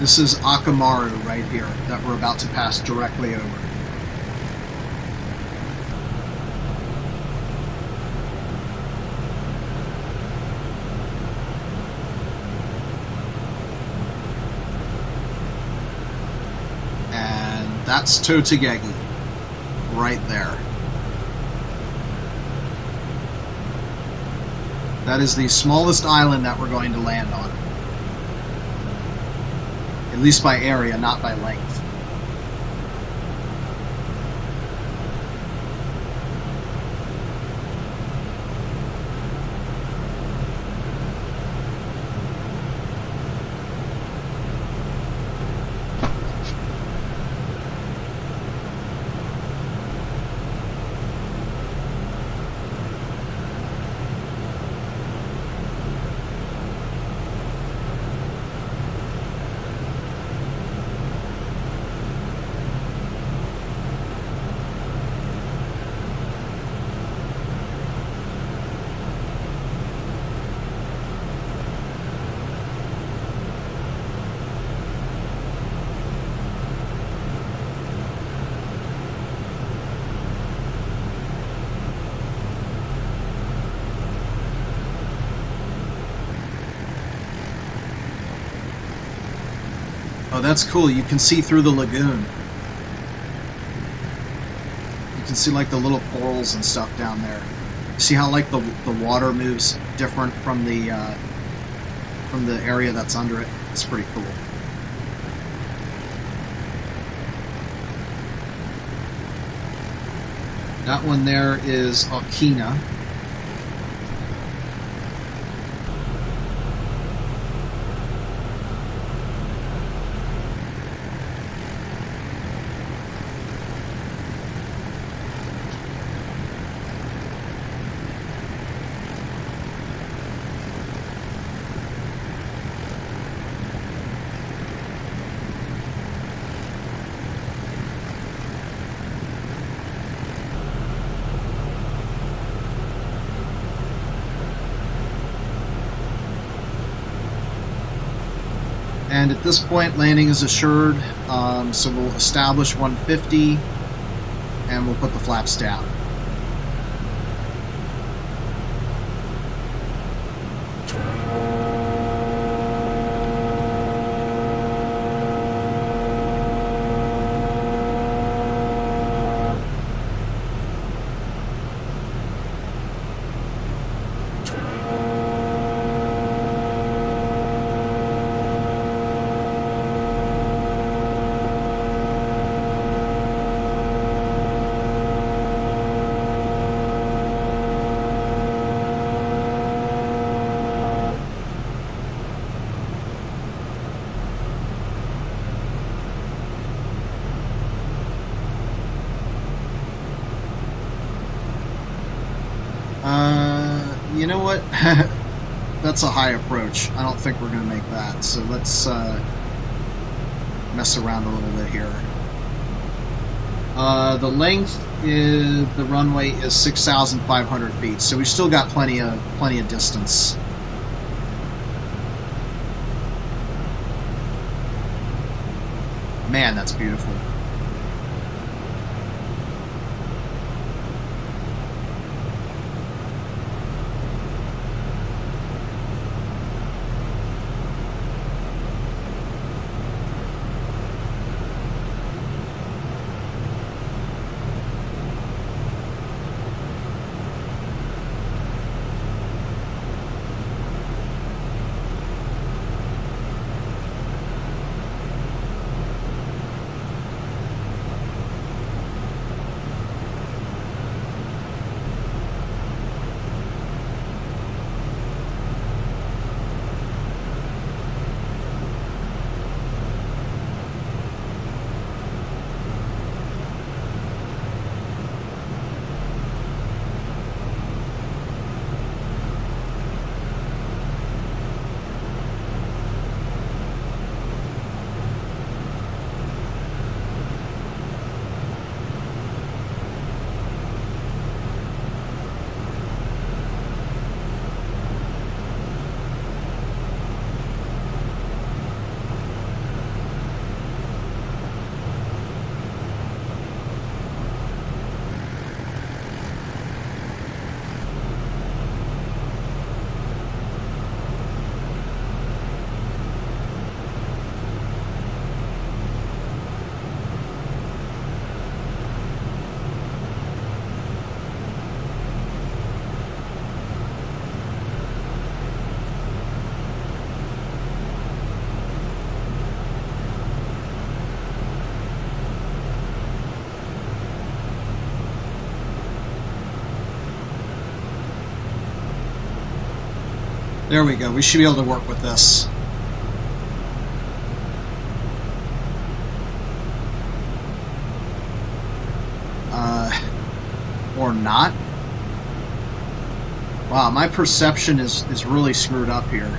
This is Akamaru right here that we're about to pass directly over. And that's Totegegie right there. That is the smallest island that we're going to land on. At least by area, not by length. Oh, that's cool. You can see through the lagoon. You can see like the little corals and stuff down there. See how like the the water moves different from the uh, from the area that's under it. It's pretty cool. That one there is Aukena. This point, landing is assured. Um, so we'll establish 150 and we'll put the flaps down. Uh, you know what? That's a high approach. I don't think we're going to make that. So let's uh, mess around a little bit here. Uh, the length is the runway is 6,500 feet, so we've still got plenty of plenty of distance. Man, that's beautiful. There we go. We should be able to work with this. Uh, or not. Wow, my perception is, is really screwed up here.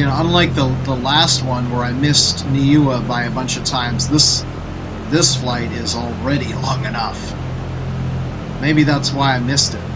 You know, unlike the, the last one where I missed Niue by a bunch of times, this this flight is already long enough. Maybe that's why I missed it.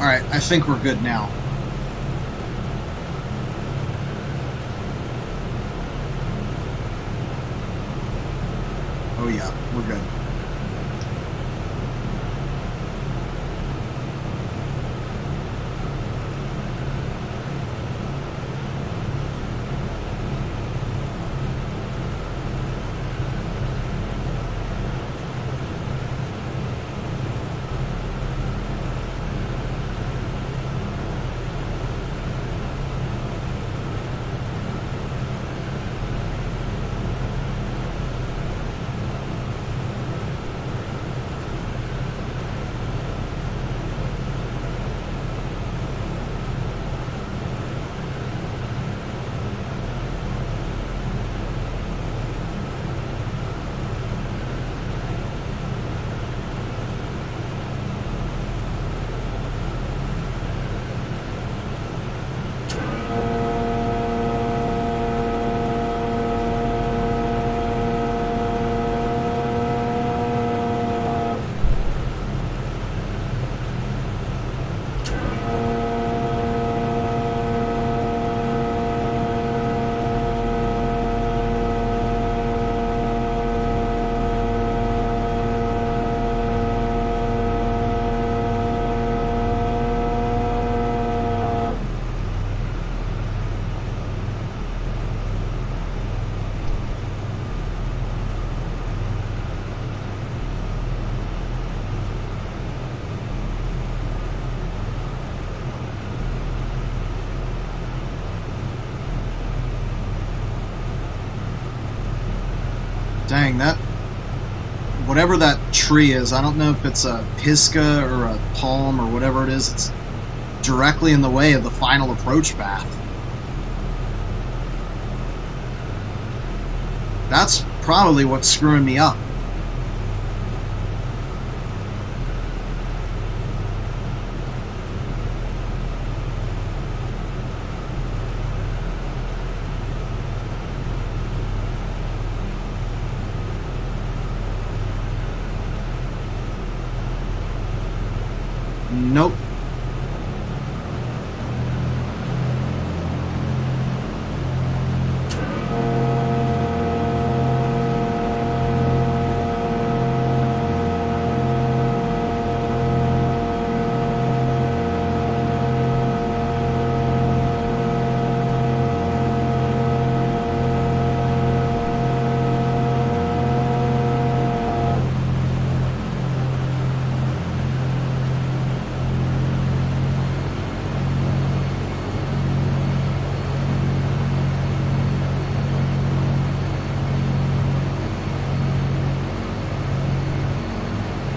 Alright, I think we're good now. Oh yeah, we're good. Dang, that. Whatever that tree is, I don't know if it's a pisca or a palm or whatever it is, it's directly in the way of the final approach path. That's probably what's screwing me up. Nope.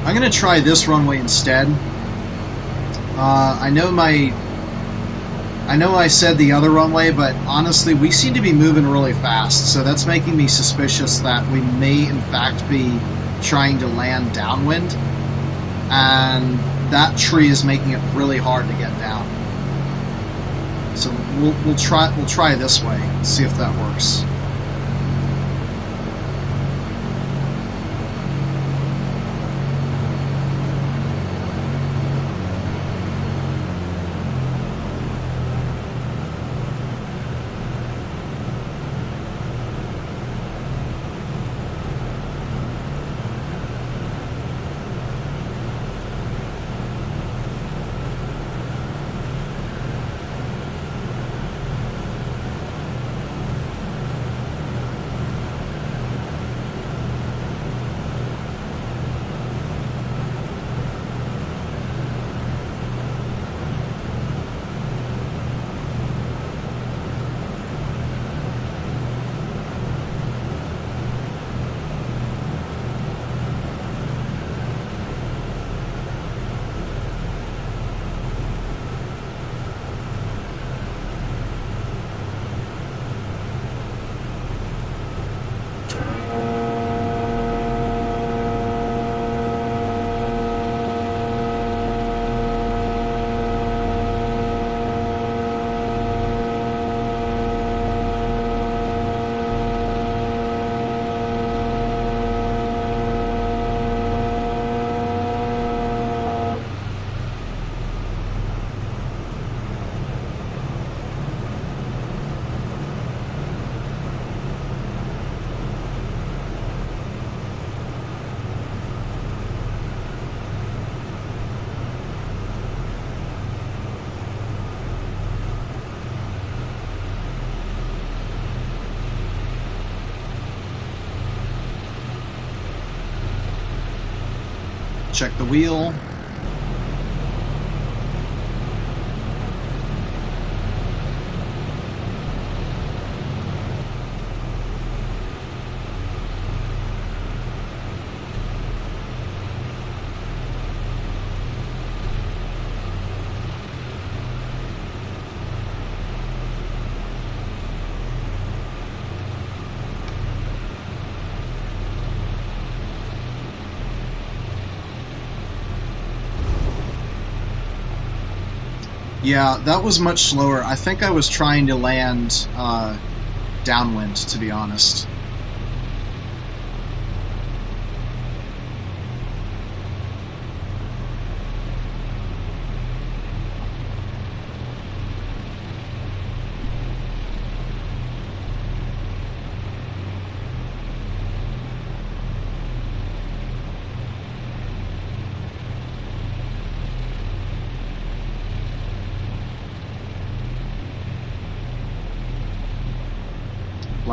I'm going to try this runway instead. Uh, I know my... I know I said the other runway, but honestly, we seem to be moving really fast, so that's making me suspicious that we may, in fact, be trying to land downwind, and that tree is making it really hard to get down. So we'll, we'll try we'll try this way, see if that works. Wheel. Yeah, that was much slower. I think I was trying to land uh, downwind, to be honest.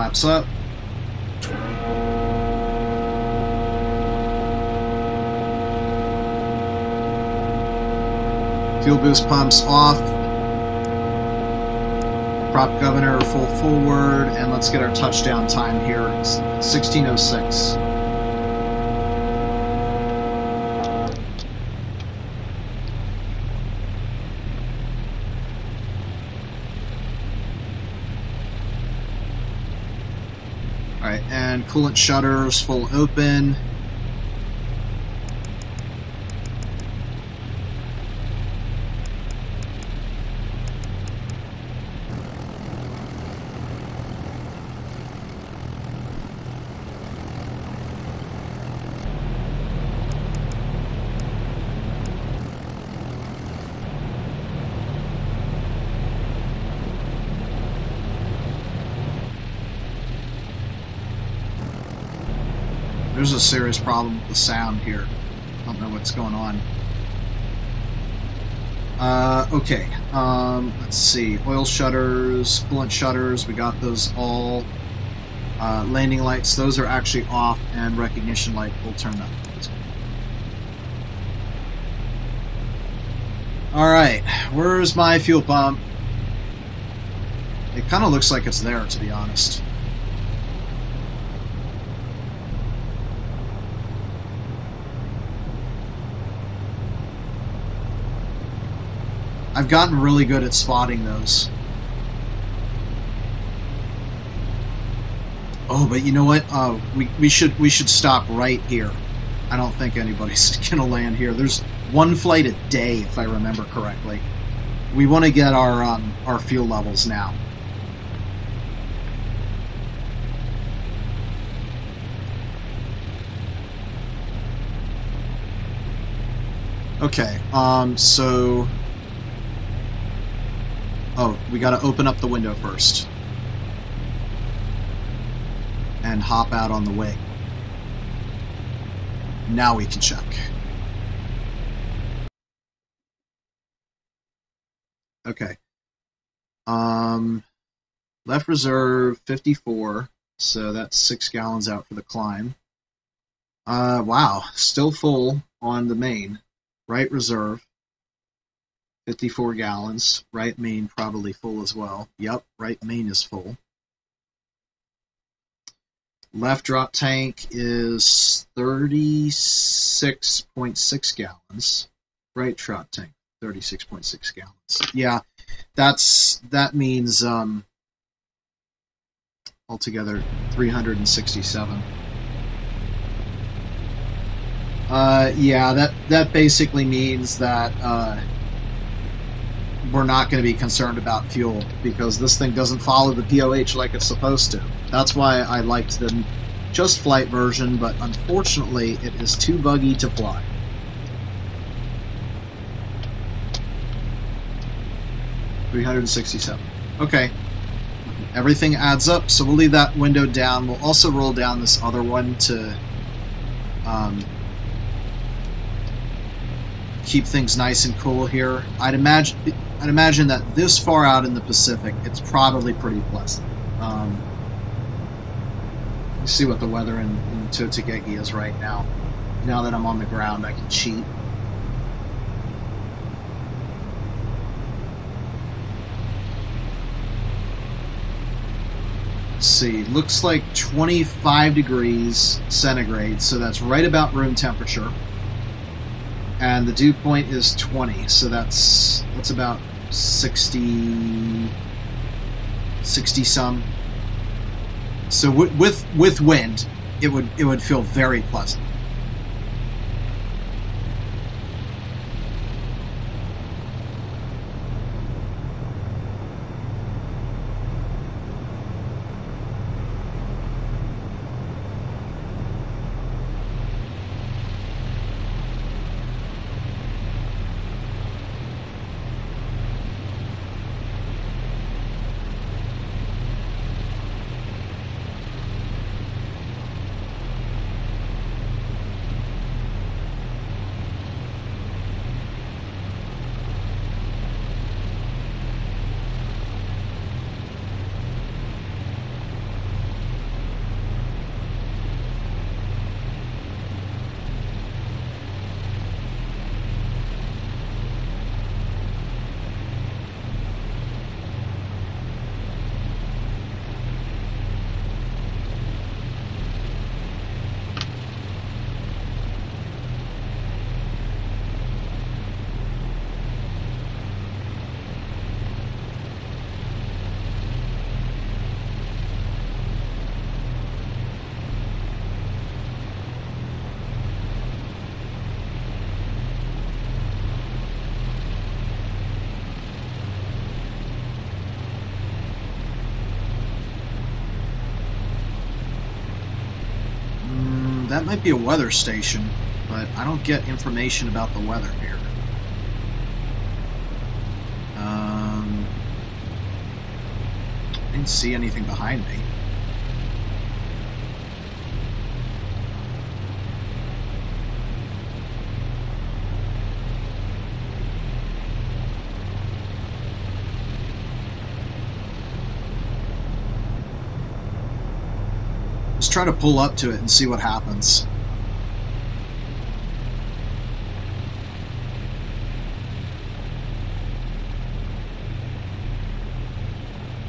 Flaps up. Fuel boost pumps off. Prop governor full forward, and let's get our touchdown time here. It's 1606. Alright, and coolant shutters full open. A serious problem with the sound here. I don't know what's going on. Uh, okay, um, let's see. Oil shutters, coolant shutters, we got those all. Uh, landing lights, those are actually off, and recognition light, we'll turn up. Alright, where's my fuel pump? It kind of looks like it's there, to be honest. I've gotten really good at spotting those. Oh, but you know what? Uh, we, we should we should stop right here. I don't think anybody's gonna land here. There's one flight a day, if I remember correctly. We want to get our um, our fuel levels now. Okay, um, so... We gotta open up the window first. And hop out on the wing. Now we can check. Okay. Um, left reserve 54, so that's six gallons out for the climb. Uh, wow, still full on the main. Right reserve, 54 gallons. Right main probably full as well. Yep, right main is full. Left drop tank is 36.6 gallons. Right drop tank, 36.6 gallons. Yeah, that's that means um, altogether 367. Uh, yeah, that that basically means that uh, we're not going to be concerned about fuel because this thing doesn't follow the POH like it's supposed to. That's why I liked the Just Flight version, but unfortunately, it is too buggy to fly. Three hundred and sixty-seven. Okay, everything adds up, so we'll leave that window down. We'll also roll down this other one to. Um, keep things nice and cool here. I'd imagine I'd imagine that this far out in the Pacific, it's probably pretty pleasant. Um, see what the weather in, in is right now. Now that I'm on the ground, I can cheat. Let's see, looks like 25 degrees centigrade, so that's right about room temperature and the dew point is 20 so that's that's about 60 60 some. So with with wind it would it would feel very pleasant might be a weather station, but I don't get information about the weather here. Um, I didn't see anything behind me. Try to pull up to it and see what happens.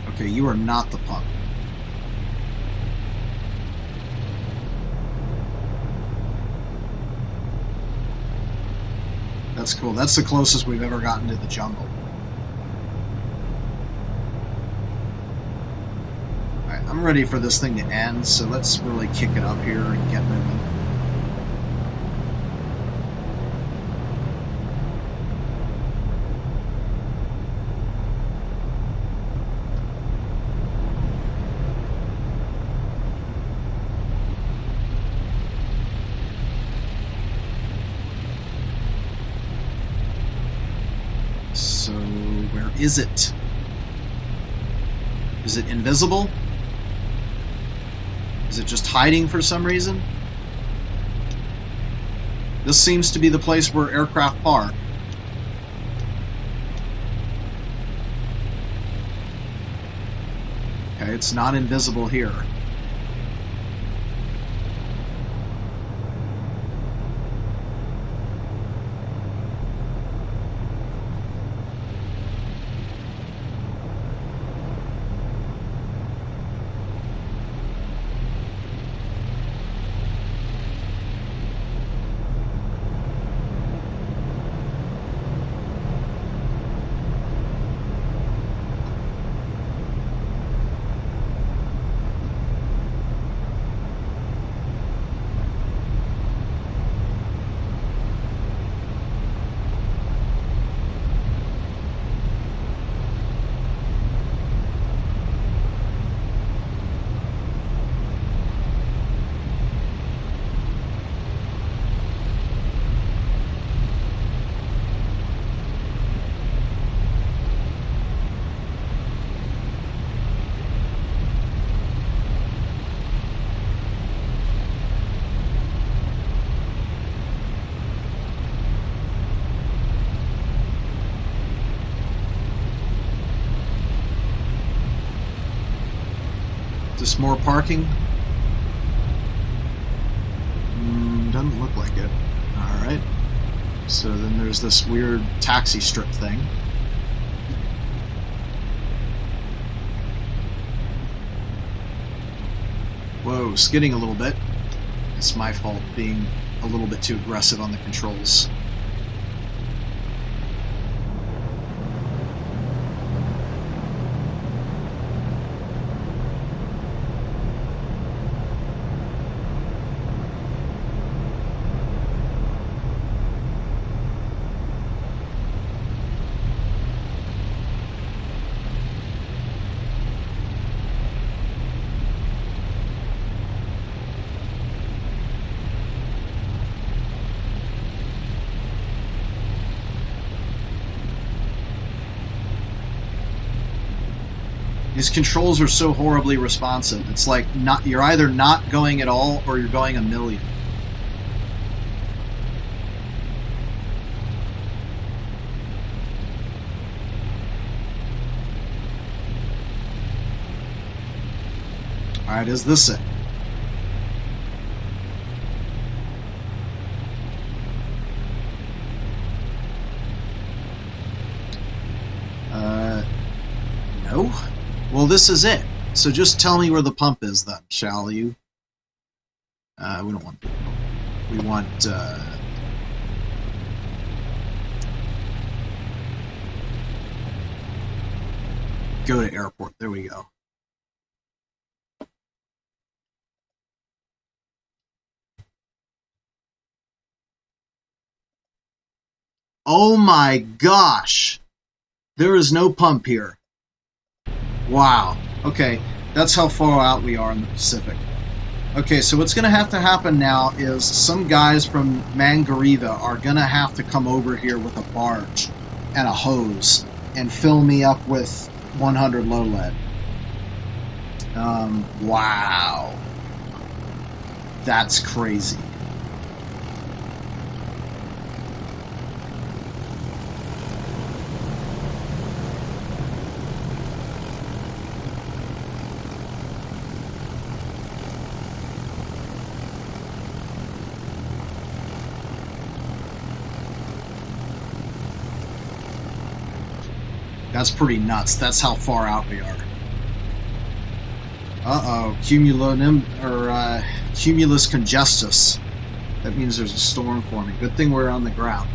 Okay, you are not the pup. That's cool. That's the closest we've ever gotten to the jungle. I'm ready for this thing to end, so let's really kick it up here and get moving. So, where is it? Is it invisible? Is it just hiding for some reason? This seems to be the place where aircraft park. Okay, it's not invisible here. Just more parking? Mm, doesn't look like it. Alright. So then there's this weird taxi strip thing. Whoa, skidding a little bit. It's my fault being a little bit too aggressive on the controls. Controls are so horribly responsive. It's like not you're either not going at all or you're going a million. Alright, is this it? Uh, no. Well, this is it. So just tell me where the pump is, then, shall you? Uh, we don't want. We want. Uh, go to airport. There we go. Oh my gosh! There is no pump here. Wow. Okay, that's how far out we are in the Pacific. Okay, so what's going to have to happen now is some guys from Mangareva are going to have to come over here with a barge and a hose and fill me up with 100 low lead. Um, wow. That's crazy. That's pretty nuts. That's how far out we are. Uh-oh, cumulonim or uh, cumulus congestus. That means there's a storm forming. Good thing we're on the ground.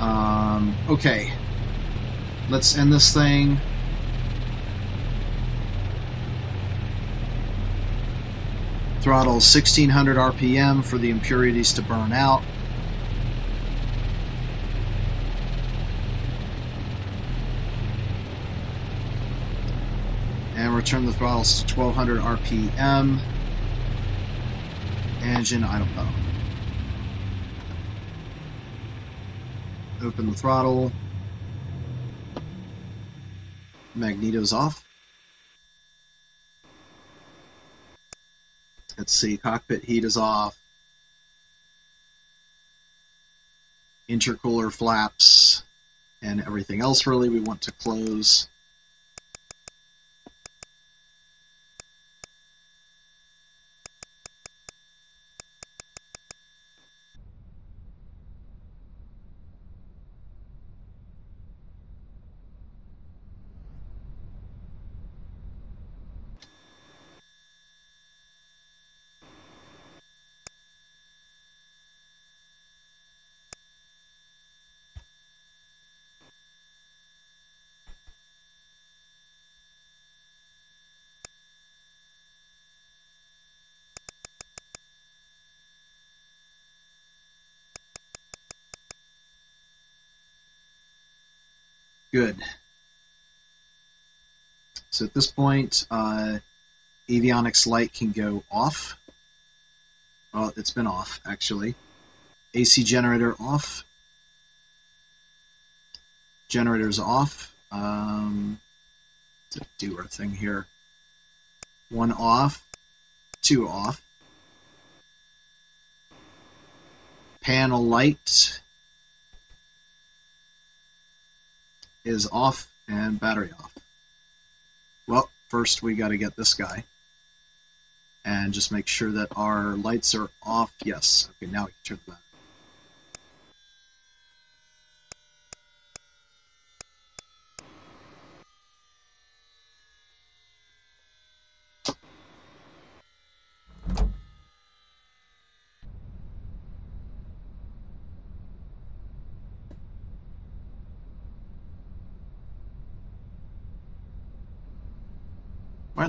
Um, okay, let's end this thing. Throttle 1600 RPM for the impurities to burn out. Return the throttles to 1200 RPM. Engine idle power. Open the throttle. Magneto's off. Let's see, cockpit heat is off. Intercooler flaps and everything else really we want to close. Good. So at this point, uh, avionics light can go off. Well, it's been off, actually. AC generator off. Generators off. Um, to do our thing here. One off, two off. Panel light is off and battery off. Well, first we got to get this guy and just make sure that our lights are off. Yes. Okay, now we can turn the battery.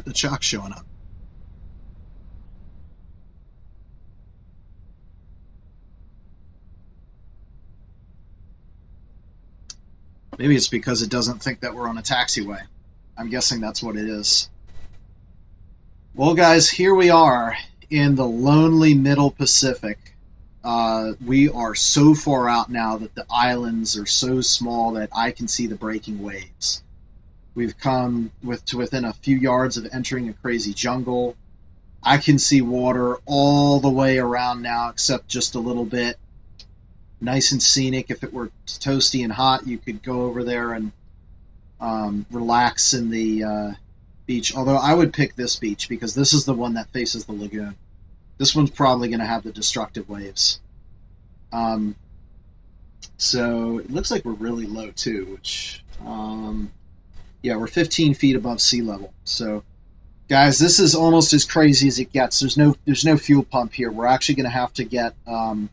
The chocks showing up? Maybe it's because it doesn't think that we're on a taxiway. I'm guessing that's what it is. Well, guys, here we are in the lonely middle Pacific. Uh, we are so far out now that the islands are so small that I can see the breaking waves. We've come with to within a few yards of entering a crazy jungle. I can see water all the way around now, except just a little bit. Nice and scenic. If it were toasty and hot, you could go over there and um, relax in the uh, beach. Although I would pick this beach because this is the one that faces the lagoon. This one's probably going to have the destructive waves. Um, so it looks like we're really low too, which um, yeah, we're 15 feet above sea level. So, guys, this is almost as crazy as it gets. There's no there's no fuel pump here. We're actually going to have to get um,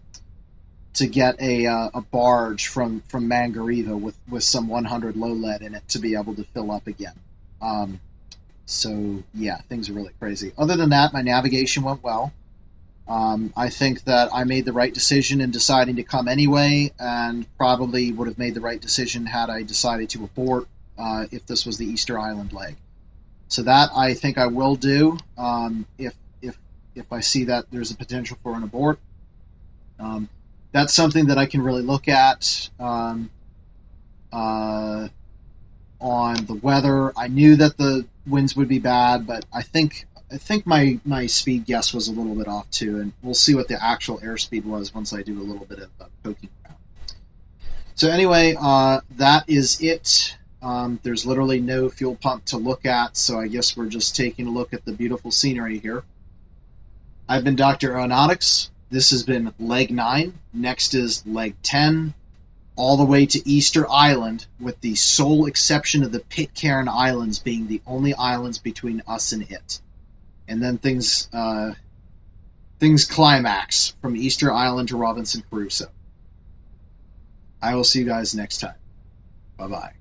to get a uh, a barge from from Mangareva with with some 100 low lead in it to be able to fill up again. Um, so yeah, things are really crazy. Other than that, my navigation went well. Um, I think that I made the right decision in deciding to come anyway, and probably would have made the right decision had I decided to abort uh, if this was the Easter Island leg. So that I think I will do um, if if if I see that there's a potential for an abort. Um, that's something that I can really look at um, uh, on the weather. I knew that the winds would be bad, but I think I think my my speed guess was a little bit off too, and we'll see what the actual airspeed was once I do a little bit of uh, poking around. So anyway, uh, that is it um, there's literally no fuel pump to look at, so I guess we're just taking a look at the beautiful scenery here. I've been Dr. Aeronautics. This has been leg 9. Next is leg 10, all the way to Easter Island, with the sole exception of the Pitcairn Islands being the only islands between us and it. And then things uh, things climax from Easter Island to Robinson Crusoe. I will see you guys next time. Bye bye.